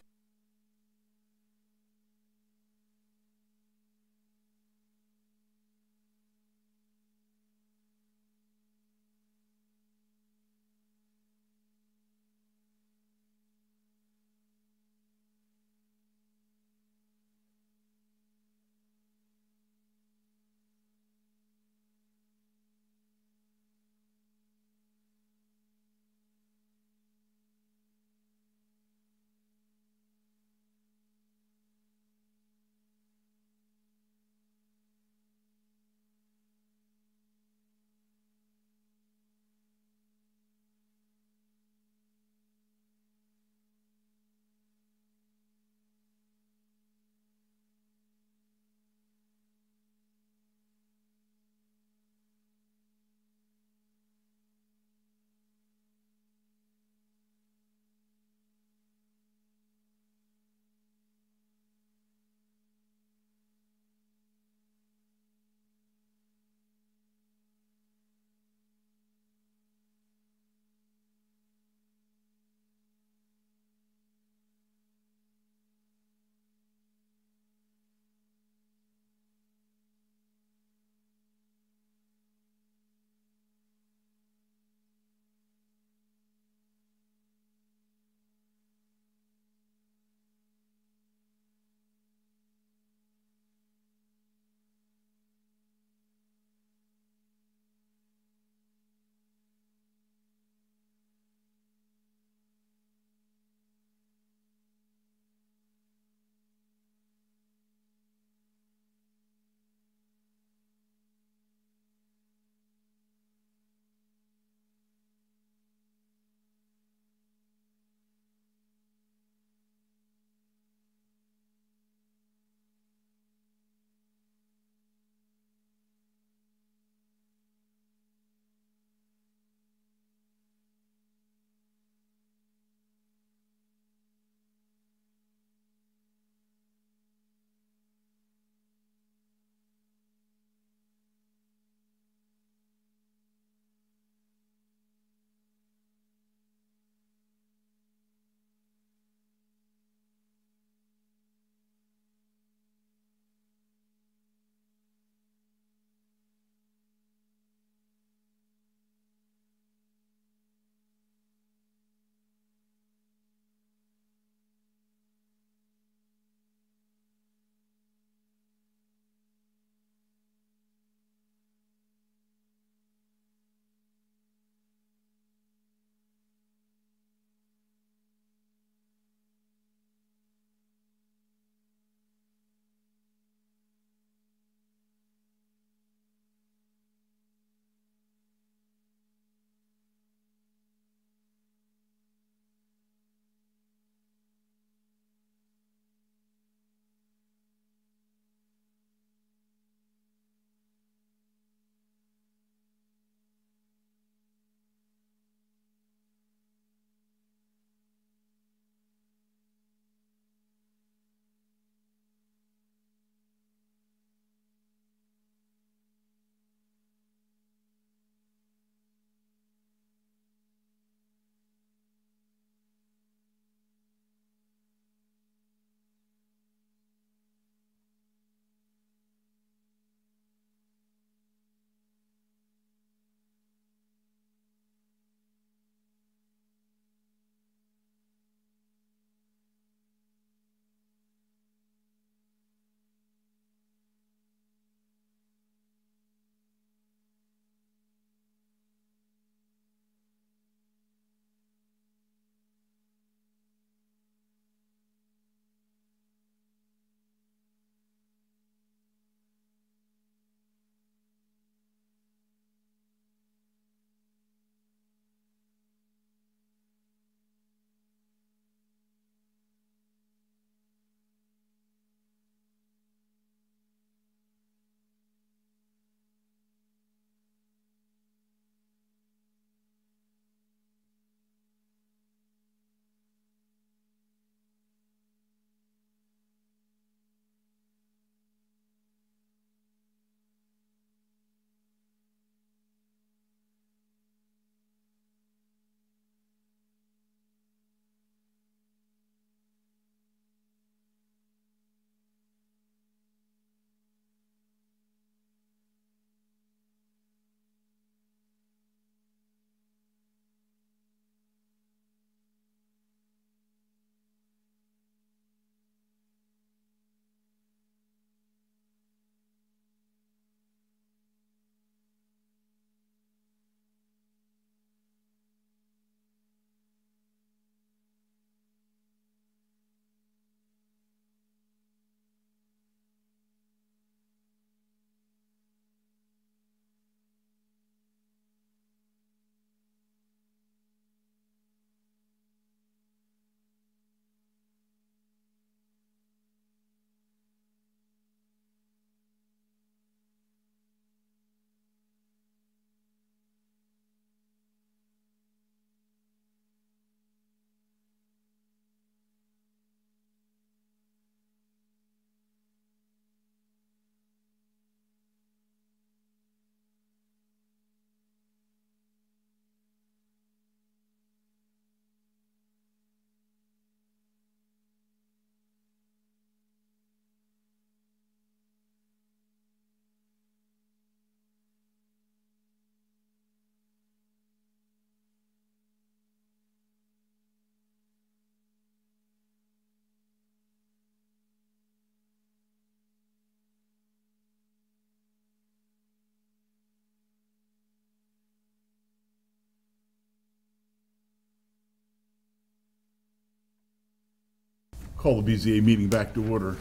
Call the BZA meeting back to order.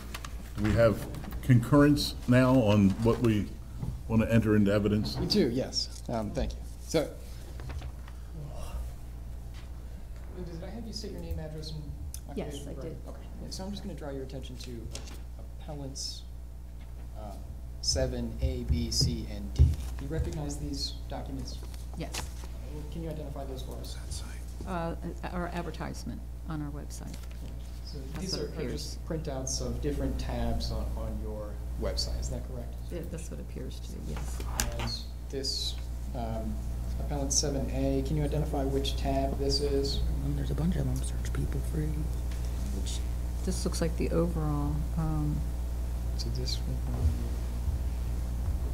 We have concurrence now on what we want to enter into evidence. We do, yes. Um, Thank you. So, Linda, did I have you state your name, address, and Yes, I did. Okay, Yeah, so I'm just going to draw your attention to appellants uh, seven, A, B, C, and D. Do you recognize these documents? Yes, Uh, Can you identify those for us? uh, our advertisement on our website. So These are are just printouts of different tabs on on your website, is that correct? Yeah, That's what appears to, yes. And this um, appellant seven A, can you identify which tab this is? There's a bunch of them, search people free. Which, this looks like the overall, um, So this one.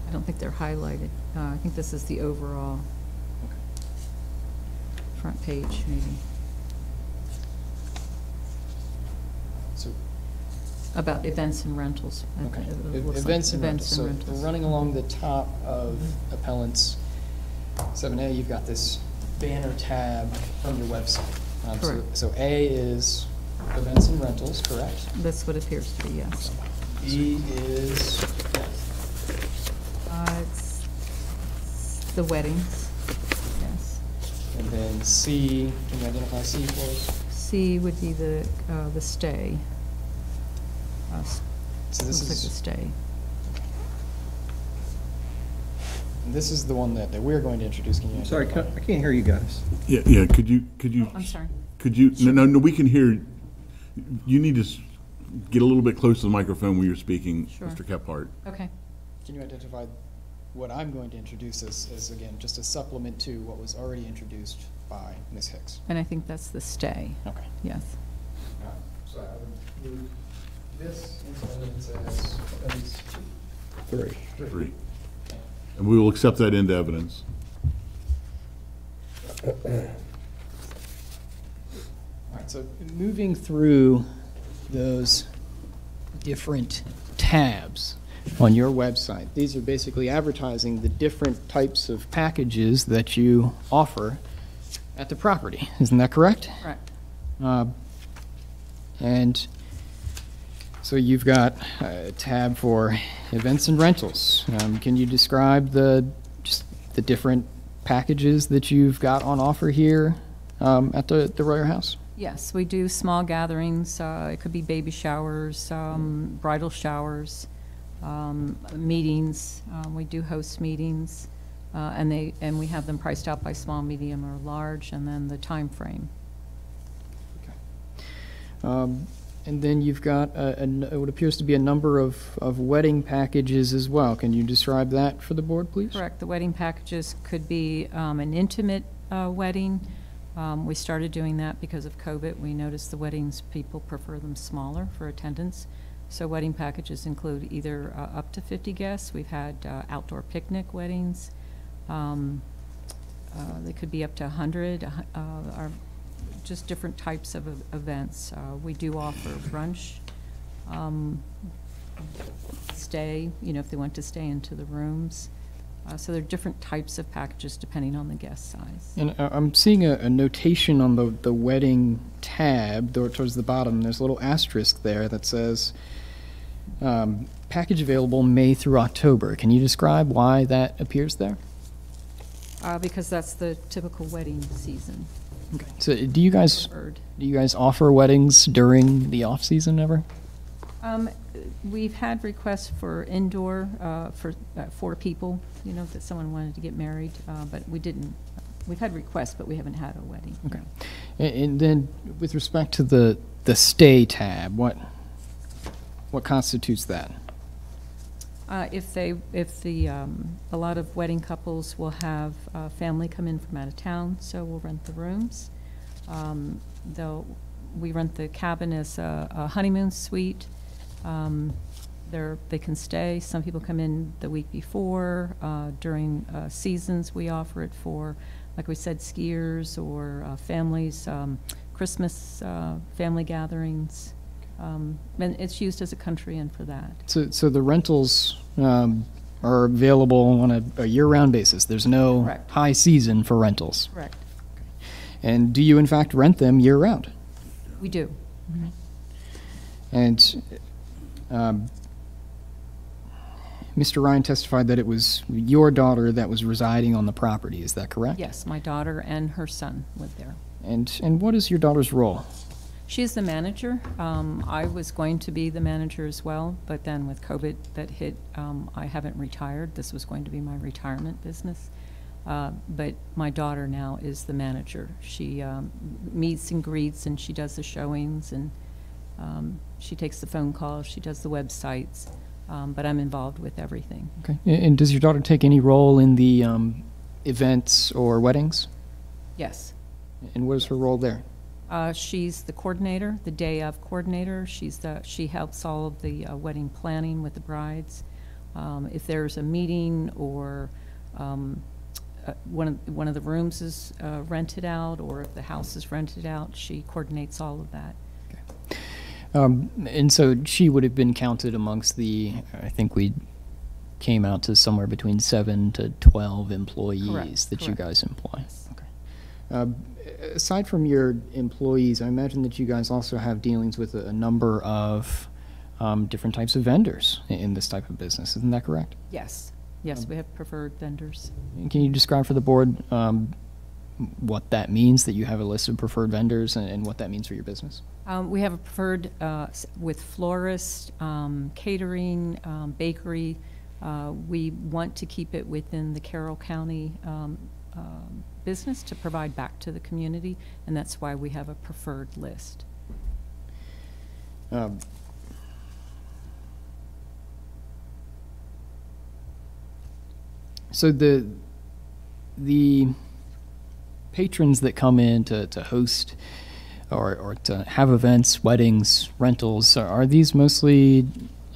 I don't think they're highlighted. Uh, I think this is the overall front page, maybe, So about events and rentals. Okay. think it E- looks like Events and rentals. So rentals. running along the top of appellants seven A, you've got this banner tab from your website. Um, so- Correct. So A is events and rentals, correct? That's what appears to be, yes. B is, Uh, It's the weddings, yes. and then C, can you identify C for us? C would be the, uh, the stay. Uh, So this Looks like the is, stay. this is the one that, that we're going to introduce. Can you Sorry, identify? I can't hear you guys. Yeah, yeah, could you, could you? I'm sorry. Could you, no, no, no, we can hear, you need to get a little bit close to the microphone when you're speaking, Sure. Mr. Kephart. Okay. Can you identify what I'm going to introduce as, as again, just a supplement to what was already introduced by Ms. Hicks? And I think that's the stay, Okay. yes. So I would move this into evidence as evidence Three. Three. And we will accept that into evidence. All right, so moving through those different tabs on your website, these are basically advertising the different types of packages that you offer at the property. Isn't that correct? Correct. Uh, And so you've got a tab for events and rentals. Um, Can you describe the, just the different packages that you've got on offer here um, at the, the Royer House? Yes, we do small gatherings. uh, It could be baby showers, um, bridal showers, um, meetings. Um, We do host meetings, uh, and they, and we have them priced out by small, medium, or large, and then the time frame. Um, And then you've got a- a what appears to be a number of, of wedding packages as well. Can you describe that for the board, please? Correct. The wedding packages could be um, an intimate uh, wedding. Um, We started doing that because of COVID. We noticed the weddings, people prefer them smaller for attendance. So wedding packages include either uh, up to 50 guests. We've had uh, outdoor picnic weddings. Um, uh, They could be up to 100, uh, are just different types of ev- events. Uh, We do offer brunch, um, stay, you know, if they want to stay into the rooms. Uh, So there are different types of packages depending on the guest size. And uh, I'm seeing a, a notation on the, the wedding tab toward- towards the bottom. There's a little asterisk there that says, um, package available May through October. Can you describe why that appears there? Uh, Because that's the typical wedding season. Okay. So do you guys, Preferred. do you guys offer weddings during the off-season ever? Um, We've had requests for indoor, uh, for uh, four people, you know, that someone wanted to get married, uh, but we didn't. We've had requests, but we haven't had a wedding. Okay. And, and then with respect to the, the stay tab, what, what constitutes that? Uh, If they, if the, um, a lot of wedding couples will have uh, family come in from out of town, so we'll rent the rooms. Um, They'll, we rent the cabin as a a honeymoon suite. Um, They're, they can stay. Some people come in the week before. Uh, During uh, seasons, we offer it for, like we said, skiers or uh, families, um, Christmas uh, family gatherings. Um, And it's used as a country inn for that. So, so the rentals um, are available on a, a year-round basis. There's no Correct. high season for rentals. Correct. And do you in fact rent them year-round? We do. And um, Mr. Ryan testified that it was your daughter that was residing on the property, is that correct? Yes, my daughter and her son live there. And, and what is your daughter's role? She's the manager. Um, I was going to be the manager as well, but then with COVID that hit, um, I haven't retired. This was going to be my retirement business. Uh, but my daughter now is the manager. She um, meets and greets, and she does the showings, and um, she takes the phone calls, she does the websites. Um, but I'm involved with everything. Okay. And does your daughter take any role in the um, events or weddings? Yes. And what is her role there? Uh, she's the coordinator, the day of coordinator. She's the, she helps all of the uh, wedding planning with the brides. Um, if there's a meeting or um, uh, one of, one of the rooms is uh, rented out, or if the house is rented out, she coordinates all of that. Um, and so she would have been counted amongst the, I think we came out to somewhere between seven to 12 employees Correct, that you guys employ. Okay. Um, aside from your employees, I imagine that you guys also have dealings with a, a number of um, different types of vendors in, in this type of business. Isn't that correct? Yes, yes, we have preferred vendors. Can you describe for the board um, what that means, that you have a list of preferred vendors and, and what that means for your business? Um, We have a preferred uh, with florists, um, catering, um, bakery. Uh, We want to keep it within the Carroll County um, um, business to provide back to the community, and that's why we have a preferred list. Um, So the, the patrons that come in to, to host or, or to have events, weddings, rentals, are, are these mostly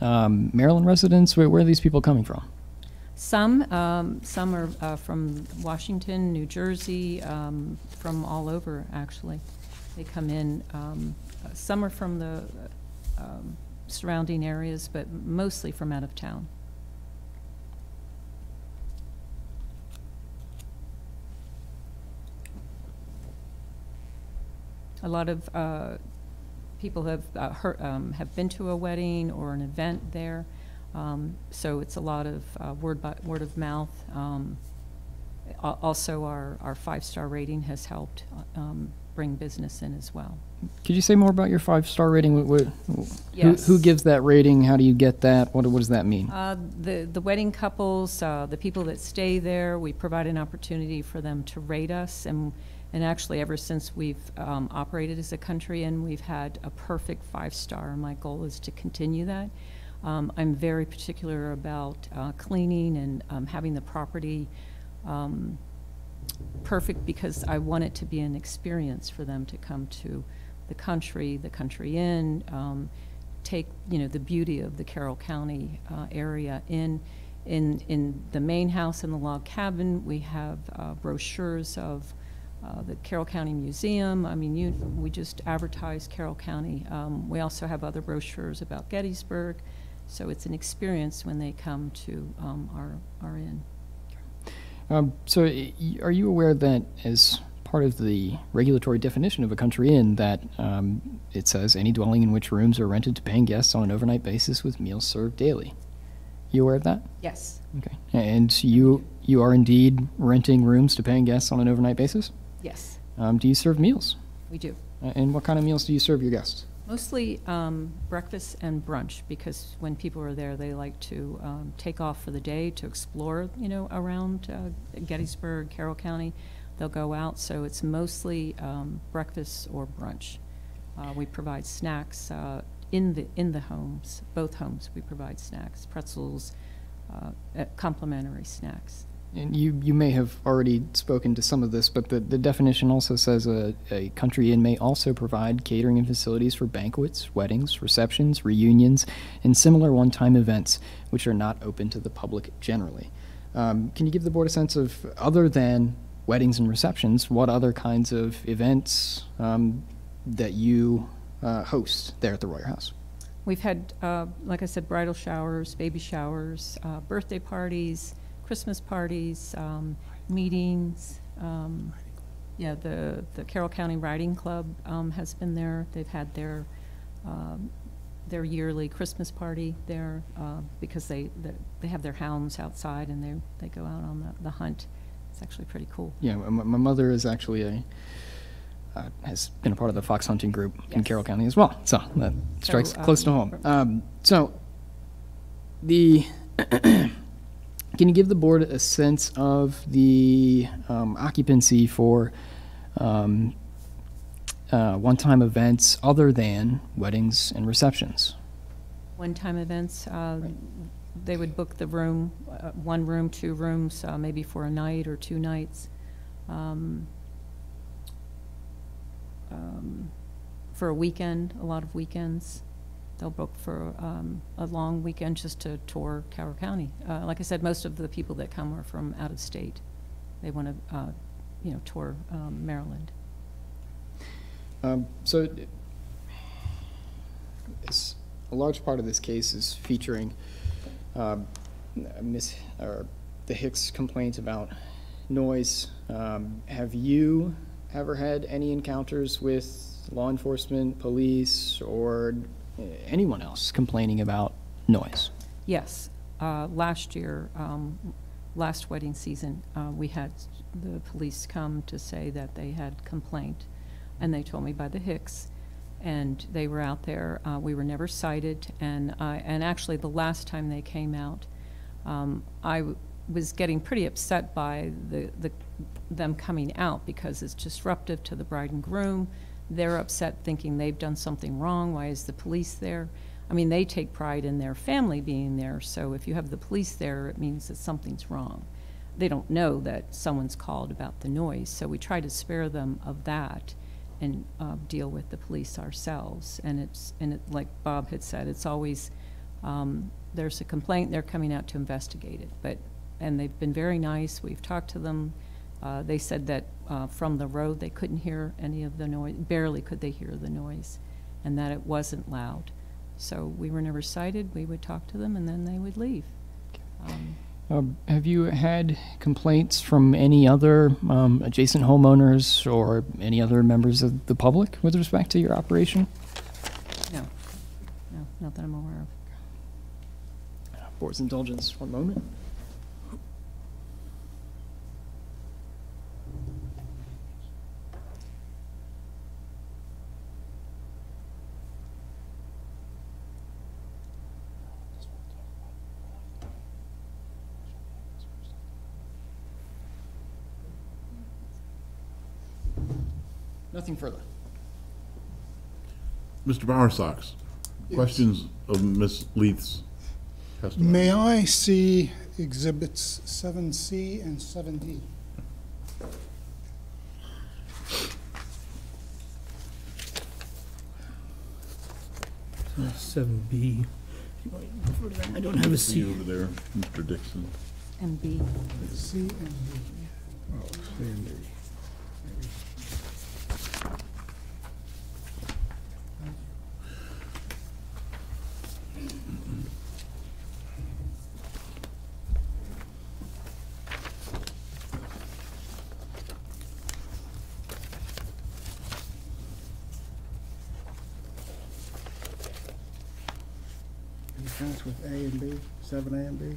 um, Maryland residents? Where, where are these people coming from? Some, um, some are uh, from Washington, New Jersey, um, from all over, actually. They come in, um, some are from the um, surrounding areas, but mostly from out of town. A lot of uh, people have uh, heard, um, have been to a wedding or an event there, um, so it's a lot of uh, word by word of mouth. Um, also, our our five star rating has helped um, bring business in as well. Could you say more about your five-star rating? What, what, who, Yes. who gives that rating? How do you get that? What, what does that mean? Uh, The the wedding couples, uh, the people that stay there, we provide an opportunity for them to rate us, and, and actually, ever since we've um, operated as a country and we've had a perfect five-star, my goal is to continue that. Um, I'm very particular about uh, cleaning and um, having the property um, perfect because I want it to be an experience for them to come to the country, the country inn, um, take, you know, the beauty of the Carroll County uh, area in. In, in the main house in the log cabin, we have uh, brochures of uh, the Carroll County Museum. I mean, you, we just advertise Carroll County. Um, we also have other brochures about Gettysburg. So it's an experience when they come to um, our, our inn. Um, so, are you aware that as part of the regulatory definition of a country inn, that um, it says any dwelling in which rooms are rented to paying guests on an overnight basis with meals served daily? You aware of that? Yes. Okay. And you you are indeed renting rooms to paying guests on an overnight basis? Yes, Um, do you serve meals? we do. Uh, And what kind of meals do you serve your guests? Mostly um, breakfast and brunch, because when people are there, they like to um, take off for the day to explore, you know, around uh, Gettysburg, Carroll County. They'll go out, so it's mostly um, breakfast or brunch. Uh, We provide snacks uh, in the, in the homes, both homes, we provide snacks, pretzels, uh, uh, complimentary snacks. And you, you may have already spoken to some of this, but the, the definition also says a, a country inn may also provide catering and facilities for banquets, weddings, receptions, reunions, and similar one time events which are not open to the public generally. Um, can you give the board a sense of, other than weddings and receptions, what other kinds of events um, that you uh, host there at the Royer House? We've had, uh, like I said, bridal showers, baby showers, uh, birthday parties, Christmas parties, um, meetings. um, Yeah, the, the Carroll County Riding Club um, has been there. They've had their um, their yearly Christmas party there, uh, because they, they- they have their hounds outside and they, they go out on the, the hunt. It's actually pretty cool. Yeah, my, my mother is actually a, uh, has been a part of the fox hunting group in Carroll County as well, so that strikes So, close to um, home. Um, so, the, [CLEARS THROAT] can you give the board a sense of the um, occupancy for um, uh, one-time events other than weddings and receptions? One-time events, uh, they would book the room, uh, one room, two rooms, uh, maybe for a night or two nights. Um, um, For a weekend, a lot of weekends. They'll book for um, a long weekend just to tour Carroll County. Uh, Like I said, most of the people that come are from out of state. They want to, you know, tour um, Maryland. Um, So, a large part of this case is featuring um, Miss, the Hicks complaint about noise. Um, Have you ever had any encounters with law enforcement, police, or uh, anyone else complaining about noise? Yes. Uh, Last year, um, last wedding season, uh, we had the police come to say that they had complaint, and they told me by the Hicks, and they were out there. Uh, We were never cited, and, and actually, the last time they came out, um, I was getting pretty upset by the, the, them coming out, because it's disruptive to the bride and groom. They're upset thinking they've done something wrong. Why is the police there? I mean, they take pride in their family being there, so if you have the police there, it means that something's wrong. They don't know that someone's called about the noise, so we try to spare them of that and uh, deal with the police ourselves. And it's, and it, like Bob had said, it's always, um, there's a complaint, they're coming out to investigate it. But, and they've been very nice, we've talked to them. Uh, They said that uh, from the road, they couldn't hear any of the noise, barely could they hear the noise, and that it wasn't loud. So we were never cited, we would talk to them, and then they would leave. Um, Um, Have you had complaints from any other um, adjacent homeowners or any other members of the public with respect to your operation? No, no, not that I'm aware of. Board's indulgence, one moment. Nothing further. Mr. Bowersox, questions of Ms. Leith's testimony? May I see exhibits seven C and seven D? Uh, seven B. I don't have a See seat. over there, Mr. Dixon. And B, C and D. Oh, Any counts with A and B, seven A and B?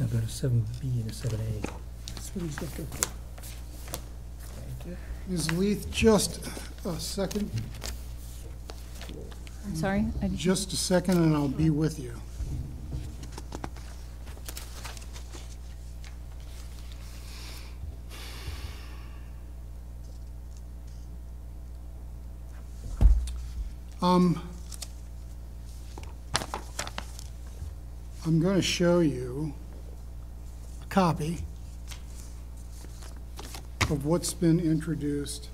I've got a seven B and a seven A. That's what he's looking for. Ms. Leith, just a second, I'm sorry? I- just a second, and I'll be with you. Um, I'm going to show you a copy of what's been introduced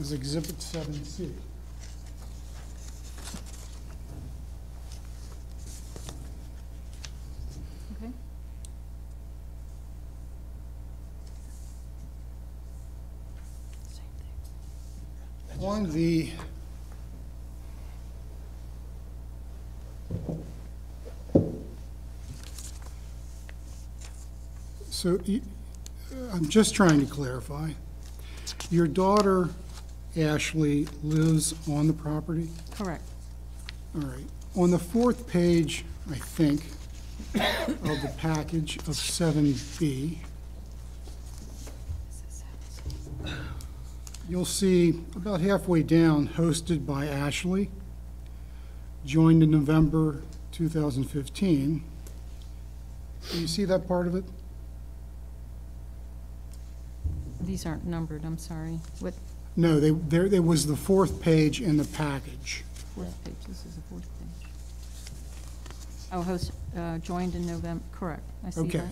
as Exhibit 7C. Okay. On the So you- I'm just trying to clarify. Your daughter Ashley lives on the property? Correct. All right. On the fourth page, I think, of the package of 7B, you'll see about halfway down, hosted by Ashley, joined in November 2015. Do you see that part of it? These aren't numbered, I'm sorry. What, No, they, there, there was the fourth page in the package. fourth page? This is the fourth page. Oh, host, uh, joined in November, correct. I see Okay. that.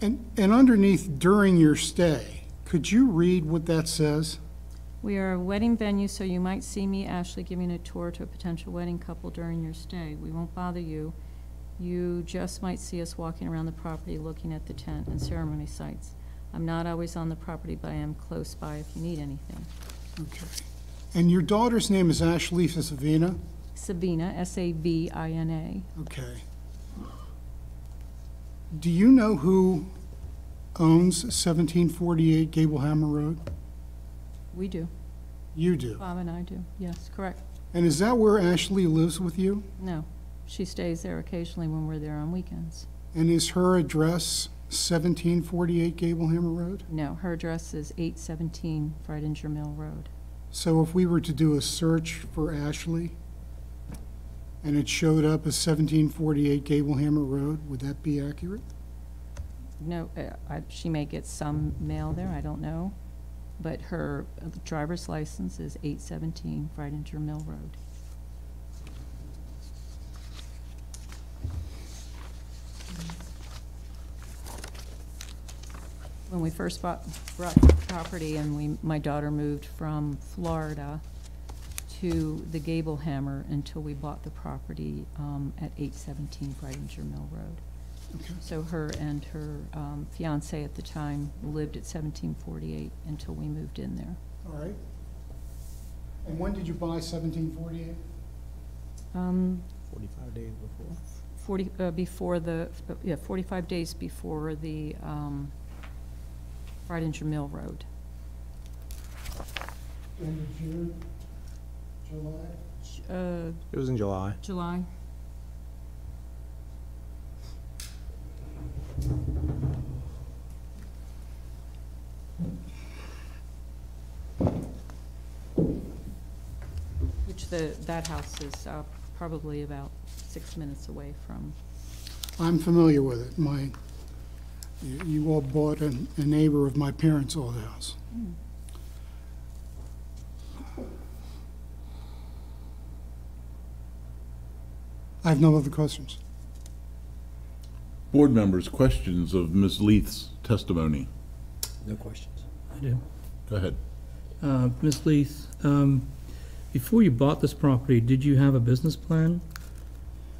And, and underneath during your stay, could you read what that says? We are a wedding venue, so you might see me, Ashley, giving a tour to a potential wedding couple during your stay. We won't bother you. You just might see us walking around the property looking at the tent and ceremony sites. I'm not always on the property, but I am close by if you need anything. Okay. And your daughter's name is Ashley Savina? Sabina, S-A-B-I-N-A. Okay. Do you know who owns 1748 Gablehammer Road? We do. You do. Bob and I do. Yes, correct. And is that where Ashley lives with you? No, she stays there occasionally when we're there on weekends. And is her address 1748 Gablehammer Road? No, her address is 817 Fridinger Mill Road. So if we were to do a search for Ashley, and it showed up as 1748 Gablehammer Road, would that be accurate? No, uh, I- she may get some mail there, I don't know. But her driver's license is 817 Fridinger Mill Road. When we first bought, brought the property and we, my daughter moved from Florida to the Gable Hammer until we bought the property um, at 817 Fridinger Mill Road. Okay. So her and her um, fiance at the time lived at 1748 until we moved in there. All right. And when did you buy 1748? Um, Forty-five days before. 40, uh, before the, yeah, 45 days before the um, Fridinger Mill Road. End of June, July? Uh, It was in July. July? Which the, that house is uh, probably about six minutes away from, I'm familiar with it. My, you you all bought a a neighbor of my parents' old house. I have no other questions. Board members, questions of Ms. Leith's testimony? No questions. I do. Go ahead. Uh, Ms. Leith, um, before you bought this property, did you have a business plan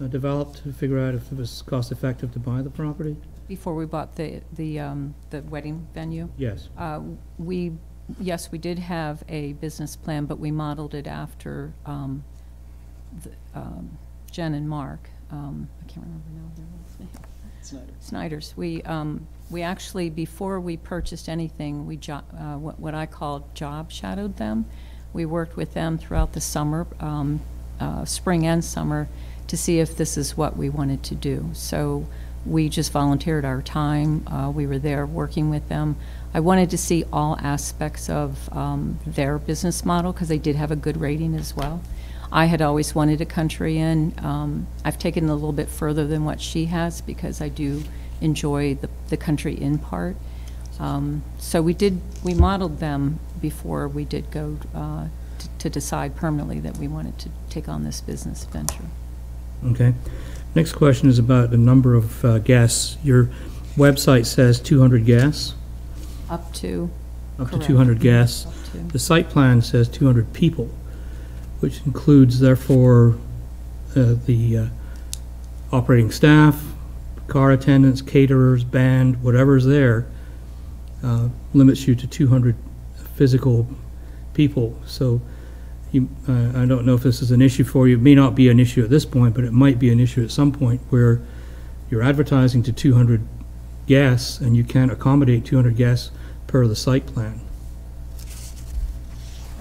uh, developed to figure out if it was cost-effective to buy the property? Before we bought the, the, um, the wedding venue. Yes. Uh, We, yes, we did have a business plan, but we modeled it after um, the, um, Jen and Mark. um, I can't remember now their last name. Snyder. Snyder's. We, um, we actually, before we purchased anything, we jo, uh, what, what I called job shadowed them. We worked with them throughout the summer, um, uh, spring and summer, to see if this is what we wanted to do. So we just volunteered our time. Uh, we were there working with them. I wanted to see all aspects of, um, their business model, because they did have a good rating as well. I had always wanted a country inn. Um, I've taken it a little bit further than what she has because I do enjoy the, the country inn part. Um, so we did, we modeled them before we did go uh, to decide permanently that we wanted to take on this business venture. Okay. Next question is about the number of uh, guests. Your website says 200 guests, Up to, up to 200 guests. up to, The site plan says 200 people, which includes therefore uh, the uh, operating staff, car attendants, caterers, band, whatever's there, uh, limits you to 200 physical people. So you, uh, I don't know if this is an issue for you. It may not be an issue at this point, but it might be an issue at some point where you're advertising to 200 guests and you can't accommodate 200 guests per the site plan.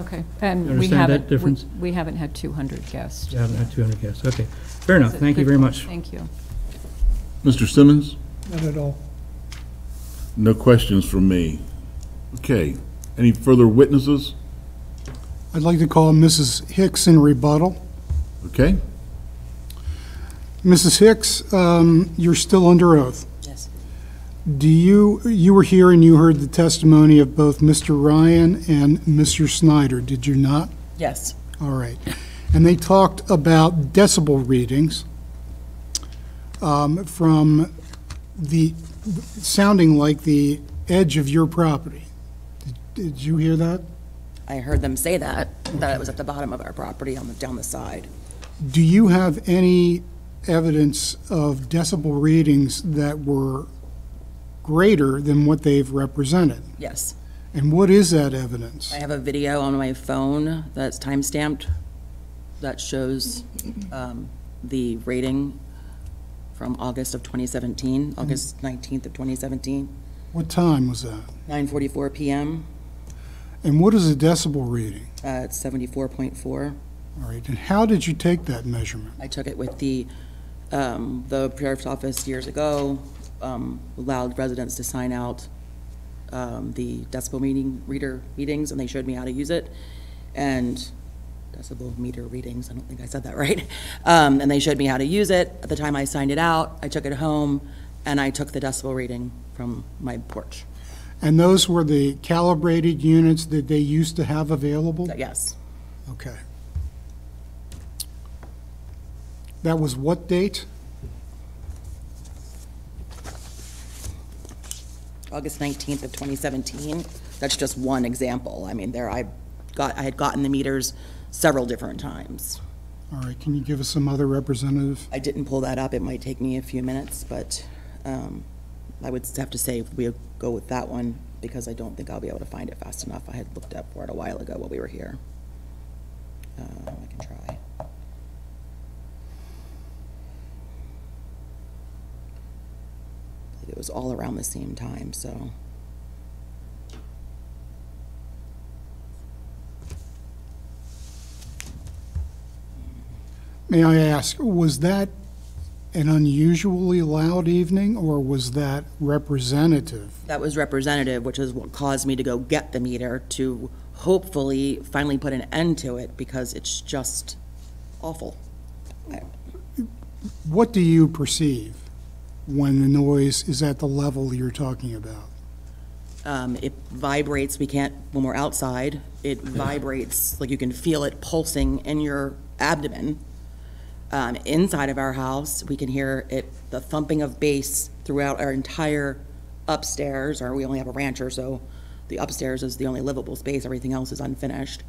Okay, and we understand that haven't, we- difference? we haven't had 200 guests. You haven't had 200 guests, okay. Fair enough, thank you very much. Thank you. Mr. Simmons? Not at all. No questions from me. Okay, any further witnesses? I'd like to call Mrs. Hicks in rebuttal. Okay, Mrs. Hicks, um, you're still under oath. Yes. Do you, you were here and you heard the testimony of both Mr. Ryan and Mr. Snyder, did you not? Yes. All right. And they talked about decibel readings um, from the, sounding like the edge of your property. Did- Did you hear that? I heard them say that, that it was at the bottom of our property on the, down the side. Do you have any evidence of decibel readings that were greater than what they've represented? Yes. And what is that evidence? I have a video on my phone that's time-stamped that shows um, the rating from August of 2017, August 19th of 2017, What time was that? 9:44 PM. And what is a decibel reading? Uh, It's 74.4. All right, and how did you take that measurement? I took it with the, um, the sheriff's office years ago, um, allowed residents to sign out um, the decibel meeting, reader meetings, and they showed me how to use it. And decibel meter readings, I don't think I said that [LAUGHS] right. Um, And they showed me how to use it. At the time I signed it out, I took it home, and I took the decibel reading from my porch. And those were the calibrated units that they used to have available? Yes, Okay. That was what date? August 19th of 2017. That's just one example. I mean, there, I got, I had gotten the meters several different times. All right, can you give us some other representative? I didn't pull that up. It might take me a few minutes, but um, I would have to say we'll go with that one because I don't think I'll be able to find it fast enough. I had looked up for it a while ago while we were here. Uh, I can try. It was all around the same time, so. May I ask, was that an unusually loud evening, or was that representative? That was representative, which is what caused me to go get the meter to hopefully finally put an end to it because it's just awful. What do you perceive when the noise is at the level you're talking about? Um, it vibrates, we can't, when we're outside, it vibrates, like you can feel it pulsing in your abdomen. Um, inside of our house, we can hear it, the thumping of bass throughout our entire upstairs, or we only have a rancher, so the upstairs is the only livable space, everything else is unfinished.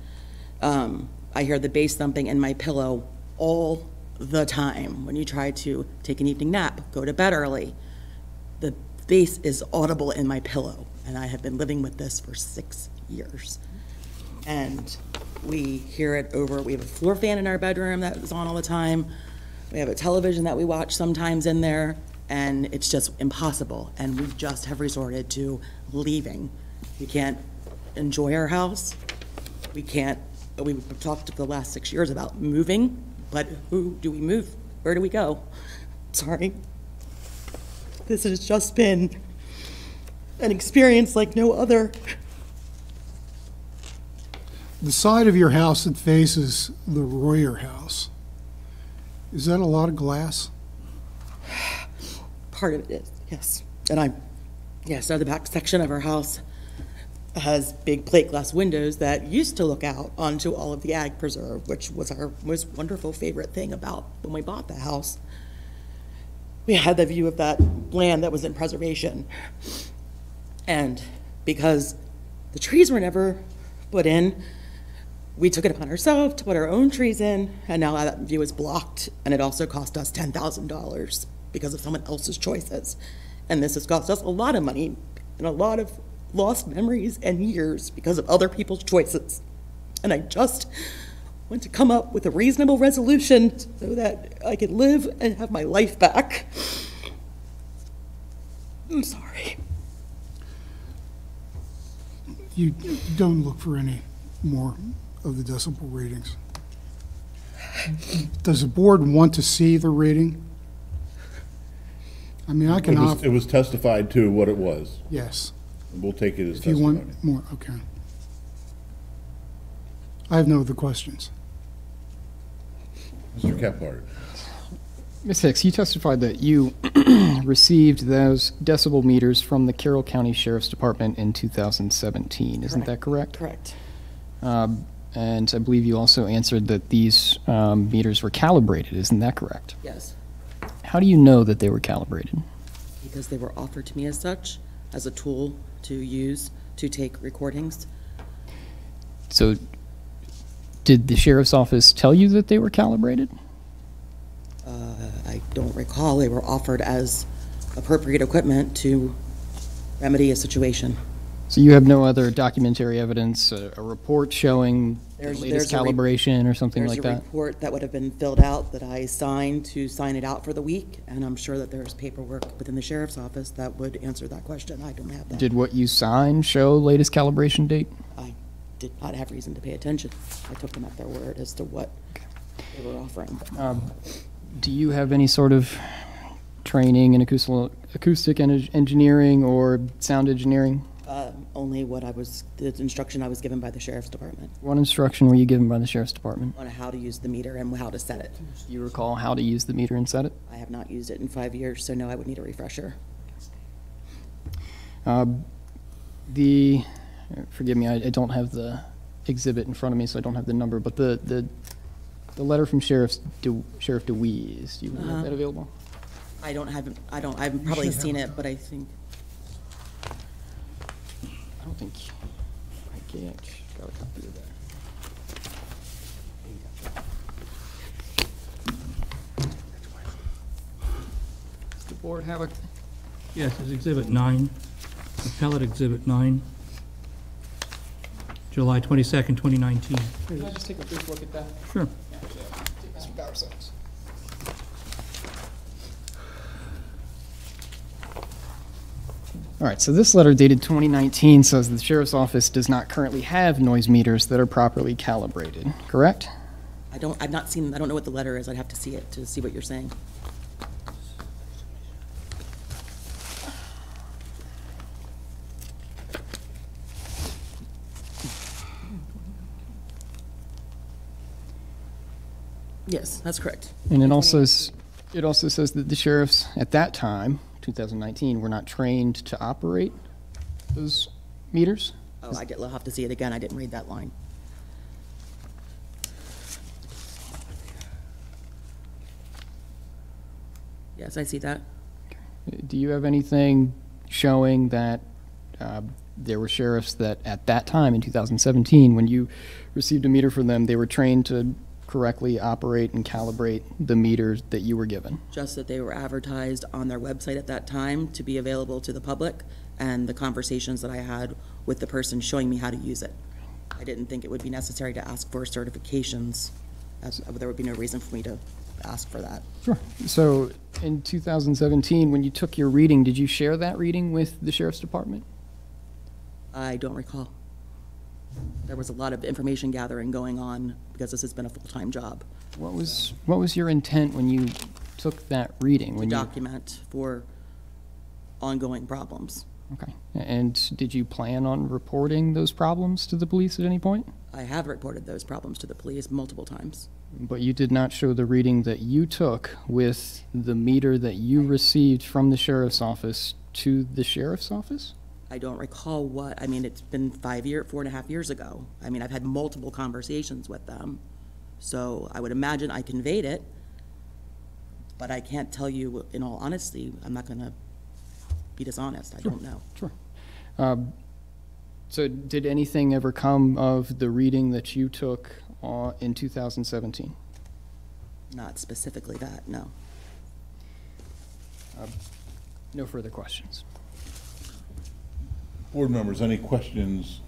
Um, I hear the bass thumping in my pillow all the time. When you try to take an evening nap, go to bed early, the bass is audible in my pillow, and I have been living with this for six years. And we hear it over, we have a floor fan in our bedroom that is on all the time. We have a television that we watch sometimes in there, and it's just impossible. And we just have resorted to leaving. We can't enjoy our house. We can't, we've talked for the last six years about moving, but who do we move? Where do we go? [LAUGHS] Sorry. This has just been an experience like no other. [LAUGHS] The side of your house that faces the Royer house, is that a lot of glass? Part of it is, yes. And I'm, yes, so the back section of our house has big plate glass windows that used to look out onto all of the ag preserve, which was our most wonderful favorite thing about when we bought the house. We had the view of that land that was in preservation. And because the trees were never put in, we took it upon ourselves to put our own trees in, and now that view is blocked, and it also cost us ten thousand dollars because of someone else's choices. And this has cost us a lot of money and a lot of lost memories and years because of other people's choices. And I just want to come up with a reasonable resolution so that I can live and have my life back. I'm sorry. You don't look for any more of the decibel readings. Does the board want to see the reading? I mean, I It can, was, off- it was testified to what it was. yes, We'll take it as if you testimony. want more, okay. I have no other questions. Mr. Kephart. Ms. Hicks, you testified that you [CLEARS THROAT] received those decibel meters from the Carroll County Sheriff's Department in 2017. Isn't that correct? Correct. Um, And I believe you also answered that these um, meters were calibrated. Isn't that correct? Yes, How do you know that they were calibrated? because they were offered to me as such, as a tool to use to take recordings. So did the sheriff's office tell you that they were calibrated? Uh, I don't recall, they were offered as appropriate equipment to remedy a situation. So you have no other documentary evidence, a, a report showing the latest there's calibration or something like that? There's a report that would have been filled out that I signed to sign it out for the week, and I'm sure that there's paperwork within the sheriff's office that would answer that question. I don't have that. Did what you signed show latest calibration date? I did not have reason to pay attention. I took them at their word as to what they were offering. Um, Do you have any sort of training in acoustic en- engineering or sound engineering? Uh, Only what I was, the instruction I was given by the sheriff's department What instruction were you given by the sheriff's department? on how to use the meter and how to set it. Do you recall how to use the meter and set it? I have not used it in five years, so no, I would need a refresher. Um, The, forgive me, I, I don't have the exhibit in front of me, so I don't have the number, but the, the, the letter from Sheriff's, De- Sheriff DeWees, do you have Uh-huh. that available? I don't have, I don't, I've probably seen it, but I think, I don't think, I can't, got a copy of that. Does the board have a, Yes, it's Exhibit 9, Appellate Exhibit 9, July 22nd, 2019. can I just take a brief look at that? Sure. Take Mr. All right, so this letter dated 2019 says the sheriff's office does not currently have noise meters that are properly calibrated, correct? I don't, I've not seen, I don't know what the letter is. I'd have to see it to see what you're saying. Yes, that's correct. And it also, it also says that the sheriffs, at that time, 2019, were not trained to operate those meters? Oh, I did, I'll have to see it again. I didn't read that line. Yes, I see that. Do you have anything showing that uh, there were sheriffs that, at that time, in 2017, when you received a meter from them, they were trained to correctly operate and calibrate the meters that you were given? Just that they were advertised on their website at that time to be available to the public, and the conversations that I had with the person showing me how to use it. I didn't think it would be necessary to ask for certifications, as uh, there would be no reason for me to ask for that. Sure. So, in 2017, when you took your reading, did you share that reading with the sheriff's department? I don't recall. There was a lot of information gathering going on, because this has been a full-time job, What was, what was your intent when you took that reading? to when you- document for ongoing problems. Okay. And did you plan on reporting those problems to the police at any point? I have reported those problems to the police multiple times. But you did not show the reading that you took with the meter that you received from the sheriff's office to the sheriff's office? I don't recall what, I mean, it's been five year, four and a half years ago. I mean, I've had multiple conversations with them. So I would imagine I conveyed it, but I can't tell you, in all honesty, I'm not gonna be dishonest, I don't know. Sure. Um, So did anything ever come of the reading that you took uh, in 2017? Not specifically that, no. No further questions. Board members, any questions?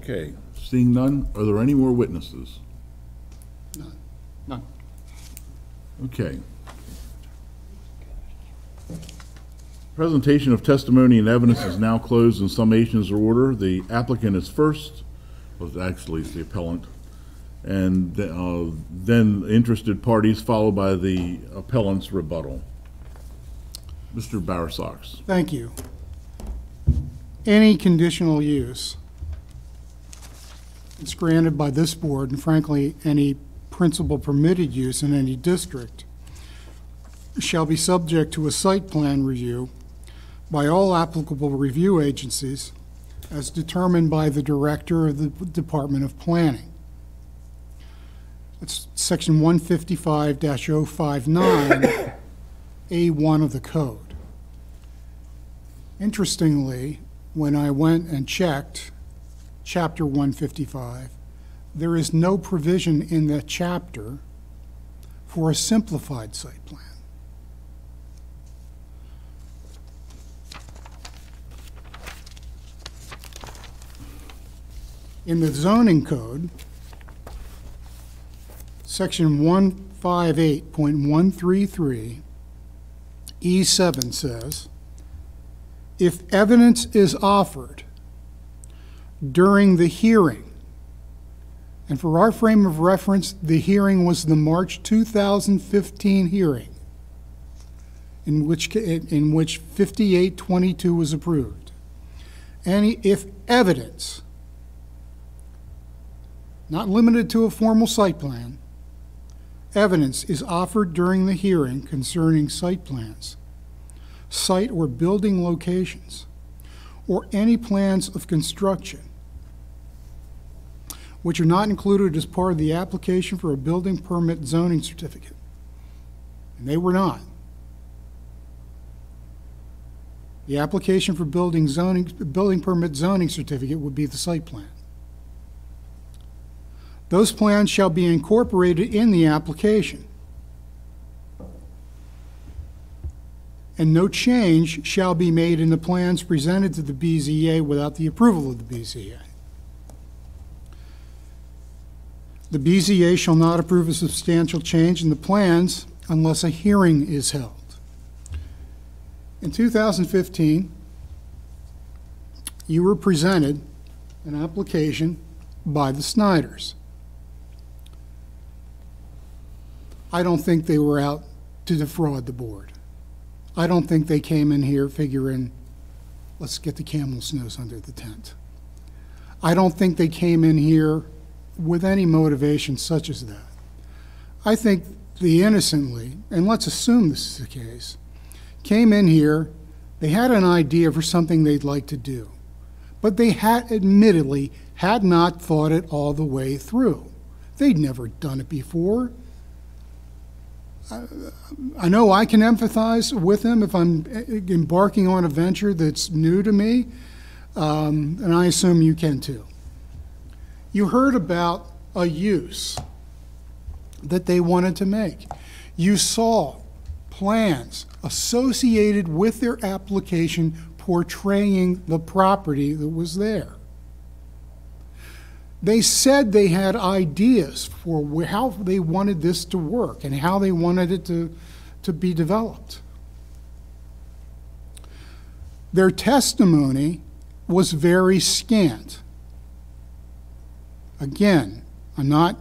Okay, seeing none, are there any more witnesses? None. None. Okay. Presentation of testimony and evidence is now closed in summations order. The applicant is first, was actually the appellant, and uh, then interested parties, followed by the appellant's rebuttal. Mr. Bowersox. Thank you. Any conditional use that's granted by this board, and frankly, any principal permitted use in any district, shall be subject to a site plan review by all applicable review agencies as determined by the Director of the Department of Planning. It's section 155-059, A1 of the code. Interestingly, when I went and checked Chapter 155, there is no provision in that chapter for a simplified site plan. In the zoning code, section 158.133, E7 says, if evidence is offered during the hearing, and for our frame of reference, the hearing was the March 2015 hearing, in which, in which 5822 was approved. Any, if evidence, not limited to a formal site plan, evidence is offered during the hearing concerning site plans, site or building locations, or any plans of construction which are not included as part of the application for a building permit zoning certificate. And they were not. The application for building zoning, building permit zoning certificate would be the site plan. Those plans shall be incorporated in the application. And no change shall be made in the plans presented to the BZA without the approval of the BZA. The BZA shall not approve a substantial change in the plans unless a hearing is held. In 2015, you were presented an application by the Snyders. I don't think they were out to defraud the board. I don't think they came in here figuring, let's get the camel's nose under the tent. I don't think they came in here with any motivation such as that. I think the innocently, and let's assume this is the case, came in here, they had an idea for something they'd like to do, but they had admittedly had not thought it all the way through. They'd never done it before. I- know I can empathize with them if I'm embarking on a venture that's new to me, um, and I assume you can too. You heard about a use that they wanted to make. You saw plans associated with their application portraying the property that was there. They said they had ideas for how they wanted this to work and how they wanted it to, to be developed. Their testimony was very scant. Again, I'm not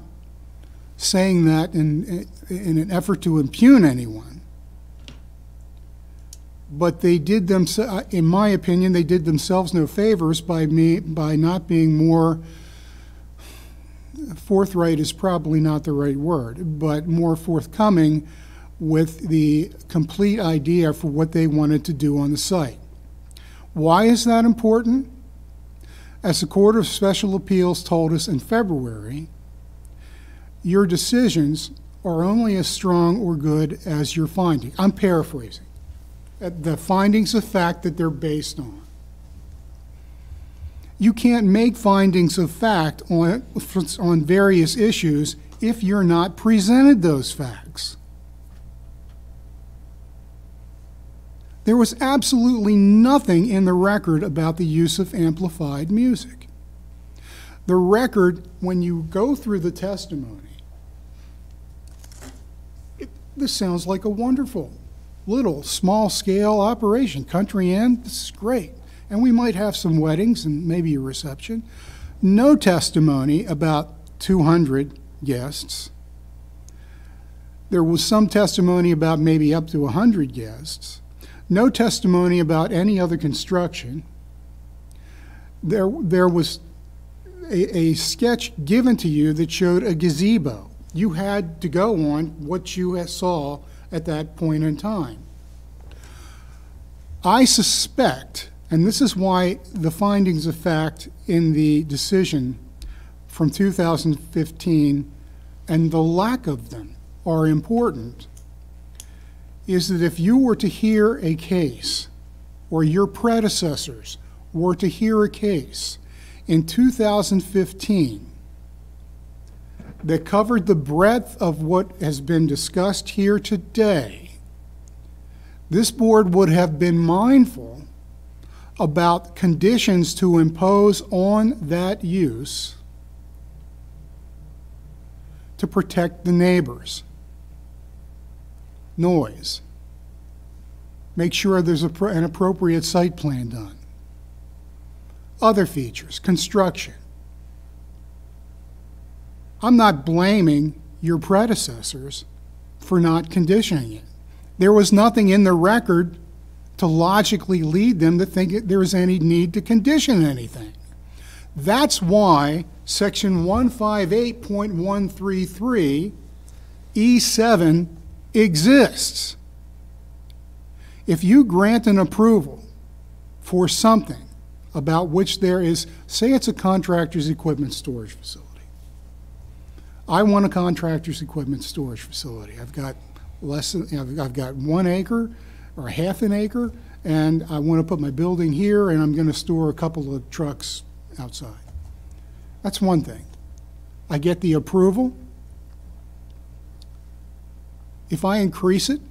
saying that in, in an effort to impugn anyone. But they did them, uh, in my opinion, they did themselves no favors by me, by not being more forthright is probably not the right word, but more forthcoming with the complete idea for what they wanted to do on the site. Why is that important? As the Court of Special Appeals told us in February, your decisions are only as strong or good as your findings. I'm paraphrasing. Uh, The findings of fact that they're based on. You can't make findings of fact on, on various issues if you're not presented those facts. There was absolutely nothing in the record about the use of amplified music. The record, when you go through the testimony, it, this sounds like a wonderful little, small-scale operation. Country Inn, this is great. And we might have some weddings and maybe a reception. No testimony about 200 guests. There was some testimony about maybe up to 100 guests. No testimony about any other construction. There, there was a, a sketch given to you that showed a gazebo. You had to go on what you saw at that point in time. I suspect, and this is why the findings of fact in the decision from 2015 and the lack of them are important, is that if you were to hear a case, or your predecessors were to hear a case in 2015 that covered the breadth of what has been discussed here today, this board would have been mindful about conditions to impose on that use to protect the neighbors. Noise. Make sure there's a, an appropriate site plan done. Other features, construction. I'm not blaming your predecessors for not conditioning it. There was nothing in the record to logically lead them to think there was any need to condition anything. That's why Section 158.133 E7 exists. If you grant an approval for something about which there is, say it's a contractor's equipment storage facility. I want a contractor's equipment storage facility. I've got less than, I've, I've got one acre or half an acre, and I want to put my building here, and I'm going to store a couple of trucks outside. That's one thing. I get the approval. If I increase it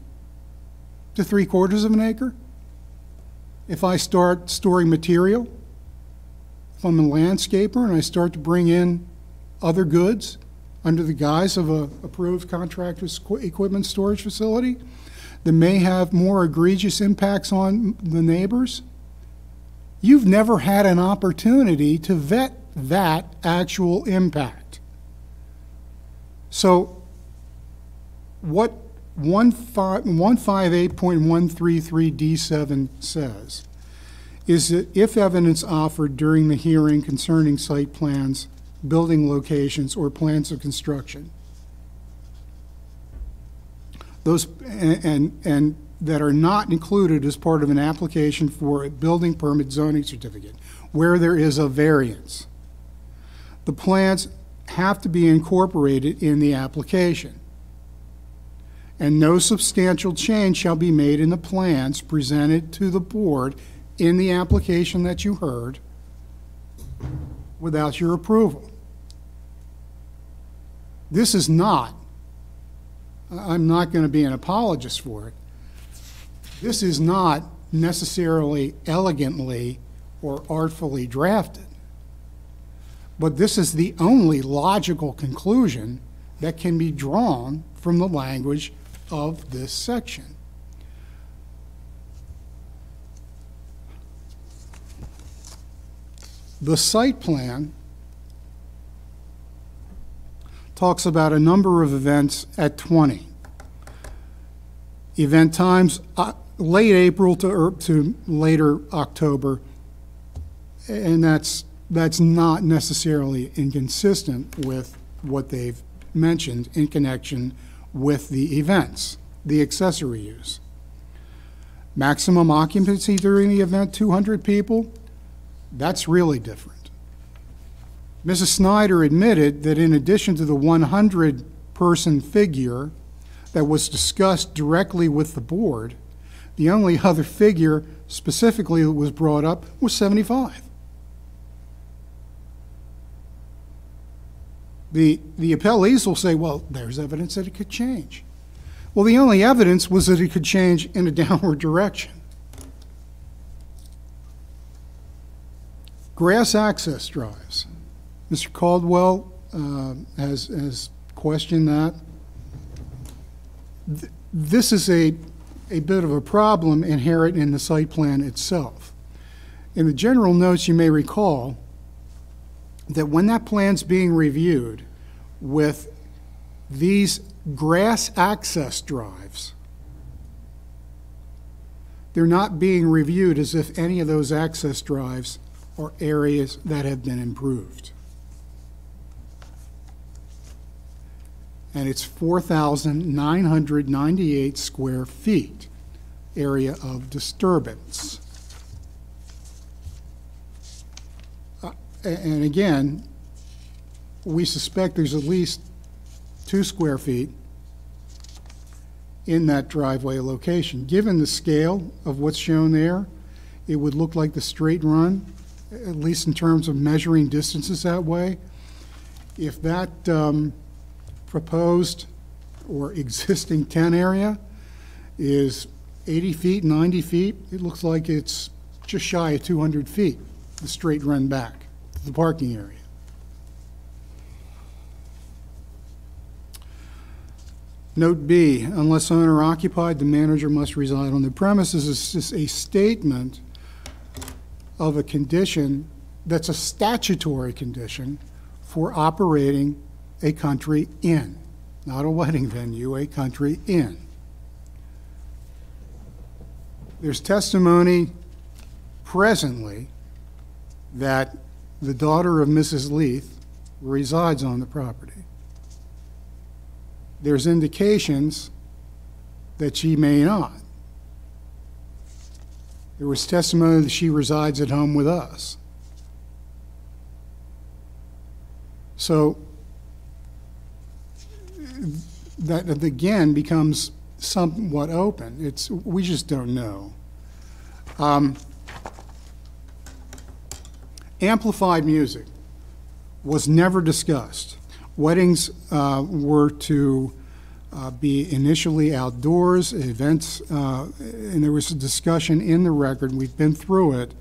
to three quarters of an acre, if I start storing material, if I'm a landscaper and I start to bring in other goods under the guise of a approved contractor's equipment storage facility that may have more egregious impacts on the neighbors, you've never had an opportunity to vet that actual impact. So what 158.133D7 says is that if evidence offered during the hearing concerning site plans, building locations, or plans of construction, those, and, and, and that are not included as part of an application for a building permit zoning certificate, where there is a variance, the plans have to be incorporated in the application and no substantial change shall be made in the plans presented to the board in the application that you heard without your approval. This is not, I'm not going to be an apologist for it, this is not necessarily elegantly or artfully drafted. But this is the only logical conclusion that can be drawn from the language of this section. The site plan talks about a number of events at 20. Event times, uh, late April to, er, to later October, and that's, that's not necessarily inconsistent with what they've mentioned in connection with the events, the accessory use. Maximum occupancy during the event, 200 people, that's really different. Mrs. Snyder admitted that in addition to the 100-person figure that was discussed directly with the board, the only other figure specifically that was brought up was 75. The, the appellees will say, well, there's evidence that it could change. Well, the only evidence was that it could change in a [LAUGHS] downward direction. Grass access drives. Mr. Caldwell uh, has, has questioned that. Th- This is a a bit of a problem inherent in the site plan itself. In the general notes, you may recall that when that plan's being reviewed with these grass access drives, they're not being reviewed as if any of those access drives are areas that have been improved. And it's 4,998 square feet area of disturbance. Uh, And again, we suspect there's at least two square feet in that driveway location. Given the scale of what's shown there, it would look like the straight run, at least in terms of measuring distances that way. If that um, proposed or existing 10 area is 80 feet, 90 feet, it looks like it's just shy of 200 feet, the straight run back to the parking area. Note B, unless owner occupied, the manager must reside on the premises. It's just a statement of a condition that's a statutory condition for operating a country inn, not a wedding venue, a country inn. There's testimony presently that the daughter of Mrs. Leith resides on the property. There's indications that she may not. There was testimony that she resides at home with us. So that, again becomes somewhat open. It's, we just don't know. Um, amplified music was never discussed. Weddings uh, were to uh, be initially outdoors, events, uh, and there was a discussion in the record, we've been through it,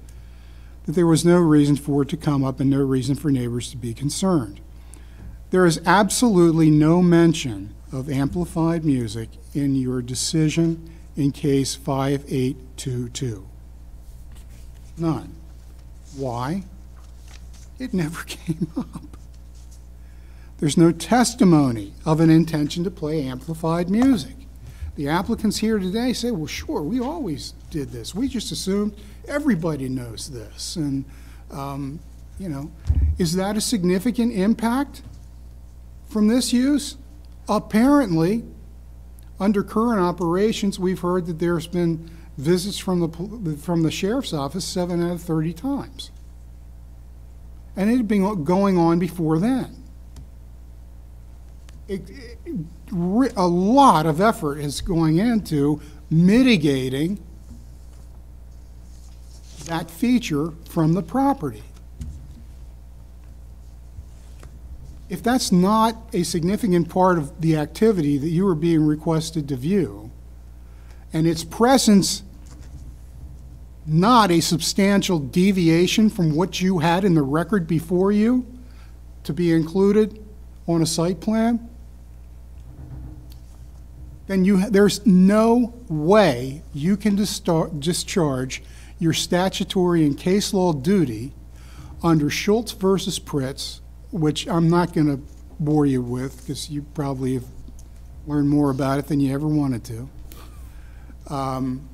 that there was no reason for it to come up and no reason for neighbors to be concerned. There is absolutely no mention of amplified music in your decision in case 5822. None. Why? It never [LAUGHS] came up. There's no testimony of an intention to play amplified music. The applicants here today say, well, sure, we always did this. We just assumed everybody knows this. And, um, you know, is that a significant impact from this use? Apparently, under current operations, we've heard that there's been visits from the, from the sheriff's office seven out of 30 times. And it had been going on before then. It- it- A lot of effort is going into mitigating that feature from the property. If that's not a significant part of the activity that you are being requested to view, and its presence not a substantial deviation from what you had in the record before you to be included on a site plan, then you, there's no way you can discharge your statutory and case law duty under Schultz versus Pritts, which I'm not going to bore you with because you probably have learned more about it than you ever wanted to. Um,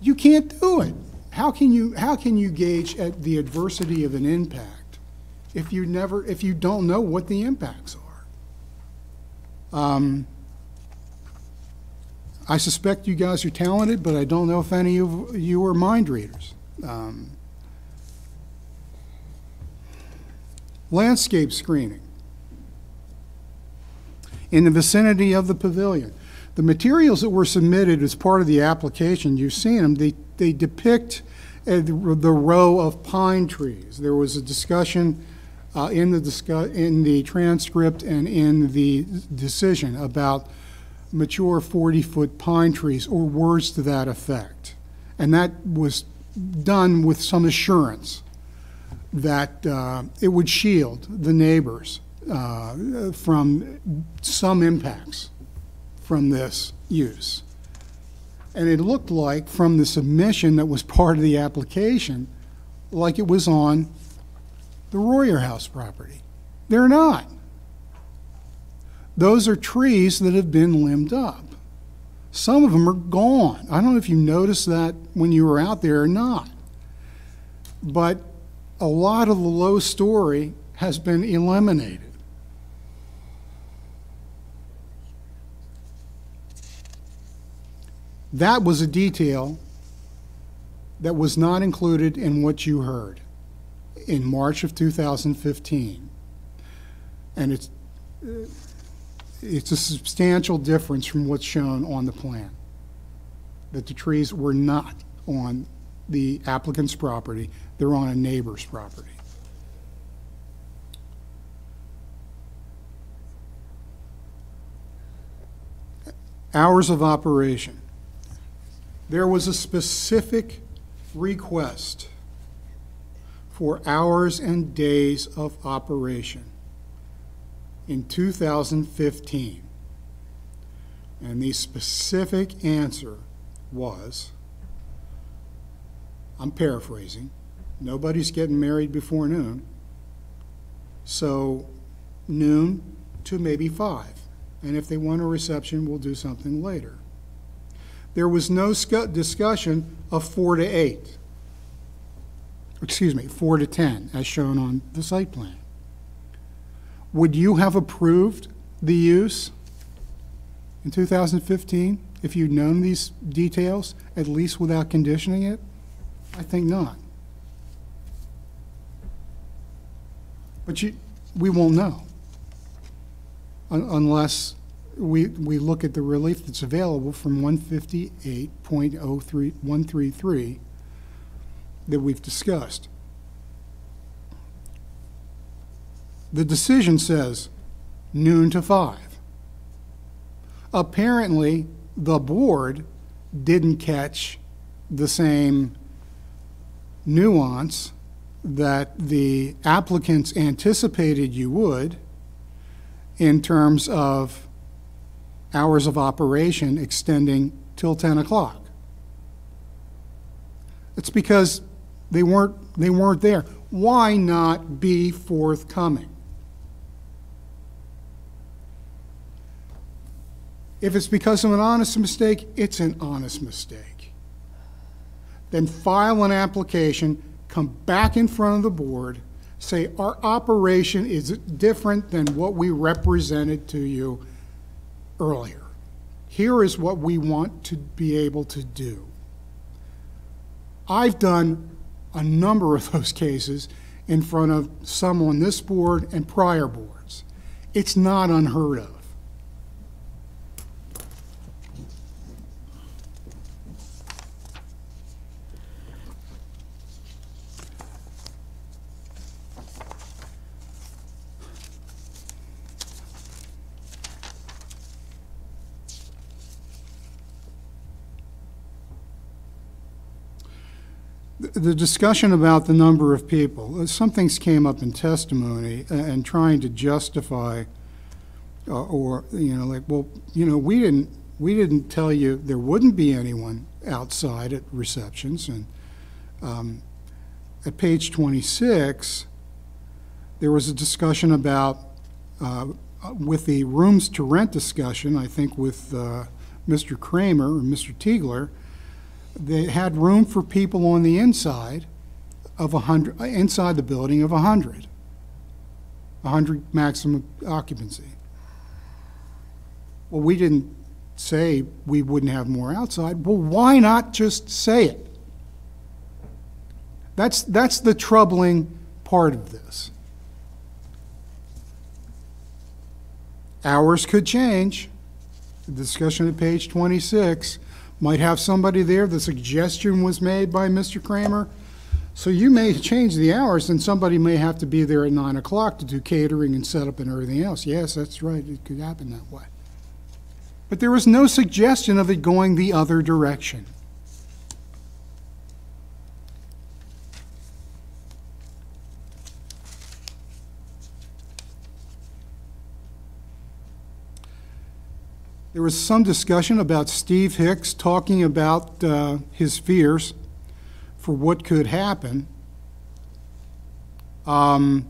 you can't do it. How can you, how can you gauge at the adversity of an impact if you never, if you don't know what the impacts are? Um, I suspect you guys are talented, but I don't know if any of you are mind readers. Um, landscape screening in the vicinity of the pavilion. The materials that were submitted as part of the application, you've seen them, they, they depict uh, the the row of pine trees. There was a discussion uh, in the discuss, in the transcript and in the decision about mature 40-foot pine trees, or words to that effect. And that was done with some assurance that uh, it would shield the neighbors uh, from some impacts from this use. And it looked like, from the submission that was part of the application, like it was on the Royer House property. They're not. Those are trees that have been limbed up. Some of them are gone. I don't know if you noticed that when you were out there or not. But a lot of the low story has been eliminated. That was a detail that was not included in what you heard in March of 2015. And it's, it's a substantial difference from what's shown on the plan. That the trees were not on the applicant's property, they're on a neighbor's property. Hours of operation. There was a specific request for hours and days of operation in 2015. And the specific answer was, I'm paraphrasing, nobody's getting married before noon, so noon to maybe five. And if they want a reception, we'll do something later. There was no discussion of four to eight. Excuse me, four to 10, as shown on the site plan. Would you have approved the use in 2015 if you'd known these details, at least without conditioning it? I think not. But you, we won't know un- unless we, we look at the relief that's available from 158.03133 that we've discussed. The decision says noon to five. Apparently, the board didn't catch the same nuance that the applicants anticipated you would in terms of hours of operation extending till 10 o'clock. It's because they weren't, they weren't there. Why not be forthcoming? If it's because of an honest mistake, it's an honest mistake. Then file an application, come back in front of the board, say, our operation is different than what we represented to you earlier. Here is what we want to be able to do. I've done a number of [LAUGHS] those cases in front of some on this board and prior boards. It's not unheard of. The- discussion about the number of people, uh, some things came up in testimony and trying to justify, uh, or, you know, like, well, you know, we didn't, we didn't tell you there wouldn't be anyone outside at receptions. And um, at page 26, there was a discussion about, uh, with the rooms to rent discussion, I think with uh, Mr. Kramer or Mr. Tiegler, they had room for people on the inside of a hundred, uh, inside the building of a hundred. A hundred maximum occupancy. Well, we didn't say we wouldn't have more outside. Well, why not just say it? That's, that's the troubling part of this. Hours could change. The discussion at page 26 might have somebody there, the suggestion was made by Mr. Kramer. So you may change the hours, and somebody may have to be there at 9 o'clock to do catering and setup and everything else. Yes, that's right, it could happen that way. But there was no suggestion of it going the other direction. There was some discussion about Steve Hicks talking about uh, his fears for what could happen. Um,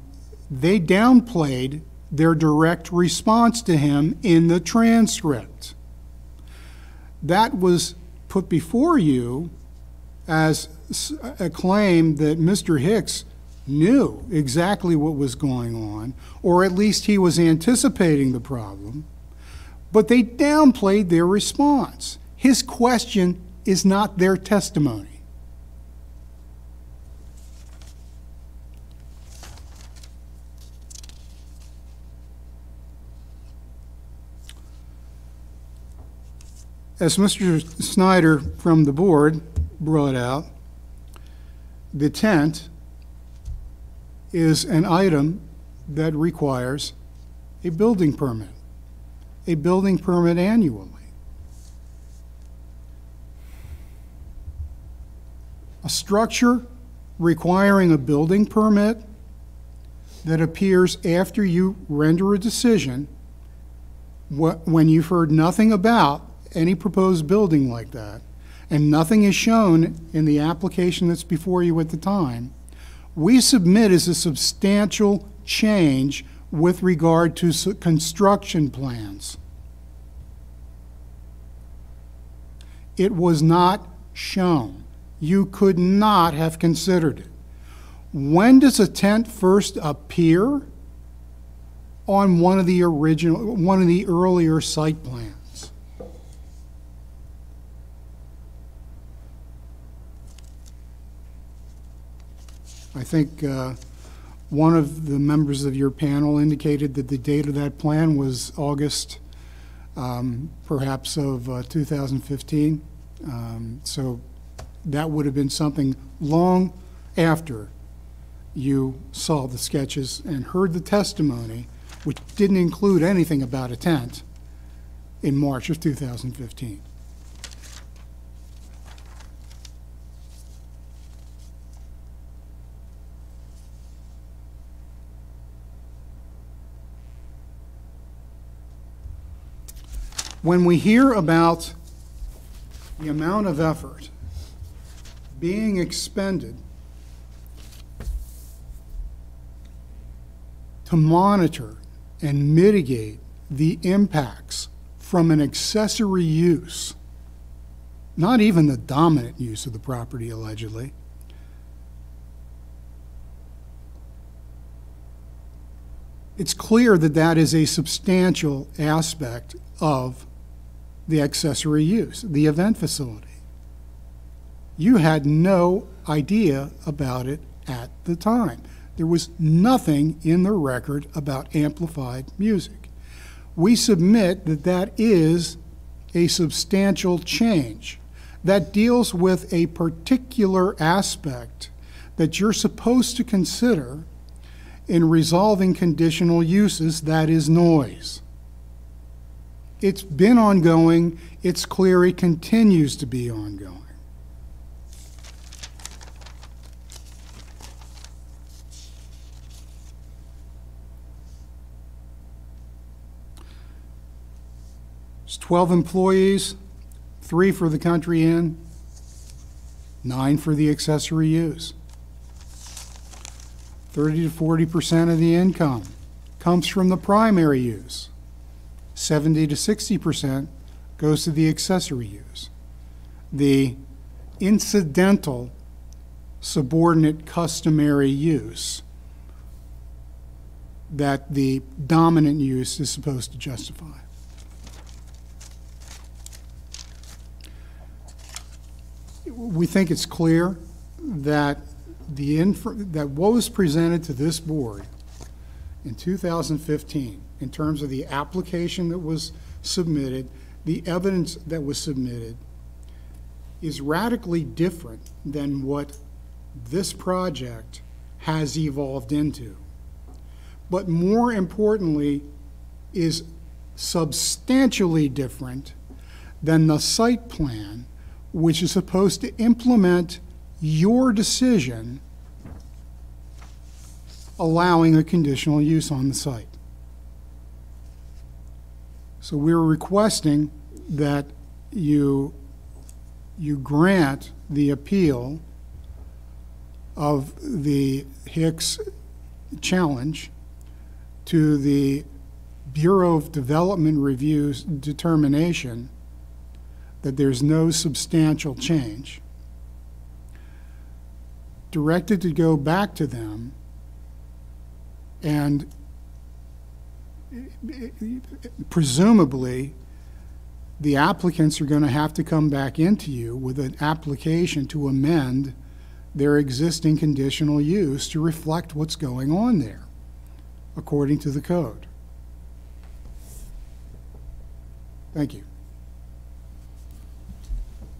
They downplayed their direct response to him in the transcript. That was put before you as a claim that Mr. Hicks knew exactly what was going on, or at least he was anticipating the problem, but they downplayed their response. His question is not their testimony. As Mr. Snyder from the board brought out, the tent is an item that requires a building permit, a building permit annually. A structure requiring a building permit that appears after you render a decision, when you've heard nothing about any proposed building like that, and nothing is shown in the application that's before you at the time, we submit as a substantial change with regard to construction plans. It was not shown. You could not have considered it. When does a tent first appear? On one of the original, one of the earlier site plans. I think uh, one of the members of your panel indicated that the date of that plan was August, um, perhaps of uh, 2015. Um, So that would have been something long after you saw the sketches and heard the testimony, which didn't include anything about a tent, in March of 2015. When we hear about the amount of effort being expended to monitor and mitigate the impacts from an accessory use, not even the dominant use of the property allegedly, it's clear that that is a substantial aspect of the accessory use, the event facility. You had no idea about it at the time. There was nothing in the record about amplified music. We submit that that is a substantial change that deals with a particular aspect that you're supposed to consider in resolving conditional uses, that is noise. It's been ongoing, it's clear it continues to be ongoing. It's 12 employees, three for the country inn, nine for the accessory use. 30 to 40 percent of the income comes from the primary use. 70 to 60 percent goes to the accessory use. The incidental subordinate customary use that the dominant use is supposed to justify. We think it's clear that the, that what was presented to this board in 2015, in terms of the application that was submitted, the evidence that was submitted, is radically different than what this project has evolved into. But more importantly, is substantially different than the site plan, which is supposed to implement your decision allowing a conditional use on the site. So we're requesting that you, you grant the appeal of the Hicks challenge to the Bureau of Development Review's determination that there's no substantial change. Directed to go back to them and presumably, the applicants are going to have to come back into you with an application to amend their existing conditional use to reflect what's going on there, according to the code. Thank you.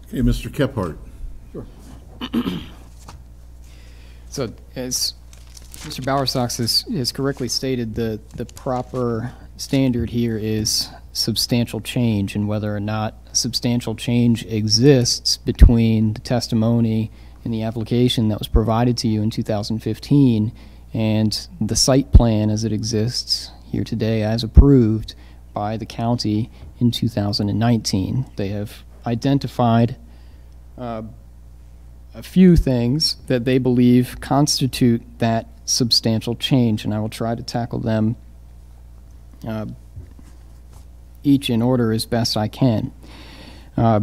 Okay, Mr. Kephart. Sure. so as Mr. Bowersox has, has correctly stated, the, the proper standard here is substantial change and whether or not substantial change exists between the testimony and the application that was provided to you in 2015 and the site plan as it exists here today as approved by the county in 2019. They have identified uh, a few things that they believe constitute that substantial change, and I will try to tackle them uh, each in order as best I can. Uh,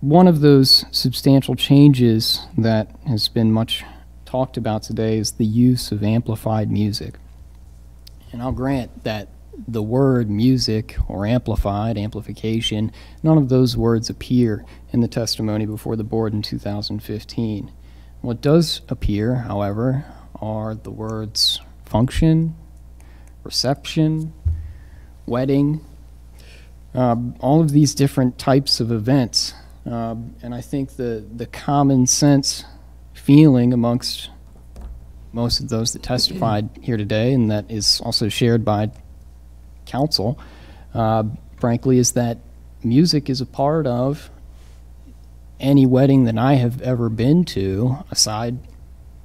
one of those substantial changes that has been much talked about today is the use of amplified music. And I'll grant that the word music or amplified, amplification, none of those words appear in the testimony before the board in 2015. What does appear, however, are the words function, reception, wedding, um, all of these different types of events. Um, and I think the, the common sense feeling amongst most of those that testified [CLEARS THROAT] here today, and that is also shared by counsel, uh, frankly, is that music is a part of any wedding that I have ever been to, aside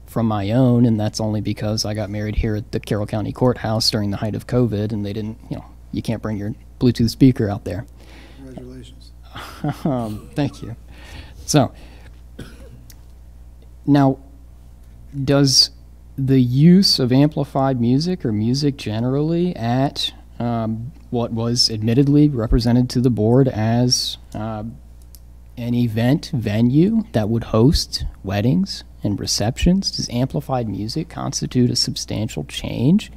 from my own, and that's only because I got married here at the Carroll County Courthouse during the height of COVID, and they didn't, you know, you can't bring your Bluetooth speaker out there. Congratulations. um, thank you. So, now, does the use of amplified music or music generally at um, what was admittedly represented to the board as uh, an event venue that would host weddings and receptions? Does amplified music constitute a substantial change?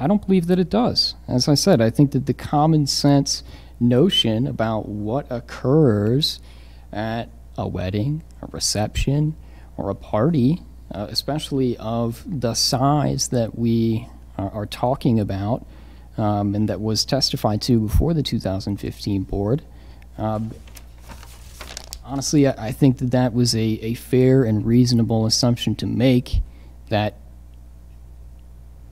I don't believe that it does. As I said, I think that the common sense notion about what occurs at a wedding, a reception, or a party, uh, especially of the size that we are, are talking about um, and that was testified to before the 2015 board, um, honestly, I, I think that that was a, a fair and reasonable assumption to make that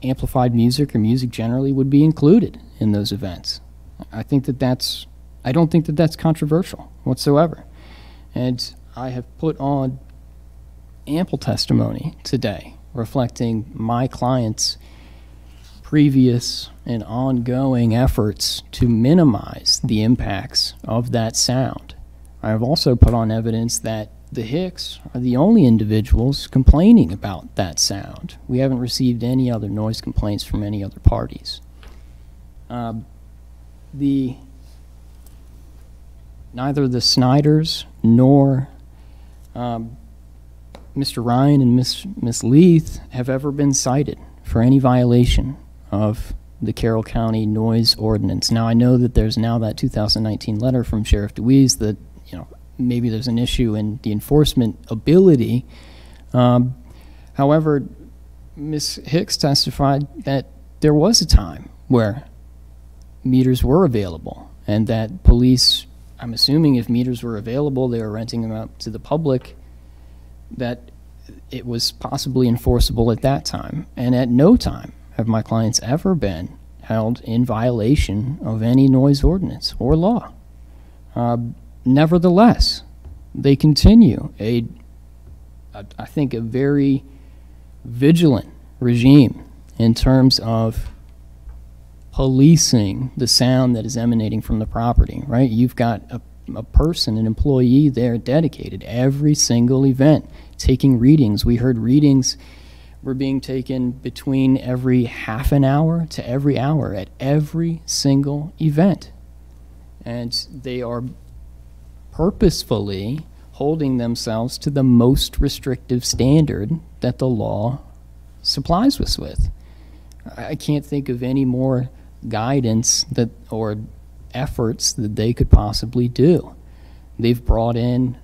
amplified music or music generally would be included in those events. I think that that's, I don't think that that's controversial whatsoever. And I have put on ample testimony today reflecting my client's previous and ongoing efforts to minimize the impacts of that sound. I have also put on evidence that the Hicks are the only individuals complaining about that sound. We haven't received any other noise complaints from any other parties. Uh, the neither the Snyders nor um, Mr. Ryan and Miss Miss Leith have ever been cited for any violation of the Carroll County noise ordinance. Now I know that there's now that 2019 letter from Sheriff DeWees that you know maybe there's an issue in the enforcement ability. Um, however, Ms. Hicks testified that there was a time where meters were available and that police, I'm assuming if meters were available, they were renting them out to the public, that it was possibly enforceable at that time. And at no time have my clients ever been held in violation of any noise ordinance or law. Uh, Nevertheless, they continue a, I think, a very vigilant regime in terms of policing the sound that is emanating from the property, right? You've got a, a person, an employee there dedicated every single event, taking readings. We heard readings were being taken between every half an hour to every hour at every single event. And they are purposefully holding themselves to the most restrictive standard that the law supplies us with. I can't think of any more guidance that or efforts that they could possibly do. They've brought in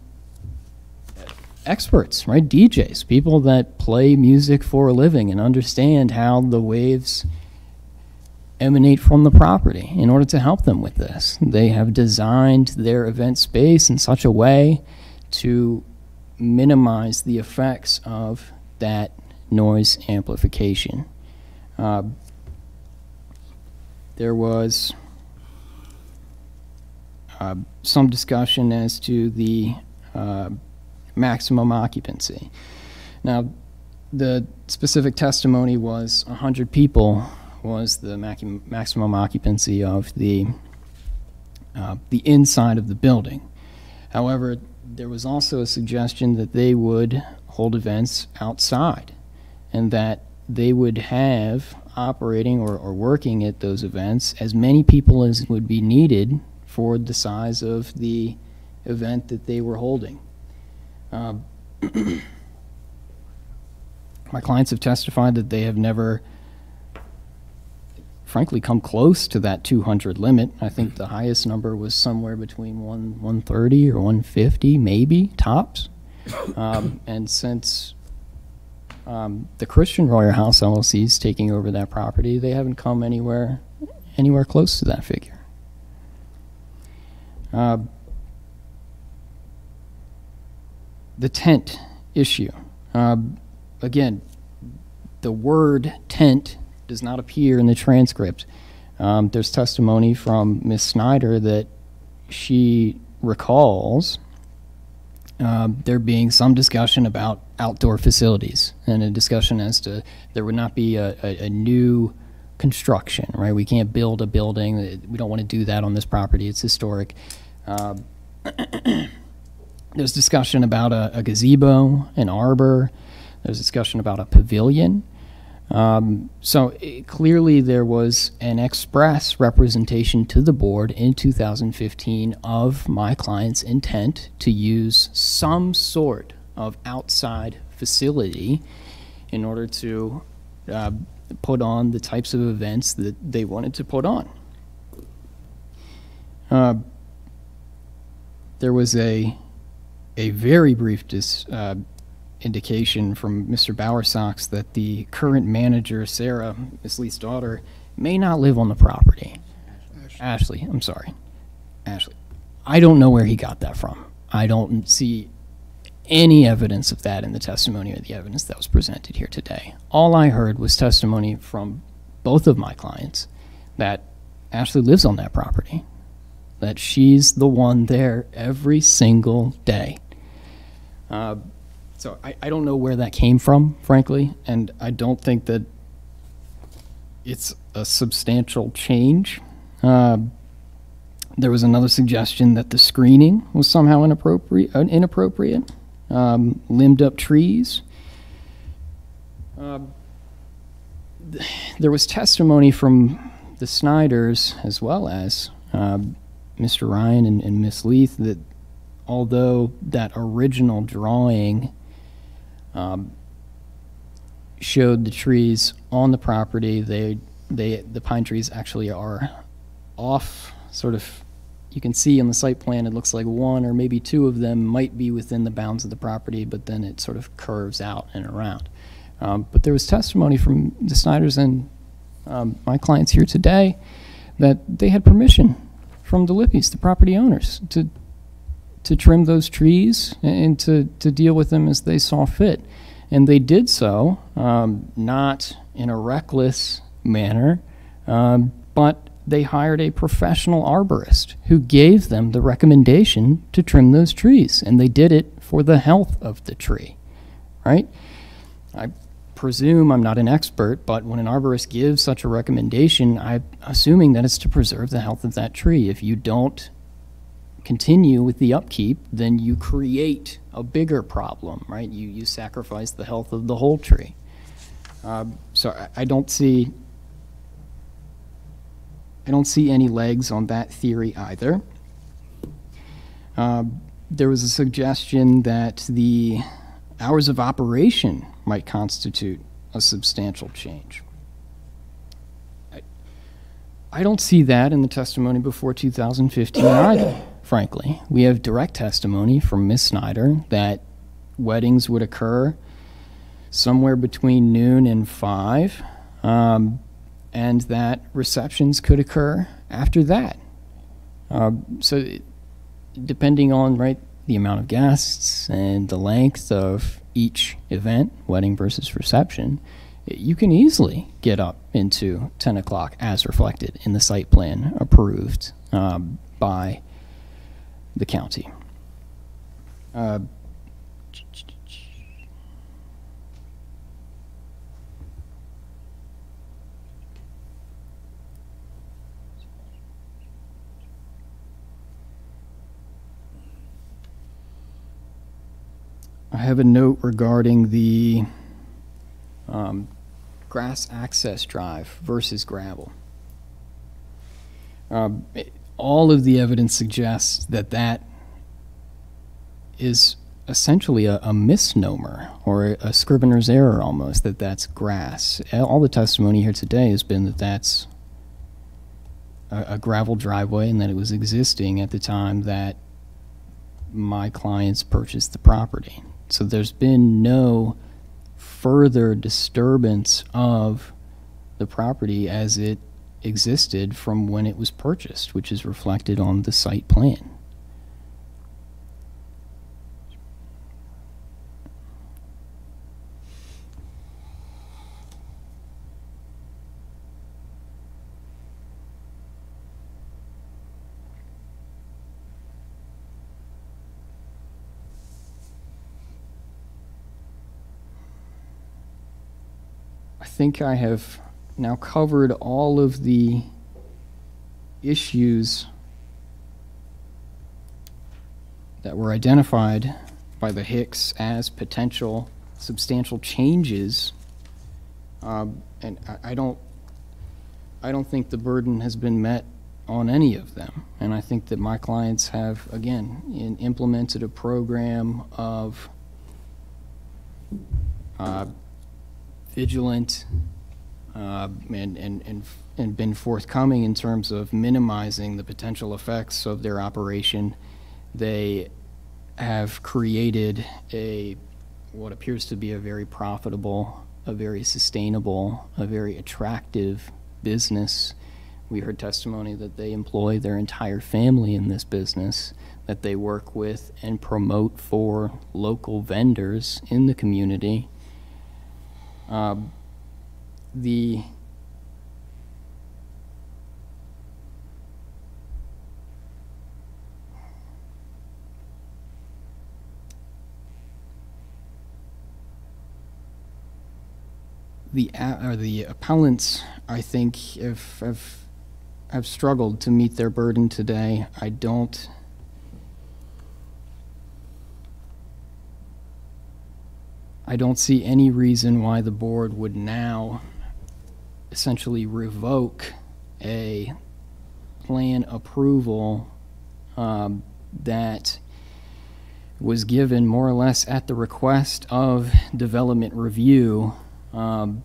experts, right? DJs, people that play music for a living and understand how the waves emanate from the property in order to help them with this. They have designed their event space in such a way to minimize the effects of that noise amplification. Uh, there was uh, some discussion as to the uh, maximum occupancy. Now, the specific testimony was 100 people was the maximum occupancy of the, uh, the inside of the building. However, there was also a suggestion that they would hold events outside and that they would have operating or, or working at those events as many people as would be needed for the size of the event that they were holding. Uh, [CLEARS THROAT] my clients have testified that they have never, frankly, come close to that 200 limit. I think the highest number was somewhere between one 130 or 150, maybe tops. Um, and since um, the Christian Royer House LLC is taking over that property, they haven't come anywhere anywhere close to that figure. Uh, the tent issue. Uh, again, the word tent does not appear in the transcript. Um, there's testimony from Ms. Snyder that she recalls uh, there being some discussion about outdoor facilities and a discussion as to there would not be a, a, a new construction, right? We can't build a building. We don't want to do that on this property. It's historic. Uh, [CLEARS THROAT] there's discussion about a, a gazebo, an arbor. There's discussion about a pavilion. Um, so it, clearly, there was an express representation to the board in 2015 of my client's intent to use some sort of outside facility in order to uh, put on the types of events that they wanted to put on. Uh, there was a a very brief dis, uh, indication from Mr. Bowersox that the current manager, Sarah, Miss Lee's daughter, may not live on the property. Ashley, I'm sorry. Ashley. I don't know where he got that from. I don't see any evidence of that in the testimony or the evidence that was presented here today. All I heard was testimony from both of my clients that Ashley lives on that property, that she's the one there every single day. Uh, so I, I don't know where that came from, frankly, and I don't think that it's a substantial change. Uh, there was another suggestion that the screening was somehow inappropriate, uh, inappropriate um, limbed up trees. Um, th- there was testimony from the Snyders as well as um, Mr. Ryan and, and Miss Leith that although that original drawing um, showed the trees on the property, they they the pine trees actually are off sort of you can see on the site plan it looks like one or maybe two of them might be within the bounds of the property but then it sort of curves out and around. Um, but there was testimony from the snyders and um, my clients here today that they had permission from the lippies the property owners to to trim those trees and to, to deal with them as they saw fit and they did so um, not in a reckless manner um, but they hired a professional arborist who gave them the recommendation to trim those trees, and they did it for the health of the tree, right? I presume, I'm not an expert, but when an arborist gives such a recommendation, I'm assuming that it's to preserve the health of that tree. If you don't continue with the upkeep, then you create a bigger problem, right? You, you sacrifice the health of the whole tree. Um, So I, I don't see, I don't see any legs on that theory either. Um, There was a suggestion that the hours of operation might constitute a substantial change. I- I don't see that in the testimony before 2015 either, frankly. We have direct testimony from Ms. Snyder that weddings would occur somewhere between noon and 5, um, and that receptions could occur after that. Uh, So depending on, right, the amount of guests and the length of each event, wedding versus reception, you can easily get up into 10 o'clock as reflected in the site plan approved um, by the county. Uh, I have a note regarding the um, grass access drive versus gravel. Um, it- All of the evidence suggests that that is essentially a, a misnomer or a scrivener's error almost, that that's grass. All the testimony here today has been that that's a, a gravel driveway and that it was existing at the time that my clients purchased the property. So there's been no further disturbance of the property as it existed from when it was purchased, which is reflected on the site plan. I think I have now covered all of the issues that were identified by the Hicks as potential substantial changes. Um, And I, I don't, I don't think the burden has been met on any of them. And I think that my clients have, again, in- implemented a program of uh, vigilant uh, and, and, and and been forthcoming in terms of minimizing the potential effects of their operation. They have created a, what appears to be a very profitable, a very sustainable, a very attractive business. We heard testimony that they employ their entire family in this business, that they work with and promote for local vendors in the community. Um, the the a- or the appellants, I think, have, have have struggled to meet their burden today. I don't. I don't see any reason why the board would now essentially revoke a plan approval um, that was given more or less at the request of development review, um,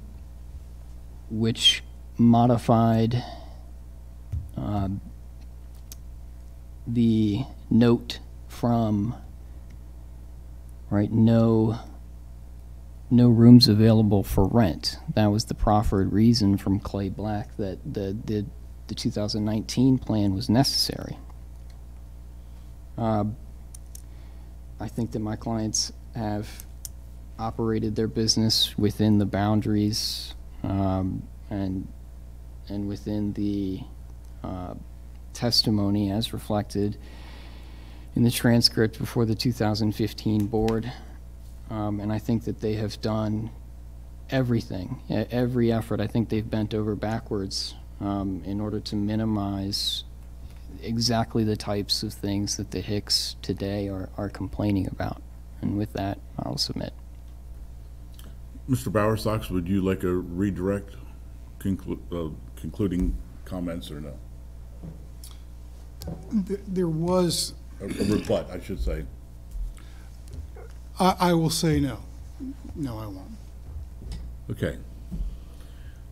which modified um, the note from, right, no, no rooms available for rent. That was the proffered reason from Clay Black that the, the, the 2019 plan was necessary. Uh, I think that my clients have operated their business within the boundaries um, and, and within the uh, testimony as reflected in the transcript before the 2015 board. Um, And I think that they have done everything, every effort. I think they've bent over backwards um, in order to minimize exactly the types of things that the Hicks today are, are complaining about. And with that, I'll submit. Mr. Bowersox, would you like a redirect conclu- uh, concluding comments or no? There- There was, A a rebut, I should say. I, I will say no. No, I won't. Okay.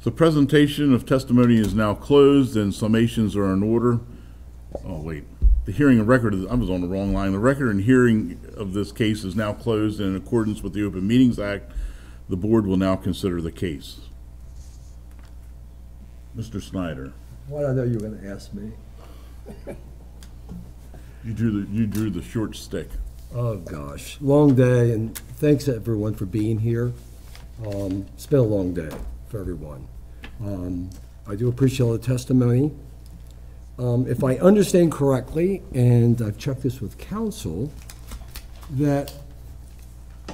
The presentation of testimony is now closed and summations are in order. Oh, wait. The hearing and record, is- I was on the wrong line. The record and hearing of this case is now closed and in accordance with the Open Meetings Act. The board will now consider the case. Mr. Snyder, What did I know you were gonna ask me? you drew the, you drew the short stick. Oh, gosh, long day, and thanks everyone for being here. Um, It's been a long day for everyone. Um, I do appreciate all the testimony. Um, If I understand correctly, and I've checked this with counsel, that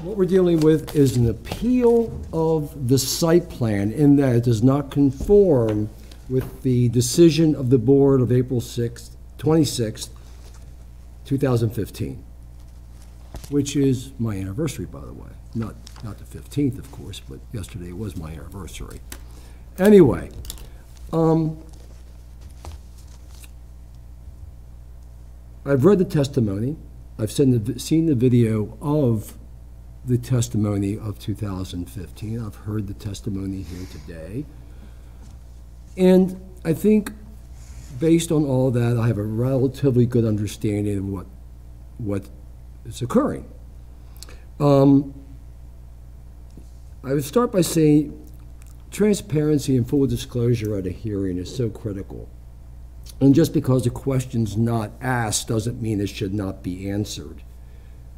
what we're dealing with is an appeal of the site plan in that it does not conform with the decision of the board of April 6th, 26th, 2015 which is my anniversary, by the way. Not, not the 15th, of course, but yesterday was my anniversary. Anyway, um, I've read the testimony. I've seen the, seen the video of the testimony of 2015. I've heard the testimony here today. And I think, based on all that, I have a relatively good understanding of what, what is occurring. Um, I would start by saying transparency and full disclosure at a hearing is so critical. And just because a question's not asked doesn't mean it should not be answered.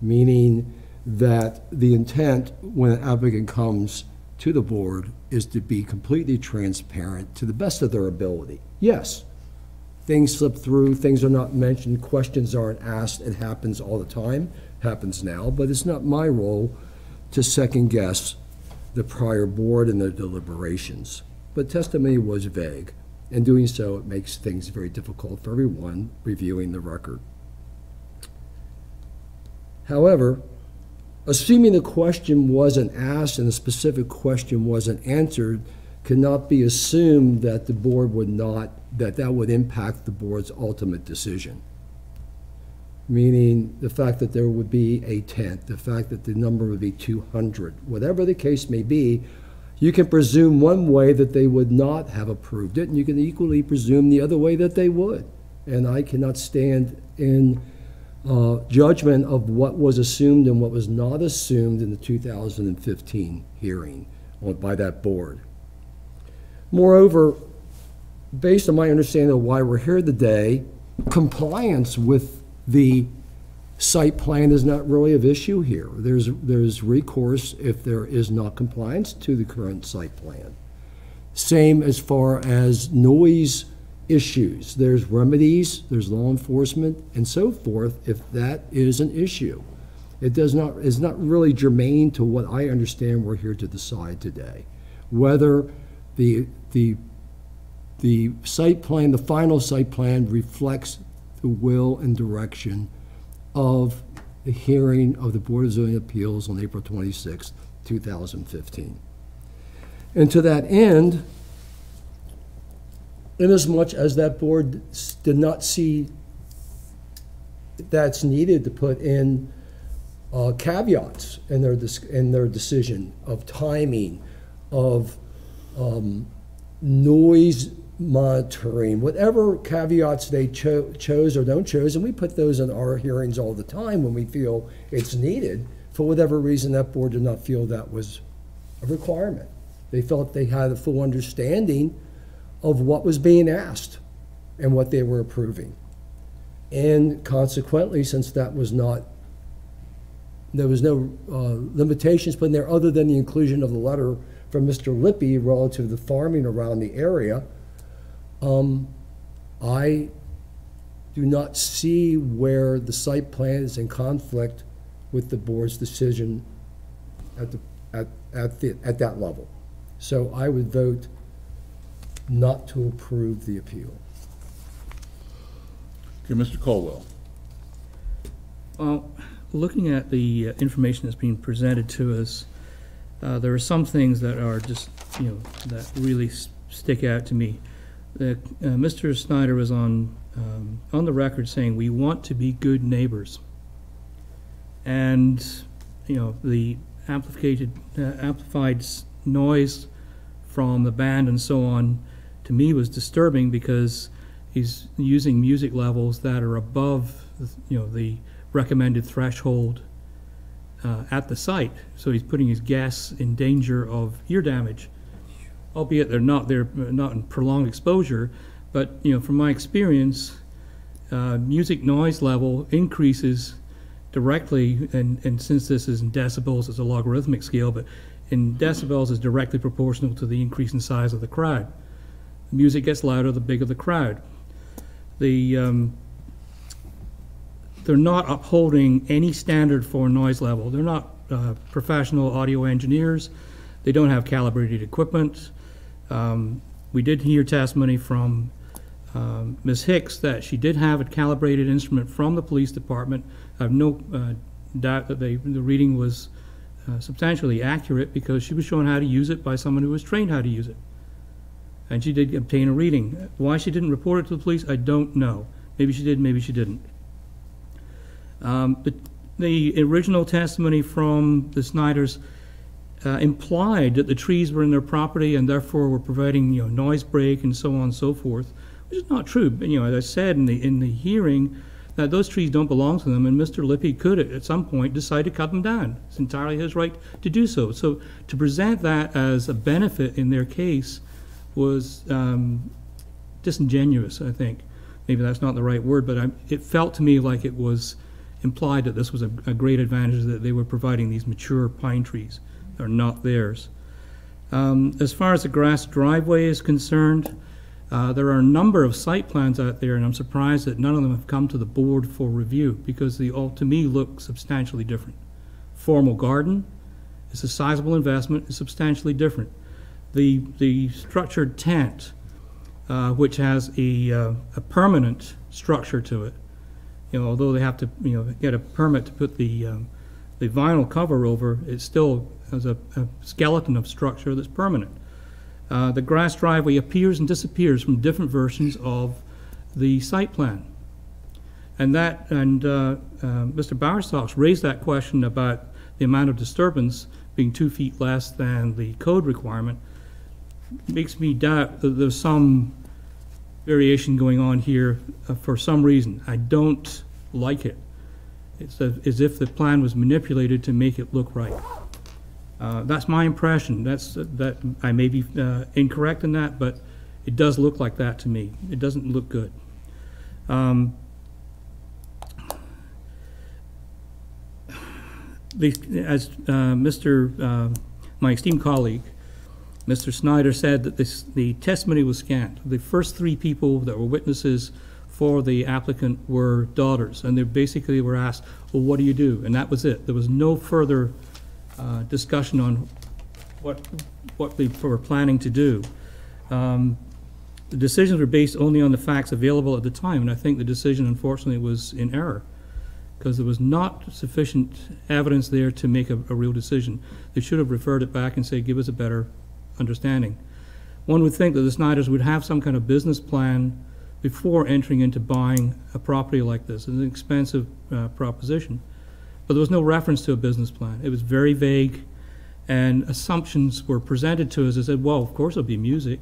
Meaning that the intent when an applicant comes to the board is to be completely transparent to the best of their ability. Yes, things slip through, things are not mentioned, questions aren't asked, it happens all the time, happens now, but it's not my role to second-guess the prior board and their deliberations. But testimony was vague. In doing so, it makes things very difficult for everyone reviewing the record. However, assuming the question wasn't asked and the specific question wasn't answered, cannot be assumed that the board would not, that that would impact the board's ultimate decision. Meaning the fact that there would be a tent, the fact that the number would be 200, whatever the case may be, you can presume one way that they would not have approved it, and you can equally presume the other way that they would. And I cannot stand in uh, judgment of what was assumed and what was not assumed in the 2015 hearing by that board. Moreover, based on my understanding of why we're here today, compliance with the site plan is not really of issue here. There's, there's recourse if there is not compliance to the current site plan. Same as far as noise issues. There's remedies, there's law enforcement, and so forth, if that is an issue. It does not, is not really germane to what I understand we're here to decide today. Whether the, the, the site plan, the final site plan reflects the will and direction of the hearing of the Board of Zoning Appeals on April 26, 2015. And to that end, inasmuch as that board did not see that's needed to put in uh, caveats in their, in their decision of timing, of um, noise monitoring, whatever caveats they cho- chose or don't chose, and we put those in our hearings all the time when we feel it's needed. For whatever reason, that board did not feel that was a requirement. They felt they had a full understanding of what was being asked and what they were approving. And consequently, since that was not, there was no uh, limitations put in there other than the inclusion of the letter from Mr. Lippy relative to the farming around the area, um, I do not see where the site plan is in conflict with the board's decision at the, at, at the, at that level. So I would vote not to approve the appeal. Okay, Mr. Caldwell. Well, looking at the uh, information that's being presented to us, uh, there are some things that are just, you know, that really s- stick out to me. Uh, Mr. Snyder was on, um, on the record saying, "We want to be good neighbors." And, you know, the amplified, uh, amplified noise from the band and so on, to me was disturbing because he's using music levels that are above, you know, the recommended threshold uh, at the site. So he's putting his guests in danger of ear damage, albeit they're not, they're not in prolonged exposure. But, you know, from my experience, uh, music noise level increases directly, and, and since this is in decibels, it's a logarithmic scale, but in decibels is directly proportional to the increase in size of the crowd. The music gets louder, the bigger the crowd. The, um, they're not upholding any standard for noise level. They're not uh, professional audio engineers. They don't have calibrated equipment. Um, We did hear testimony from um, Ms. Hicks that she did have a calibrated instrument from the police department. I have no uh, doubt that they, the reading was uh, substantially accurate because she was shown how to use it by someone who was trained how to use it. And she did obtain a reading. Why she didn't report it to the police, I don't know. Maybe she did, maybe she didn't. Um, The the original testimony from the Snyders uh, implied that the trees were in their property and therefore were providing, you know, noise break and so on and so forth, which is not true. But, you know, as I said in the, in the hearing, that those trees don't belong to them, and Mr. Lippy could, at some point, decide to cut them down. It's entirely his right to do so. So to present that as a benefit in their case was um, disingenuous, I think. Maybe that's not the right word, but I, it felt to me like it was implied that this was a, a great advantage that they were providing these mature pine trees are not theirs. Um, as far as the grass driveway is concerned, uh, there are a number of site plans out there, and I'm surprised that none of them have come to the board for review because they all, to me, look substantially different. Formal garden is a sizable investment, is substantially different. The, the structured tent, uh, which has a, uh, a permanent structure to it, you know, although they have to, you know, get a permit to put the, um, the vinyl cover over, it still has a, a skeleton of structure that's permanent. Uh, the grass driveway appears and disappears from different versions of the site plan. And that, and, uh, uh, Mr. Bowersox raised that question about the amount of disturbance being two feet less than the code requirement. Makes me doubt that there's some variation going on here uh, for some reason. I don't like it. It's as if the plan was manipulated to make it look right. Uh, That's my impression. That's, that, I may be uh, incorrect in that, but it does look like that to me. It doesn't look good. Um, The, as uh, Mr., uh, my esteemed colleague, Mr. Snyder said that this, the testimony was scant. The first three people that were witnesses for the applicant were daughters, and they basically were asked, well, what do you do? And that was it. There was no further uh, discussion on what, what they were planning to do. Um, The decisions were based only on the facts available at the time, and I think the decision unfortunately was in error, because there was not sufficient evidence there to make a, a real decision. They should have referred it back and said, give us a better understanding. One would think that the Snyders would have some kind of business plan before entering into buying a property like this. It's an expensive uh, proposition. But there was no reference to a business plan. It was very vague, and assumptions were presented to us. They said, well, of course it'll be music.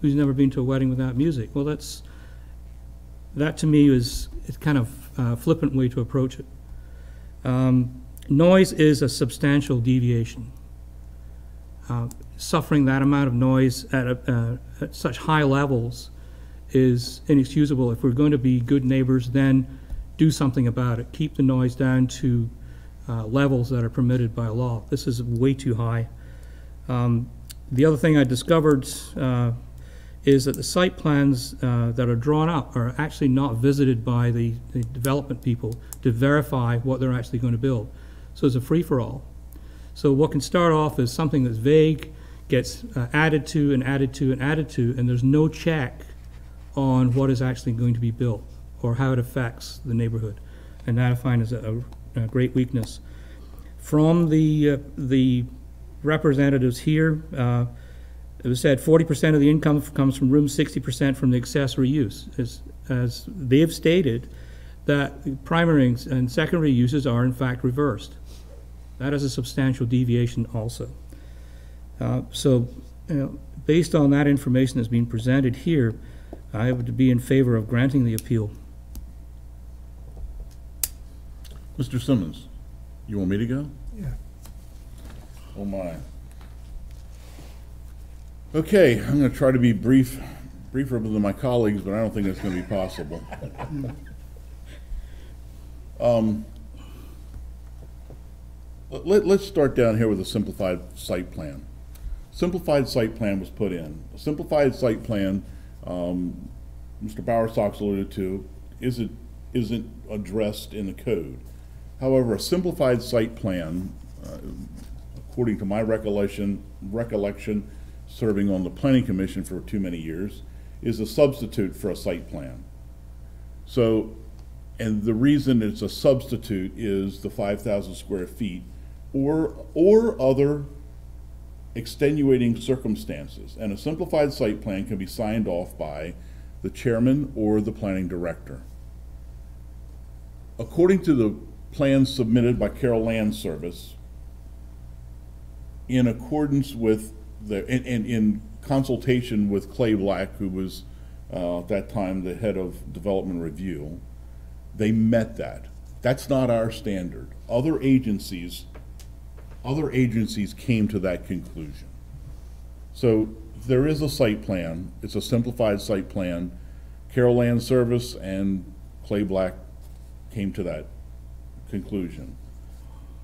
Who's never been to a wedding without music? Well, that's, that to me is, is kind of uh, flippant way to approach it. Um, Noise is a substantial deviation. Uh, Suffering that amount of noise at, a- uh, at such high levels is inexcusable. If we're going to be good neighbors, then do something about it. Keep the noise down to uh, levels that are permitted by law. This is way too high. Um, The other thing I discovered uh, is that the site plans uh, that are drawn up are actually not visited by the the development people to verify what they're actually going to build. So it's a free-for-all. So what can start off as something that's vague gets uh, added to and added to and added to, and there's no check on what is actually going to be built or how it affects the neighborhood. And that I find is a, a great weakness. From the, uh, the representatives here, uh, it was said forty percent of the income comes from rooms, sixty percent from the accessory use. As, as they've stated, that primary and secondary uses are in fact reversed. That is a substantial deviation also. Uh, So, you know, based on that information that's being presented here, I would be in favor of granting the appeal. Mr. Simmons, you want me to go? Yeah. Oh, my. Okay, I'm gonna try to be brief, briefer than my colleagues, but I don't think that's gonna be possible. [LAUGHS] Um, let- let's start down here with a simplified site plan. Simplified site plan was put in. A simplified site plan, um, Mr. Bowersox alluded to, isn't, isn't addressed in the code. However, a simplified site plan, uh, according to my recollection, recollection, serving on the planning commission for too many years, is a substitute for a site plan. So, and the reason it's a substitute is the five thousand square feet or, or other extenuating circumstances. And a simplified site plan can be signed off by the chairman or the planning director. According to the plans submitted by Carroll Land Service, in accordance with the, and, in consultation with Clay Black, who was, uh, at that time the head of development review, they met that. That's not our standard. Other agencies, other agencies came to that conclusion. So there is a site plan, it's a simplified site plan. Carroll Land Service and Clay Black came to that conclusion.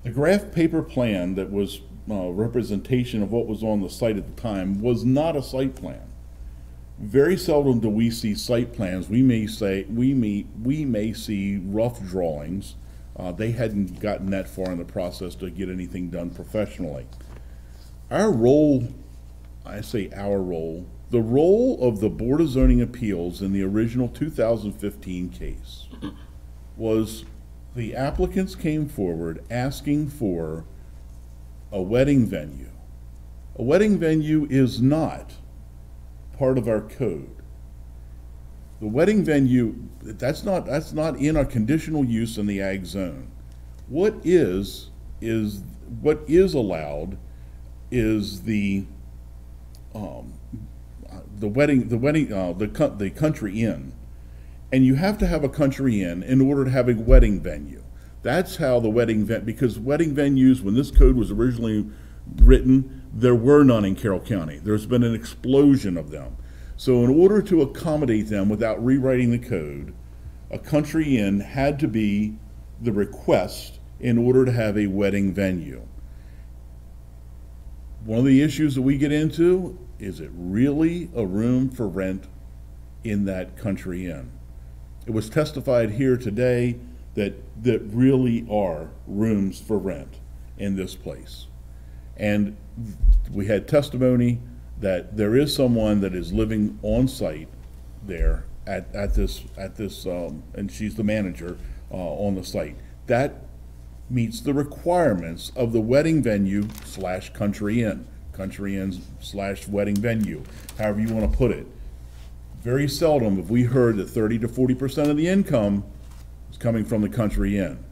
The graph paper plan that was uh, representation of what was on the site at the time was not a site plan. Very seldom do we see site plans. We may say, we may, we may see rough drawings. Uh, They hadn't gotten that far in the process to get anything done professionally. Our role, I say our role, the role of the Board of Zoning Appeals in the original 2015 case was the applicants came forward asking for a wedding venue. A wedding venue is not part of our code. The wedding venue, that's not, that's not in our conditional use in the ag zone. What is, is, what is allowed is the, um, the wedding, the wedding, uh, the, the country inn. And you have to have a country inn in order to have a wedding venue. That's how the wedding ven, because wedding venues, when this code was originally written, there were none in Carroll County. There's been an explosion of them. So in order to accommodate them without rewriting the code, a country inn had to be the request in order to have a wedding venue. One of the issues that we get into, is it really a room for rent in that country inn? It was testified here today that, that really are rooms for rent in this place. And we had testimony that there is someone that is living on site there at, at this, at this, um, and she's the manager, uh, on the site. That meets the requirements of the wedding venue slash country inn, country inn slash wedding venue, however you wanna put it. Very seldom have we heard that thirty to forty percent of the income is coming from the country inn.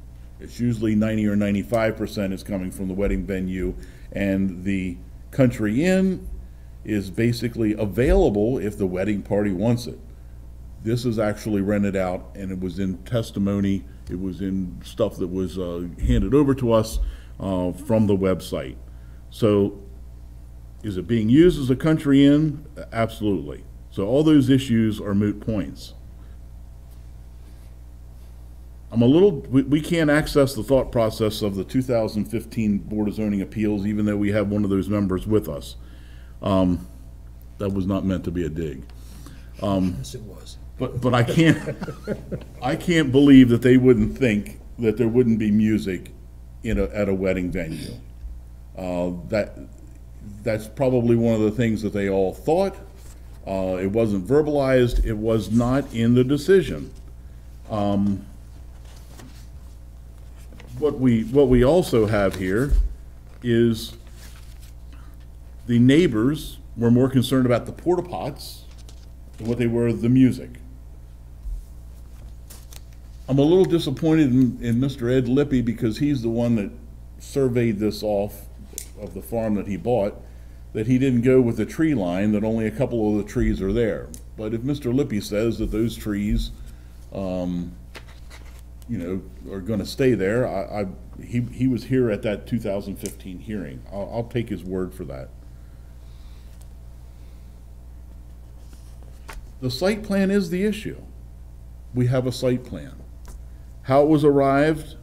It's usually ninety or ninety-five percent is coming from the wedding venue, and the country inn is basically available if the wedding party wants it. This is actually rented out, and it was in testimony, it was in stuff that was uh, handed over to us uh, from the website. So, is it being used as a country inn? Absolutely. So all those issues are moot points. I'm a little, we, we can't access the thought process of the 2015 Board of Zoning Appeals, even though we have one of those members with us. Um, That was not meant to be a dig. Yes, it was. But, but I can't, I can't believe that they wouldn't think that there wouldn't be music in a, at a wedding venue. Uh, that, that's probably one of the things that they all thought. Uh, it wasn't verbalized, it was not in the decision. Um, What we, what we also have here is the neighbors were more concerned about the porta pots than what they were the music. I'm a little disappointed in, in Mr. Ed Lippy because he's the one that surveyed this off of the farm that he bought, that he didn't go with the tree line, that only a couple of the trees are there. But if Mr. Lippy says that those trees, um, you know, are gonna stay there, I, I, he, he was here at that two thousand fifteen hearing. I'll, I'll take his word for that. The site plan is the issue. We have a site plan. How it was arrived,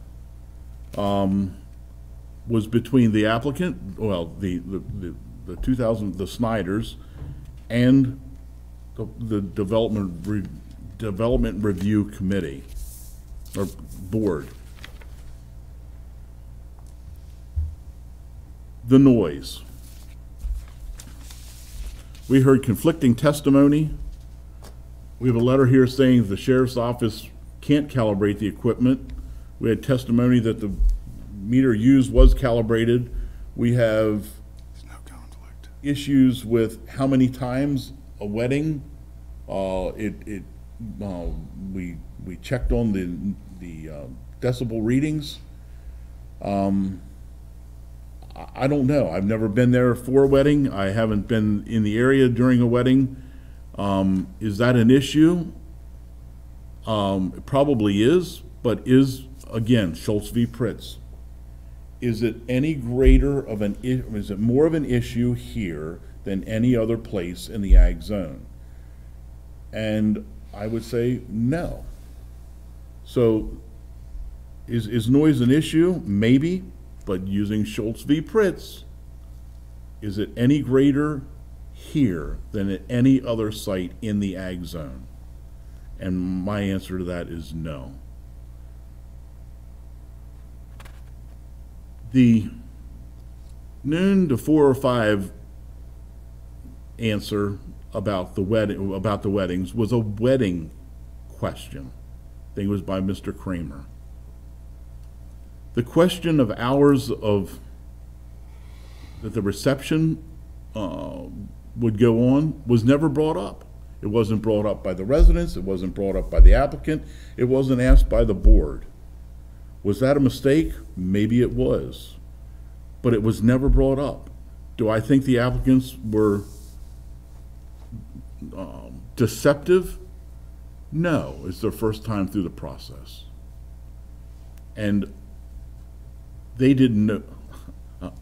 um, was between the applicant, well, the, the, the- the two thousand, the Snyders, and the, the Development, Re- Development Review Committee, or Board. The noise. We heard conflicting testimony. We have a letter here saying the sheriff's office can't calibrate the equipment. We had testimony that the meter used was calibrated. We have issues with how many times a wedding, uh, it, it, uh, we, we checked on the, the uh, decibel readings. Um, I, don't know. I've never been there for a wedding. I haven't been in the area during a wedding. Um, is that an issue? Um, it probably is, but is, again, Schultz v. Pritts. Is it any greater of an, is it more of an issue here than any other place in the ag zone? And I would say no. So is, is noise an issue? Maybe, but using Schultz v. Pritts, is it any greater here than at any other site in the ag zone? And my answer to that is no. The noon to four or five answer about the wedding, about the weddings was a wedding question. I think it was by Mr. Kramer. The question of hours of, that the reception, uh, would go on was never brought up. It wasn't brought up by the residents, it wasn't brought up by the applicant, it wasn't asked by the board. Was that a mistake? Maybe it was. But it was never brought up. Do I think the applicants were um, deceptive? No, it's their first time through the process. And they didn't know.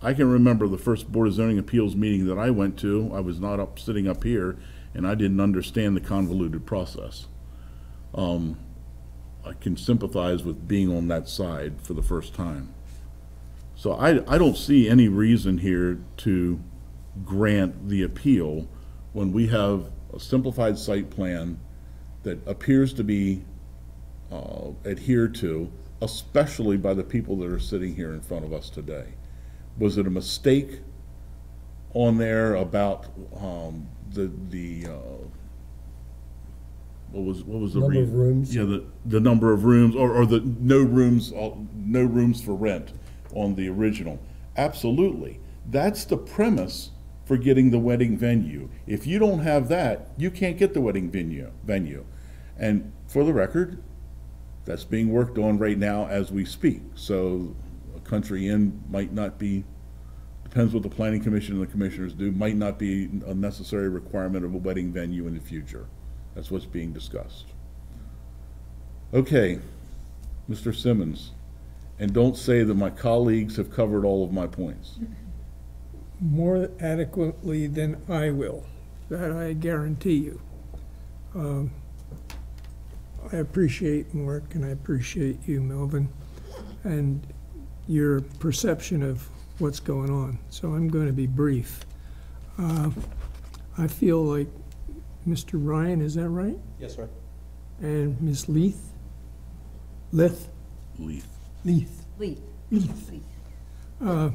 I can remember the first Board of Zoning Appeals meeting that I went to. I was not up, sitting up here, and I didn't understand the convoluted process. Um, I can sympathize with being on that side for the first time. So I, I don't see any reason here to grant the appeal when we have a simplified site plan that appears to be uh, adhered to, especially by the people that are sitting here in front of us today. Was it a mistake on there about um, the, the, uh, what was, what was the? Number of rooms? Yeah, the, the number of rooms, or, or the no rooms, uh, no rooms for rent on the original. Absolutely. That's the premise for getting the wedding venue. If you don't have that, you can't get the wedding venue, venue. And for the record, that's being worked on right now as we speak. So a country inn might not be, depends what the planning commission and the commissioners do, might not be a necessary requirement of a wedding venue in the future. That's what's being discussed. Okay, Mr. Simmons, and don't say that my colleagues have covered all of my points. More adequately than I will, that I guarantee you. Um, I appreciate Mark and I appreciate you, Melvin, and your perception of what's going on. So I'm going to be brief. Uh, I feel like Mr. Ryan, is that right? Yes, sir. And Ms. Leith? Lith? Leith. Leith. Leith. Leith. Uh,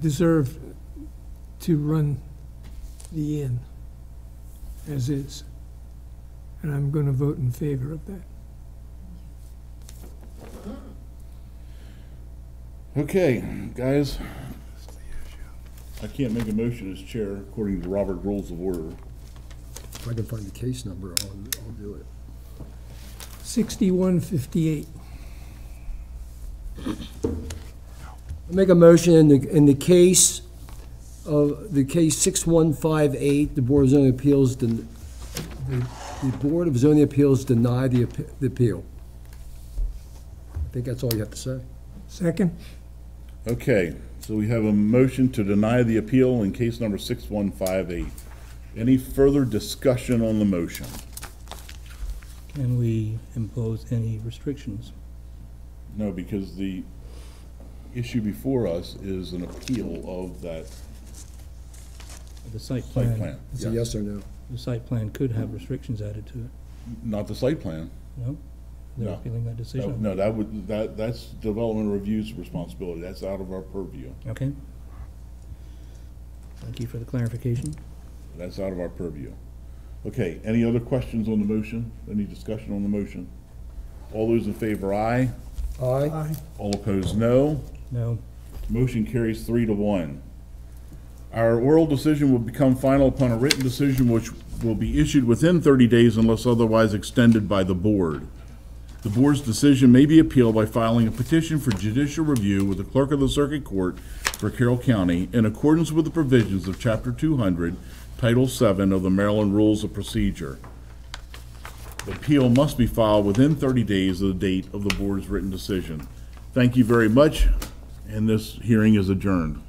deserve to run the inn as is. And I'm going to vote in favor of that. Okay, guys. I can't make a motion as chair according to Robert Rules of Order. If I can find the case number, I'll, I'll do it. 6158. I Make a motion in the, in the case of, the case 6158, the Board of Zoning Appeals, den- the the Board of Zoning Appeals deny the appe- the appeal. I think that's all you have to say. Second? Okay, so we have a motion to deny the appeal in case number 6158. Any further discussion on the motion? Can we impose any restrictions? No, because the issue before us is an appeal of that The site site plan, plan. It's a yes or no. the site plan could have restrictions added to it, Not the site plan. no? They're No. appealing that decision? No, that would, that, that's development review's responsibility. That's out of our purview. Okay. Thank you for the clarification. That's out of our purview. Okay, any other questions on the motion? Any discussion on the motion? All those in favor, aye. Aye? Aye. All opposed, no. No, Motion carries three to one. Our oral decision will become final upon a written decision which will be issued within 30 days unless otherwise extended by the board. The board's decision may be appealed by filing a petition for judicial review with the clerk of the circuit court for Carroll County in accordance with the provisions of Chapter 200, Title 7 of the Maryland Rules of Procedure. The appeal must be filed within 30 days of the date of the board's written decision. Thank you very much, and this hearing is adjourned.